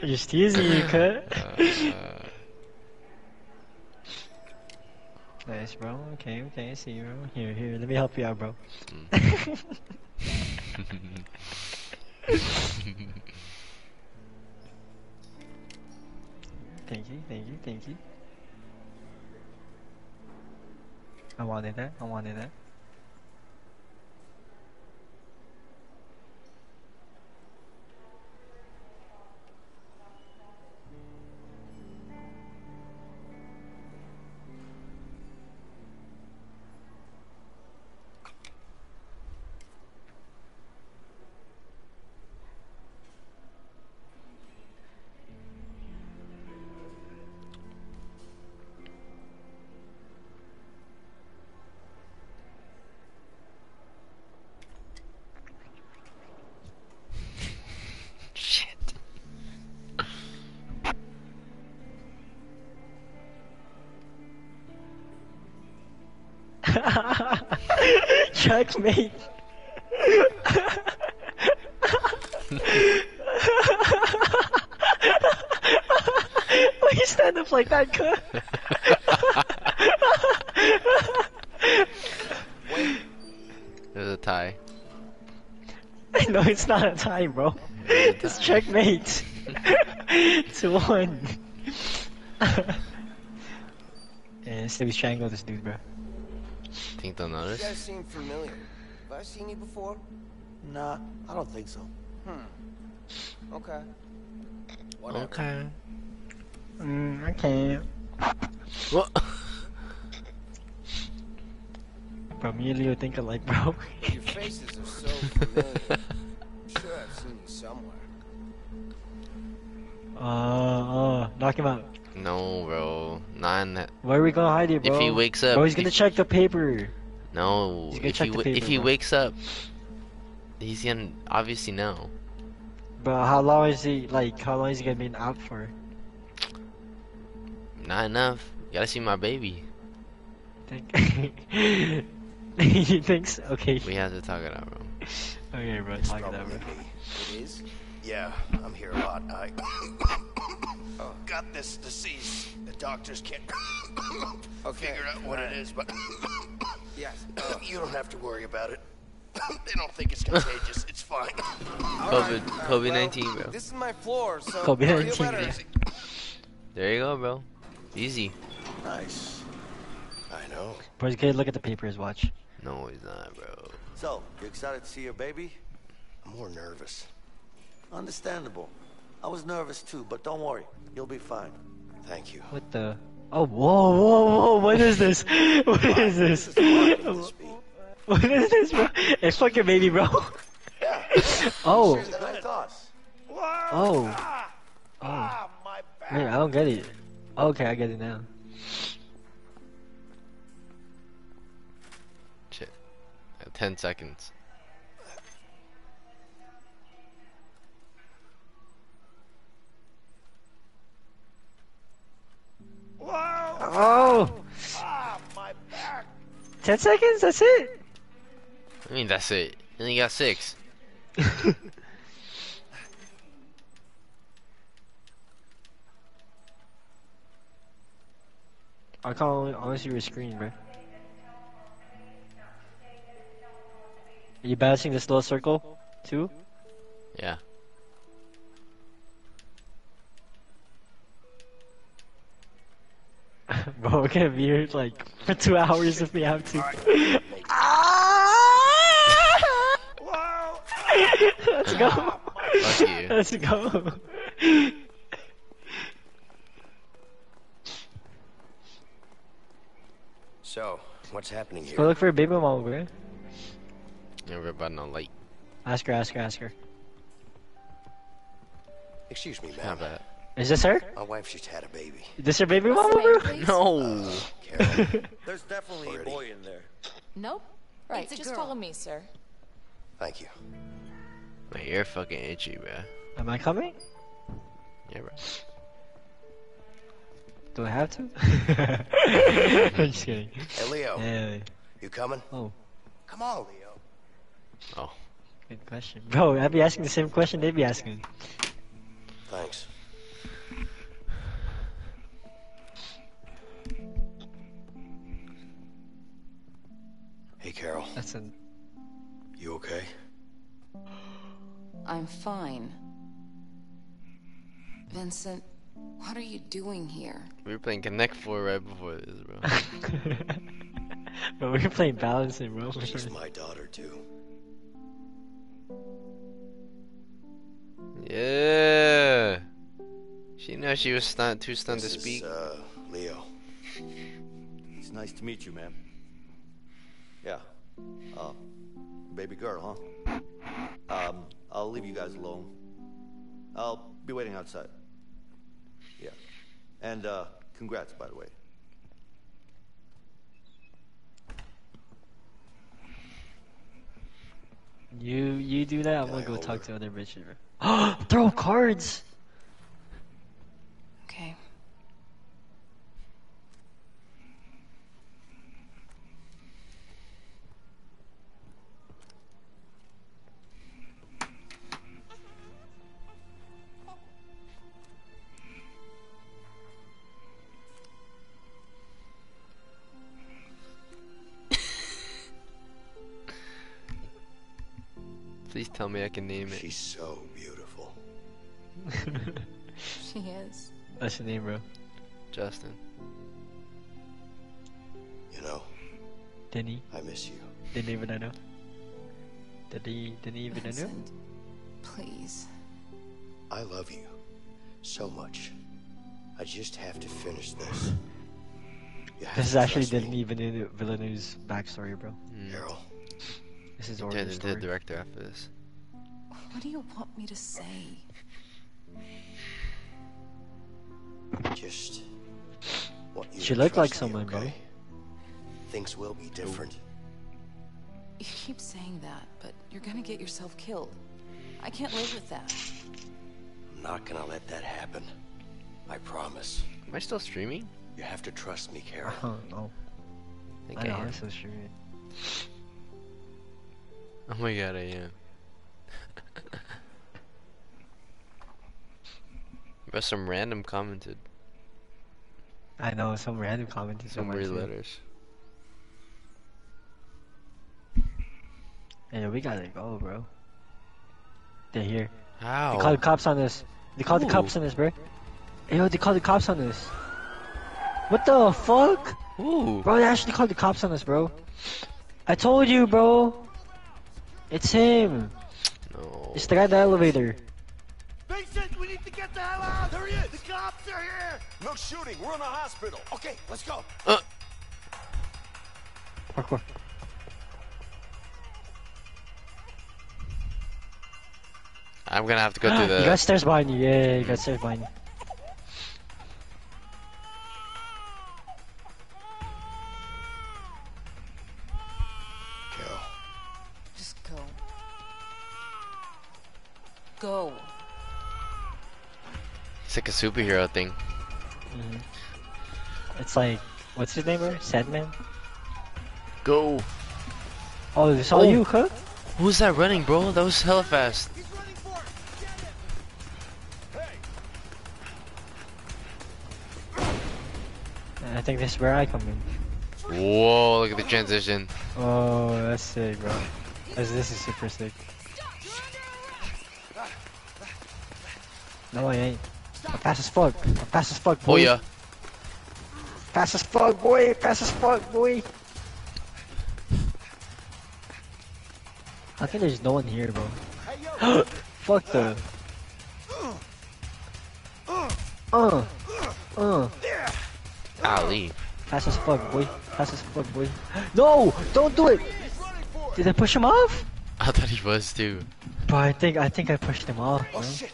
S3: Just teasing you, cut. nice, bro. Okay, okay, see you, bro. Here, here, let me help you out, bro. thank you, thank you, thank you. I wanted that, I wanted that. Checkmate. Why you stand up like that, cut?
S1: There's a tie.
S3: no, it's not a tie, bro. It's checkmate. Two one. and still we strangle this dude, bro.
S1: Think they'll
S17: You
S1: notice?
S17: guys seem familiar. Have I seen you before?
S4: Nah, I don't think so.
S17: Hmm. Okay. Whatever.
S1: Okay.
S3: Mm, okay.
S1: What?
S3: Bro, me and Leo think alike, bro.
S17: Your faces are so familiar. I'm sure I've seen you somewhere.
S3: Uh, uh, knock him out.
S1: No, bro. Not in that.
S3: Where are we gonna hide it, bro?
S1: If he wakes up,
S3: Bro, he's gonna
S1: if-
S3: check the paper.
S1: No,
S3: He's gonna
S1: if
S3: check
S1: he
S3: the
S1: if he
S3: bro.
S1: wakes up, he's gonna obviously know.
S3: But how long is he, like, how long is he gonna be out for?
S1: Not enough. You gotta see my baby.
S3: Think. you think so? Okay.
S1: We have to talk it out, bro.
S3: Okay, bro, talk it out, bro.
S13: It is? Yeah, I'm here a lot. I oh, got this disease. The doctors can't figure out what it is, but
S17: Yes.
S13: you don't have to worry about it. they don't think it's contagious. It's fine.
S1: COVID, COVID nineteen, bro.
S17: This is my floor, so
S3: COVID
S17: nineteen.
S3: yeah.
S1: There you go, bro. Easy.
S4: Nice.
S13: I know.
S3: Bro, he's gonna look at the papers, watch.
S1: No, he's not, bro.
S4: So, you excited to see your baby?
S13: I'm more nervous.
S4: Understandable. I was nervous too, but don't worry. You'll be fine.
S13: Thank you.
S3: What the? Oh, whoa, whoa, whoa, what is this? What is this? What is this, bro? It's fucking baby, bro. Oh.
S4: Sure than I thought.
S3: Oh. Oh. oh. Wait, I don't get it. Okay, I get it now.
S1: Shit. Ten seconds.
S3: Oh! Ah, my back! Ten seconds, that's it?
S1: I mean, that's it. And he got six.
S3: I can't only, see your screen, bro. Are you bashing this little circle, too?
S1: Yeah.
S3: Bro, we're gonna be here like for two hours if we have to. Let's go. Let's go.
S13: So, what's happening here?
S3: Go look for a baby mama, bro.
S1: Never about no light.
S3: Ask her, ask her, ask her.
S13: Excuse me, ma'am.
S1: Not bad.
S3: Is this her?
S13: My wife just had a baby.
S3: Is this her baby mama, bro?
S1: No.
S4: Uh, There's definitely a boy in there.
S11: Nope. Right,
S18: It's
S11: just
S18: girl.
S11: follow me, sir.
S13: Thank you.
S1: My ear fucking itchy, bro.
S3: Am I coming?
S1: Yeah, bro.
S3: Do I have to? I'm just kidding.
S13: Hey, Leo.
S3: Hey.
S13: You coming?
S3: Oh,
S13: Come on, Leo.
S1: Oh.
S3: good question. Bro, I'd be asking the same question they'd be asking.
S13: Thanks. Hey, Carol.
S3: That's an.
S13: You okay?
S11: I'm fine. Vincent, what are you doing here?
S1: We were playing Connect 4 right before this, bro.
S3: Bro, we were playing balancing, bro.
S13: She's my daughter, too.
S1: yeah. She knew she was stunned, too stunned
S13: This
S1: to speak.
S13: is, uh, Leo.
S4: It's nice to meet you, ma'am. Yeah. Uh, baby girl, huh? Um, I'll leave you guys alone. I'll be waiting outside. Yeah. And, uh, congrats, by the way.
S3: You you do that, I'm gonna
S13: I
S3: go talk
S13: her?
S3: to other bitches. Throw cards!
S1: Tell me I can name it.
S13: She's so beautiful.
S11: She is.
S3: What's your name, bro?
S1: Justin.
S13: You know,
S3: Denny.
S13: I miss you.
S3: Denny Veneno. Denny Denny Veneno.
S11: Vincent, please.
S13: I love you so much. I just have to finish this.
S3: This is
S13: to
S3: actually
S13: trust me,
S3: Denny Villeneuve's backstory, bro. Hmm.
S13: Carol.
S3: This is
S1: He
S3: origin
S1: turned into
S3: story.
S1: the director after this.
S11: What do you want me to say?
S13: Just want you
S3: She looked like
S13: trust me,
S3: someone, bro.
S13: okay? Things will be different.
S11: You keep saying that, but you're gonna get yourself killed. I can't live with that.
S13: I'm not gonna let that happen. I promise.
S1: Am I still streaming?
S13: You have to trust me, Carol.
S3: I don't.
S1: I think
S3: I
S1: I, am.
S3: I'm so sure.
S1: Oh my god, I am. But some random commented.
S3: I know, some random comment is
S1: Some weird letters.
S3: Hey, we gotta go, bro. They're here.
S1: How?
S3: They called the cops on us. They called the cops on us, bro. Hey, yo, they called the cops on us. What the fuck?
S1: Ooh.
S3: Bro, they actually called the cops on us, bro. I told you, bro. It's him.
S1: No.
S3: It's the guy in the elevator.
S19: Shooting, we're in the hospital. Okay, let's go.
S3: Parkour.
S1: I'm gonna have to go through the.
S3: you got stairs behind you. Yeah, you got stairs behind you.
S13: Carol.
S11: Just go. Go.
S1: It's like a superhero thing.
S3: Hmm It's like, what's his name, bro? Sadman?
S1: Go.
S3: Oh, it's all
S1: Oh.
S3: you, huh?
S1: Who's that running, bro? That was hella fast.
S3: I think this is where I come in.
S1: Whoa, look at the transition.
S3: Oh, that's sick, bro. This, this is super sick. No, I ain't. I'm fast as fuck. I'm fast as fuck, boy.
S1: Oh yeah.
S3: Fast as fuck, boy. Fast as fuck, boy. I think there's no one here, bro. fuck the. Uh. Uh.
S1: Ali.
S3: Fast as fuck, boy. Fast as fuck, boy. No! Don't do it! Did I push him off?
S1: I thought he was too.
S3: Bro, I think I think I pushed him off, bro.
S7: Get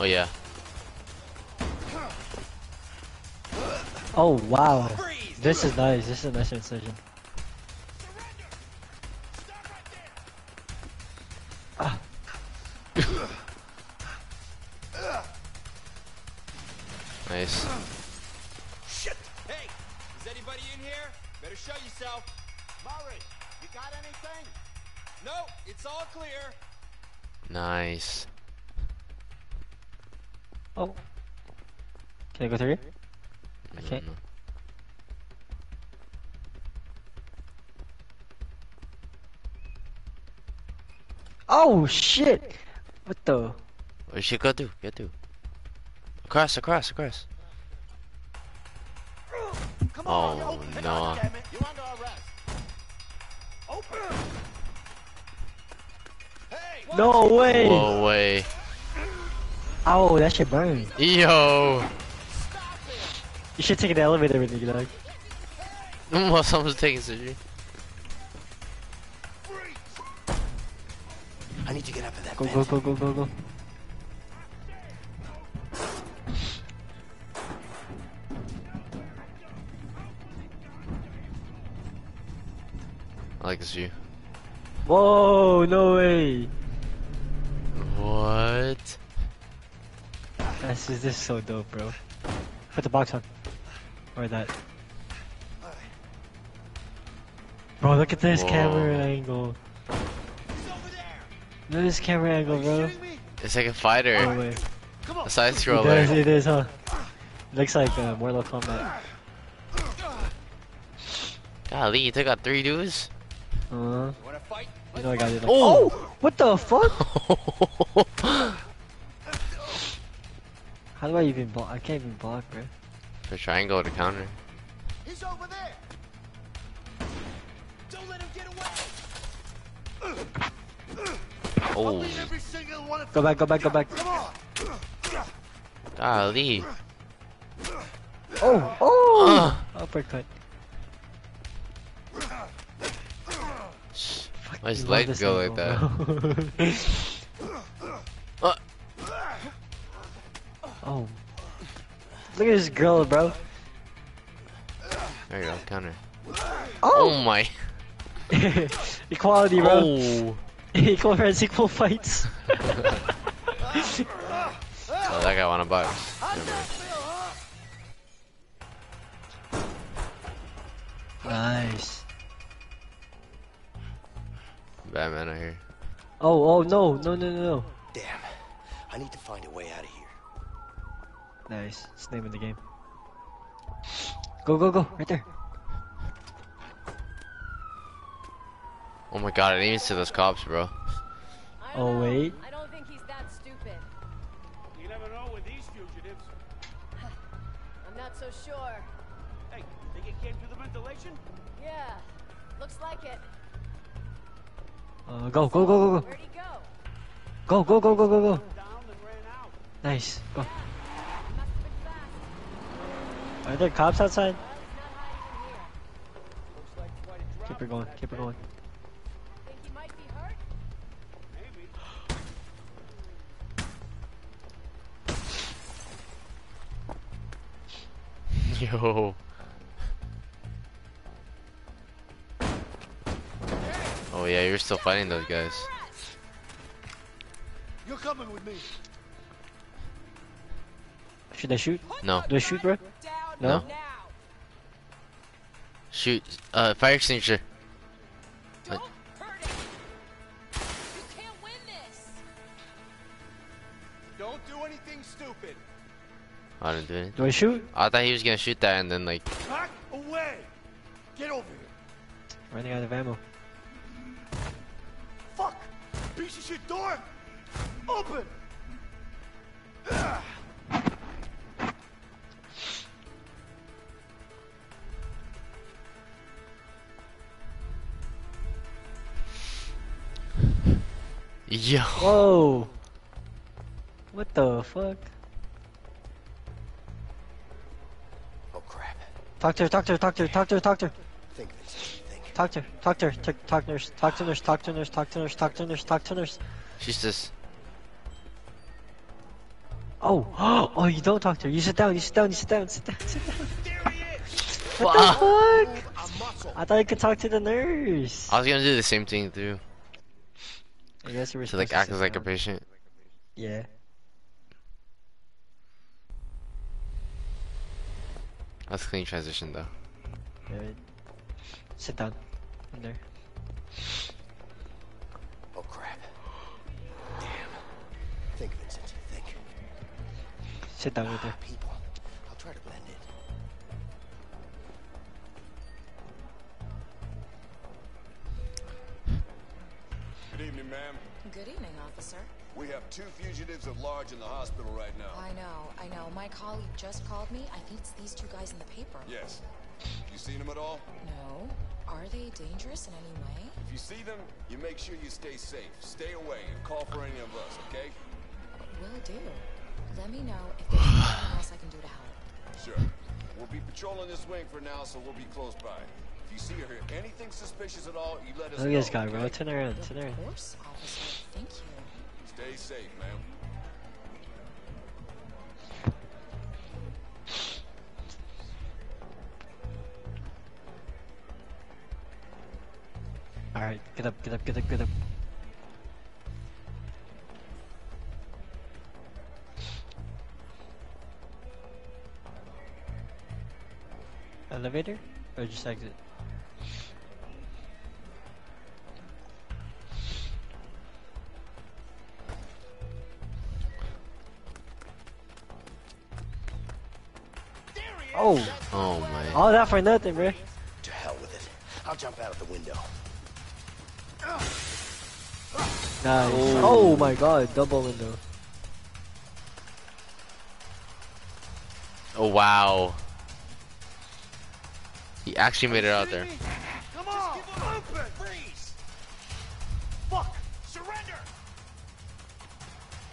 S1: Oh yeah.
S3: Oh wow. This is nice. This is a nice incision. Ah.
S1: Nice.
S8: Shit! Hey, is anybody in here? Better show yourself.
S7: Murray, you got anything?
S8: No, it's all clear.
S1: Nice.
S3: Oh. Can I go through here? I can't.
S1: Mm,
S3: Oh shit! What the?
S1: Where should go through? Go through. Across, across, across. Oh no.
S3: No way!
S1: Whoa way.
S3: Oh, that shit burned.
S1: Yo.
S3: You should take the elevator with you, dog.
S1: While someone's taking surgery.
S13: I need to get up in that
S3: Go, go, go, go, go, go.
S1: I like this view.
S3: Whoa, no way. This is this is so dope, bro. Put the box on. Or that. Bro, look at this
S1: Whoa.
S3: camera angle. Look at this camera angle, bro.
S1: It's like a fighter.
S3: No way.
S1: A side
S3: It does,
S1: scroller.
S3: it is, huh? Looks like uh, Mortal Kombat.
S1: Golly, you took out three dudes?
S3: Uh huh. You know I got it. Like,
S1: Oh!
S3: What the fuck? How do I even block? I can't even block, bro.
S1: For triangle to counter.
S7: He's over there!
S8: Don't let him get away.
S1: Oh,
S7: Every single one of
S3: Go back, go back, go back.
S7: Come on!
S1: golly.
S3: Oh, oh!
S1: Uh.
S3: Uppercut.
S1: Why his
S3: love
S1: legs
S3: this
S1: go like that?
S3: Oh. Look at this girl, bro.
S1: There you go, counter.
S3: Oh!
S1: Oh my.
S3: Equality, bro.
S1: Oh.
S3: Equal friends, equal fights.
S1: Oh, that guy won a box.
S3: Nice.
S1: Batman out here.
S3: Oh, oh, no, no, no, no, no.
S13: Damn. I need to find a way out of here.
S3: Nice. It's the name of the game. Go, go, go. Right there.
S1: Oh my god, I didn't even see those cops, bro.
S3: Oh, wait.
S18: I don't think he's that stupid.
S25: You never know with these fugitives.
S18: I'm not so sure.
S25: Hey, think it came through the ventilation?
S18: Yeah, looks like it.
S3: Uh, go, go, go, go, go.
S18: Where'd he go?
S3: Go, go, go, go, go, go. Nice. Go. Are there cops outside? Keep her going. Keep her going.
S18: Think he might be hurt?
S1: Yo. Oh yeah, you're still fighting those guys.
S7: You're coming with me.
S3: Should I shoot?
S1: No.
S3: Do I shoot, bro? No?
S1: Shoot, uh, fire extinguisher.
S6: Don't do anything stupid.
S1: Oh, I didn't do anything.
S3: Do I shoot?
S1: I thought he was gonna shoot that and then like.
S6: Back away! Get over here.
S3: Running out of ammo.
S6: Fuck! Piece of shit door! Open! Ugh.
S1: Yo.
S3: Whoa. What the fuck?
S13: Oh crap.
S3: Talk to her, talk to her, talk to her, talk to her, talk to her.
S13: Think. Think.
S3: Talk to her, talk to her, talk, talk to nurse, talk to nurse, talk to nurse, talk to nurse, talk to nurse, talk to nurse.
S1: She's just.
S3: Oh, oh, you don't talk to her. You sit down, you sit down, you sit down, sit down, sit down. What the fuck? I thought I could talk to the nurse.
S1: I was gonna do the same thing too.
S3: I guess you were
S1: To like
S3: supposed
S1: act as like a patient.
S3: Yeah.
S1: That's a clean transition though.
S3: Alright. Sit down. In there.
S13: Oh crap. Damn. Think, Vincent. Think.
S3: Sit down right there.
S13: Ah, people.
S24: Good evening, ma'am.
S11: Good evening, officer.
S24: We have two fugitives at large in the hospital right now.
S11: I know, I know. My colleague just called me. I think it's these two guys in the paper.
S24: Yes. You seen them at all?
S11: No. Are they dangerous in any way?
S24: If you see them, you make sure you stay safe. Stay away and call for any of us, okay?
S11: Will do. Let me know if there's anything else I can do to help.
S24: Sure. We'll be patrolling this wing for now, so we'll be close by. If you see or hear anything suspicious at all, you let us
S3: Look at
S24: know.
S3: this guy, bro. Turn around, turn around.
S11: Of course, officer. Thank you.
S24: Stay safe, ma'am.
S3: Alright, get up, get up, get up, get up. Elevator? Or just exit? Oh!
S1: Oh my.
S3: All oh, that for nothing, bro.
S13: To hell with it. I'll jump out of the window.
S3: Nice.
S1: Oh.
S3: Oh my god, double window.
S1: Oh wow. He actually made it out there.
S6: Come on! Open! Freeze! Fuck! Surrender!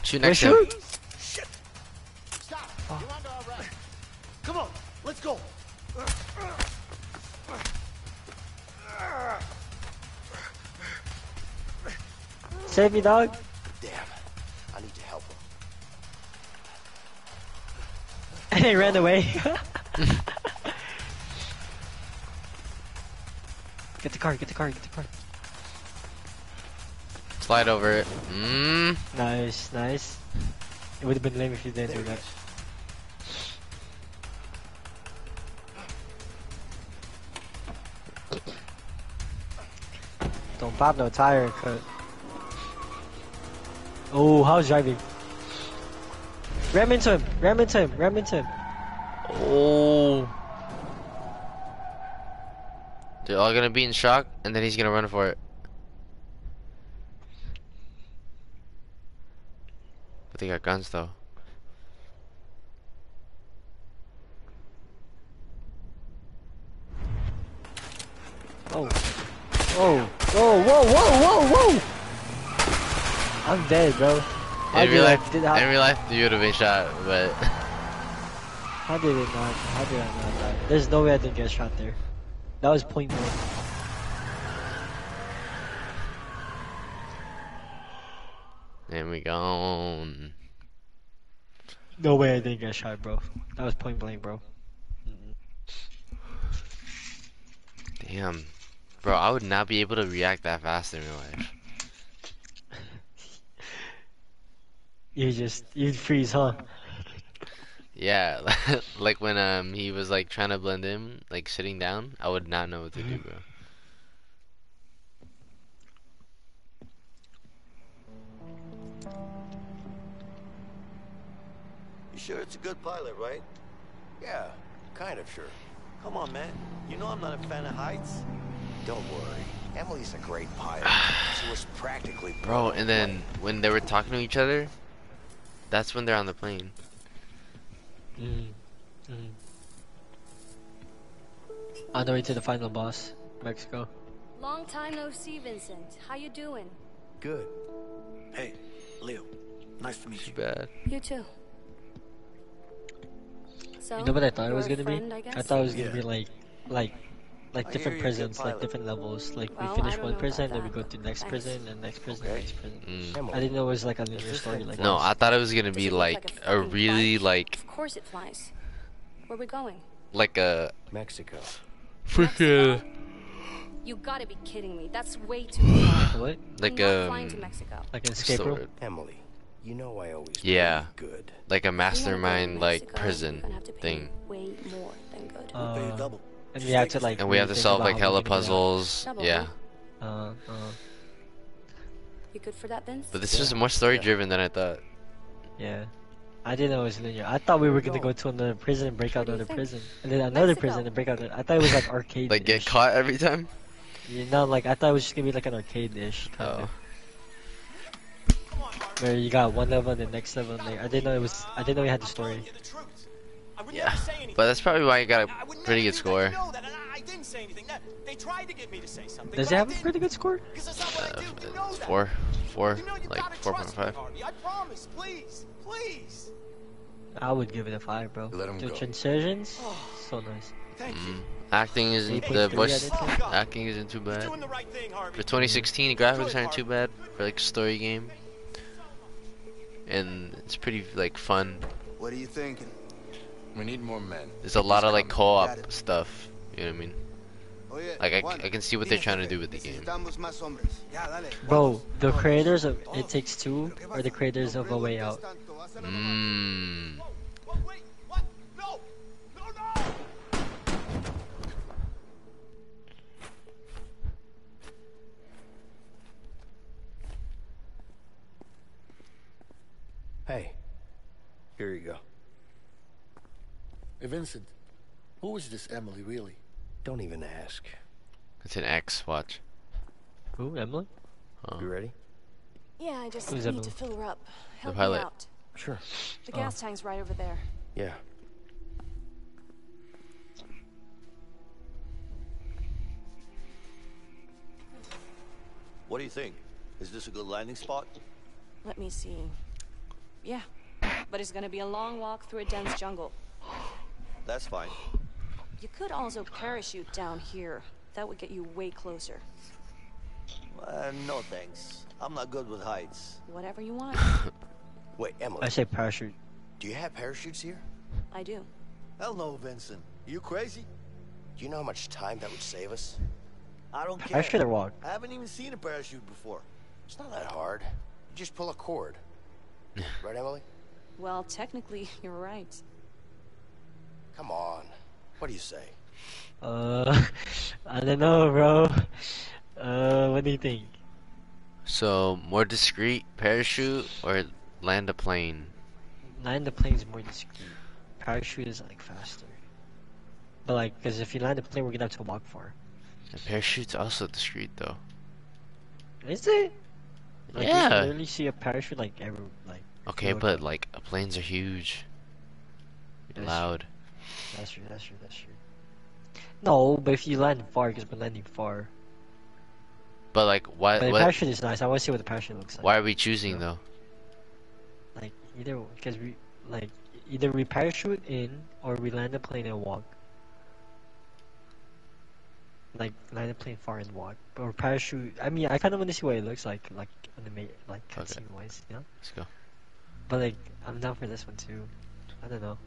S1: Shoot next to him.
S3: shoot?
S6: Shit! Stop! You're let's go.
S3: Save me, dog.
S13: Damn. I need to help him.
S3: And he ran away. get the car, get the car, get the car.
S1: Slide over it. Mmm.
S3: Nice, nice. It would have been lame if you didn't do that. Pop no tire cut. Oh, how's driving? Ram into him, ram into him, ram into him.
S1: Oh. They're all gonna be in shock, and then he's gonna run for it. But they got guns though.
S3: Oh. Whoa. Whoa, whoa, whoa, whoa, whoa! I'm dead, bro. How
S1: In real
S3: I-
S1: life,
S3: did I-
S1: in real life, you would have been shot, but
S3: How did it not? How did I not die? There's no way I didn't get shot there. That was point blank.
S1: and we gone.
S3: No way I didn't get shot, bro. That was point blank, bro.
S1: Damn, bro, I would not be able to react that fast in real life.
S3: You just you'd freeze, huh?
S1: Yeah, like when um he was like trying to blend in, like sitting down, I would not know what to do, bro.
S4: You sure it's a good pilot, right?
S13: Yeah, kind of sure.
S4: Come on, man. You know I'm not a fan of heights.
S13: Don't worry. Emily's a great pilot. she was practically
S1: Bro, and then when they were talking to each other, that's when they're on the plane.
S3: Mm. Mm. On the way to the final boss, Mexico.
S18: Long time no see, Vincent. How you doing?
S13: Good.
S10: Hey, Leo. Nice to meet you.
S1: Bad.
S18: You too. So,
S3: You know what I thought it was gonna
S18: friend,
S3: be?
S18: I,
S3: I thought it was gonna
S10: Yeah.
S3: be like, like, like
S4: I
S3: different
S4: you're a good
S3: prisons, like different levels. Like
S18: Well,
S3: we finish one prison, then we go to
S18: but
S3: next prison, and next prison,
S13: Okay.
S3: next prison.
S1: Mm.
S3: I didn't know it was like a linear story like
S1: No,
S3: this.
S1: I thought it was gonna be like
S18: like a
S1: a really
S18: flight?
S1: like
S18: Of course it flies. Where are we going?
S1: like a
S13: Mexico.
S1: freaking
S18: You gotta be kidding me. That's way too far.
S3: What?
S1: like
S18: You're
S1: a
S18: flying to Mexico.
S3: Like an
S1: what's
S3: escape room?
S13: Emily, you know I always
S1: Yeah.
S13: good.
S1: like a
S18: If you wanna go to
S1: mastermind like prison
S18: you're gonna have to pay
S1: thing,
S18: Way more than good.
S10: We'll pay
S3: Uh,
S10: double.
S3: And we have to like.
S1: and we have to solve like
S3: how
S1: hella
S3: we're gonna get out.
S1: puzzles.
S18: Double,
S1: Yeah,
S18: huh?
S3: Uh, uh.
S18: You good for that, Vince?
S1: but this was more story driven than I thought.
S3: Yeah. I didn't know it was linear. I thought we were gonna go to another prison and break out
S18: Where do you
S3: another prison, and then another
S18: Mexico.
S3: prison and break out. Another. I thought it was like arcade.
S1: Like get caught every time.
S3: You know, like I thought it was just gonna be like an arcade-ish kind
S1: Oh,
S3: of. Where you got one level and the next level. Like I didn't know it was. I didn't know you had the story.
S8: I would
S1: yeah.
S8: never say anything.
S1: But that's probably why you got a pretty good score.
S8: You that, and I, I didn't say anything. That, they tried to get me to say something.
S3: Does
S8: but
S3: it have a pretty good score?
S8: Because that's not what I do. You know
S1: four, four,
S8: You know
S1: like
S8: gotta
S1: four point
S8: trust me,
S1: five.
S8: Harvey. I promise. Please, please.
S3: I would give it a five, bro.
S13: Let 'em
S3: the
S13: go.
S3: transitions, so nice.
S8: Thank you.
S1: Mm. Acting isn't the voice.
S3: out of ten.
S1: Acting isn't too bad.
S8: The right thing,
S1: For 2016, the graphics aren't too bad for like a story game, and it's pretty like fun.
S7: What are you thinking?
S12: We need more men.
S1: There's a lot of like co-op stuff. You know what I mean?
S7: Oh.
S1: Like I, I can see what they're trying to do with the game.
S7: Necesitamos más hombres. Ya, dale.
S3: Bro, the creators of It Takes Two are the creators of A Way Out.
S1: Mmm.
S8: What? Wait. What? No. No. No.
S13: Hey, here you go.
S12: Hey, Vincent, who is this Emily really?
S13: Don't even ask.
S1: It's an X. Watch.
S3: Who? Emily?
S1: Oh.
S13: You ready?
S18: Yeah, I just
S3: Who's
S18: need
S3: Emily?
S18: to fill her up. Help me
S1: pilot.
S18: out.
S13: Sure.
S18: The
S3: Oh.
S18: gas uh-huh. tank's right over there.
S13: Yeah.
S4: What do you think? Is this a good landing spot?
S18: Let me see. Yeah, but it's gonna be a long walk through a dense jungle.
S4: That's fine.
S18: You could also parachute down here. That would get you way closer.
S4: Uh, no thanks. I'm not good with heights.
S18: Whatever you want.
S13: Wait, Emily,
S3: I say parachute.
S13: do you have parachutes here?
S18: I do.
S4: Hell no, Vincent. You crazy?
S13: Do you know how much time that would save us?
S4: I don't care.
S3: I should have walked.
S4: I haven't even seen a parachute before.
S13: It's not that hard. You just pull a cord. right, Emily?
S18: Well, technically, you're right.
S13: Come on. What do you say?
S3: Uh, I don't know, bro. Uh, what do you think?
S1: So more discreet parachute or land a plane.
S3: Land the plane is more discreet. Parachute is like faster. But like, because if you land the plane, we're gonna have to walk far.
S1: And parachute's also discreet though.
S3: Is it? Like, You
S1: Yeah.
S3: can literally see a parachute like every like.
S1: Okay, but like planes are huge,
S3: That's
S1: loud.
S3: That's true. That's true. That's true. No, but if you land far, because we're landing far.
S1: But like, why?
S3: But the
S1: what,
S3: parachute is nice. I want to see what the parachute looks like.
S1: why are we choosing though?
S3: Like either because we like either we parachute in or we land the plane and walk. Like land the plane far and walk, or parachute. I mean, I kind of want to see what it looks like, like anime, like
S1: Okay.
S3: cutscene wise, you know.
S1: Let's go.
S3: But like, I'm down for this one too. I don't know.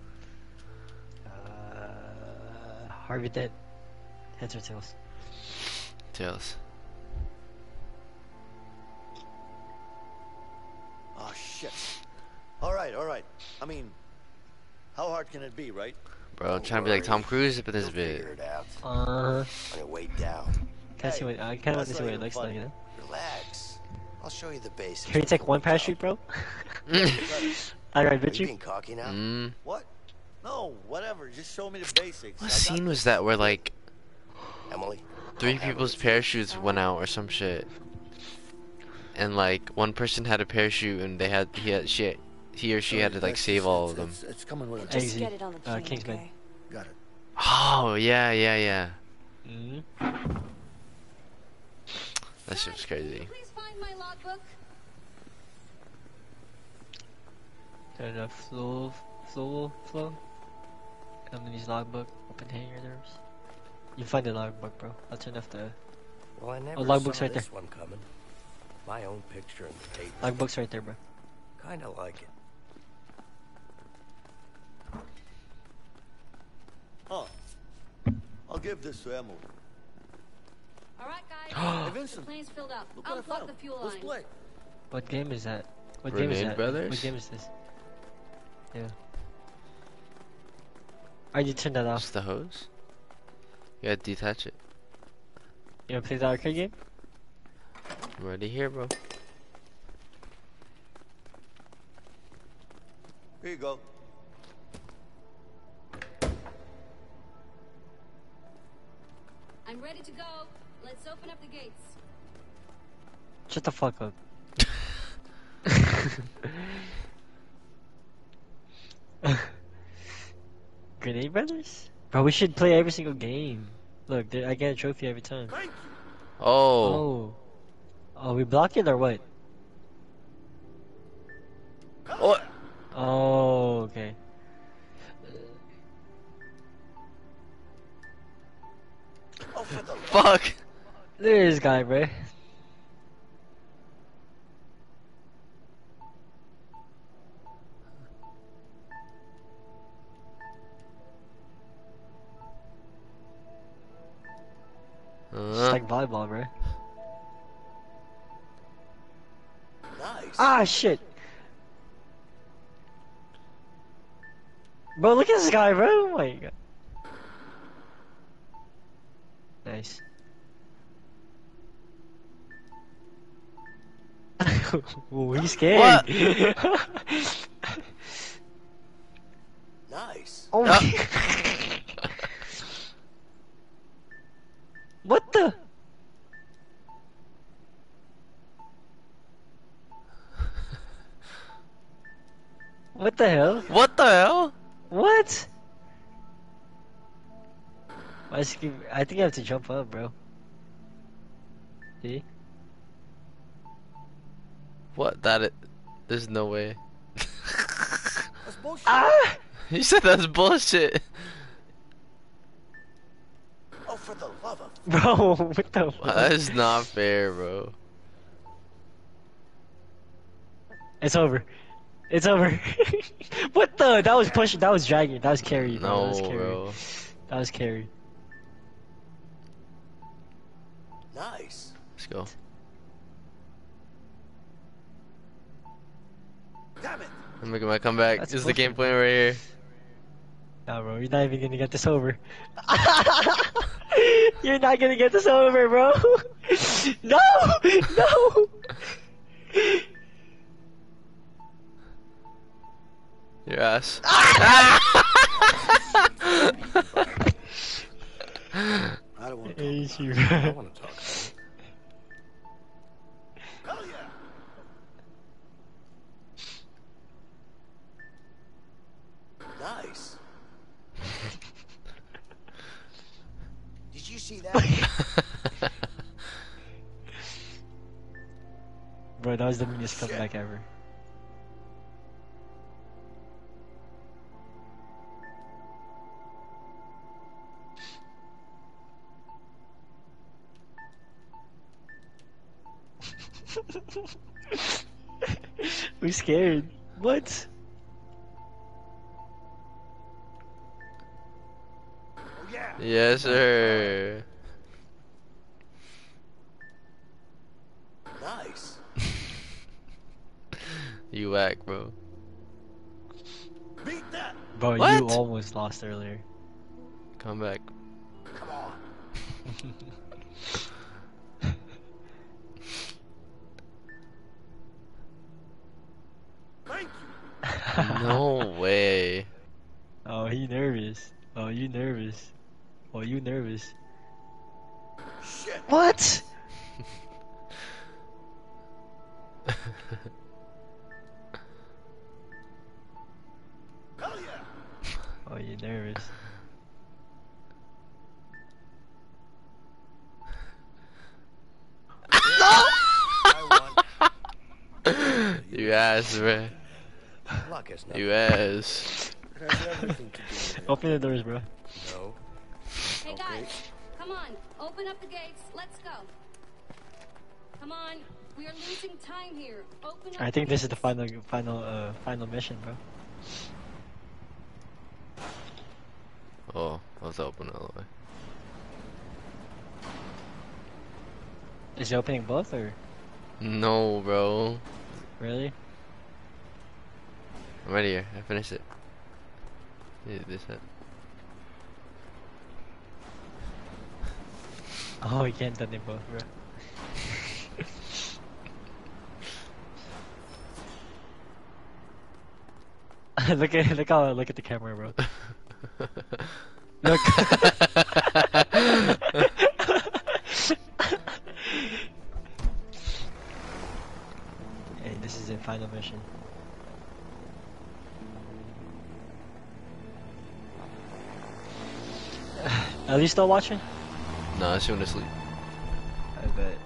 S3: Harvey Dent. Heads or tails?
S1: Tails.
S4: Oh, shit. All right, all right. I mean, how hard can it be, right?
S1: Bro, I'm trying to be like Tom Cruise, but this
S13: You'll
S1: bit.
S13: figure it out.
S3: Uh,
S13: On your way down.
S3: can I see what I kind of want to see what it looks like, you know?
S13: Relax. I'll show you the basics.
S3: Can we take one
S13: we
S3: parachute, bro? Alright,
S13: Are
S3: bitch
S13: you
S3: you.
S13: being cocky now?
S1: Mm.
S4: What? No, whatever. Just show me the basics.
S1: What
S4: I
S1: scene was that where like
S13: Emily.
S1: three people's parachutes went out or some shit? And like one person had a parachute and they had he had she he or she had to like save all of them.
S7: It's, it's coming with it.
S11: Just get it on the
S3: Uh,
S11: plane,
S3: Kingsman.
S11: okay?
S7: Got it.
S1: Oh yeah yeah yeah.
S3: Mm.
S1: That shit was crazy.
S18: Please find my logbook.
S3: Turn the flow, flow, flow. Emily's logbook. Open hanger there. You find the logbook, bro. That's enough turn off
S13: Well, I never
S3: Oh, logbook's
S13: saw
S3: right
S13: this
S3: there.
S13: one coming. My own picture in the paper.
S3: logbook's right there, bro.
S13: Kind of like it.
S4: Huh. I'll give this to Emily.
S18: All right, guys.
S4: Hey,
S18: the
S4: Vincent.
S18: plane's filled up.
S4: Look what I
S18: Unplug
S4: found.
S18: the fuel
S4: Let's
S18: line.
S4: play.
S3: What game is that? What game is
S1: Grenade
S3: that?
S1: Brothers?
S3: What game is this? Yeah. I you turn that off.
S1: Just the hose? You gotta detach it.
S3: You wanna play the arcade game?
S1: I'm already here, bro.
S4: Here you go.
S18: I'm ready to go. Let's open up the gates.
S3: Shut the fuck up. Grenade Brothers? Bro, we should play every single game. Look, I get a trophy every time.
S1: Oh.
S3: Oh. Oh, we block it or what?
S1: What?
S3: Oh, okay.
S1: Oh, for the Fuck.
S3: There is guy, bro.
S1: Uh,
S3: like volleyball, bro.
S4: Nice.
S3: Ah, shit. Bro, look at this guy, bro. Oh my god. Nice. Ooh, he's scared.
S4: Nice.
S3: oh my What the? What the hell?
S1: what the hell?
S3: What? Why is keep- I think I have to jump up, bro. See?
S1: What? That it? There's no way.
S4: That's bullshit.
S3: Ah!
S1: You said that's bullshit.
S4: For the love of...
S3: Bro, what the fuck?
S1: That is not fair, bro.
S3: It's over. It's over. what the? That was pushing. That was dragging. That was carry. Bro. that
S1: No,
S3: was carry.
S1: bro.
S3: That was carry.
S4: Nice.
S1: Let's go.
S4: Damn it.
S1: I'm making my comeback.
S3: That's
S1: this is the game
S3: bullshit.
S1: plan right here.
S3: Nah, bro. You're not even gonna get this over. you're not gonna get this over, bro. no, no.
S1: Your ass.
S7: I don't want to.
S3: Hate you,
S13: I
S3: bro.
S13: want to talk.
S4: See that?
S3: Bro, that was the meanest comeback ever. we scared. What?
S1: Yes, sir.
S4: Nice.
S1: You whack, bro.
S4: Beat that.
S3: Bro, you almost lost earlier.
S1: Come back.
S4: Come on. Thank you.
S1: no way.
S3: Oh, he nervous. Oh, you nervous. Oh, you nervous.
S4: Shit.
S3: What?
S4: Hell yeah.
S3: Oh, you nervous. no!
S1: you ass, bro.
S13: Luck has
S1: You ass.
S13: It has everything to do with it.
S3: Open the doors, bro.
S13: No.
S18: Hey guys, come on, open up the gates. Let's go. Come on, we are losing time here. Open up.
S3: I think this is the final, final, uh, final mission, bro.
S1: Oh, I was open all the way.
S3: Is he opening both or
S1: No, bro.
S3: really?
S1: I'm right here. I finished it. Yeah, this it.
S3: Oh, he can't done them both, bro. look at look how look at the camera, bro. Look. hey, this is the final mission. Are you still watching?
S1: Nah, she went to sleep.
S3: I bet.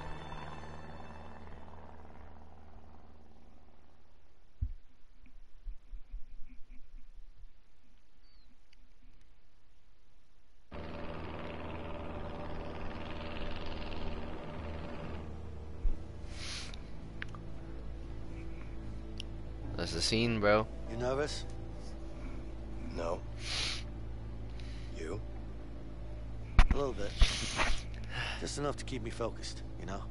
S1: That's the scene, bro.
S4: You nervous?
S13: No.
S4: A little bit. Just enough to keep me focused, you know?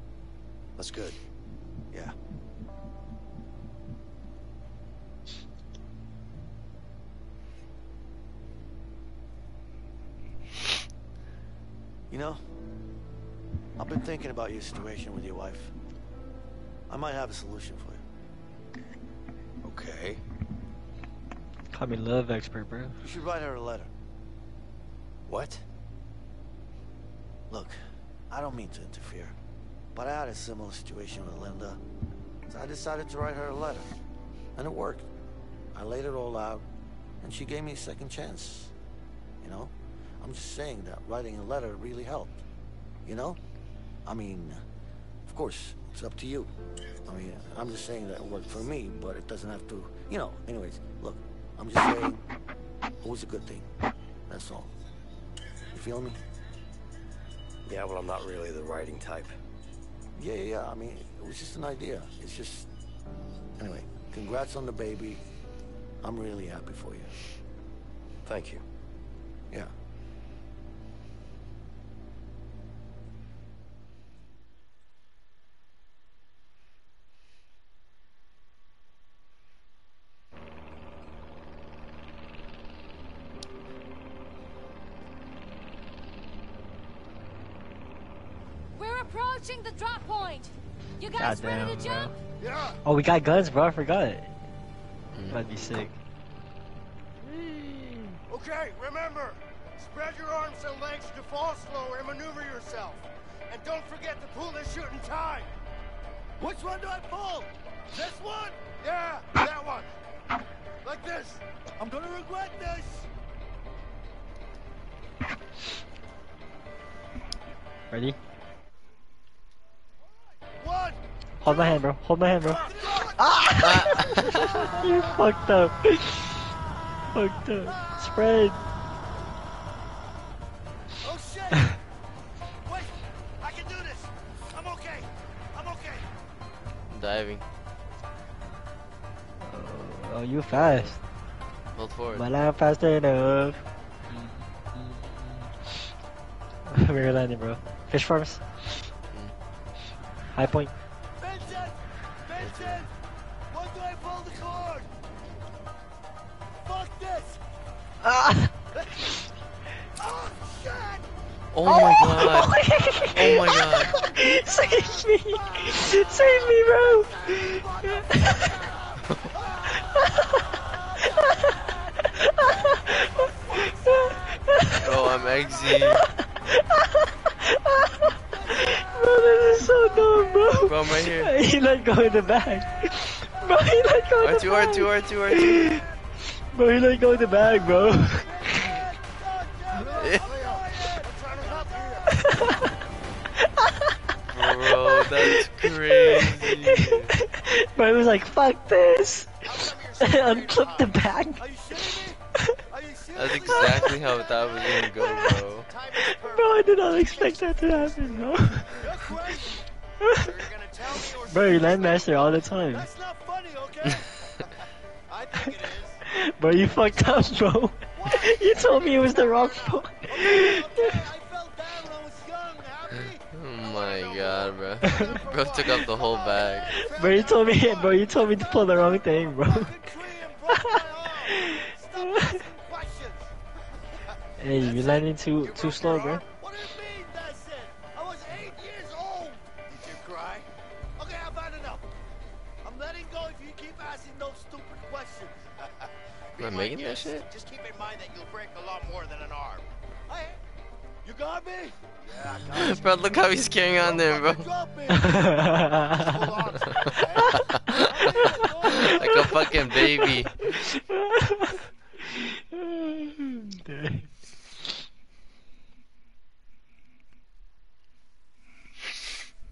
S13: That's good.
S4: Yeah. You know, I've been thinking about your situation with your wife. I might have a solution for you.
S13: Okay.
S3: Call me love expert, bro.
S4: You should write her a letter.
S13: What?
S4: Look, I don't mean to interfere, but I had a similar situation with Linda. So I decided to write her a letter. And it worked. I laid it all out, and she gave me a second chance. You know? I'm just saying that writing a letter really helped. You know? I mean, of course, it's up to you. I mean, I'm just saying that it worked for me, but it doesn't have to, you know, anyways, look, I'm just saying it was a good thing. That's all. You feel me?
S13: Yeah, well, I'm not really the writing type.
S4: Yeah, yeah, yeah. I mean, it was just an idea. It's just... Anyway, congrats on the baby. I'm really happy for you.
S13: Thank you.
S18: You ready to
S3: bro.
S19: Yeah.
S3: Oh, we got guns, bro. I forgot.
S1: Mm.
S3: That'd be sick.
S19: Okay, remember, spread your arms and legs to fall slower and maneuver yourself. And don't forget to pull the shooting tie. Which one do I pull? This one? Yeah, that one. Like this. I'm gonna regret this.
S3: Ready? Hold my hand, bro. Hold my hand, bro. Ah! you fucked up. fucked up. Spread.
S19: Oh shit! Wait, I can do this. I'm okay. I'm okay.
S1: I'm Diving.
S3: Oh, you fast.
S1: Hold forward.
S3: But I'm faster enough. Mm-hmm. We're landing, bro. Fish farms. Mm. High point.
S19: Oh, my
S1: oh god. oh my god.
S3: Save me. Save me, bro.
S1: oh, I'm exiting.
S3: bro, this is so dumb, bro.
S1: Bro, I'm right here.
S3: He let go in the bag. Bro, he let go in the bag.
S1: R2, R2, R2, R2.
S3: Bro, he let go in the bag, bro. Like, fuck this. Unclip the bag.
S1: That's exactly how that was gonna go, bro.
S3: Bro, I did not expect that to happen, bro. bro, you landmaster all the time. bro, you fucked up, bro. you told me it was the wrong phone.
S1: Oh my god, bro. Bro took up the whole bag.
S3: bro, you told me, bro, you told me to pull the wrong thing, bro. hey, you landing too too slow, bro.
S19: Did you cry? Okay, I've had enough. I'm letting go if you keep asking those stupid questions.
S1: Am I making that shit?
S19: Just keep in mind that you'll break a lot more than an arm. Hey, you got me? Yeah, I got
S1: Bro, look how he's carrying on there, bro. like a fucking baby.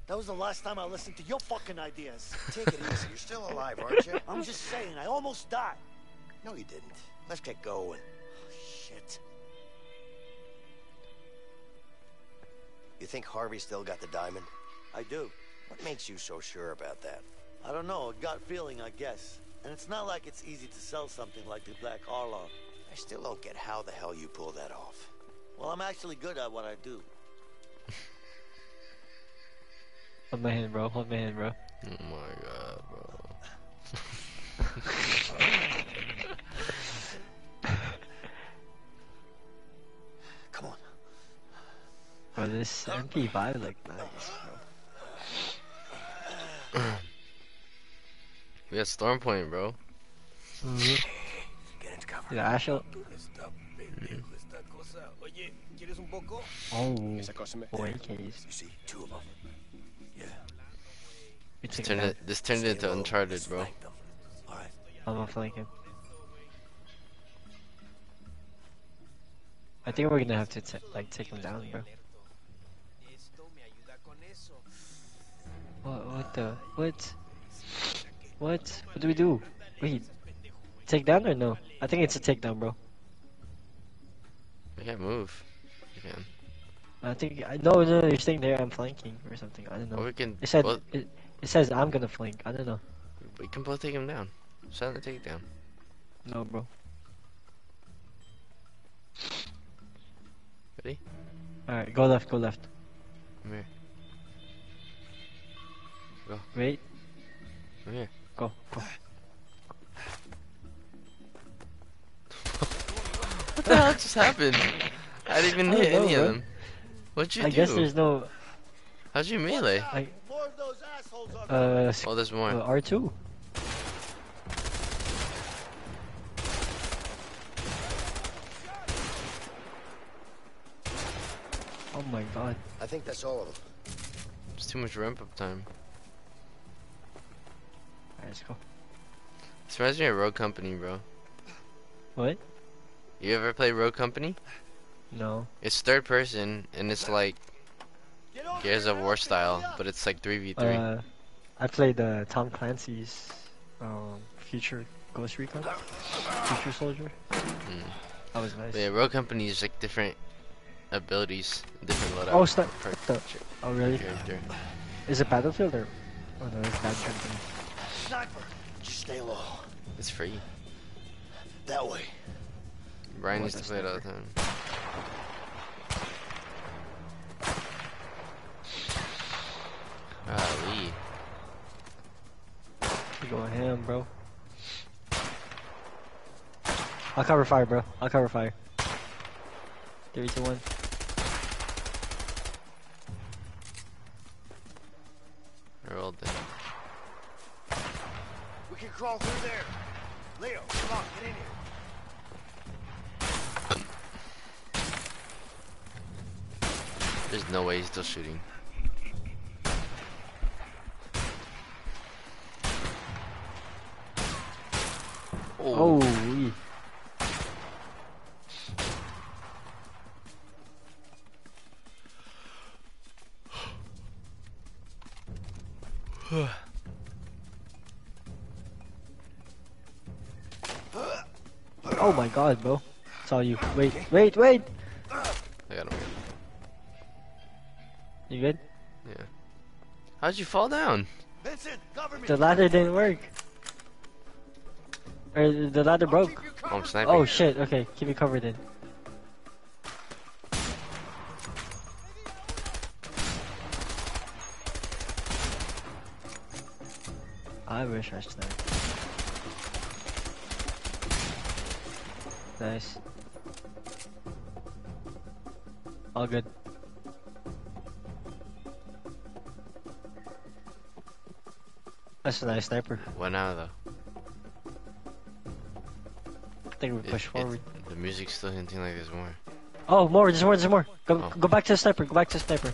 S19: That was the last time I listened to your fucking ideas.
S13: Take it easy. You're still alive, aren't you?
S19: I'm just saying, I almost died.
S13: No, you didn't. Let's get going. You think Harvey still got the diamond?
S4: I do.
S13: What makes you so sure about that?
S4: I don't know, a gut feeling, I guess. And it's not like it's easy to sell something like the Black Harlow.
S13: I still don't get how the hell you pull that off.
S4: Well, I'm actually good at what I do.
S3: Hold my hand, bro. Hold my hand, bro.
S1: Oh my god, bro.
S3: Bro, this MP5 like nice, bro.
S1: We got Storm Point, bro.
S3: Mhm.
S13: Get into cover.
S3: Yeah, Ashel.
S17: Oye, ¿quieres un?
S3: Oh,
S17: Esa cosa me-
S3: boy, case.
S13: You see, two of them. Yeah.
S1: This turned it. This turned into
S13: low.
S1: Uncharted, bro.
S13: flank. All right.
S3: I'm gonna flank him. I think we're gonna have to ta like take him down, bro. What? What the? What? What? What do we do? Wait. Take down or no? I think it's a takedown, bro.
S1: We can't move. Can.
S3: I think I no no no, you're staying there. I'm flanking or something. I don't know.
S1: Or we can
S3: It said
S1: both-
S3: it, it says I'm gonna flank. I don't know.
S1: We can both take him down. Silent take it down.
S3: No, bro.
S1: Ready?
S3: All right, go left. Go left.
S1: Come here. Go.
S3: Wait.
S1: Come here.
S3: Go. Go.
S1: What the hell just happened? I didn't even
S3: I don't
S1: hit any
S3: know,
S1: of them. What'd you
S3: I
S1: do?
S3: guess there's no.
S1: How'd you melee?
S3: I,
S19: More of those assholes are
S3: uh,
S1: Oh, there's more.
S3: uh, R2. Oh my god.
S13: I think that's all of them.
S1: It's too much ramp up time.
S3: Alright, let's go.
S1: This reminds me of Rogue Company, bro.
S3: What?
S1: You ever play Rogue Company?
S3: No.
S1: It's third person, and it's like Gears of War style, but it's like 3v3.
S3: Uh, I played uh, Tom Clancy's um, Future Ghost Recon. Future Soldier.
S1: Mm.
S3: That was nice.
S1: But yeah, Rogue Company is like different abilities, different loadouts.
S3: Oh, sni-
S1: per
S3: what the-
S1: ch-
S3: Oh, really?
S1: Character.
S3: Is it Battlefield or? Oh no, it's Bad Company.
S19: Sniper.
S13: Just stay low.
S1: It's free.
S13: That way.
S1: Brian used to play it all the time. Golly.
S3: You going ham, bro? I'll cover fire, bro. I'll cover fire. Three, two, one.
S1: They're all dead.
S19: We can crawl through there. Leo, come on, get in here.
S1: There's no way he's still shooting.
S3: Oh. wee. oh Oh my god, bro. It's all you. Wait, wait, wait!
S1: I got him.
S3: You good?
S1: Yeah. How'd you fall down?
S19: Vincent, cover me.
S3: The ladder didn't work. Or the ladder broke.
S1: Oh, I'm sniping.
S3: Oh shit, okay, keep me covered then. I wish I sniped. Nice. All good. That's a nice sniper.
S1: What now though?
S3: I think we push
S1: it-
S3: forward.
S1: the music's still hinting like there's more.
S3: Oh, more, there's more, there's more. Go,
S1: Oh.
S3: go back to the sniper, go back to the sniper.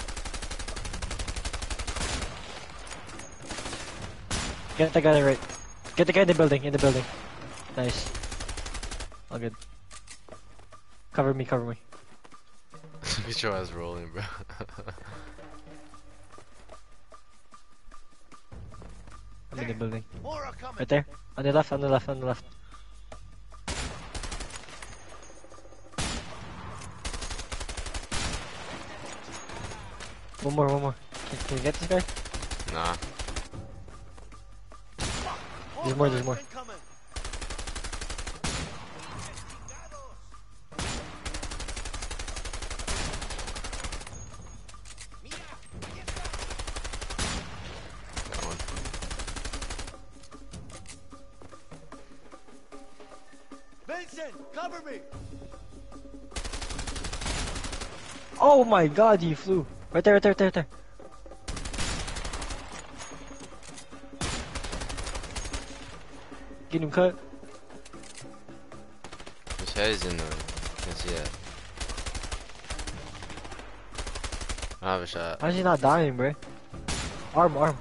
S3: Get the guy right. Get the guy in the building, in the building. Nice. All good. Cover me, cover me.
S1: Look at your ass rolling, bro.
S3: I'm in the building.
S19: More are coming.
S3: Right there. On the left, on the left, on the left. One more, one more. Can, can you get this guy?
S1: nah.
S3: There's more, there's more. My god, he flew. Right there, right there, right there, right there. Get him cut.
S1: His head is in the. Can't see that. I have a shot.
S3: How's he not dying, bro? Arm, arm.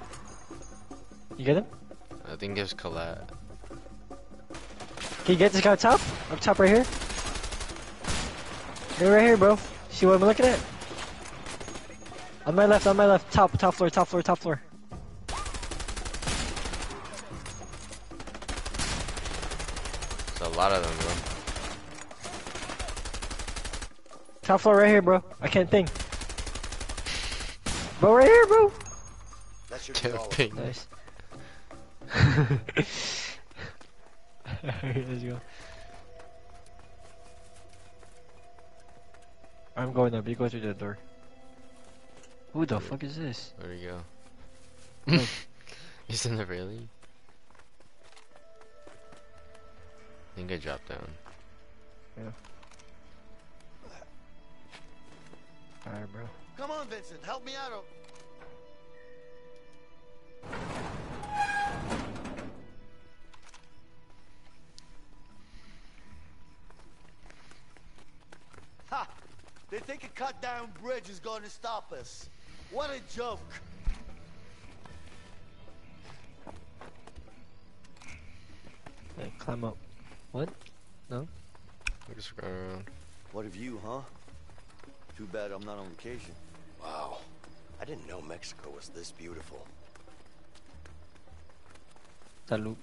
S3: You get him?
S1: I think it's collat.
S3: Can you get this guy up top? Up top right here? Hey, right here, bro. See what I'm looking at? On my left, on my left. Top, top floor, top floor, top floor.
S1: There's a lot of them, bro.
S3: Top floor right here, bro. I can't think. Bro, right here, bro.
S13: That's should
S1: Get
S13: be
S1: a
S13: all.
S1: ping.
S3: Nice. Alright, let's go. I'm going up. You go through the door. Who the fuck is this?
S1: Where do you go? He's in the railing. I think I dropped down.
S3: Yeah. Alright, bro.
S19: Come on, Vincent, help me out. Ha! They think a cut down bridge is going to stop us. What a joke.
S3: Hey, climb up. What? No?
S1: I just run around.
S4: What of you, huh? Too bad I'm not on vacation.
S13: Wow. I didn't know Mexico was this beautiful.
S3: Salud.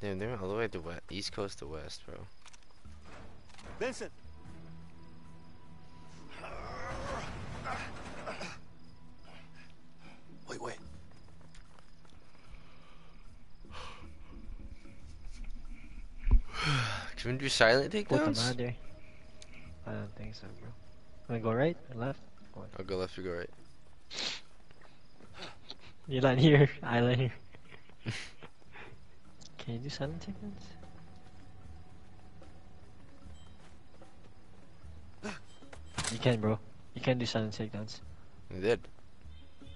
S1: Damn, they went all the way to west, east coast to west, bro.
S19: Vincent.
S1: Can we do silent takedowns?
S3: madre. I don't think so, bro. Wanna go right or left? What?
S1: I'll go left, you go right.
S3: You're land here, I land here. Can you do silent takedowns? You can, bro. You can do silent takedowns.
S1: I did.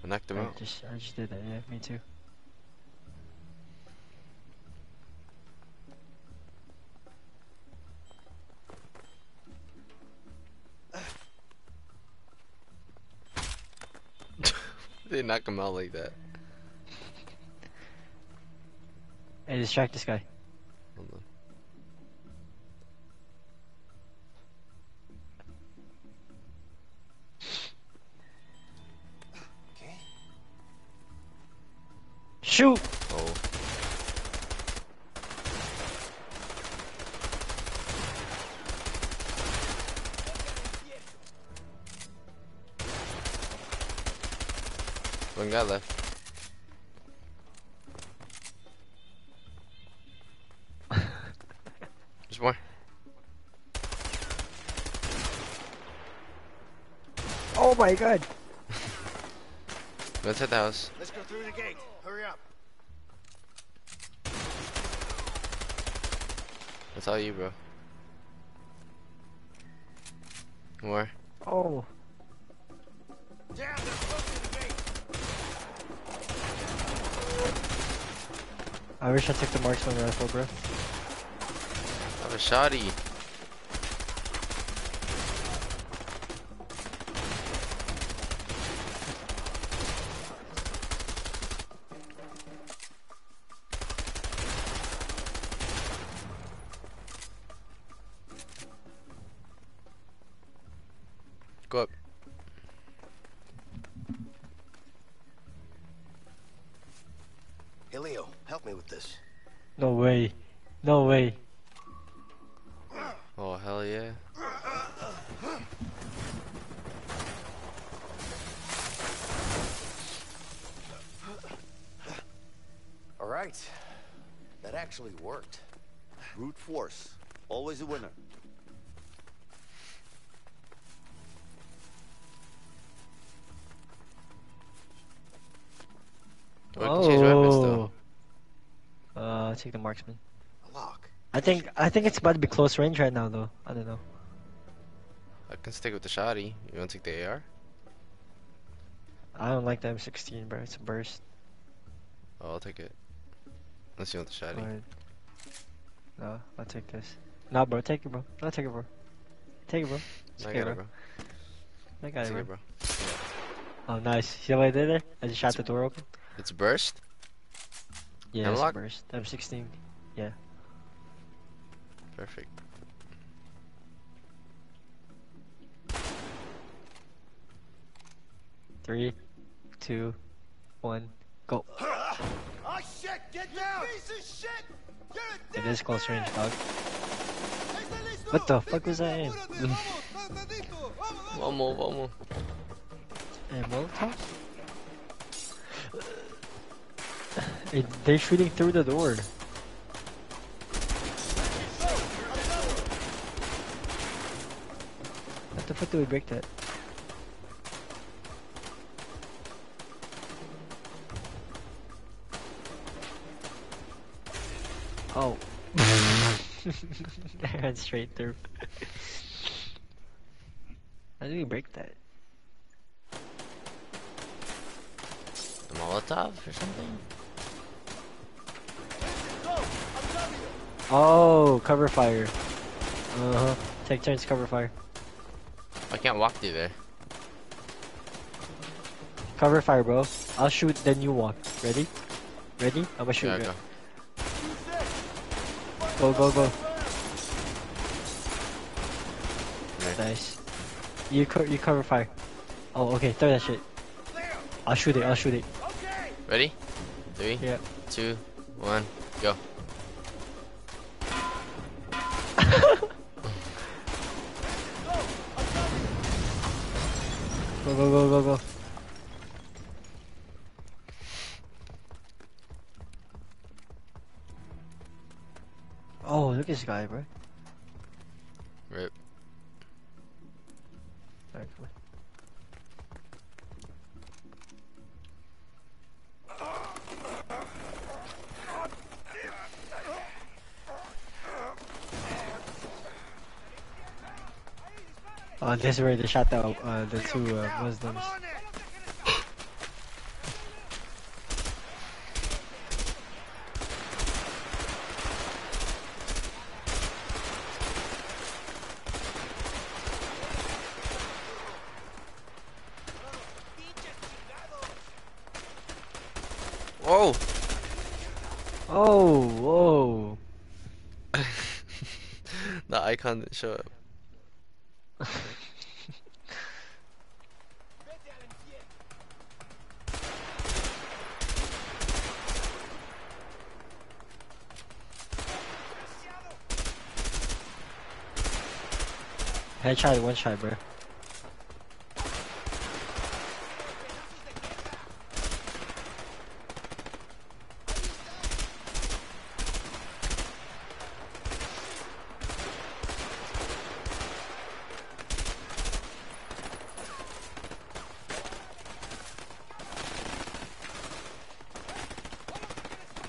S1: I knocked him
S3: I
S1: out.
S3: just, I just did that. Yeah, me too.
S1: They knock him out like that?
S3: Hey, distract this guy.
S1: Hold on.
S3: Shoot!
S1: One guy left. There's more.
S3: Oh my god!
S1: Go inside the house.
S19: Let's go through the gate. Hurry up.
S1: That's all you, bro. More.
S3: Oh. I wish I took the marksman rifle, bro.
S1: I have a shoddy.
S3: I'll take the marksman.
S13: Lock.
S3: I think I think it's about to be close range right now, though. I don't know.
S1: I can stick with the shoddy. You want to take the AR?
S3: I don't like the M16, bro. It's a burst.
S1: Oh, I'll take it. Unless you want the shoddy.
S3: Alright. No, I'll take this. Nah, bro, take it, bro. No, take it, bro. Take it, bro. It's
S1: I
S3: okay,
S1: got it,
S3: bro.
S1: bro.
S3: I got
S1: Take
S3: it,
S1: it,
S3: bro.
S1: bro.
S3: Oh, nice. See what I did there? I just shot the door open.
S1: It's burst?
S3: Yeah, it's a
S1: Hemlock?
S3: burst. M16. Yeah.
S1: Perfect.
S3: Three, two, one, go.
S19: Oh shit! Get down! Piece of shit! You're
S3: It is close range, dog. What the fuck was that in?
S1: one more, one more.
S3: And Molotov? It, they're shooting through the door. The fuck do we break that? Oh. I ran straight through. How do we break that?
S1: The Molotov or something?
S3: Oh, cover fire. Uh huh. Take turns, cover fire.
S1: I can't walk through there.
S3: Cover fire, bro. I'll shoot, then you walk. Ready? Ready? I'm gonna shoot.
S1: Yeah, go.
S3: Go, go, go. Nice. You co you cover fire. Oh, okay. Throw that shit. I'll shoot it. I'll shoot it.
S1: Ready? Three,
S3: Yeah.
S1: two, one, go.
S3: Go, go, go, go. Oh, look at this guy, bro. This is where they shot the uh, the two uh, Muslims. Whoa! Oh, whoa!
S1: the I can't show up.
S3: Headshot, one shot, bro.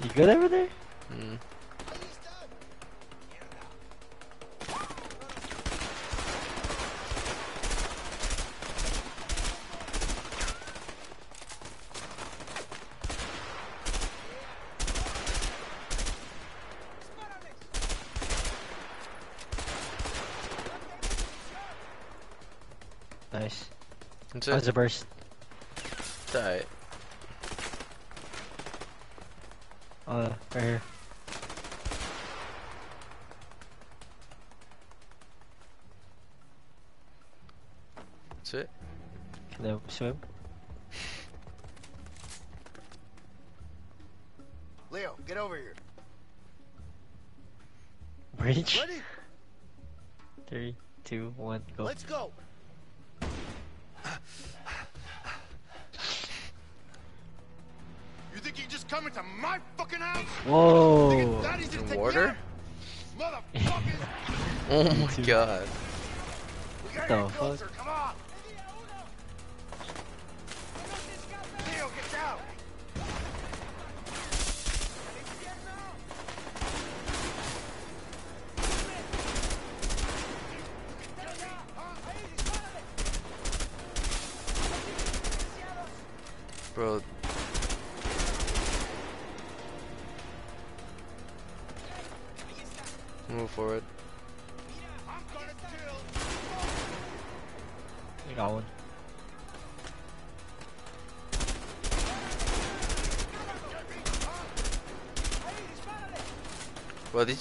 S3: You good over there?
S1: Mm.
S3: Nice.
S1: It.
S3: the burst?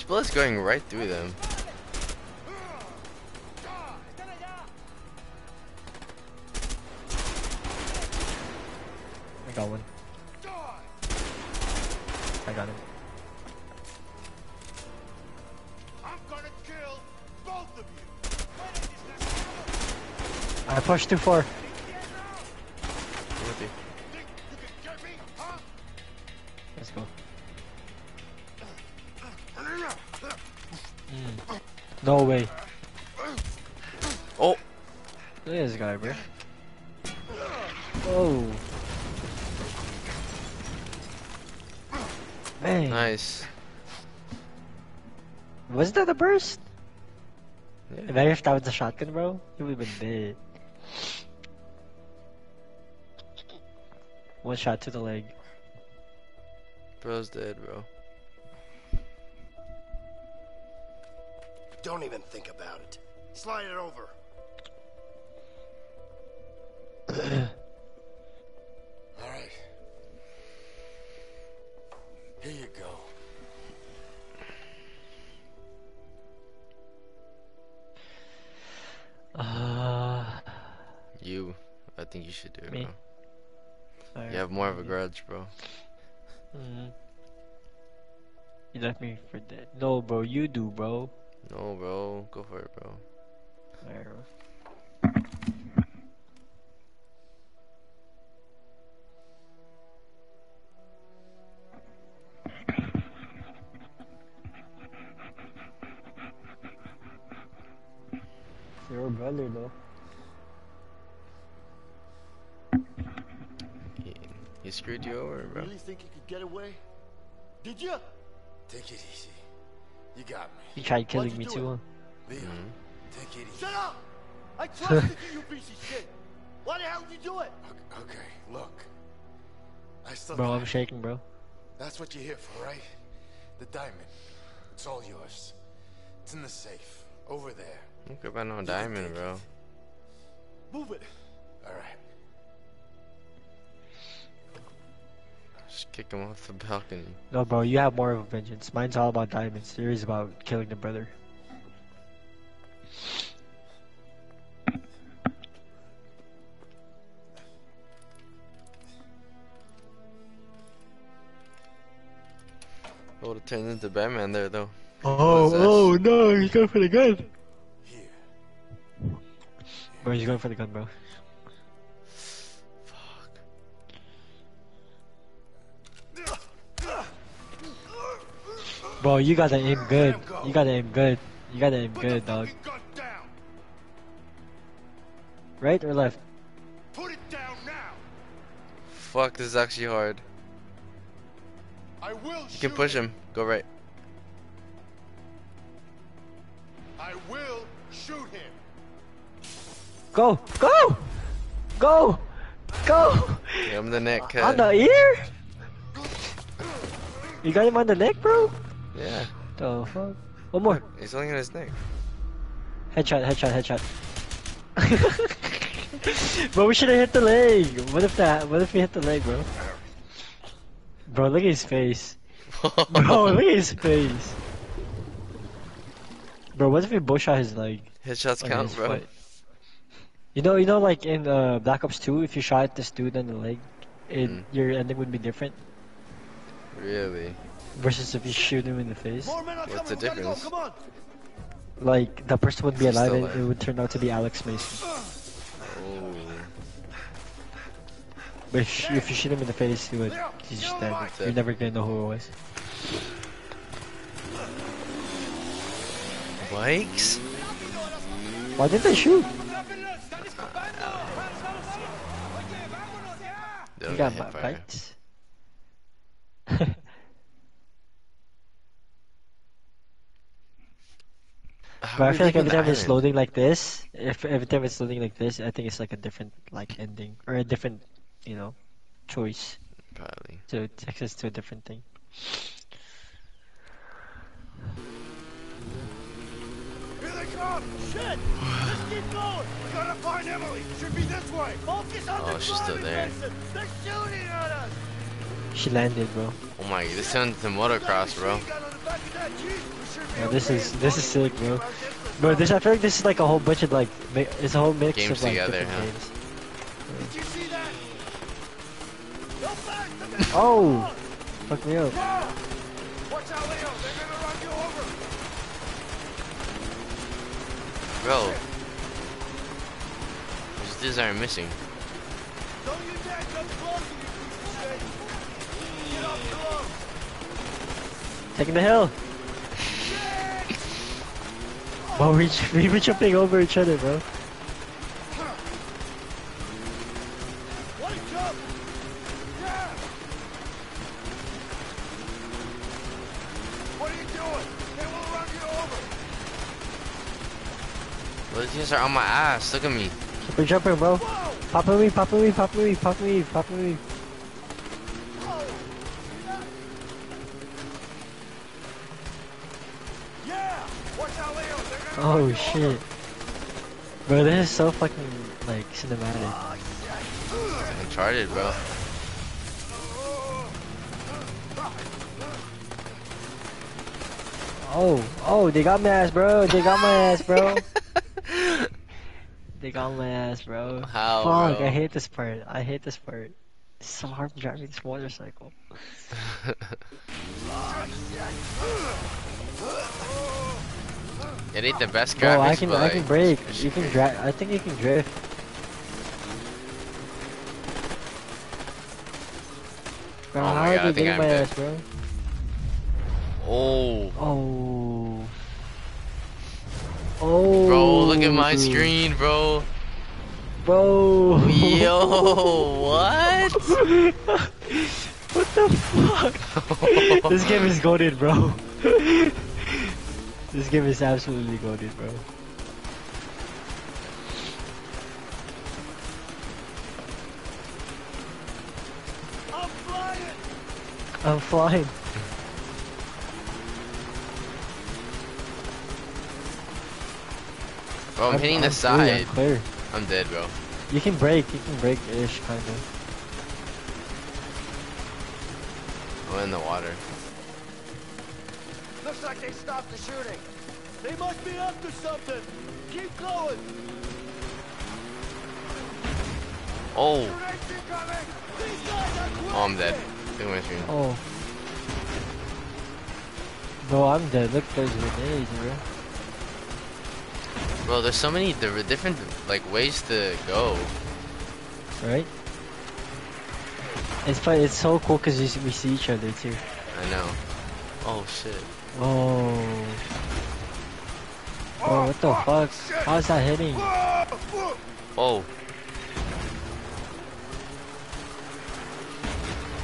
S1: Bullets going right through them.
S3: I got one. I got him.
S19: I'm gonna kill both of you!
S3: I pushed too far. A burst?
S1: Yeah.
S3: Imagine if that was a shotgun, bro. He would have been dead. One shot to the leg.
S1: Bro's dead, bro.
S19: Don't even think about it. Slide it over. You
S3: left me for dead. No, bro, you do, bro.
S1: No, bro. Go for it, bro.
S3: Alright, bro. Your brother, though.
S1: He, he screwed you over, bro.
S19: Really think you could get away? Did you? Take it easy. You got me.
S3: He tried killing
S19: Why'd
S3: me
S19: you
S3: too.
S19: it?
S3: huh?
S19: Leo,
S1: Mm-hmm.
S19: take it easy. Shut up! I trusted you, you piece of shit. Why the hell did you do it? Okay, look. I still.
S3: Bro, I'm
S19: it.
S3: shaking, bro.
S19: That's what you're here for, right? The diamond. It's all yours. It's in the safe. Over there.
S1: Look about no diamond, bro.
S19: Move it. All right.
S1: Just kick him off the balcony.
S3: No, bro, you have more of a vengeance. Mine's all about diamonds. Yours is about killing the brother.
S1: I would have turned into Batman there though.
S3: Oh, oh no, he's going for the gun. Bro, he's going for the gun, bro. Bro, you gotta aim good. You gotta aim good. You gotta aim good, dog. Right or left?
S1: Fuck, this is actually hard.
S19: I will
S1: You can push him. Go right.
S19: I will shoot him.
S3: Go, go, go, go.
S1: Get him the neck, cut.
S3: On the ear? You got him on the neck, bro?
S1: Yeah.
S3: The fuck? One more.
S1: He's only on his neck.
S3: Headshot, headshot, headshot. bro, we should have hit the leg. What if that? What if we hit the leg, bro? Bro, look at his face. bro, look at his face. Bro, what if we both shot his leg?
S1: Headshots count, bro.
S3: foot. You know, you know, like in uh, Black Ops 2, if you shot this dude in the leg, it,
S1: Mm.
S3: your ending would be different.
S1: Really?
S3: Versus if you shoot him in the face.
S1: What's the difference?
S3: Like, that person would be
S1: He's
S3: alive and it would turn out to be Alex Mason.
S1: Oh.
S3: But if, if you shoot him in the face, he would, he's just dead. You're never gonna know who it was.
S1: Bikes?
S3: Why didn't they shoot?
S1: They
S3: You
S1: don't
S3: got
S1: get
S3: my
S1: hit by-
S3: bites.
S1: How
S3: But I feel like every
S1: get
S3: time it's loading like this, if every time it's loading like this, I think it's like a different like ending or a different, you know, choice.
S1: Probably.
S3: So it takes us to a different thing.
S19: Here they come! Shit! Let's keep going! We gotta find Emily! Should be this way! Focus on
S1: Oh,
S19: the
S1: she's still there.
S19: Mason. They're shooting at us!
S3: She landed, bro.
S1: Oh my, this turned into motocross, bro.
S3: Yeah, this is this is sick, bro. Bro, this I feel like this is like a whole bunch of like it's a whole mix
S1: Games
S3: of like
S1: together,
S3: different
S1: huh?
S3: games.
S19: Did you see that?
S3: Oh, fuck me up.
S19: Watch out, Leo! They're gonna run you over!
S1: Bro. These dudes aren't missing.
S19: Don't you dare come close, you piece of shit! Get off the road!
S3: Taking the hill. Bro, we we were jumping over each other, bro.
S19: What a jump! Yeah! What are you doing? They will run you over!
S1: Well, these are on my ass. Look at me.
S3: We're jumping, bro. Pop me, pop me, pop me, pop me, pop me.
S19: Yeah! Watch out, Leo! They're gonna
S3: Oh shit. Bro, this is so fucking like cinematic.
S1: Uncharted, bro.
S3: Oh, oh, they got my ass, bro. They got my ass, bro. they got my ass, bro.
S1: How,
S3: Fuck,
S1: bro?
S3: I hate this part. I hate this part. It's so hard driving this motorcycle.
S1: it ain't the best graphics,
S3: Bro, I can, I
S1: like,
S3: can break. You can drive. I think you can drift. Bro,
S1: Oh my God, I think I'm
S3: my
S1: dead.
S3: ass, bro?
S1: Oh.
S3: Oh. Oh.
S1: Bro, look at my oh. screen, bro.
S3: Bro.
S1: Yo, what?
S3: what the fuck? this game is goaded, bro. This game is absolutely goaded, bro.
S19: I'm flying!
S3: I'm flying.
S1: Bro, Oh, I'm,
S3: I'm-
S1: hitting
S3: I'm
S1: the
S3: free, I'm
S1: side.
S3: clear.
S1: I'm dead, bro.
S3: You can break. You can break ish, kind of.
S1: I'm in the water.
S19: Looks like they stopped the shooting. They must be up to something. Keep going.
S1: Oh. Oh, I'm dead. Look at my.
S3: Oh. Bro, I'm dead. Look, there's grenades, bro.
S1: Bro, there's so many di- different like ways to go.
S3: Right? It's fun. It's so cool because we see each other too.
S1: I know. Oh shit.
S3: Oh. Bro, what the fuck? How's that hitting?
S1: Oh.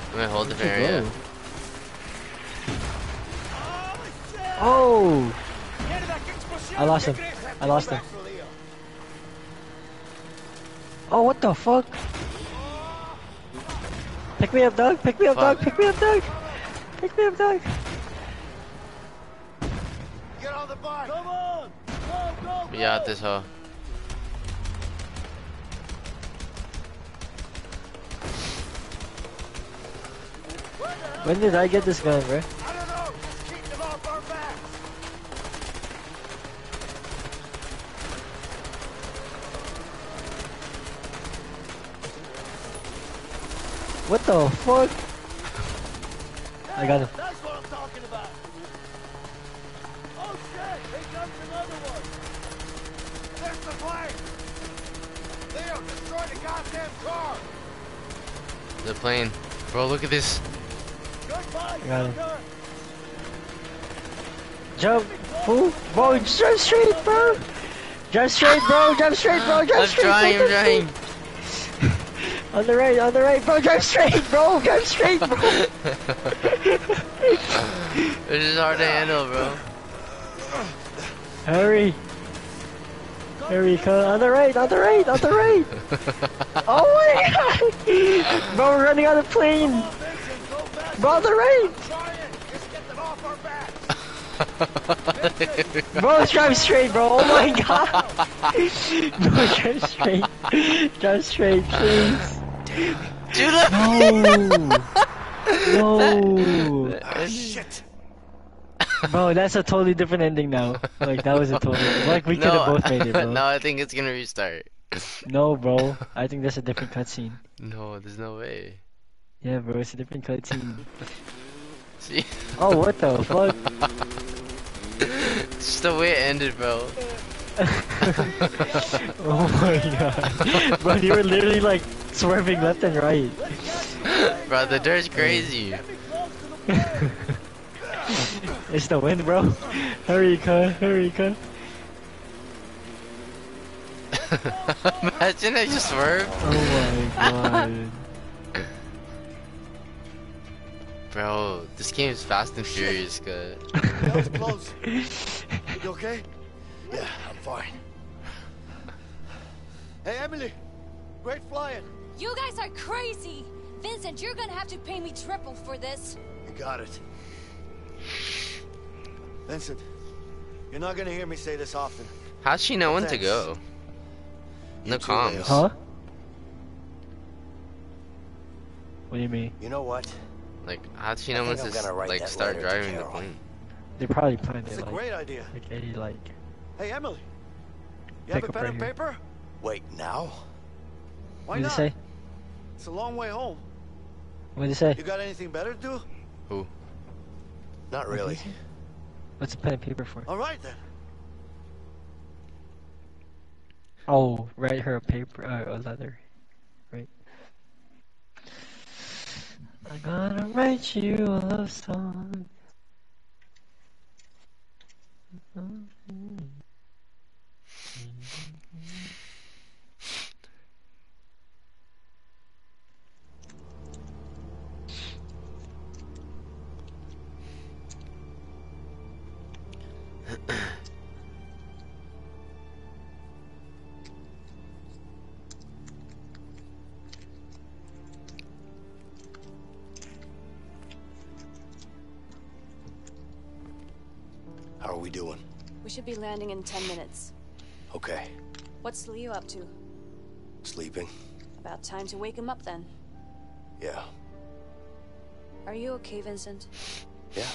S1: I'm gonna hold the
S3: Where'd
S1: area.
S3: go? Oh! I lost him. I lost him. Oh, what the fuck? Pick me up, dog. Pick me up, dog. Pick me up, dog. Pick me up, dog.
S19: Get on the bike. Come on. Go, go,
S1: this hoe.
S3: When did I get this gun, bro?
S19: I don't know. Just keep them off our backs.
S3: What the fuck? I got him.
S19: Goddamn car.
S1: The plane. Bro, look at this.
S19: Goodbye,
S3: got him. Jump, fool. Bro, jump straight, bro. Jump straight, bro. Jump straight, bro. Jump
S1: I'm
S3: straight.
S1: trying,
S3: bro.
S1: I'm trying.
S3: On the right, on the right, bro. Jump straight, bro. Jump straight, bro.
S1: This is hard to handle, bro.
S3: Hurry. Hurry, go. on the right, on the right, on the right. oh my god. Bro, we're running on the plane. Bro, on the right. Bro, drive straight, bro. Oh my god. Bro, drive straight. Drive straight, please.
S1: Dude.
S3: No. No.
S1: Ah, shit.
S3: Bro, that's a totally different ending now. Like, that was a totally. Like, we could have
S1: No,
S3: both made it, bro.
S1: no, I think it's gonna restart.
S3: No, bro. I think that's a different cutscene.
S1: No, there's no way.
S3: Yeah, bro, it's a different cutscene.
S1: See?
S3: Oh, what the fuck?
S1: It's just the way it ended, bro.
S3: oh my god. Bro, you were literally like swerving left and right.
S1: bro, the dirt's crazy.
S3: It's the wind, bro. Hurry, cut, hurry, cut.
S1: Imagine I just swerved.
S3: Oh my god.
S1: Bro, this game is fast and furious, good.
S19: That was close. You okay?
S13: Yeah, I'm fine.
S19: Hey, Emily. Great flying.
S18: You guys are crazy! Vincent, you're gonna have to pay me triple for this.
S19: You got it. Vincent, you're not gonna hear me say this often.
S1: How'd she know when to go? No
S19: too,
S1: comms.
S3: Huh? What do you mean?
S13: You know what?
S1: Like, how'd she
S13: I
S1: know when
S13: think
S1: to
S13: I'm gonna write
S1: like start driving the plane?
S3: They probably planned it.
S19: It's a
S3: like,
S19: great idea.
S3: like any like.
S19: Hey, Emily. You have a pen
S3: right
S19: and
S3: here.
S19: paper?
S13: Wait, now?
S19: Why
S3: What did
S19: not?
S3: say?
S19: It's a long way home.
S3: What did you say?
S19: You got anything better to do?
S1: Who?
S13: Not really.
S3: What's a pen and paper for?
S19: All right then.
S3: Oh, write her a paper, uh, a letter, right? I'm gonna write you a love song.
S13: How
S18: should be landing in 10 minutes.
S13: Okay.
S18: What's Leo up to?
S13: Sleeping?
S18: About time to wake him up then.
S13: Yeah.
S18: Are you okay, Vincent?
S13: Yeah,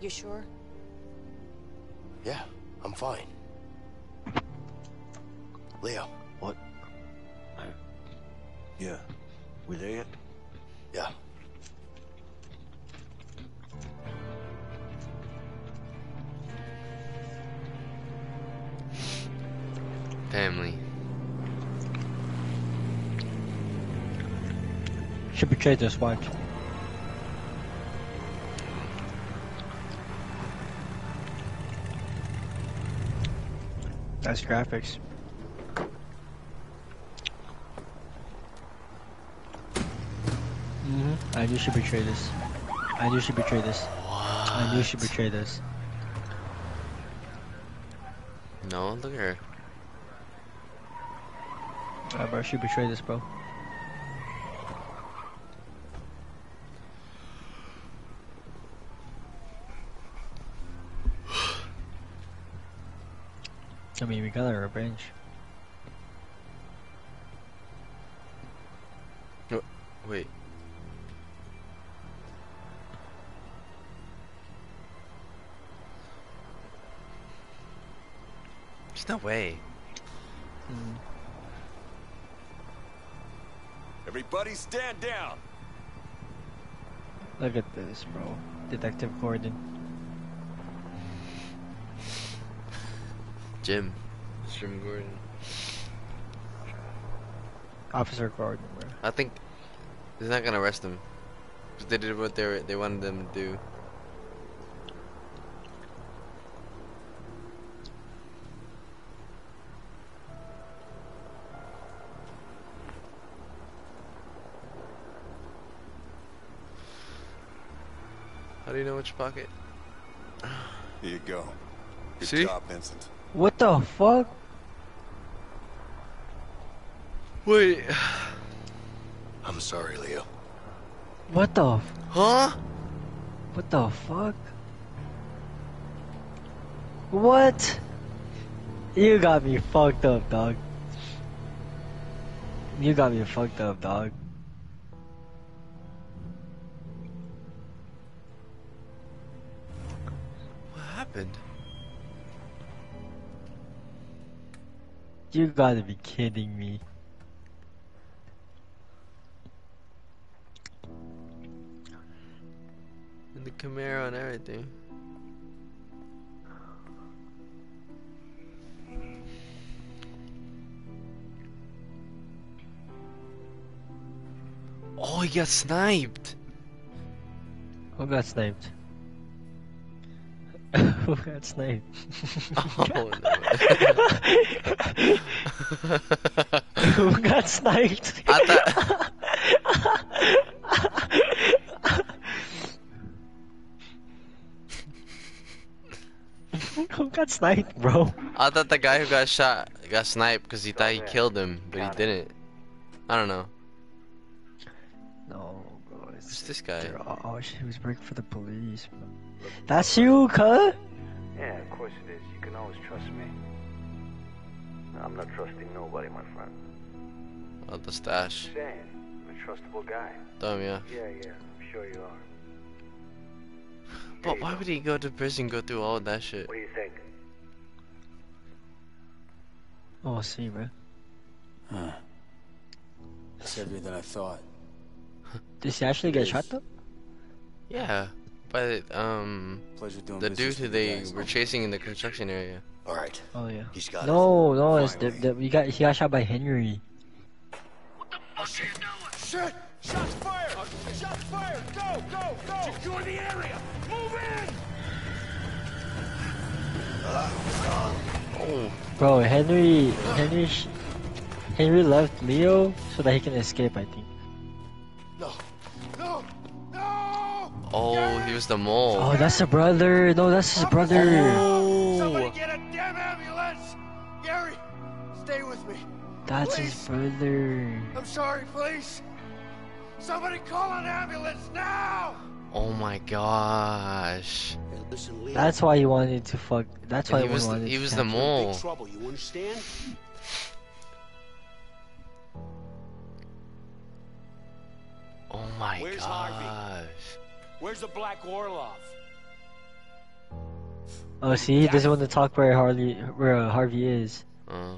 S18: You sure?
S13: yeah, I'm fine. Leo.
S4: What? Yeah. We there yet?
S13: Yeah.
S1: Family.
S3: She betrayed this watch. That's graphics. hmm I knew she betrayed this. I knew she betrayed us. I knew she betrayed us.
S1: No, look at her.
S3: Uh, bro, she betrayed us, bro. I mean, we got our revenge.
S1: Oh, wait. There's no way. Hmm.
S24: Everybody stand down.
S3: Look at this, bro. Detective Gordon.
S1: Jim. Jim Gordon.
S3: Officer Gordon, bro.
S1: I think he's not gonna arrest him. 'Cause they did what they were, they wanted them to do. Do you know which pocket?
S24: Here you go. Good
S1: See?
S24: job, Vincent.
S3: What the fuck?
S1: Wait.
S13: I'm sorry, Leo.
S3: What the? f-
S1: Huh?
S3: What the fuck? What? You got me fucked up, dog. You got me fucked up, dog.
S1: Happened?
S3: You gotta be kidding me.
S1: And the Camaro and everything. Oh, he got sniped.
S3: Who got sniped? Who got sniped?
S1: Oh
S3: Who got sniped?
S1: I
S3: Who got sniped, bro?
S1: I thought the guy who got shot got sniped because he thought he oh, killed him, but he didn't. I don't know.
S3: No, bro. It's
S1: Who's this guy?
S3: Oh, oh, shit, he was working for the police. bro. That's you, cuz?
S26: Yeah, of course it is. You can always trust me. I'm not trusting nobody, my friend.
S1: Oh, the stash.
S26: Saying, I'm a trustable guy.
S1: Dumb, yeah.
S26: Yeah, yeah, I'm sure you are.
S1: But why would he go to prison, go through all that shit?
S26: What do you think?
S3: Oh, I see, bro.
S10: Huh. That's heavier than I thought.
S3: Did he actually get shot though?
S1: Yeah, but um,
S10: Pleasure doing
S1: the dude who they
S10: guys.
S1: were chasing in the construction area.
S13: All right.
S3: Oh yeah.
S13: He's got
S3: No, no, it's the, the we got he got shot by Henry. What the fuck are you doing?
S24: Shit! Shots fired! Shots fired! Go, go, go! Secure the area! Move in!
S1: Oh,
S3: Bro, Henry, Henry, Henry left Leo so that he can escape. I think.
S24: No! No! No!
S1: oh, he was the mole.
S3: Oh, that's a brother. No, that's his brother.
S24: Somebody get a oh. damn ambulance! Gary, stay with me.
S3: That's his brother.
S24: I'm sorry, please. Somebody call an ambulance now!
S1: Oh my gosh.
S13: Listen, Leo.
S3: That's why he wanted to fuck. That's why
S1: he was the-
S3: wanted
S1: he
S3: to
S1: was the mole.
S13: Big trouble, you understand?
S1: Oh my
S25: Where's
S1: gosh.
S25: Harvey? Where's the Black Orlov?
S3: Oh, see, he doesn't want to talk where Harley, where uh, Harvey is.
S1: Uh,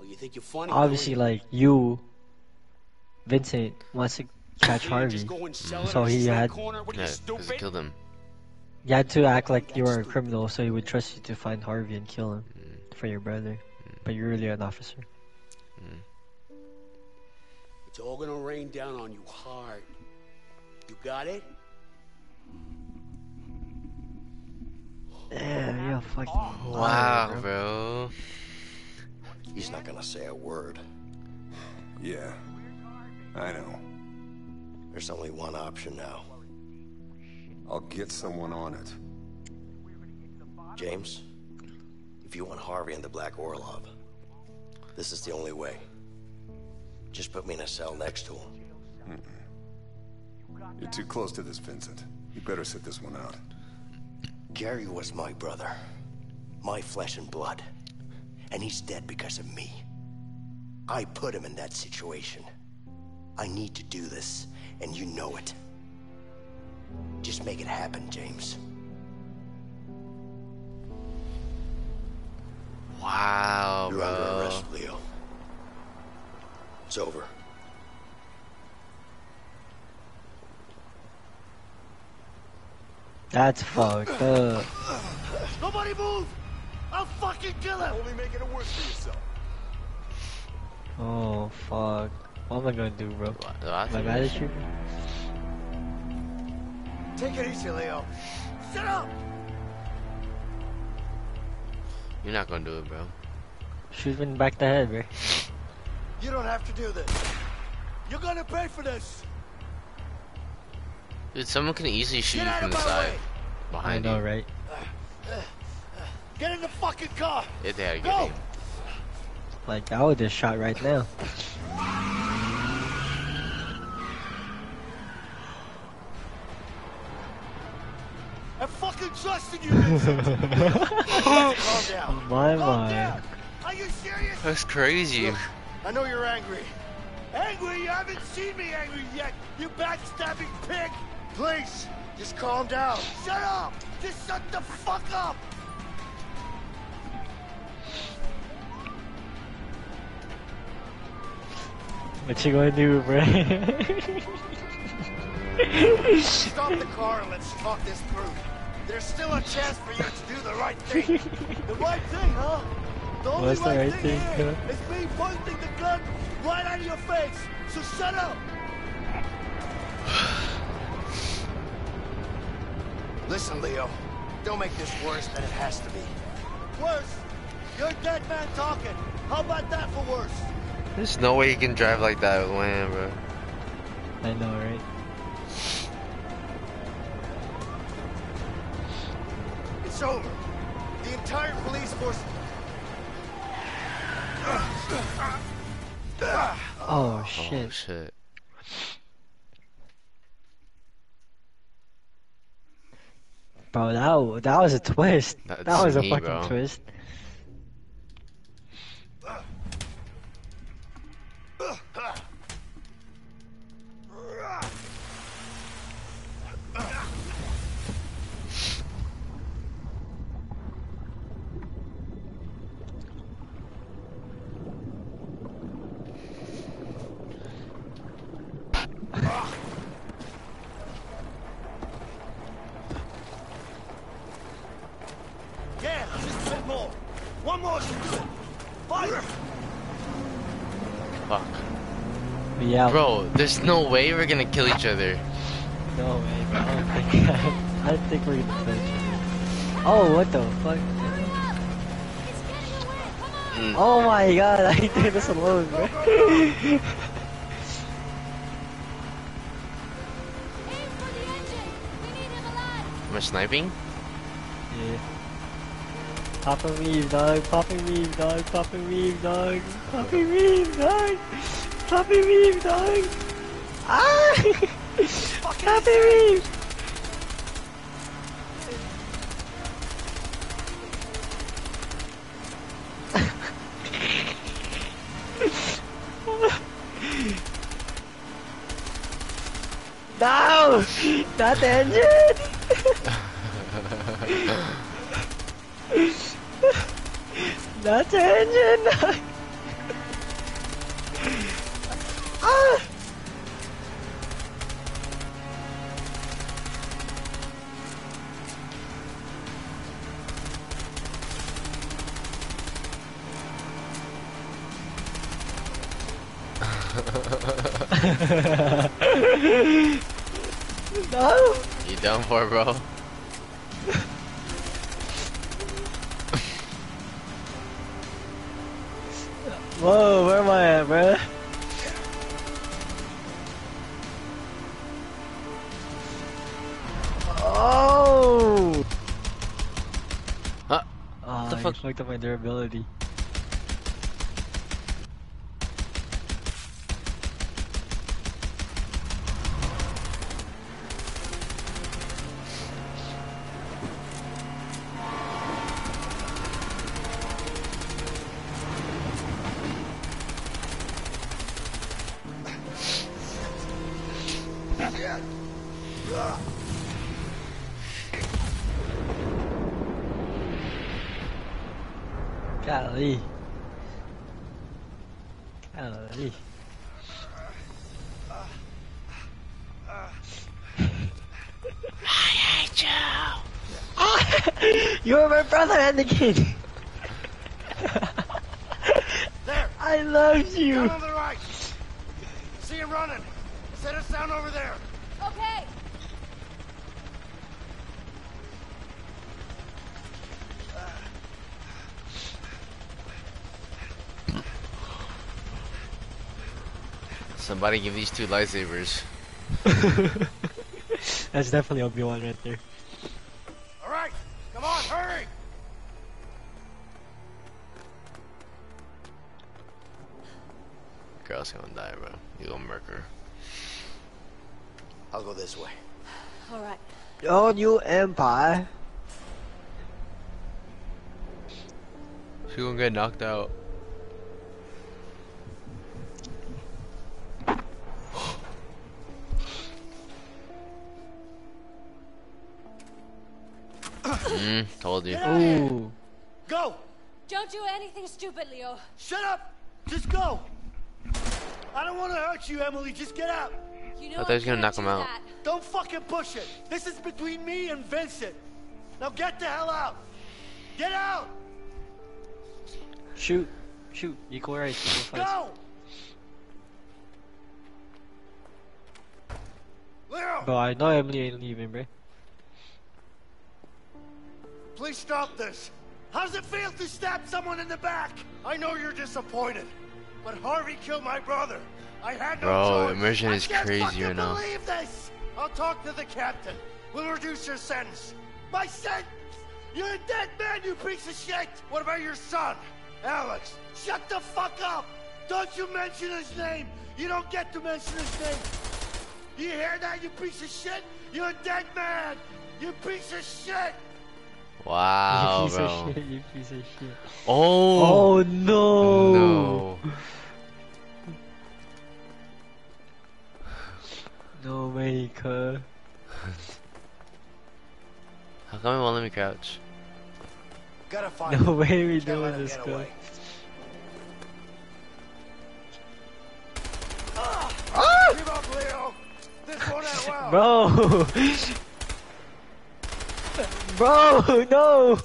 S10: Oh, you think you're funny?
S3: Obviously, like you, Vincent wants to catch Harvey, so he had
S1: yeah, because he killed him.
S3: you had to act like you were a criminal, so he would trust you to find Harvey and kill him for your brother. But you're really an officer.
S10: It's all gonna rain down on you hard. You got it?
S3: Yeah, you're fucking.
S1: Wow,
S3: liar,
S1: bro.
S13: He's not gonna say a word.
S27: Yeah, I know.
S13: There's only one option now.
S27: I'll get someone on it.
S13: James, if you want Harvey and the Black Orlov, this is the only way. Just put me in a cell next to him.
S27: You're too close to this, Vincent. You better sit this one out.
S13: Gary was my brother. My flesh and blood. And he's dead because of me. I put him in that situation. I need to do this, and you know it. Just make it happen, James.
S1: Wow,
S13: You're under arrest, Leo. It's over.
S3: That's fucked up.
S19: Nobody move! I'll fucking kill him!
S8: Only making it worse for yourself.
S3: Oh fuck. What am I gonna do, bro?
S1: do I
S3: Am I
S1: think
S3: mad
S1: we
S3: at you?
S19: Take it easy, Leo. Shut up!
S1: You're not gonna do it, bro.
S3: Shoot him in back of the head, bro.
S19: You don't have to do this. You're gonna pay for this.
S1: Dude, someone can easily shoot you from the side.
S19: way.
S3: I
S1: Behind
S3: know,
S1: you.
S3: right?
S19: Get in the fucking car.
S1: If they had a good
S19: Go.
S1: aim.
S3: Like I would just shot right now.
S19: I fucking trusted you, Vincent. Calm down.
S3: My
S19: Calm
S3: mind.
S19: down. Are you serious?
S1: That's crazy.
S19: I know you're angry. Angry? You haven't seen me angry yet, you backstabbing pig! Please, just calm down. Shut up! Just shut the fuck up!
S3: What you gonna do, bro?
S19: Stop the car and let's talk this through. There's still a chance for you to do the right thing. the right thing, huh? The only
S3: What's the
S19: right,
S3: right
S19: thing,
S3: thing,
S19: here
S3: huh?
S19: is me pointing the gun right at your face. So shut up. Listen, Leo. Don't make this worse than it has to be. Worse? You're a dead man talking. How about that for worse?
S1: There's no way you can drive like that with Wham, bro.
S3: I know, right?
S19: It's over. The entire police force.
S3: Oh shit.
S1: Oh shit.
S3: Bro, that that was a twist.
S1: That's
S3: that was a
S1: me,
S3: fucking
S1: bro.
S3: twist. Yeah.
S1: Bro, there's no way we're gonna kill each other.
S3: No way, bro. I don't think I don't think we're gonna finish it. Oh, what the fuck?
S1: Mm.
S3: Oh my god, I did this alone, bro.
S1: Am I sniping?
S3: yeah. Pop a weave, dog. Pop a weave, dog. Pop a weave, dog. Pop a weave, dog. A weave, dog. Ah! A weave. No! Not the engine! Not the engine! Ah! no!
S1: You done for, bro?
S3: Whoa, where am I at, bro? Oh!
S1: Huh?
S3: Oh,
S1: the fuck?
S3: fucked up my durability. Brother, Anakin.
S19: There!
S3: I love you.
S19: Down on the right! See him running! Set us down over there!
S18: Okay.
S1: Somebody give these two lightsabers.
S3: That's definitely Obi-Wan right there.
S1: Girl's gonna die, bro. You gonna murk her.
S13: I'll go this way.
S18: All right.
S3: Oh, new Empire.
S1: She gonna get knocked out. mm, told you.
S19: Get out of here.
S3: Ooh.
S19: Go!
S18: Don't do anything stupid, Leo.
S19: Shut up! Just go! I don't want to hurt you, Emily. Just get out.
S18: You
S1: I thought he was gonna knock him out.
S18: that.
S19: Don't fucking push it. This is between me and Vincent. Now get the hell out. Get out.
S3: Shoot. Shoot. Equal rights. Equal.
S19: Go. Leo,
S3: Bro, I know Emily ain't leaving, bro.
S19: please stop this. How does it feel to stab someone in the back? I know you're disappointed, but Harvey killed my brother. I had no
S1: Bro,
S19: choice.
S1: immersion is crazy right now.
S19: believe this. I'll talk to the captain. We'll reduce your sentence. My sentence? You're a dead man, you piece of shit. What about your son, Alex? Shut the fuck up. Don't you mention his name. You don't get to mention his name. You hear that, you piece of shit? You're a dead man. You piece of shit.
S1: Wow,
S3: you piece
S1: bro.
S3: of shit. You piece of shit.
S1: Oh.
S3: Oh no.
S1: No.
S3: No way, cuz.
S1: How come it won't let me crouch?
S19: Gotta find
S3: No way we
S19: Can't
S3: doing this,
S19: get
S3: cuz. Ah!
S19: Give up, Leo. This won't end well.
S3: Bro! Bro, no!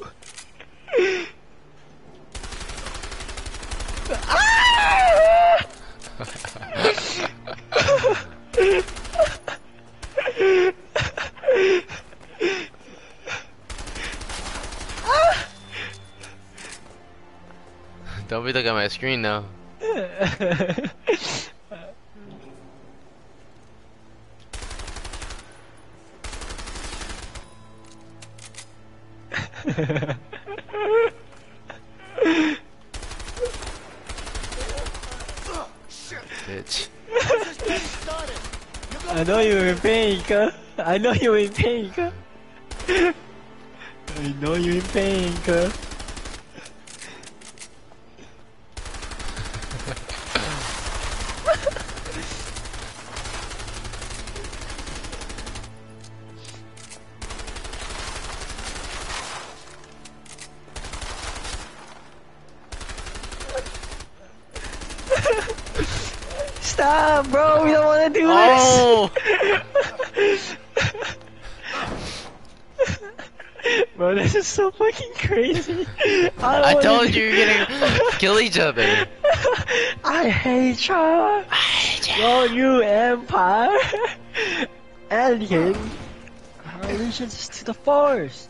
S3: Ah!
S1: Don't be looking at my screen now.
S3: pain, cuz. I know you in pain, cuz. I know you in pain, cuz. Crazy. I,
S1: I told you you're gonna kill each other.
S3: I hate you. I hate you. Yo, you empire. Alien. Our allegiance is to the force.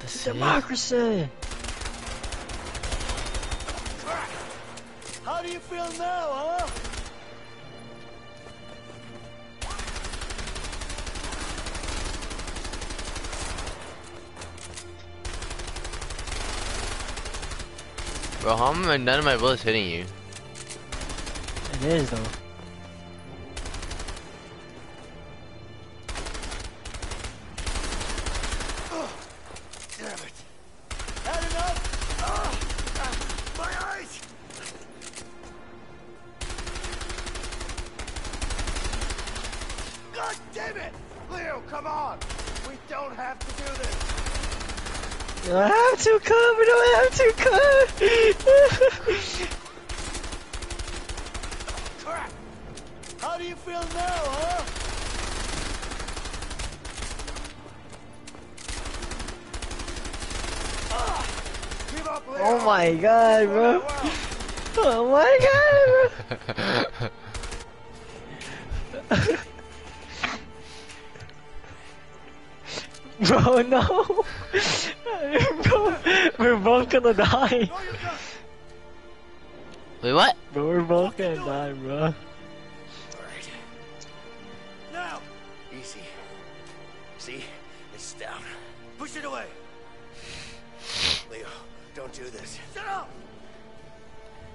S3: To democracy.
S19: How
S1: am I none of my bullets hitting you?
S3: It is though.
S19: My god,
S3: bro. Bro, no. bro, we're both gonna die.
S1: Wait, what?
S3: Bro, we're both gonna die, bro.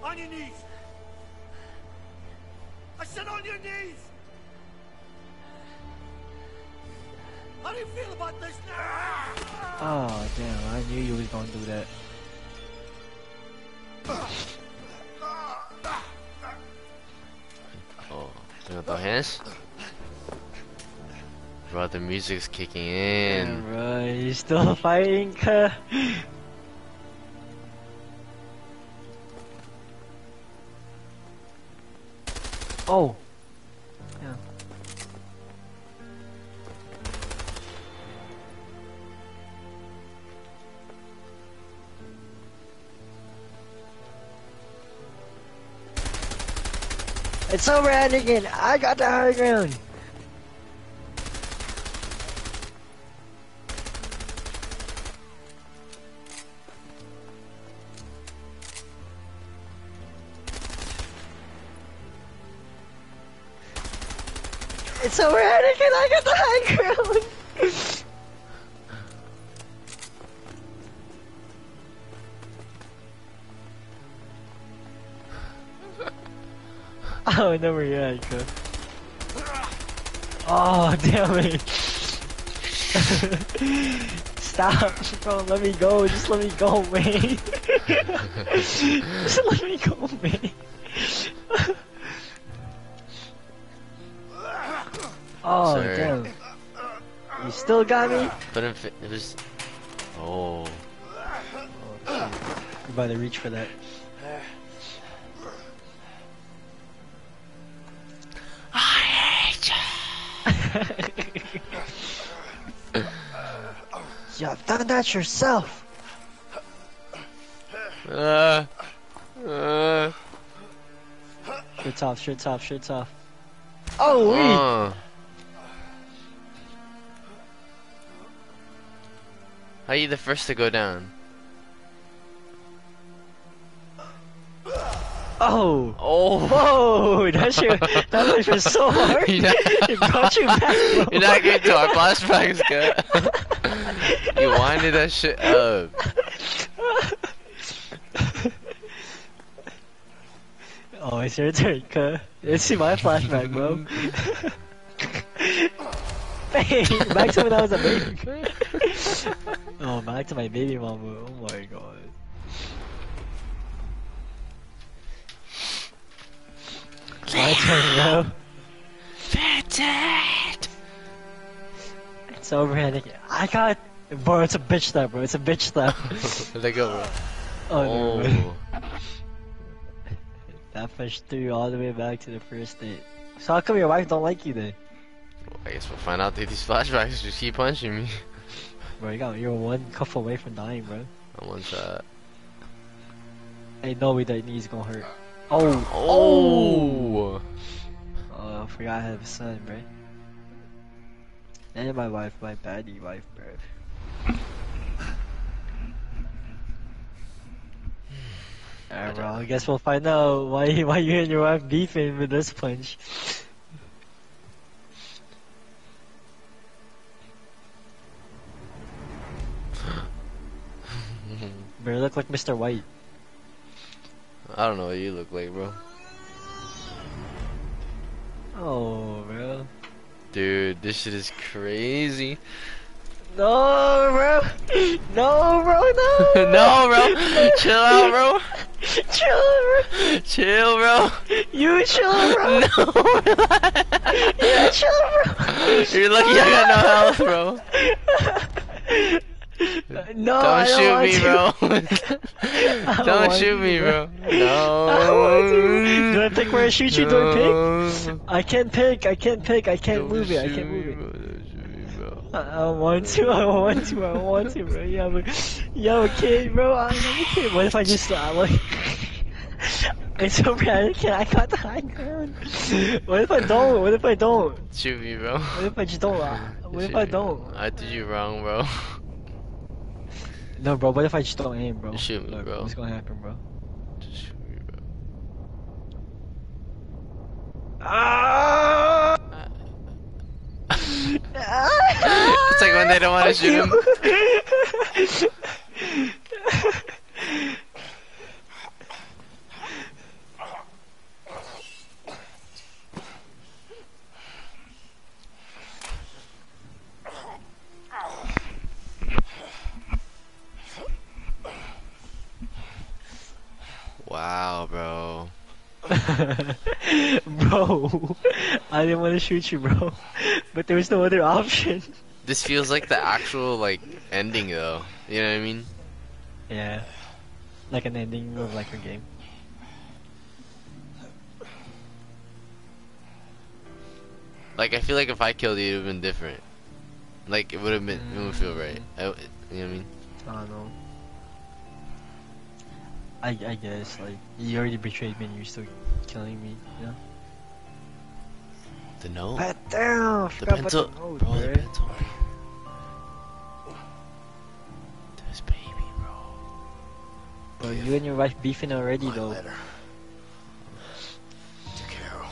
S19: On your knees! I said on your knees! How do you feel about this now?
S3: Oh damn, I knew you was gonna do that.
S1: Oh, you want the hands? Bro, the music's kicking in.
S3: Bro, you still fighting? Oh. Yeah. It's over, Anakin. I got the high ground. Over, Anakin. I got the high ground. oh, no, we're yeah, cool. Oh, damn it. Stop. Bro, let me go. Just let me go, man. Just let me go, man. Oh,
S1: Sir.
S3: damn. You still got me?
S1: But if it, it was. Oh.
S3: You better reach for that. You've done that yourself.
S1: Uh. Uh.
S3: Shit's off, shit's off, shit's off. Oh.
S1: Uh. How you the first to go down?
S3: Oh.
S1: Oh.
S3: Whoa, that shit, that push was so hard.
S1: You're not-
S3: it brought you back.
S1: You're not getting to our flashbacks, good. you winded that shit up.
S3: Oh, it's your turn, cuh. See my flashback, bro. Hey, back to when I was a baby. oh, back to my baby mama. Oh my god. My turn, bro.
S1: Vincent!
S3: It's over, Anakin. I got. Bro, it's a bitch slap, bro. It's a bitch slap.
S1: Let go, bro.
S3: Oh, no.
S1: Oh.
S3: That pushed through all the way back to the first date. So how come your wife don't like you then?
S1: I guess we'll find out through these flashbacks. Just keep punching me.
S3: Bro, you got you're one cuff away from dying, bro.
S1: On one shot.
S3: Ain't no way that knee's gonna hurt. Oh,
S1: Oh.
S3: Oh, I forgot I have a son, bro. And my wife, my baddie wife, bro. Alright, bro. I guess we'll find out why why you and your wife beefing with this punch. Bro, you look like Mr. White.
S1: I don't know what you look like, bro.
S3: Oh, bro.
S1: Dude, this shit is crazy.
S3: No, bro. No, bro. No.
S1: no, bro. Chill out, bro.
S3: Chill, bro.
S1: Chill, bro.
S3: You chill, bro.
S1: No.
S3: You chill, bro.
S1: You're lucky I got no health, bro.
S3: No,
S1: don't
S3: don't
S1: shoot me, bro. Don't shoot me, bro. No.
S3: I want to. Do I pick where I shoot you? Do I pick? I can't pick. I can't pick. I can't move it. I can't move it. I I want to, I want to, I want to, bro. You have a, you have a kid, bro. I have a kid. What if I just, uh, like, it's so bad. I can't, I got the high ground. What if I don't? What if I don't?
S1: Shoot me, bro.
S3: What if I just don't? Uh, what if I don't?
S1: I did you wrong, bro.
S3: No, bro. What if I just don't aim, bro?
S1: Shoot me,
S3: Look,
S1: bro.
S3: What's gonna happen, bro?
S1: Just shoot me, bro.
S3: Ah!
S1: It's like when they don't want to shoot him. Wow, bro.
S3: bro, I didn't want to shoot you, bro, but there was no other option.
S1: This feels like the actual like ending though. You know what I mean?
S3: Yeah, like an ending of like a game.
S1: Like I feel like if I killed you, it would have been different. Like it would have been, it would feel right. I, you know what I mean?
S3: I don't know. I I guess like you already betrayed me and you're still killing me. You know?
S1: The note.
S3: Pat down.
S1: The
S3: forgot about
S1: pencil,
S3: the note,
S1: bro. The pencil. This baby, bro.
S3: Bro, you and your wife beefing already though.
S13: Letter. To Carol.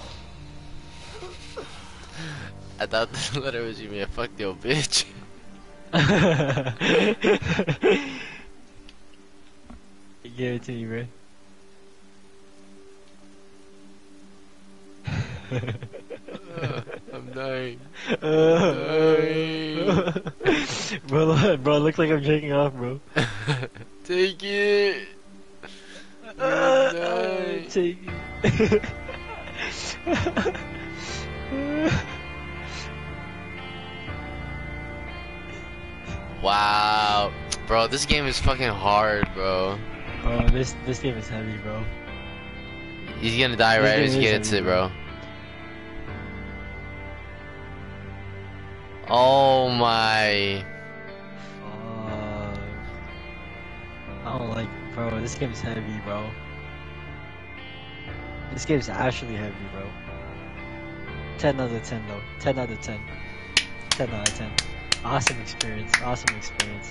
S1: I thought the letter was you, man. Fuck your bitch.
S3: Give it to me, bro.
S1: I'm dying.
S3: bro, look- bro, look like I'm jerking off, bro.
S1: Take it.
S3: Uh, take it.
S1: Wow, bro, this game is fucking hard, bro.
S3: Bro, this this game is heavy, bro.
S1: He's gonna die
S3: This
S1: right as he gets it, bro. Oh my.
S3: Fuck. I don't like, bro. This game's heavy, bro. This game's actually heavy, bro. 10 out of 10, though. 10 out of 10. 10 out of 10. Awesome experience. Awesome experience.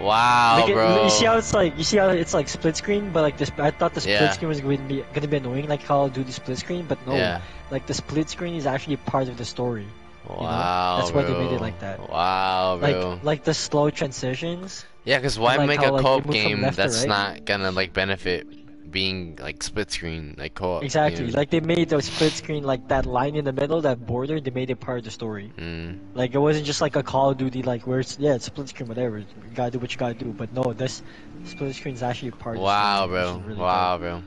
S1: Wow,
S3: at-
S1: bro.
S3: You see how it's like? You see how it's like split screen, but like this. I thought the split
S1: Yeah.
S3: screen was going to be going to be annoying, like Call of Duty split screen, but no.
S1: Yeah.
S3: Like the split screen is actually part of the story. you know?
S1: Wow,
S3: That's why they made it like that.
S1: Wow, bro.
S3: Like like the slow transitions.
S1: yeah, because why
S3: like
S1: make
S3: how,
S1: a
S3: like,
S1: co-op game that's
S3: right?
S1: not gonna like benefit being like split screen, like co-op? you
S3: Exactly.
S1: know?
S3: Like they made the split screen, like that line in the middle, that border. They made it part of the story.
S1: Mm.
S3: Like it wasn't just like a Call of Duty, like where it's yeah, it's split screen, whatever. You gotta do what you gotta do. But no, this split screen is actually part.
S1: Wow,
S3: of the story,
S1: bro.
S3: really
S1: wow,
S3: dope.
S1: bro.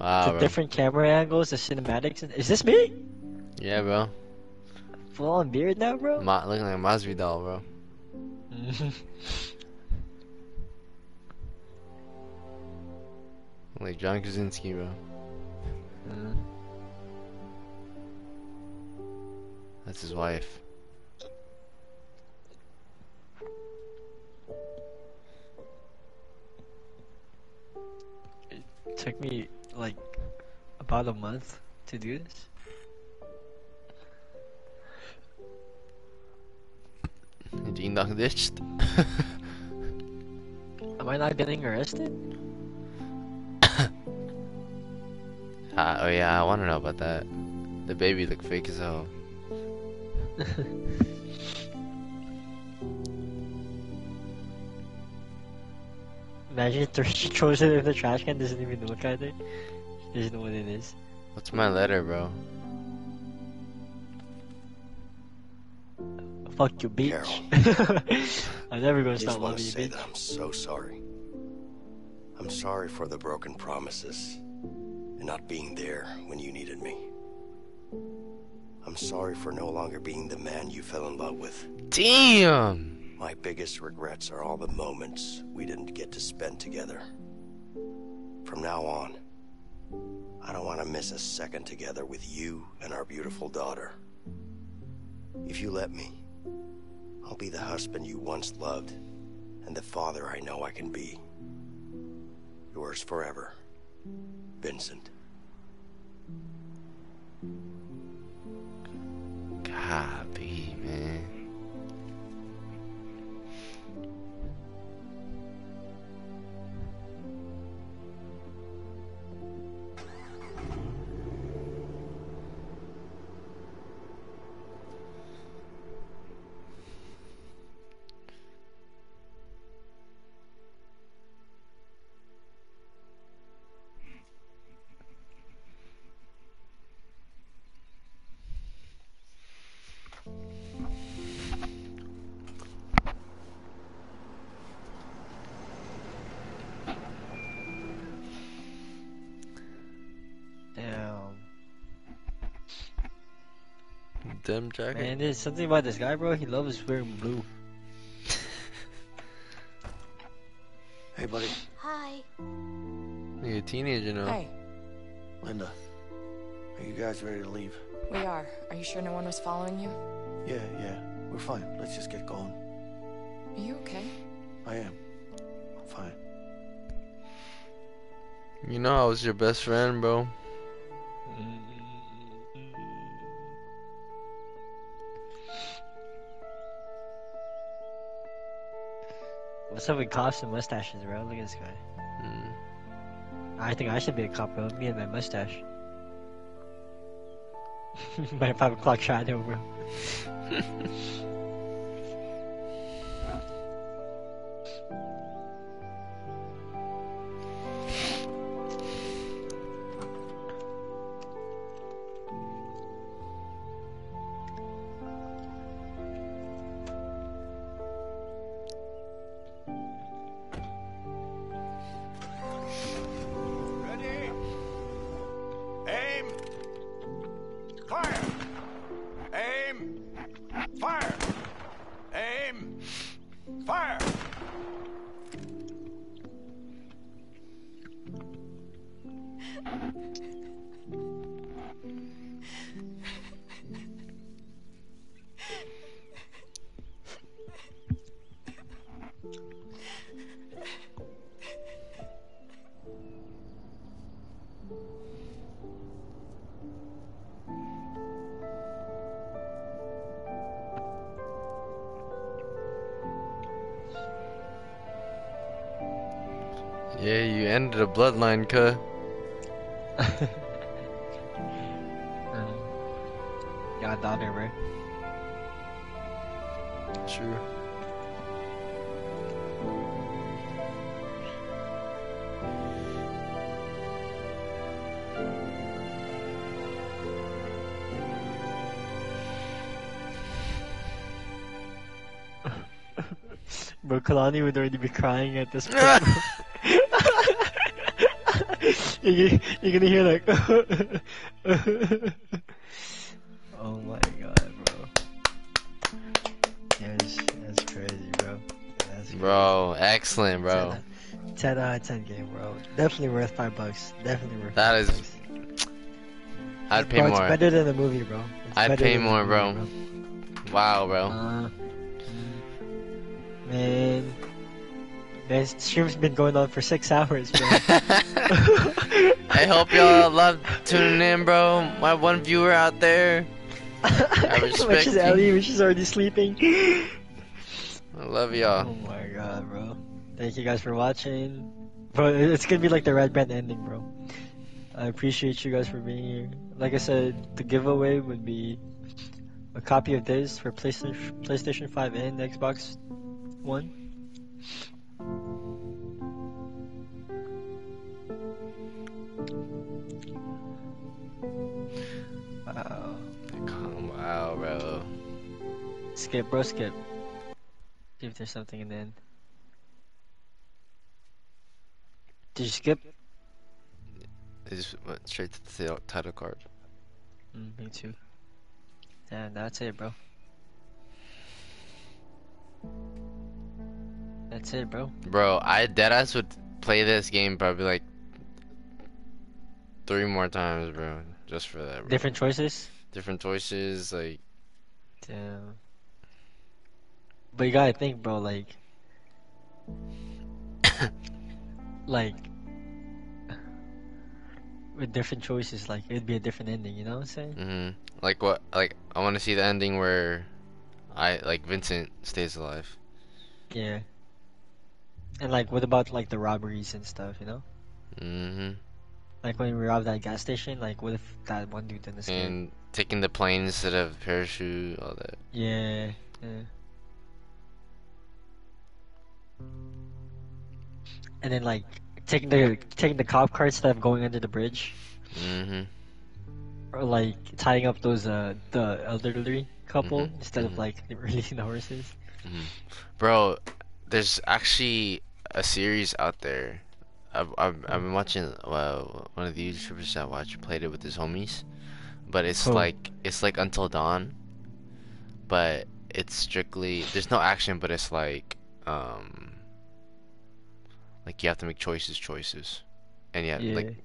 S1: Wow,
S3: the
S1: bro.
S3: different camera angles, the cinematics. And, is this me?
S1: Yeah, bro.
S3: Full on beard now, bro.
S1: Ma- looking like a Masvidal, bro. Like John Krasinski, bro. Mm. That's his wife.
S3: It took me like about a month to do this.
S1: Ding dong ditched.
S3: Am I not getting arrested?
S1: Uh, oh yeah, I want to know about that. The baby look fake as hell.
S3: Imagine if th- she throws it in the trash can, doesn't even look at it. She doesn't know what it is.
S1: What's my letter, bro?
S3: Fuck you, bitch. I'm never gonna
S13: I just
S3: stop
S13: want
S3: loving
S13: to
S3: you,
S13: say
S3: bitch.
S13: that I'm so sorry. I'm sorry for the broken promises and not being there when you needed me. I'm sorry for no longer being the man you fell in love with.
S1: Damn!
S13: My biggest regrets are all the moments we didn't get to spend together. From now on, I don't want to miss a second together with you and our beautiful daughter. If you let me, I'll be the husband you once loved and the father I know I can be. Yours forever, Vincent.
S1: Copy, Dem jacket.
S3: Man, there's something about this guy, bro. He loves wearing blue.
S4: Hey, buddy.
S18: Hi.
S1: You're a teenager now.
S28: Hey,
S4: Linda. Are you guys ready to leave?
S28: we are. Are you sure no one was following you?
S4: Yeah, yeah. We're fine. Let's just get going.
S28: Are you okay?
S4: I am. I'm fine.
S1: You know I was your best friend, bro.
S3: What's up with cops and mustaches, bro? Look at this guy.
S1: Mm.
S3: I think I should be a cop, bro. Me and my mustache. my five o'clock shadow, bro. Kalani would already be crying at this point. you, you're gonna hear like. oh my god, bro. Yes, that's crazy, bro. That's crazy.
S1: Bro, excellent, bro.
S3: 10 out of 10 game, bro. Definitely worth 5 bucks. Definitely worth
S1: That
S3: five
S1: is
S3: bucks.
S1: I'd pay
S3: bro,
S1: more.
S3: It's better than the movie, bro. It's
S1: I'd pay
S3: than the
S1: more, bro. Wow, bro.
S3: Uh, this stream's been going on for six hours, bro.
S1: I hope y'all love tuning in, bro. My one viewer out there. I respect
S3: Which is. Ellie, which is already sleeping.
S1: I love y'all.
S3: Oh my god, bro. Thank you guys for watching. Bro, it's gonna be like the Red Band ending, bro. I appreciate you guys for being here. Like I said, the giveaway would be a copy of this for PlayStation PlayStation 5 and Xbox One. Skip, bro, skip. See if there's something in the end. Did you skip?
S1: It just went straight to the title card.
S3: Mm, me too. Yeah, that's it, bro. That's it, bro.
S1: Bro, I deadass would play this game probably like three more times, bro. Just for that, bro.
S3: Different choices?
S1: Different choices, like
S3: Damn. But you gotta think, bro, like. like. With different choices, like, it'd be a different ending, you know what I'm saying?
S1: hmm Like what? Like I want to see the ending where I like Vincent stays alive.
S3: Yeah. And, like, what about, like, the robberies and stuff, you know?
S1: hmm
S3: Like, when we robbed that gas station, like, what if that one dude didn't escape?
S1: And taking the plane instead of parachute, all that.
S3: Yeah, yeah. And then like taking the taking the cop car instead of going under the bridge,
S1: hmm
S3: or like tying up those uh the elderly couple
S1: Mhm,
S3: instead of like releasing the horses.
S1: hmm Bro, there's actually a series out there. I've I've, I've been watching. Well, one of the YouTubers I watch played it with his homies, but it's
S3: Who?
S1: like it's like Until Dawn, but it's strictly there's no action, but it's like um like you have to make choices, choices, and yeah,
S3: Yeah.
S1: like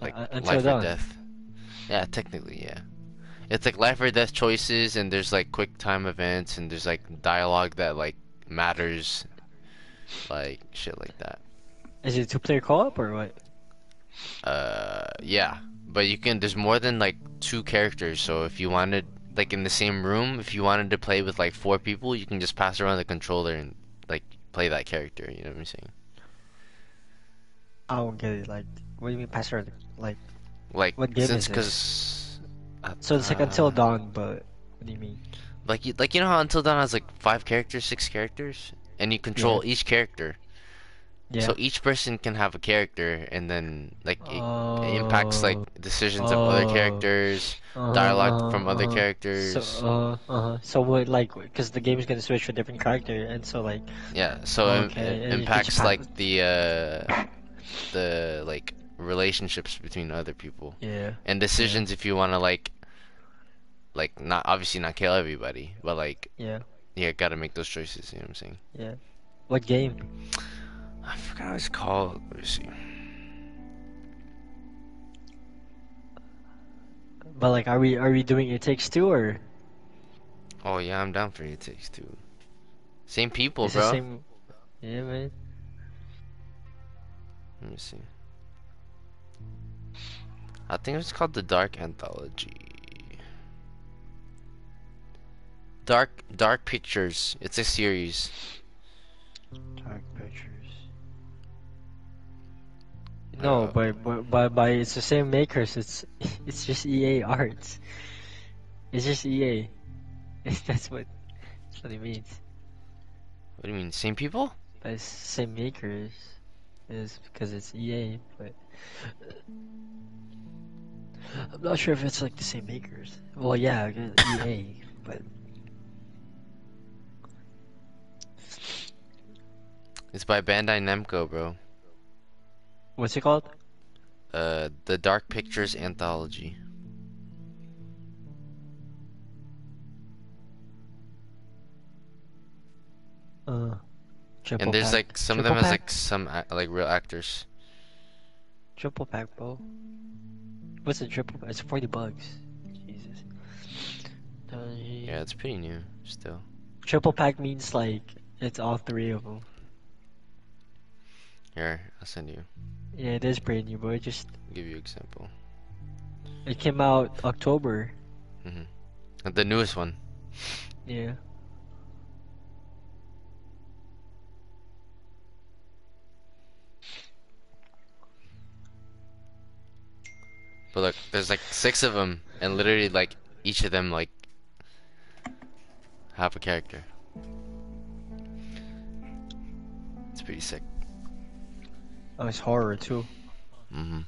S1: like
S3: Uh,
S1: life or death. Yeah, technically, yeah. It's like life or death choices, and there's like quick time events, and there's like dialogue that like matters, like shit like that.
S3: Is it two player co op or what?
S1: Uh, yeah, but you can. There's more than like two characters, so if you wanted like in the same room, if you wanted to play with like four people, you can just pass around the controller and play that character. You know what I'm saying?
S3: I don't get it. Like, what do you mean around? Like,
S1: Like
S3: what game
S1: since
S3: is
S1: because
S3: this? So it's like uh, Until Dawn, but what do you mean?
S1: like you like you know how Until Dawn has like five characters, six characters, and you control each character.
S3: Yeah.
S1: So each person can have a character, and then like it, it impacts like decisions of other
S3: Oh.
S1: characters,
S3: Uh-huh,
S1: dialogue from
S3: uh-huh,
S1: other
S3: uh-huh.
S1: characters.
S3: So, uh, uh, so what, like, because the game is gonna switch to a different character, and so like,
S1: Yeah, so it-
S3: Okay,
S1: it,
S3: can
S1: impacts like the uh the like relationships between other people.
S3: Yeah,
S1: And decisions if you want to like like not obviously not kill everybody, but like
S3: Yeah.
S1: yeah, got to make those choices, you know what I'm saying?
S3: yeah. What game?
S1: I forgot what it's called. Let me see.
S3: But like, are we are we doing It Takes Two or
S1: Oh yeah, I'm down for it takes two. Same people,
S3: is
S1: bro.
S3: the same? Yeah, man.
S1: Let me see. I think it's called the Dark Anthology. Dark Dark Pictures. It's a series.
S3: No, uh, but but but but it's the same makers. It's it's just EA Arts. It's just EA. That's what that's what it means.
S1: What do you mean? Same people?
S3: It's same makers. Is because it's EA, but I'm not sure if it's like the same makers. Well, yeah, EA, but
S1: It's by Bandai Namco, bro.
S3: What's it called?
S1: Uh, the Dark Pictures Anthology.
S3: Uh, Triple
S1: and there's
S3: Pack.
S1: like some of
S3: Triple
S1: them has like some ac- like real actors.
S3: Triple pack, bro. What's a triple pack? It's 40 bucks. Jesus.
S1: Yeah, it's pretty new still.
S3: Triple pack means like it's all three of them.
S1: Here, I'll send you.
S3: Yeah, it is brand new, but it just
S1: I'll give you an example.
S3: it came out October.
S1: hmm The newest one.
S3: Yeah.
S1: But look, there's like six of them, and literally like each of them like half a character. It's pretty sick.
S3: Oh, it's horror too.
S1: hmm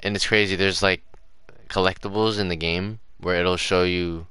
S1: And it's crazy. There's like collectibles in the game where it'll show you